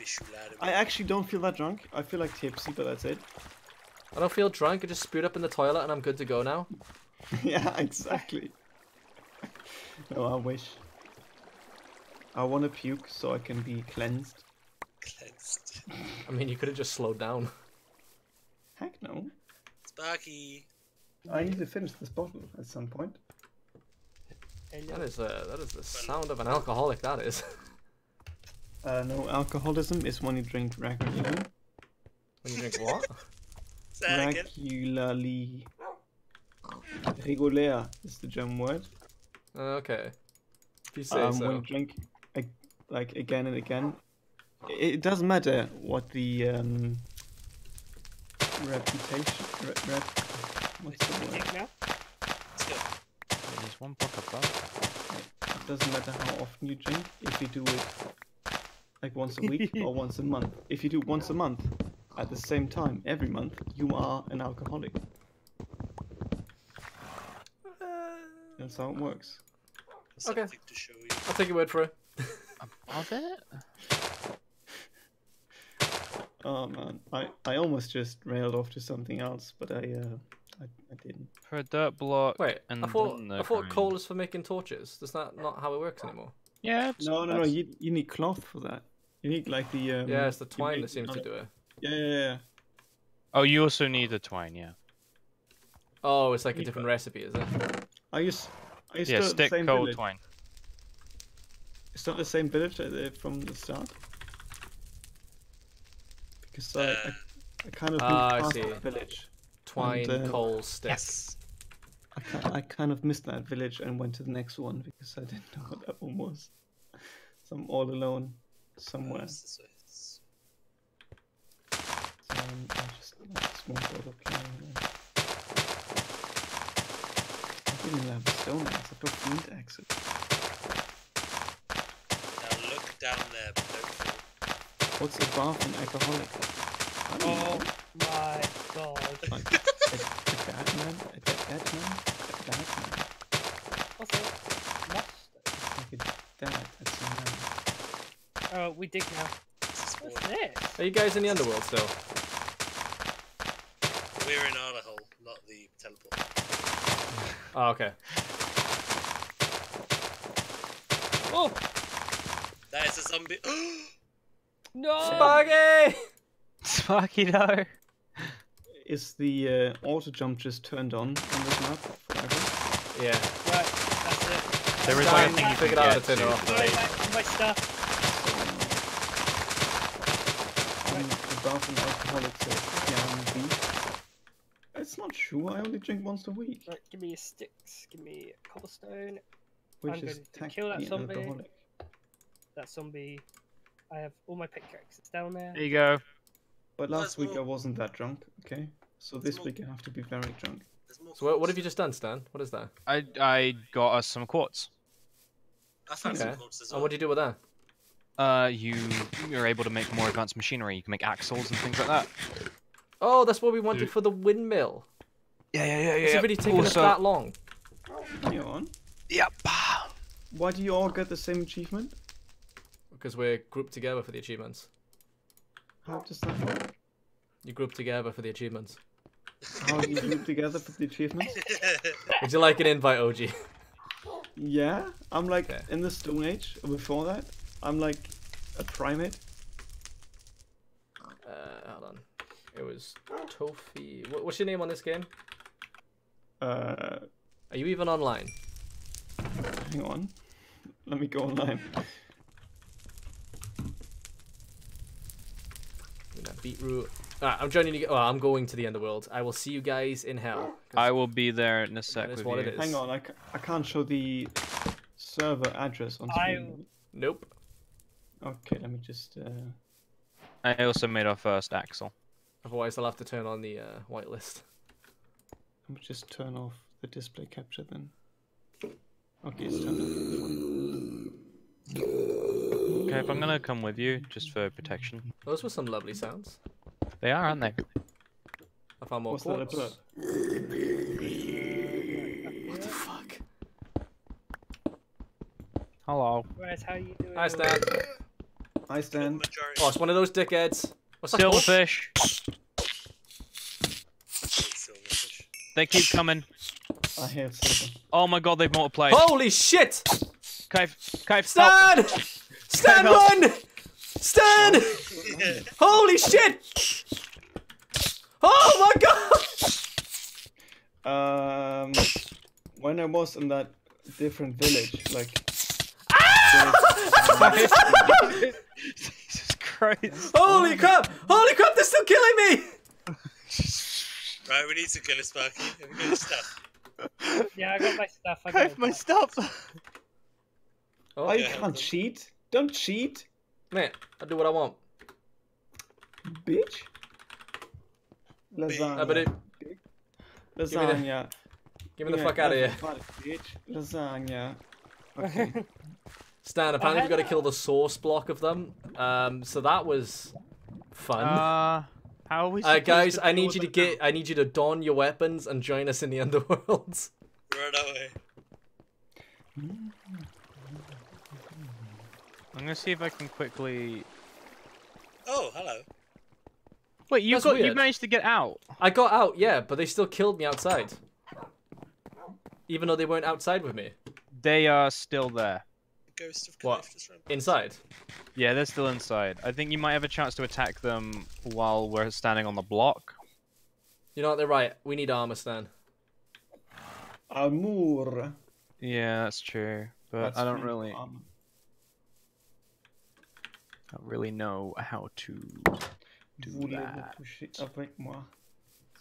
Bishulada. I actually don't feel that drunk. I feel like tipsy, but that's it. I don't feel drunk. I just spewed up in the toilet and I'm good to go now. yeah, exactly. No, I wish. I want to puke so I can be cleansed. Cleansed. I mean, you could have just slowed down. Heck no. Sparky. I need to finish this bottle at some point. That is uh, that is the sound of an alcoholic. That is. Uh, no, alcoholism is when you drink regularly. When you drink what? Say that again. Regularly. Regular is the German word. Okay. If you say Um, so. when you drink like again and again, it, it doesn't matter what the um, reputation. Re, rep, what's the word? Take? There's one block above. It doesn't matter how often you drink. If you do it like once a week or once a month. If you do once a month at the same time every month, you are an alcoholic. That's how it works. Okay. To show you. I'll take your word for it. Above it? Oh man, I, I almost just railed off to something else, but I uh I, I didn't. For a dirt block. Wait, and I thought then I the thought coal is for making torches. Is that not how it works anymore? Yeah. No, no, no. You you need cloth for that. You need like the um. yeah, it's the twine that seems to do it. Yeah, yeah, yeah. Oh, you also need the twine, yeah. Oh, it's like a different both. recipe, is it? Are you s- are you Yeah, still the stick, same coal, village? twine. It's not the same village uh, from the start. Because I, I, I kind of Ah, I moved past see. that village. Twine, and, uh, coal, stick. Yes. I, ki- I kind of missed that village and went to the next one because I didn't know what that one was. So I'm all alone somewhere. Um, I just, I just won't bother playing then. I didn't even have a stone axe. I've got flint axes. Now look down there, but. What's a bath and alcoholic? I Oh know. my god. Like, a, a dad man? A dad, dad man? A dad man? What's it? Must. Like a dad, that's a man. Oh, we dig now. What's this? Are you guys in the underworld still? We're in our hole, not the teleport. Oh, okay. Oh That is a zombie. no! Sparky! Sparky, no. Is the uh, auto jump just turned on on this map forever? Yeah. Right, that's it. There is Stan, like a thing you figured can out how get to turn it to off. the Going base. back to my stuff. The bath and alcoholic says down B. It's not true, I only drink once a week. Right, give me your sticks. Give me a cobblestone. Which I'm is going to kill that zombie. alcoholic. That zombie. I have all my pickaxes down there. There you go. But last week I wasn't that drunk, okay? So this week I have to be very drunk. So what, what have you just done, Stan? What is that? I I got us some quartz. I found Okay. some corpses as And what do you do with that? Uh, you you're able to make more advanced machinery. You can make axles and things like that. Oh, that's what we wanted Dude. for the windmill. Yeah, yeah, yeah, Has it really taken us that long? Hang on. Yep. Why do you all get the same achievement? Because we're grouped together for the achievements. How does that work? You group together for the achievements. How do you group together for the achievements? Would you like an invite, OG? Yeah, I'm like in the Stone Age. Before that, I'm like a primate. Uh, hold on. It was Tofi. What's your name on this game? Uh, Are you even online? hang on. Let me go online. That beetroot. Ah, I'm joining you. Well, I'm going to the underworld. I will see you guys in hell. I will be there in a sec That is with what you. it is. Hang on, I, I can't show the server address on I- screen. Nope. Okay, let me just. Uh... I also made our first axle. Otherwise, I'll have to turn on the uh, whitelist. Let me just turn off the display capture then. Okay, it's turned off. Okay, if I'm gonna come with you, just for protection. Those were some lovely sounds. They are, aren't they? I found more What's quartz. about? What the fuck? Hello. Whereas, how you doing? Hi, Stan. I stand. Majority. Oh, it's one of those dickheads. What's that called? Silverfish. Silverfish. They keep coming. I have silver. Oh my god, they've multiplied. Holy shit! Cave, Cave, stop. Stan! Stan, run! Stan! Holy shit! Oh my god! Um, when I was in that different village, like. Jesus Christ. Holy crap! Holy crap! They're still killing me! Right, we need to kill a Sparky. Have you got your stuff? Yeah, I got my stuff. I got Cave, my stuff. Oh, you Okay. can't cheat. Don't cheat, Man, I do what I want. bitch. Lasagna. Uh, but it, Lasagna. give me the Yeah, fuck out of here. everybody, Bitch. Lasagna. Okay. Stan, apparently we had got to kill the source block of them. Um, so that was fun. Uh, how are we? Uh, guys, to I need you to it get, I need you to don your weapons and join us in the underworld. Run away. I'm gonna see if I can quickly. Oh, hello. Wait, you That's got you managed to get out. I got out, yeah, but they still killed me outside. Even though they weren't outside with me. They are still there. Ghost of What? Knife just ran. Inside. Yeah, they're still inside. I think you might have a chance to attack them while we're standing on the block. You know what? They're right. We need armor, Stan. Armor. Yeah, that's true. But That's I don't really, armor. don't really know how to do Voulez-vous that. coucher avec moi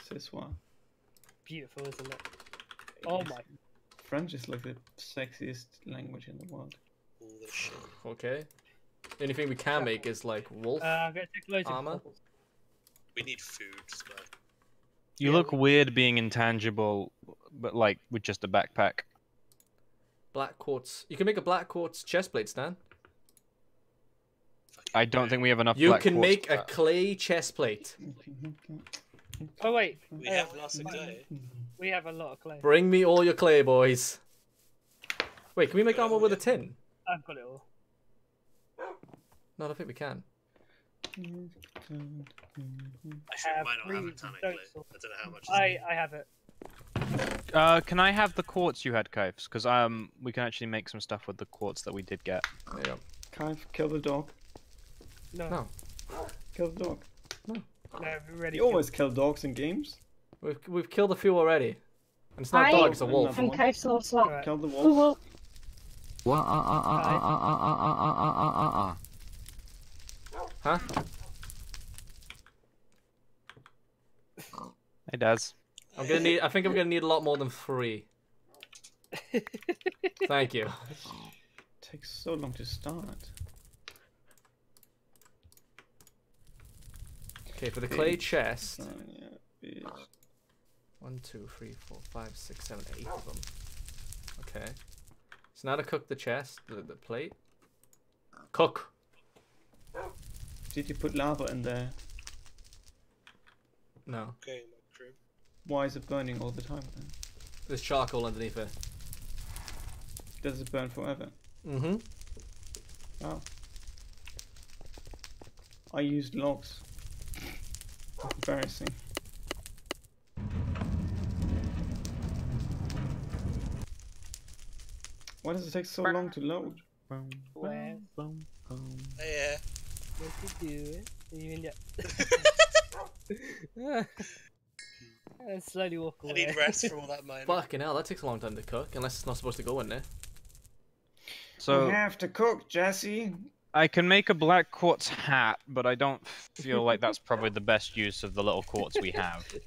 ce soir? Beautiful, isn't it? Oh my. French is like the sexiest language in the world. Okay. The only thing we can make is like wolf. Uh, I'm gonna take loads Armor? of. We need food as well. You look weird being intangible, but like with just a backpack. Black quartz. You can make a black quartz chest plate, Stan. I don't think we have enough. You black can quartz make for a that. clay chest plate. Oh wait. We uh, have lots of clay. We have a lot of clay. Bring me all your clay, boys. Wait, can we make armor with a tin? I've got it all. No, I think we can. I Actually, have might not have three a ton of stone I don't know how much. I I have it. Uh, can I have the quartz you had, Kifes? Because um, we can actually make some stuff with the quartz that we did get. There you go. Kind kill the dog. No. No. Kill the dog. No, we're ready. You always kill dogs in games. We've we've killed a few already. And it's not I dog, it's a wolf. am Kaiso Swap. Kill the Who wolf. Will Wah ah ah ah ah ah ah ah ah ah ah ah ah. Huh? Hey, Daz. I'm gonna need. I think I'm gonna need a lot more than three. Thank you. It takes so long to start. Okay, for the clay chest. Uh, yeah, bitch. One, two, three, four, five, six, seven, eight of them. Okay. So now to cook the chest, the, the plate. Cook. Did you put lava in there? No. Okay, my crib. Why is it burning all the time then? There's charcoal underneath it. Does it burn forever? Mm-hmm. Oh. I used logs. Embarrassing. Why does it take so long to load? Where? Yeah. What to do it? You end up. and slowly walk I away. need rest from all that mining. Fucking hell, that takes a long time to cook, unless it's not supposed to go in there. So you have to cook, Jesse. I can make a black quartz hat, but I don't feel like that's probably the best use of the little quartz we have.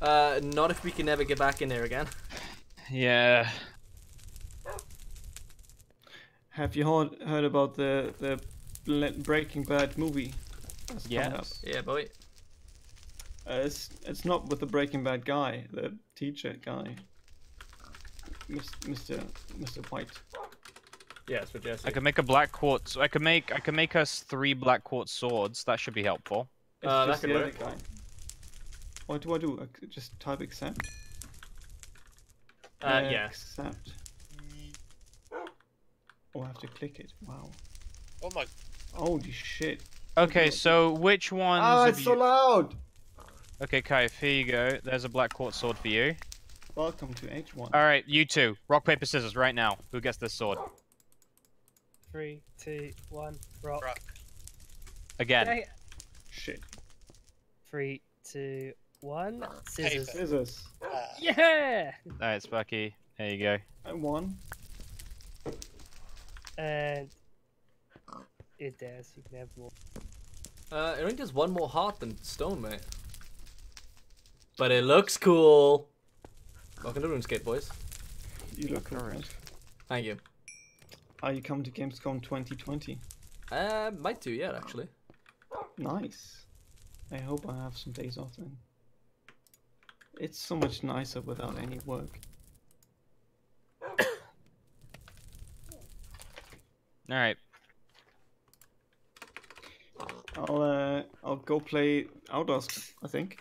Uh, not if we can never get back in there again. Yeah. Have you heard heard about the the Breaking Bad movie? that's coming up? Yes. Yeah, boy. Uh, it's it's not with the Breaking Bad guy, the teacher guy, Mr. Mr. White. Yeah, it's for Jesse. I could make a black quartz. I could make I could make us three black quartz swords. That should be helpful. It's Uh, that just could work. guy. What do I do? I c- just type accept. Uh, yeah. Accept. Oh, I have to click it. Wow. Oh my. Holy shit. Okay, so which ones? Ah, of it's so you- loud. Okay, Kai, here you go. There's a black quartz sword for you. Welcome to H1. All right, you two. Rock paper scissors right now. Who gets this sword? Three, two, one, rock. Rock. Again. Okay. Shit. Three, two, one. Scissors. Paper. Scissors. Ah. Yeah. All right, Sparky. There you go. I won. And it does. You can have more. Uh, it only does one more heart than stone, mate. But it looks cool. Welcome to RuneScape, boys. You look correct. Thank you. Are you coming to Gamescom 2020? Uh, might do, yeah, actually. Nice. I hope I have some days off then. It's so much nicer without any work. All right. I'll uh, I'll go play Outlast. I think.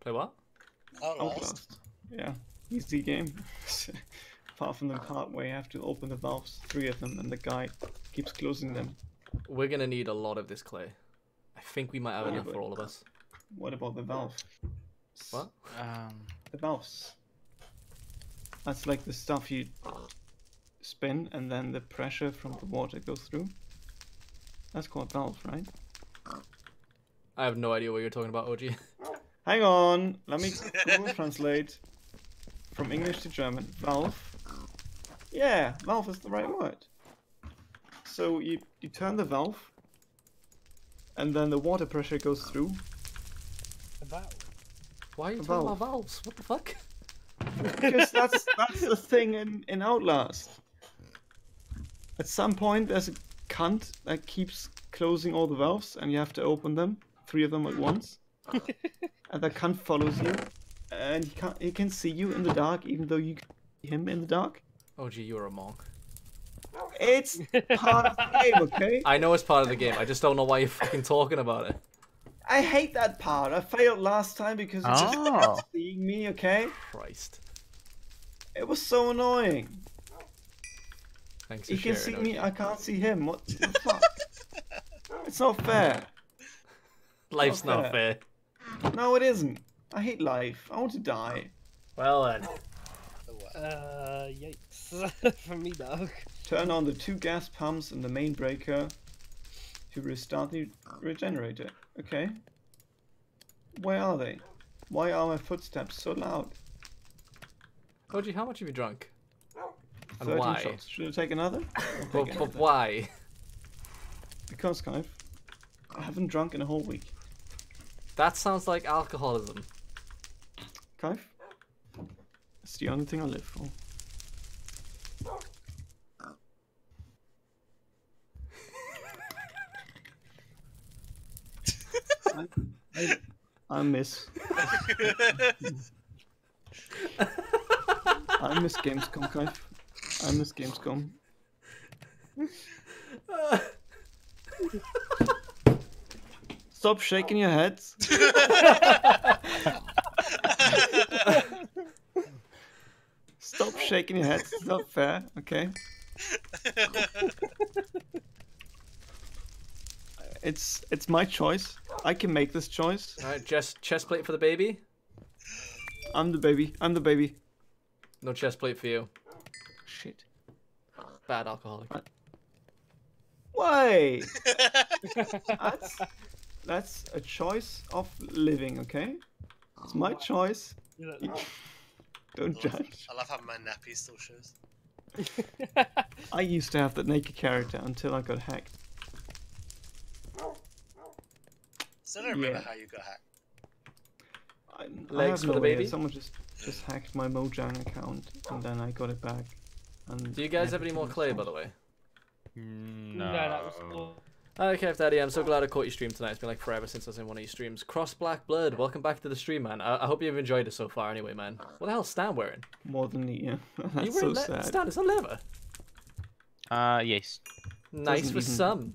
Play what? Outlast. Yeah, easy game. Apart from the part where you have to open the valves, three of them, and the guy keeps closing them. We're gonna need a lot of this clay. I think we might have Yeah, enough for all of us. What about the valve? What? Um, The valves. That's like the stuff you spin and then the pressure from the water goes through. That's called valve, right? I have no idea what you're talking about, OG. Hang on, let me Google translate from English to German. Valve. Yeah, valve is the right word. So you you turn the valve, and then the water pressure goes through. A valve? Why are you A talking about valves? What the fuck? Because that's that's the thing in in Outlast. At some point, there's a cunt that keeps closing all the valves, and you have to open them, three of them at once. and that cunt follows you, and he can he can see you in the dark, even though you can see him in the dark. Oh, OG, you're a monk. It's part of the game, okay? I know it's part of the game. I just don't know why you're fucking talking about it. I hate that part. I failed last time because it just Oh. kept seeing me, okay? Christ. It was so annoying. Thanks for He can sharing. see me, OG. I can't see him. What the fuck? it's not fair. Life's not fair. No, it isn't. I hate life. I want to die. Well then. Uh, yikes. For me, dog. Turn on the two gas pumps and the main breaker to restart the regenerator. Okay. Where are they? Why are my footsteps so loud? OG, how much have you drunk? And 13 why? shots. Should I take another? But, take but why? Because, Clive, I haven't drunk in a whole week. That sounds like alcoholism. Clive, it's the only thing I live for. I, I, I miss. I miss Gamescom, Clive. I miss Gamescom. Stop shaking your heads. Stop shaking your heads. It's not fair, okay? It's it's my choice. I can make this choice. Alright, chest chest plate for the baby. I'm the baby. I'm the baby. No chest plate for you. Shit. Bad alcoholic. Why? that's that's a choice of living, okay? It's my choice. Don't judge. I love how my nappy still shows. I used to have that naked character until I got hacked. Still don't remember Yeah. how you got hacked. I, I Legs have for the no idea. baby? Someone just just hacked my Mojang account and then I got it back. And Do you guys have any more clay, by the way? No. that was all. Okay, Daddy, I'm so glad I caught your stream tonight. It's been like forever since I was in one of your streams. Cross Black Blood, welcome back to the stream, man. I, I hope you've enjoyed it so far, anyway, man. What the hell's Stan wearing? More than the, yeah. That's you so wearing le- sad. Stan, is that leather? Uh, yes. Nice Doesn't for even- some.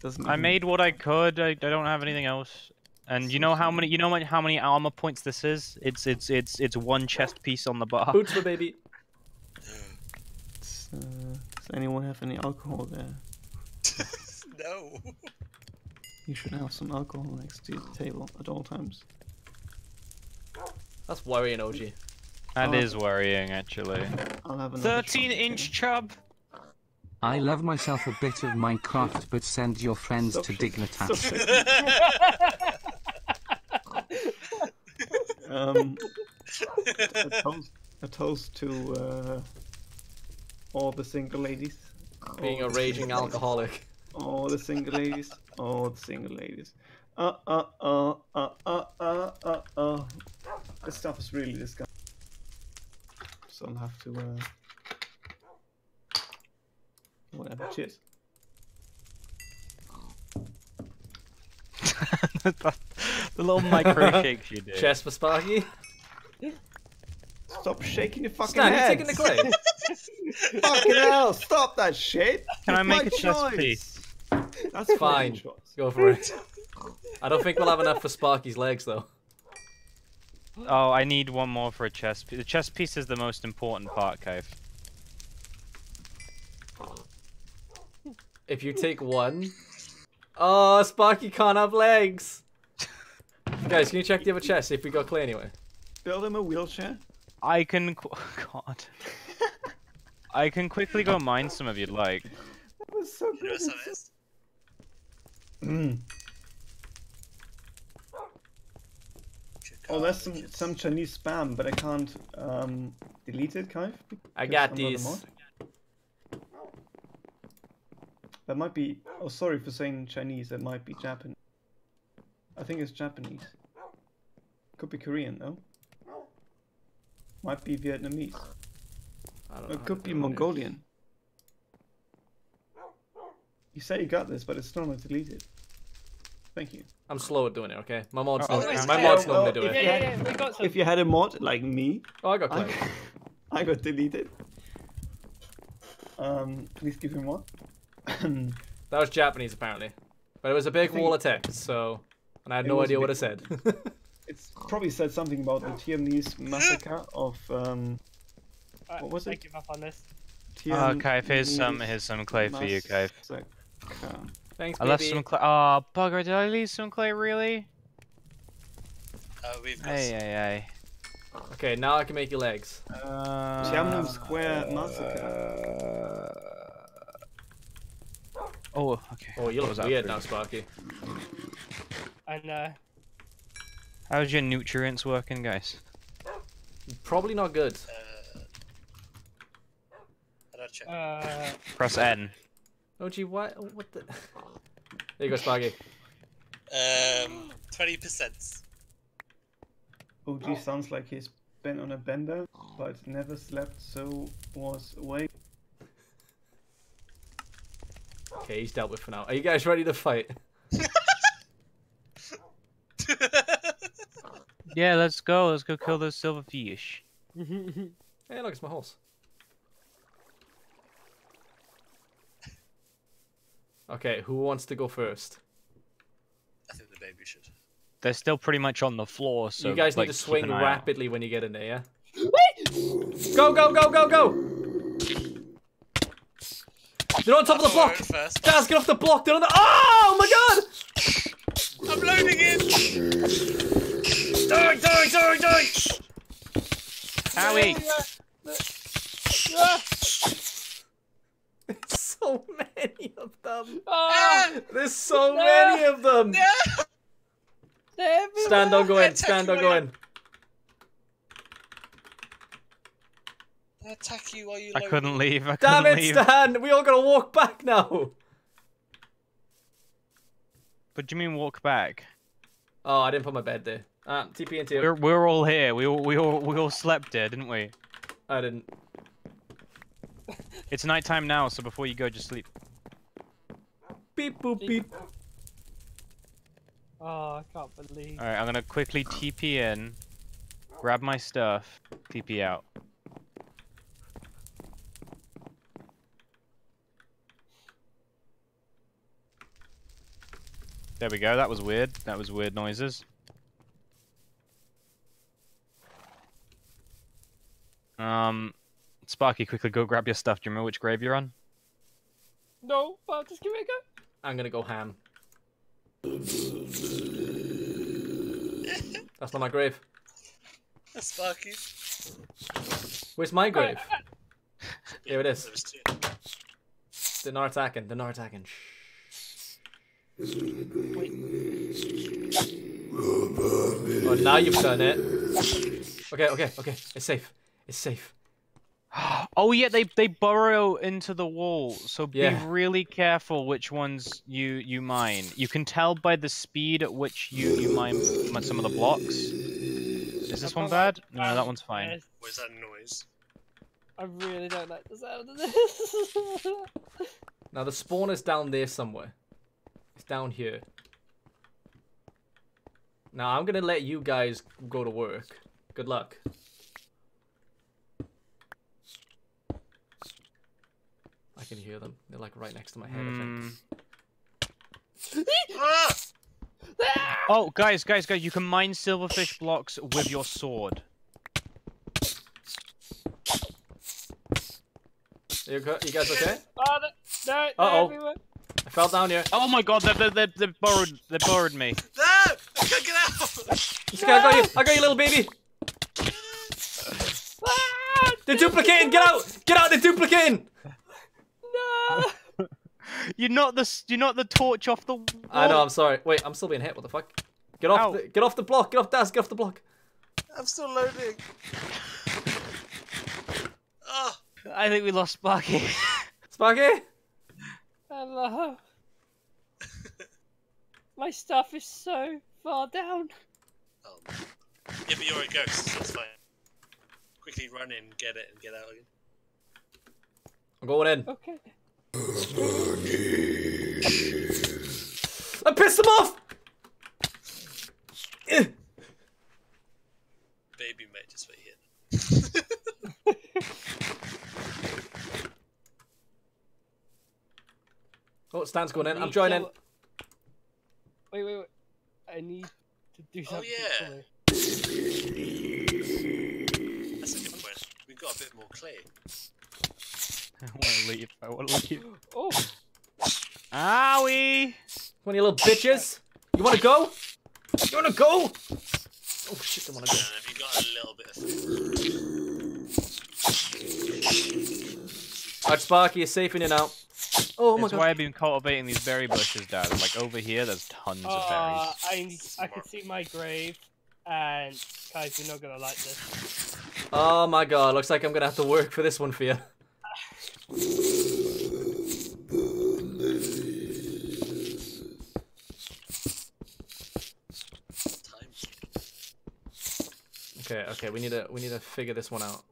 Doesn't I even- made what I could. I, I don't have anything else. And you know how many? You know how many armor points this is? It's it's it's it's one chest piece on the bar. Boots for baby. It's, uh, does anyone have any alcohol there? no. You should have some alcohol next to the table at all times. That's worrying, OG. That I'll is worrying, actually. I'll have another shot, 13 okay? inch chub. I love myself a bit of Minecraft, but send your friends Stop to shaking- Dignitas. Um, a toast, a toast to uh, all the single ladies. Being a raging alcoholic. All the single ladies. All the single ladies. Uh uh uh uh uh uh uh uh. This stuff is really disgusting. So I'll have to uh. Whatever. Cheers. the little micro shakes you do. Chest for Sparky. Stop shaking your fucking Stan, you head. taking the clay? fucking hell! Stop that shit. Can I make my a chest choice. piece? That's Fine. fine. Go for it. I don't think we'll have enough for Sparky's legs, though. Oh, I need one more for a chest piece. The chest piece is the most important part, Cave. If you take one. Oh, Sparky can't have legs. Guys, can you check the other chest see if we got clay anyway? Build him a wheelchair. I can. Qu- God. I can quickly go mine some if you'd like. That was so You know what some? Mm. Oh, there's some some Chinese spam, but I can't um, delete it, Kai. I got I'm these. mod. That might be. Oh, sorry for saying Chinese. That might be Japanese. I think it's Japanese. Could be Korean though. Might be Vietnamese. I don't Or know It could be do it. Mongolian. You say you got this, but it's still not deleted. Thank you. I'm slow at doing it, okay? My mod's Oh, not, my yeah, mod's well, normally do if it. you Yeah, had- yeah, we got some. If you had a mod like me, Oh, I got I, clay. I got deleted. Um, please give him one. That was Japanese apparently, but it was a big think- wall of text, so and I had It no idea what big it said. it's probably said something about the Tiernese massacre of um. What was I it? give up on this. Oh, Kaif, here's some, Tiernese here's some clay for you, Kaif. massacre. Thanks, I left some clay. Oh, bugger! Did I leave some clay? Really? Uh, we've got Hey, hey, hey. Okay, now I can make your legs. Uh, Tiananmen Square massacre. Oh, okay. Oh, you look was weird now, Sparky. And uh, How's your nutrients working, guys? Probably not good. Uh, I don't check. uh, Press N. Oh gee, what? What the? There you go, Sparky. Um, twenty percent. OG sounds like he's been on a bender, but never slept, so was awake. Okay, he's dealt with for now. Are you guys ready to fight? Yeah, let's go. Let's go kill those silverfish. Hey, look, it's my horse. Okay, who wants to go first? I think the baby should. They're still pretty much on the floor, so you guys like, need to swing an eye out. rapidly when you get in there, yeah? Go, go, go, go, go! They're on top of the block! First. Guys, get off the block! They're on the. Oh my god! I'm loading in. Die, die, die, die! Howie! There's so many of them. ah, There's so many of them. they're. Stand, don't go in. Stand, you don't go in. They attack you while you. I couldn't leave. I Damn couldn't it, leave. Stan! We all gotta walk back now. What do you mean walk back? Oh, I didn't put my bed there. Ah, TP into you. We're we're all here. We all we all we all slept there, didn't we? I didn't. It's nighttime now, so before you go, just sleep. Beep boop beep. Oh, I can't believe. All right, I'm gonna quickly TP in, grab my stuff, TP out. There we go. That was weird. That was weird noises. Um, Sparky, quickly go grab your stuff. Do you remember which grave you're on? No, but just give it a go. I'm gonna go ham. That's not my grave. That's Sparky. Where's my grave? Here it is. There was two. They're not attacking. They're not attacking. Shh. Oh, now you've done it. Okay, okay, okay. It's safe. It's safe. Oh yeah, they they burrow into the wall, so be Yeah. really careful which ones you you mine. You can tell by the speed at which you you mine some of the blocks. Is this one bad? No, that one's fine. Yes, What is that noise? I really don't like the sound of this. Now the spawn is down there somewhere. It's down here. Now I'm gonna let you guys go to work. Good luck. Can hear them. They're like right next to my head, I think. Ah! Oh, guys, guys, guys! You can mine silverfish blocks with your sword. You, you guys okay? oh, no, no, Uh-oh. everywhere. I fell down here. Oh my god, they they they they borrowed they borrowed me. No! I can't get out! It's okay, I got you. I got you, little baby. They're duplicating. Get out. Get out. They're duplicating. No. you're not the you're not the torch off the. Wall. I know. I'm sorry. Wait, I'm still being hit. What the fuck? Get off. Ow. The, get off the block. Get off Daz. Get off the block. I'm still loading. Oh, I think we lost Sparky. Sparky. Hello. My stuff is so far down. Oh. yeah, but you're a ghost, so it's fine. Quickly run in, get it, and get out again. I'm going in. Okay. I pissed them off. Eh. Baby mate, just what you hit. Oh, Stan's going in. I'm joining. to- Wait, wait, wait. I need to do something. Oh yeah. for. That's a good point. We've got a bit more clay. I want to leave. I want to leave. Oh, Owie! One of you little bitches. You want to go? You want to go? Oh shit! I want to go. And have you got a little bit of food? Alright, Sparky, you're safe in and out. Oh my That's god. why I've been cultivating these berry bushes, Dad. Like over here, there's tons of uh, berries. I I can see my grave, and guys, you're not gonna like this. Oh my god, looks like I'm gonna have to work for this one for you. Okay, okay, we need to we need to figure this one out.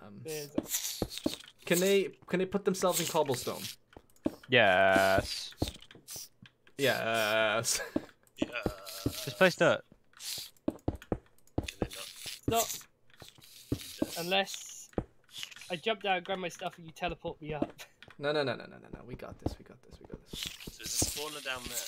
Um, can they can they put themselves in cobblestone? Yes. Yes. Yeah. Just place dirt. not unless I jump down, grab my stuff, and you teleport me up. No, no, no, no, no, no, no. We got this. We got this. We got this. So there's a spawner down there.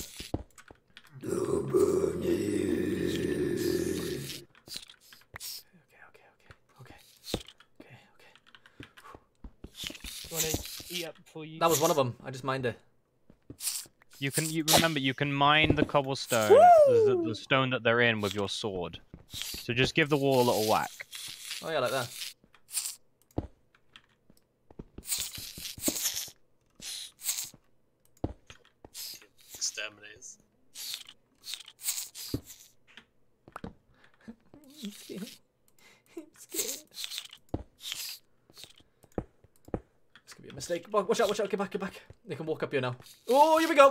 You wanna eat up before you? That was one of them. I just mined it. You can you remember you can mine the cobblestone, the, the, the stone that they're in, with your sword. So just give the wall a little whack. Oh yeah, like that. Exterminators. I'm scared. I'm scared. This could be a mistake. Wa- Watch out, watch out, get back, get back. They can walk up here now. Oh, here we go.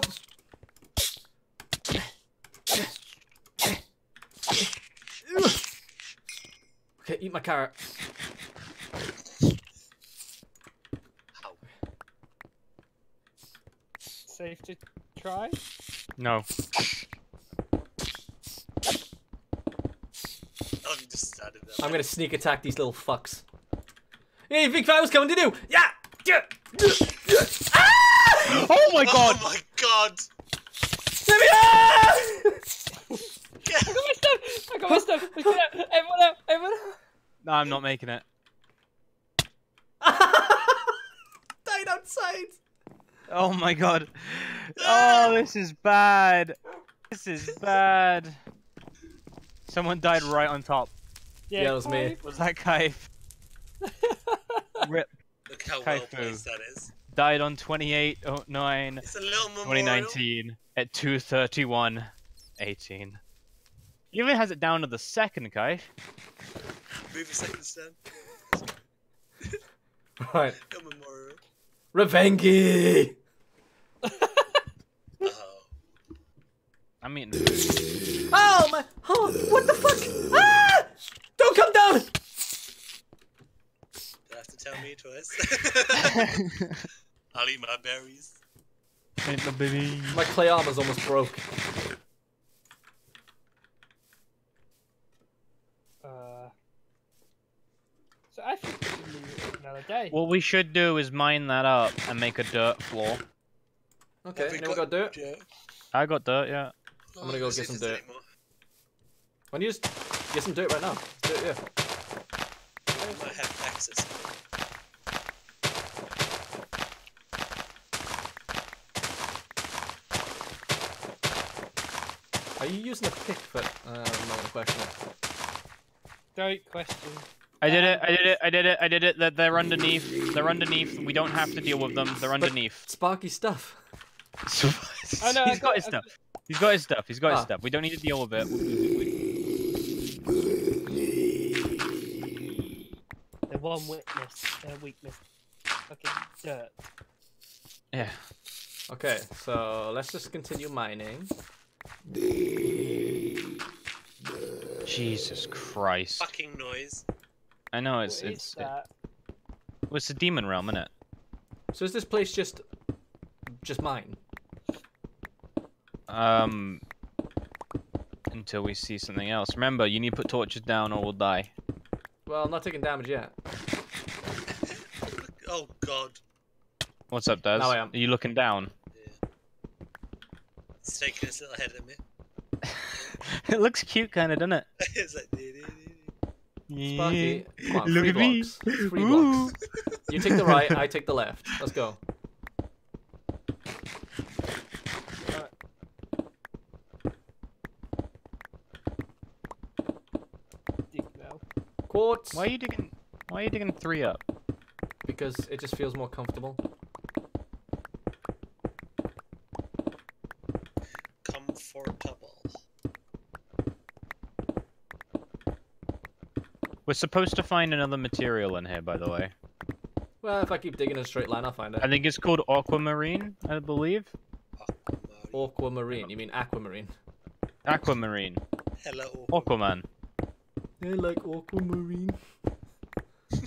Okay, eat my carrot. Safe to try. No. Oh, you just started there. I'm gonna sneak attack these little fucks. Hey, you think I was coming to do? Yeah! Yeah! Yeah, yeah. Ah! Oh my god! Oh my god! Let me out! I got my stuff. I got my stuff. Let's get out. Everyone out. Everyone out. No, I'm not making it. Died outside. Oh my god. Oh, this is bad. This is bad. Someone died right on top. Yeah, Yeah, it was me. Was that Kaif? Rip. Look how well placed that is. Died on 2809 It's a little 2019 at 231 18. He even has it down to the second, Kaif. Move a second stand. Right. A memorial. Revengy! I mean, Oh my! Oh, what the fuck? Ah! Don't come down! You have to tell me twice. I'll eat my berries. Ain't no berries. My clay armor's almost broke. Uh, so I think we should leave it another day. what we should do is mine that up and make a dirt floor. Okay, Have we anyone got dirt? I got dirt, yeah. I'm gonna go get some dirt. any more. Why don't you just get some dirt right now? Dirt, yeah. I might have access. Are you using a pick for? Uh, I'm not gonna question it. Great question. I did it. I did it. I did it. I did it. That they're underneath. They're underneath. We don't have to deal with them. They're underneath. Sparky stuff. Oh, no, He's got his I stuff. He's got his stuff. He's got his Ah. stuff. We don't need to deal with it. The one witness, uh, weakness. Fucking dirt. Yeah. Okay, so let's just continue mining. Jesus Christ. Fucking noise. I know it's What is it's that? well, it's the demon realm, isn't it? So is this place just, just mine? Um. Until we see something else. Remember, you need to put torches down or we'll die. Well, I'm not taking damage yet. Oh god. What's up, Daz? Now I am. Are you looking down? It's taking its little head at me. it looks cute, kind of, doesn't it? it's like. Sparky, come on, Look three at me. Three Ooh. blocks. You take the right, I take the left. Let's go. Dig. Quartz. Why are you digging? Why are you digging three up? Because it just feels more comfortable. Comfortable. We're supposed to find another material in here, by the way. Well, if I keep digging in a straight line, I'll find it. I think it's called aquamarine, I believe. Aquamarine. You mean aquamarine? Aquamarine. Hello. Aquaman. I like aquamarine.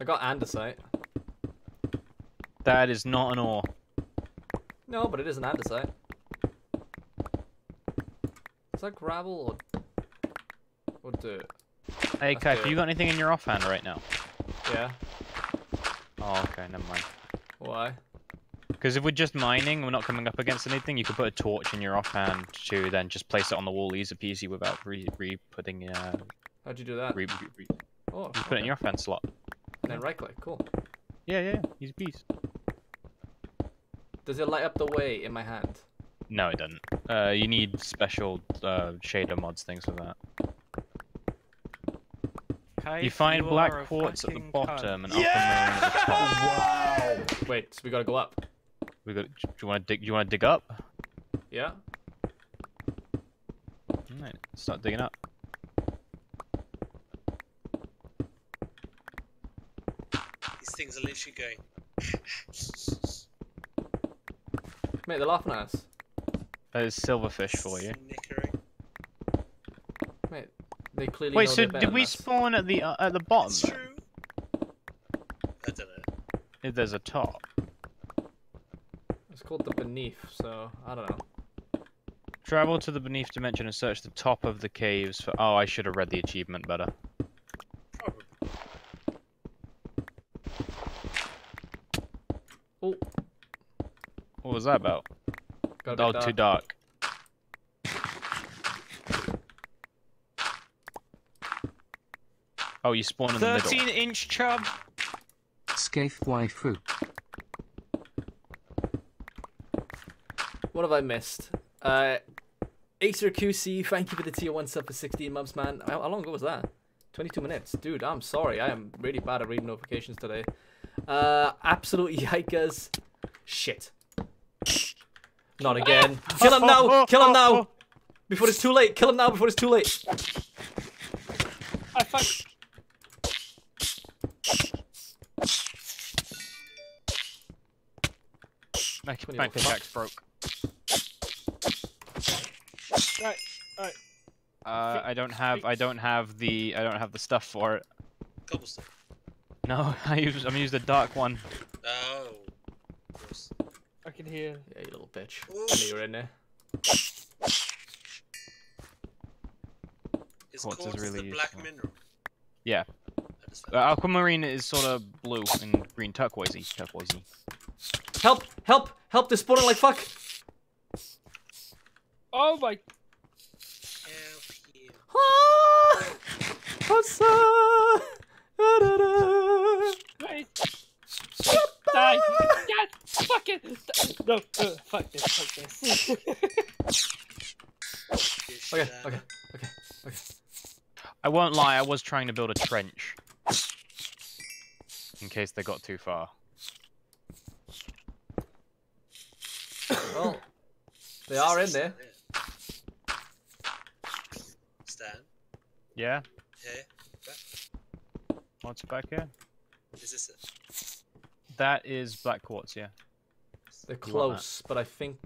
I got andesite. That is not an ore. No, but it isn't. an andesite. Is that gravel or or dirt? Hey, That's dirt. you got anything in your offhand right now? Yeah. Oh, okay, never mind. Why? Because if we're just mining, we're not coming up against anything. You could put a torch in your offhand to then just place it on the wall easy peasy without re re putting uh How'd you do that? re, re, re Oh, just put it in your offhand slot. And then right click. Cool. Yeah, yeah, yeah. Easy peasy. Does it light up the way in my hand? No, it doesn't. Uh, you need special uh, shader mods things for that. You find black quartz at the bottom and aquamarine at the top. Wow. Wait, so we gotta go up. We got. Do you want to dig? Do you want to dig up? Yeah. Alright, start digging up. These things are literally going. Mate, they're laughing at us. That is silverfish for you. Snickering. Mate, they clearly Wait, know so did we us. spawn at the uh, at the bottom? It's true. I don't know. If there's a top. It's called the beneath, so I don't know. Travel to the beneath dimension and search the top of the caves for. Oh, I should have read the achievement better. Probably. Oh, What was that about? got a Oh, bit too dark. dark. Oh, you spawn in the middle. 13 inch chub. Scathed waifu. What have I missed? Uh, Acer QC, thank you for the tier 1 sub for 16 months, man. How, how long ago was that? 22 minutes. Dude, I'm sorry. I am really bad at reading notifications today. Uh, absolute yikers. Shit. Not again. Kill him now! Kill him now! Before it's too late. Kill him now before it's too late. I fuck. My, Twenty my one pickaxe broke. Right, right. Uh, I don't have. I don't have the. I don't have the stuff for it. Cobblestone. No, I use. I'm using the dark one. Oh. Gross. I can hear. Yeah, you little bitch. I knew you were in there. Is Quartz is really the black useful. mineral? Yeah. I Uh, aquamarine is sort of blue and green turquoisey. Turquoisey. Help! Help! Help! They're spawning like fuck! Oh my. Help you. Ah! Hossa! Da-da-da! Wait. Die! God! Fuck it! No! Uh, fuck this! Fuck this! Okay, okay, okay, okay. I won't lie, I was trying to build a trench. In case they got too far. Well, they are in there. Stan. Yeah? Hey. What's back here? Is this it? That is black quartz, yeah. They're You want that? close, but I think.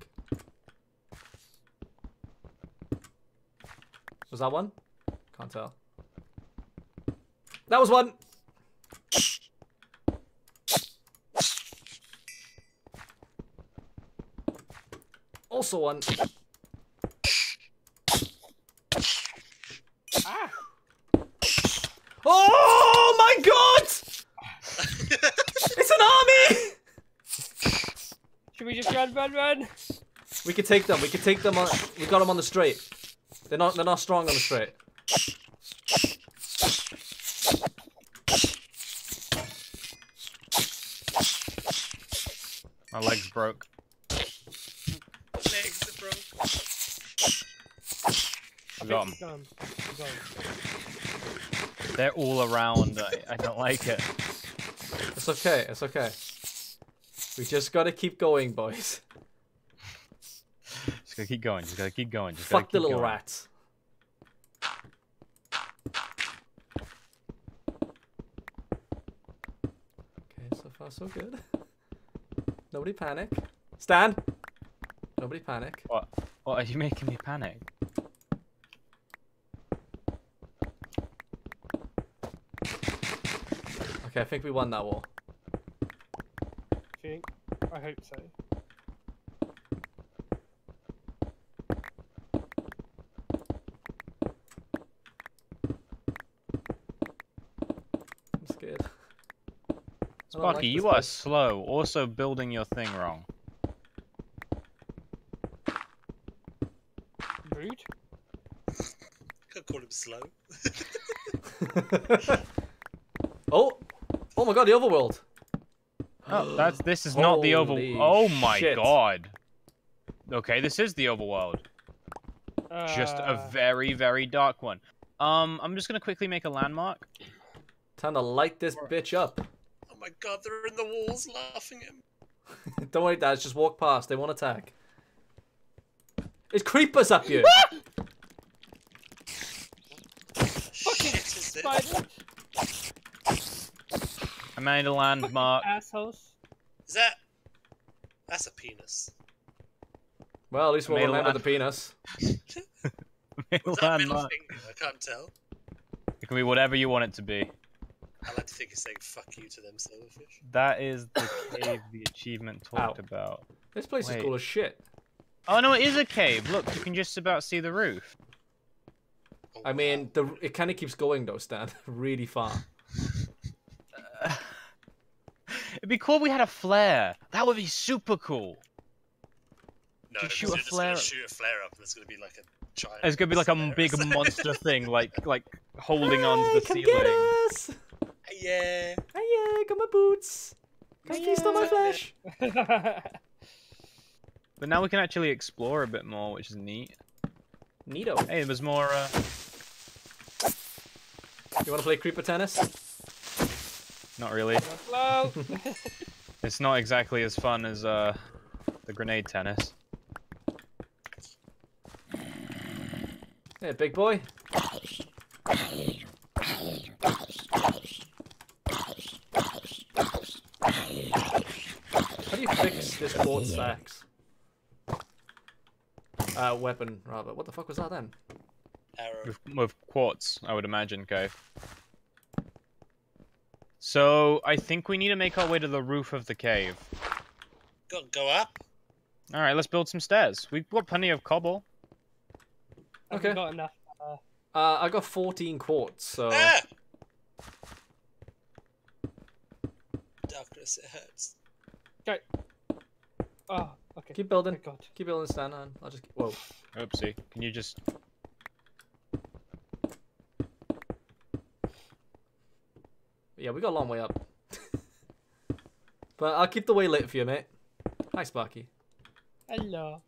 Was that one? Can't tell. That was one. Also one. Ah! Oh my god! It's an army! Should we just run, run, run? We could take them. We could take them on. We got them on the straight. They're not. They're not strong on the straight. My legs broke. Legs are broke. I got 'em. Got 'em. Got 'em. They're all around. I, I don't like it. It's okay. It's okay. We just gotta keep going, boys. Just gotta keep going. Just gotta keep going. Just Fuck the little going. rats. Okay, so far so good. Nobody panic. Stan. Nobody panic. What? What are you making me panic? Okay, I think we won that war. Think? I hope so. I'm scared. Sparky, like you this are slow. Also building your thing wrong. Rude. Can't call him slow. oh! Oh my god, the overworld! Oh, that's this is not the over. Oh my shit. god. Okay, this is the overworld. Just a Uh, very, very dark one. Um, I'm just gonna quickly make a landmark. Time to light this bitch up. Oh my god, they're in the walls laughing at him. Don't worry, Dad, just walk past. They won't attack. It's creepers up here! Shit is this? Spider. I made a landmark. Assholes. Is that? That's a penis. Well, at least we'll Made a remember land- the penis. Made a Was that middle landmark. finger? I can't tell. It can be whatever you want it to be. I like to think it's saying fuck you to them silverfish. That is the cave the achievement talked Ow. about. This place Wait. is cool as shit. Oh no, it is a cave. Look, you can just about see the roof. Oh, I mean, the it kind of keeps going though, Stan. really far. It'd be cool if we had a flare. That would be super cool. no, just shoot a you're just flare shoot a flare up, and it's gonna be like a giant. It's gonna be like a big monster thing, like like holding on Hey, to the come ceiling. get us! Yeah. Hey, yeah, got my boots. Come feast on my flesh. But now we can actually explore a bit more, which is neat. Neato. Hey, there's more. Uh... You want to play creeper tennis? Not really. It's not exactly as fun as uh the grenade tennis. Hey, big boy. How do you fix this quartz stacks? Uh, weapon, rather. What the fuck was that then? Arrow. With, with quartz, I would imagine, Cave. So I think we need to make our way to the roof of the cave. Go go up. All right, let's build some stairs. We've got plenty of cobble. Haven't Okay. got enough. Uh, Uh, I got 14 quartz, so... Ah! Darkness, it hurts. go. Oh, okay. Keep building. Thank God. Keep building, Stan. and I'll just... Whoa. Oopsie. Can you just? Yeah, we got a long way up. But I'll keep the way lit for you, mate. Hi, Sparky. Hello.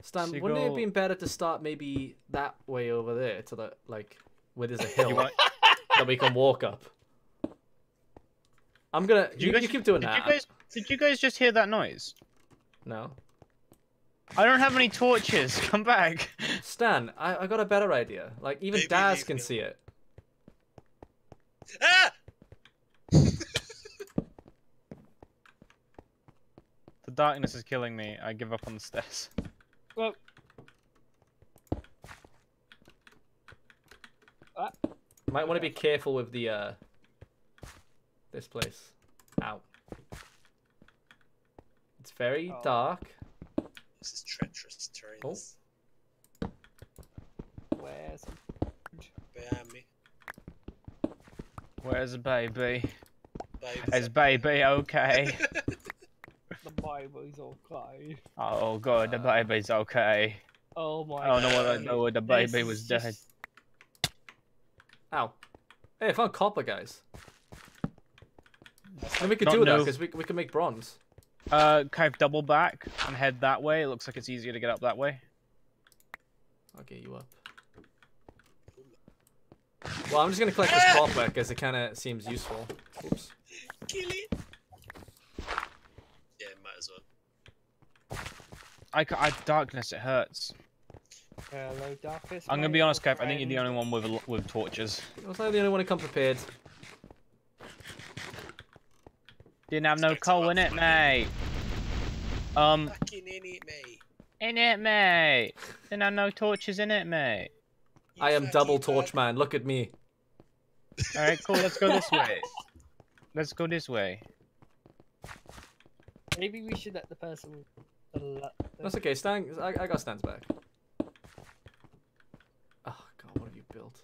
Stan, So wouldn't it have been better to start maybe that way over there to the like where there's a hill want- that we can walk up? I'm gonna. Did You, guys- you keep doing did that. You guys, did you guys just hear that noise? No. I don't have any torches. Come back. Stan, I, I got a better idea. Like even Maybe Daz can see it. Ah! The darkness is killing me. I give up on the stairs. Well, Might want to be careful with the uh this place. Ow. It's very Oh. dark. This is treacherous terrain. Oh. where's Behind me. Where's the baby? Baby. Is baby okay? the Bible's okay? oh god, the uh. baby's okay. Oh my I don't know what I God. know. The baby is was dead. just- Ow. Hey, I found copper, guys. And we could Not do that no- because we, we can make bronze. Uh, kind of double back and head that way. It looks like it's easier to get up that way. I'll get you up. Well, I'm just gonna collect this copper because it kind of seems useful. Oops. Kill it. Yeah, might as well. I, I darkness. It hurts. Hello, darkness. I'm gonna be honest, old Kev. I think you're the only one with with torches. I was like the only one to come prepared. Didn't have no coal in it, mate. Um, Fucking in it, mate. in it, mate. Didn't have no torches in it, mate. You I am double bug. torch man. Look at me. All right, cool. Let's go this way. Let's go this way. Maybe we should let the person. with The, la- the- That's okay. Stan, I, I got Stan's back. Oh god, what have you built?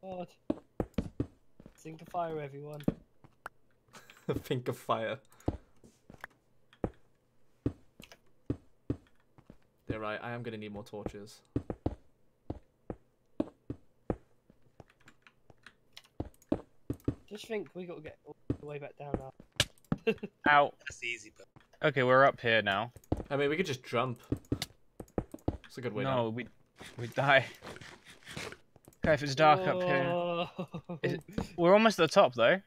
God. Sing of fire, everyone. Pink of fire. They're right. I am gonna need more torches. Just think we got to get all the way back down now. Out. That's easy, but Okay, we're up here now. I mean, we could just jump. It's a good way no, down. we we die. Okay, if it's dark up here, it- we're almost at the top though.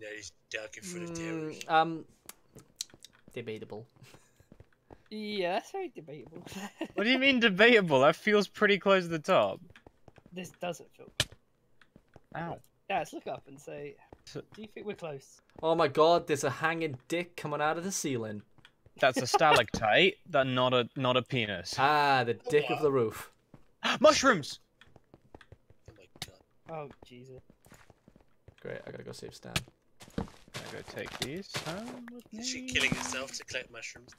no, he's dark in front of terror. Mm, um, debatable. Yeah, that's very debatable. What do you mean debatable? That feels pretty close to the top. this doesn't feel. Ow. Yeah, let's look up and say, So- do you think we're close? Oh my god, there's a hanging dick coming out of the ceiling. That's a stalactite. that not a not a penis. Ah, the dick of the roof. Mushrooms. Oh my god. Jesus. Great, I gotta go save Stan. I gotta go take these. home with Is she killing herself to collect mushrooms?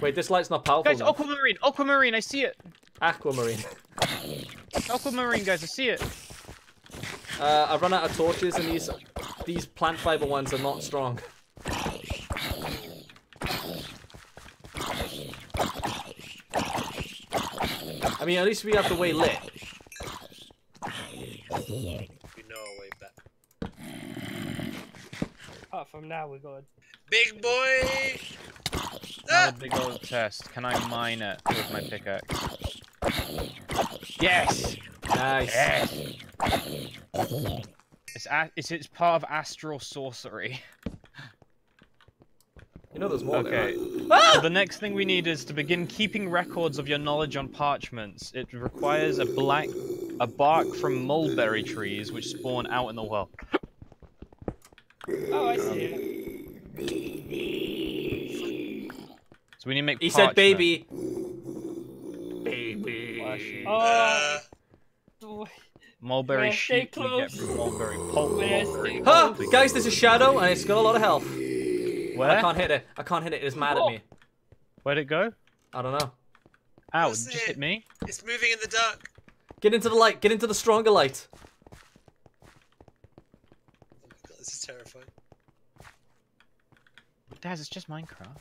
Wait, this light's not powerful Guys, enough. aquamarine, aquamarine, I see it. Aquamarine. Aquamarine, guys, I see it. Uh, I've run out of torches, and these these plant fiber ones are not strong. I mean, at least we have the way lit. We know our way back. Apart from now, we got. Big boy! Not a big old chest. Can I mine it with my pickaxe? Yes. Nice. Yes. It's a- it's it's part of astral sorcery. You know there's more there, Okay. right? Ah! So the next thing we need is to begin keeping records of your knowledge on parchments. It requires a black, a bark from mulberry trees which spawn out in the world. Oh, I see it. So we need to make. He said baby. Baby. Oh. Mulberry May I stay sheep close? mulberry pulp. May mulberry stay Huh, pulp. guys, there's a shadow, and it's got a lot of health. Where? I can't hit it. I can't hit it. It's mad at me. Where'd it go? I don't know. Ow! What's just it? hit me. It's moving in the dark. Get into the light. Get into the stronger light. Oh my god, this is terrifying. Daz, it's just Minecraft.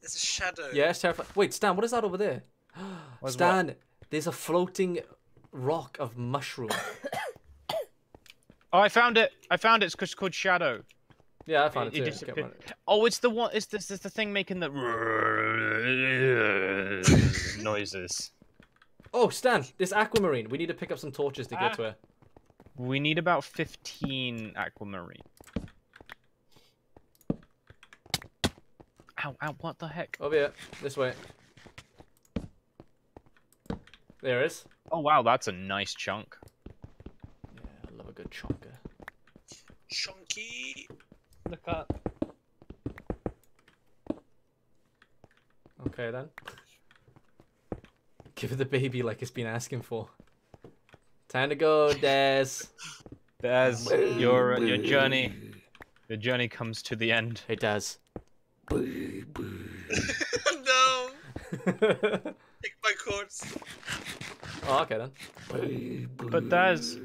There's a shadow. Yeah, it's terrifying. Wait, Stan, what is that over there? Where's Stan, there's a floating rock of mushroom. Oh, I found it. I found it. It's 'cause- called Shadow. Yeah, I found it, too. disappeared. Get one. Oh, it's the one. It's this. It's the thing making the noises. Oh, Stan, this aquamarine. We need to pick up some torches to get Ah. to it. We need about fifteen aquamarine. Ow! Ow! What the heck? Over here, this way. There it is. Oh wow, that's a nice chunk. Yeah, I love a good chunker. Chunky. Look up. Okay then. Give it the baby like it's been asking for. Time to go, Des. Des, your uh, your journey, your journey comes to the end. It does. no. Take my quartz. Oh, okay then. But Des,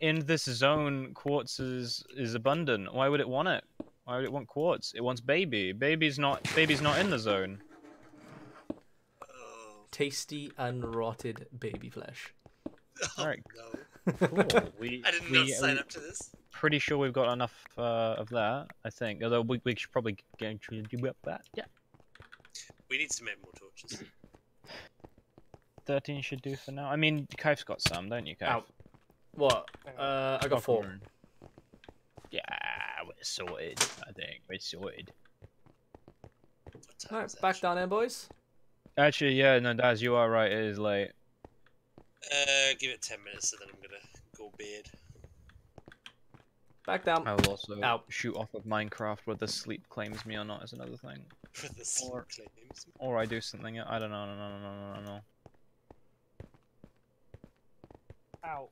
in this zone, quartz is is abundant. Why would it want it? Why would it want quartz? It wants baby. Baby's not. Baby's not in the zone. Tasty unrotted baby flesh. All right. No. Cool. We, I didn't we, not sign we- up to this. Pretty sure we've got enough uh, of that. I think. Although we, we should probably get to do up that. Yeah. We need to make more torches. Thirteen should do for now. I mean, Kaif's got some, don't you, Kaif? Ow. What? Uh, I got four. Aquamarine. Yeah, we're sorted. I think we're sorted. Alright, back down there, boys. Actually, yeah, no, Daz, you are right. It is late. Uh, give it 10 minutes and then I'm gonna go bed. Back down. I will also Ow. shoot off of Minecraft whether sleep claims me or not is another thing. For the sleep Or- claims. Or I do something. I don't know. No, no, no, no, no, no. Ow.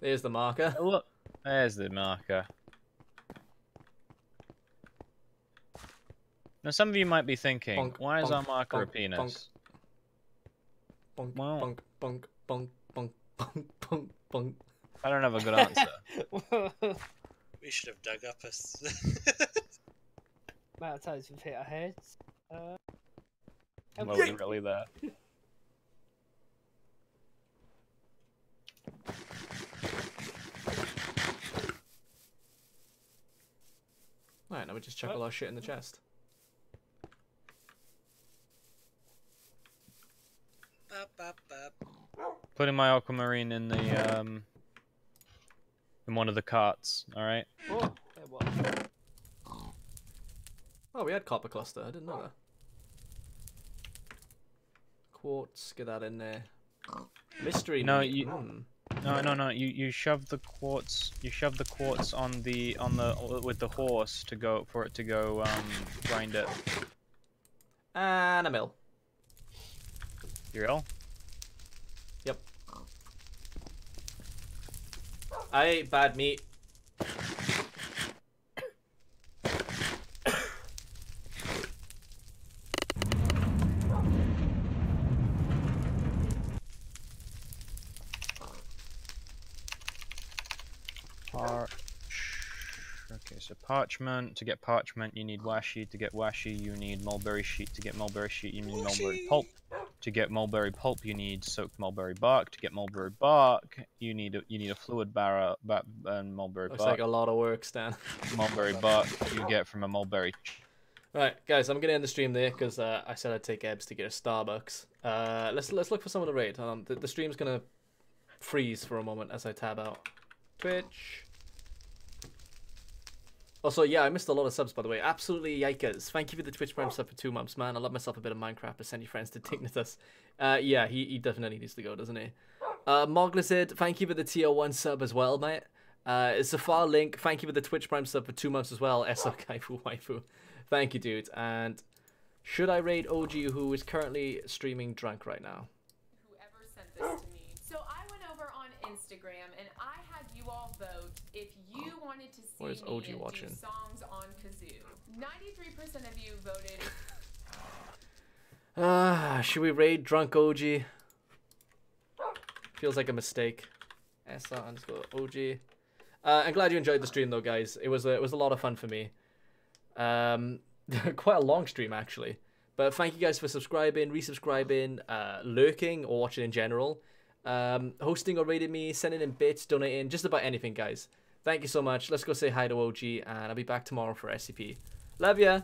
There's the marker. Oh, look, there's the marker. Now, some of you might be thinking, Bonk, why is our bonk, marker a penis? Bonk, Well- bonk, bonk, bonk, bonk, bonk, bonk, bonk. I don't have a good answer. We should have dug up us. Amount of times we've hit our heads. Uh, Well, we're really there. Alright, now we just chuck all our shit in the chest. Putting my aquamarine in the um in one of the carts. All right. oh. Oh, we had copper cluster. I didn't know that. Quartz, get that in there. Mystery. No, you. hmm. No, no, no. You you shove the quartz. You shove the quartz on the on the with the horse to go for it to go um grind it. And a mill. Real? Yep. I ate bad meat. So parchment. To get parchment, you need washi. To get washi, you need mulberry sheet. To get mulberry sheet, you need mulberry pulp. To get mulberry pulp, you need soaked mulberry bark. To get mulberry bark, you need a, you need a fluid barra ba- and mulberry Looks bark. like a lot of work, Stan. mulberry bark you get from a mulberry. Right, guys, I'm gonna end the stream there because uh, I said I'd take Ebbs to get a Starbucks. Uh, let's let's look for someone to raid. Hold on, the, the stream's gonna freeze for a moment as I tab out. Twitch. Also, yeah, I missed a lot of subs by the way. Absolutely yikers! Thank you for the Twitch Prime sub for two months, man. I love myself a bit of Minecraft, but send your friends to Dignitas. Uh, yeah, he, he definitely needs to go, doesn't he? Uh, Moglizid, thank you for the tier one sub as well, mate. Uh, Zafar Link, thank you for the Twitch Prime sub for two months as well. SO Kaifu Waifu. Thank you, dude. And should I raid OG, who is currently streaming drunk right now? Whoever sent this to me. So I went over on Instagram and I had you all vote if you to Where's OG watching? songs on kazoo. 93% of you voted Ah, should we raid drunk OG? Feels like a mistake. SR underscore OG. Uh, I'm glad you enjoyed the stream though, guys. It was a, it was a lot of fun for me. Um, quite a long stream actually. But thank you guys for subscribing, resubscribing, uh, lurking, or watching in general. um, hosting or rating me, sending in bits, donating, just about anything, guys. Thank you so much. Let's go say hi to OG, and I'll be back tomorrow for SCP. Love ya.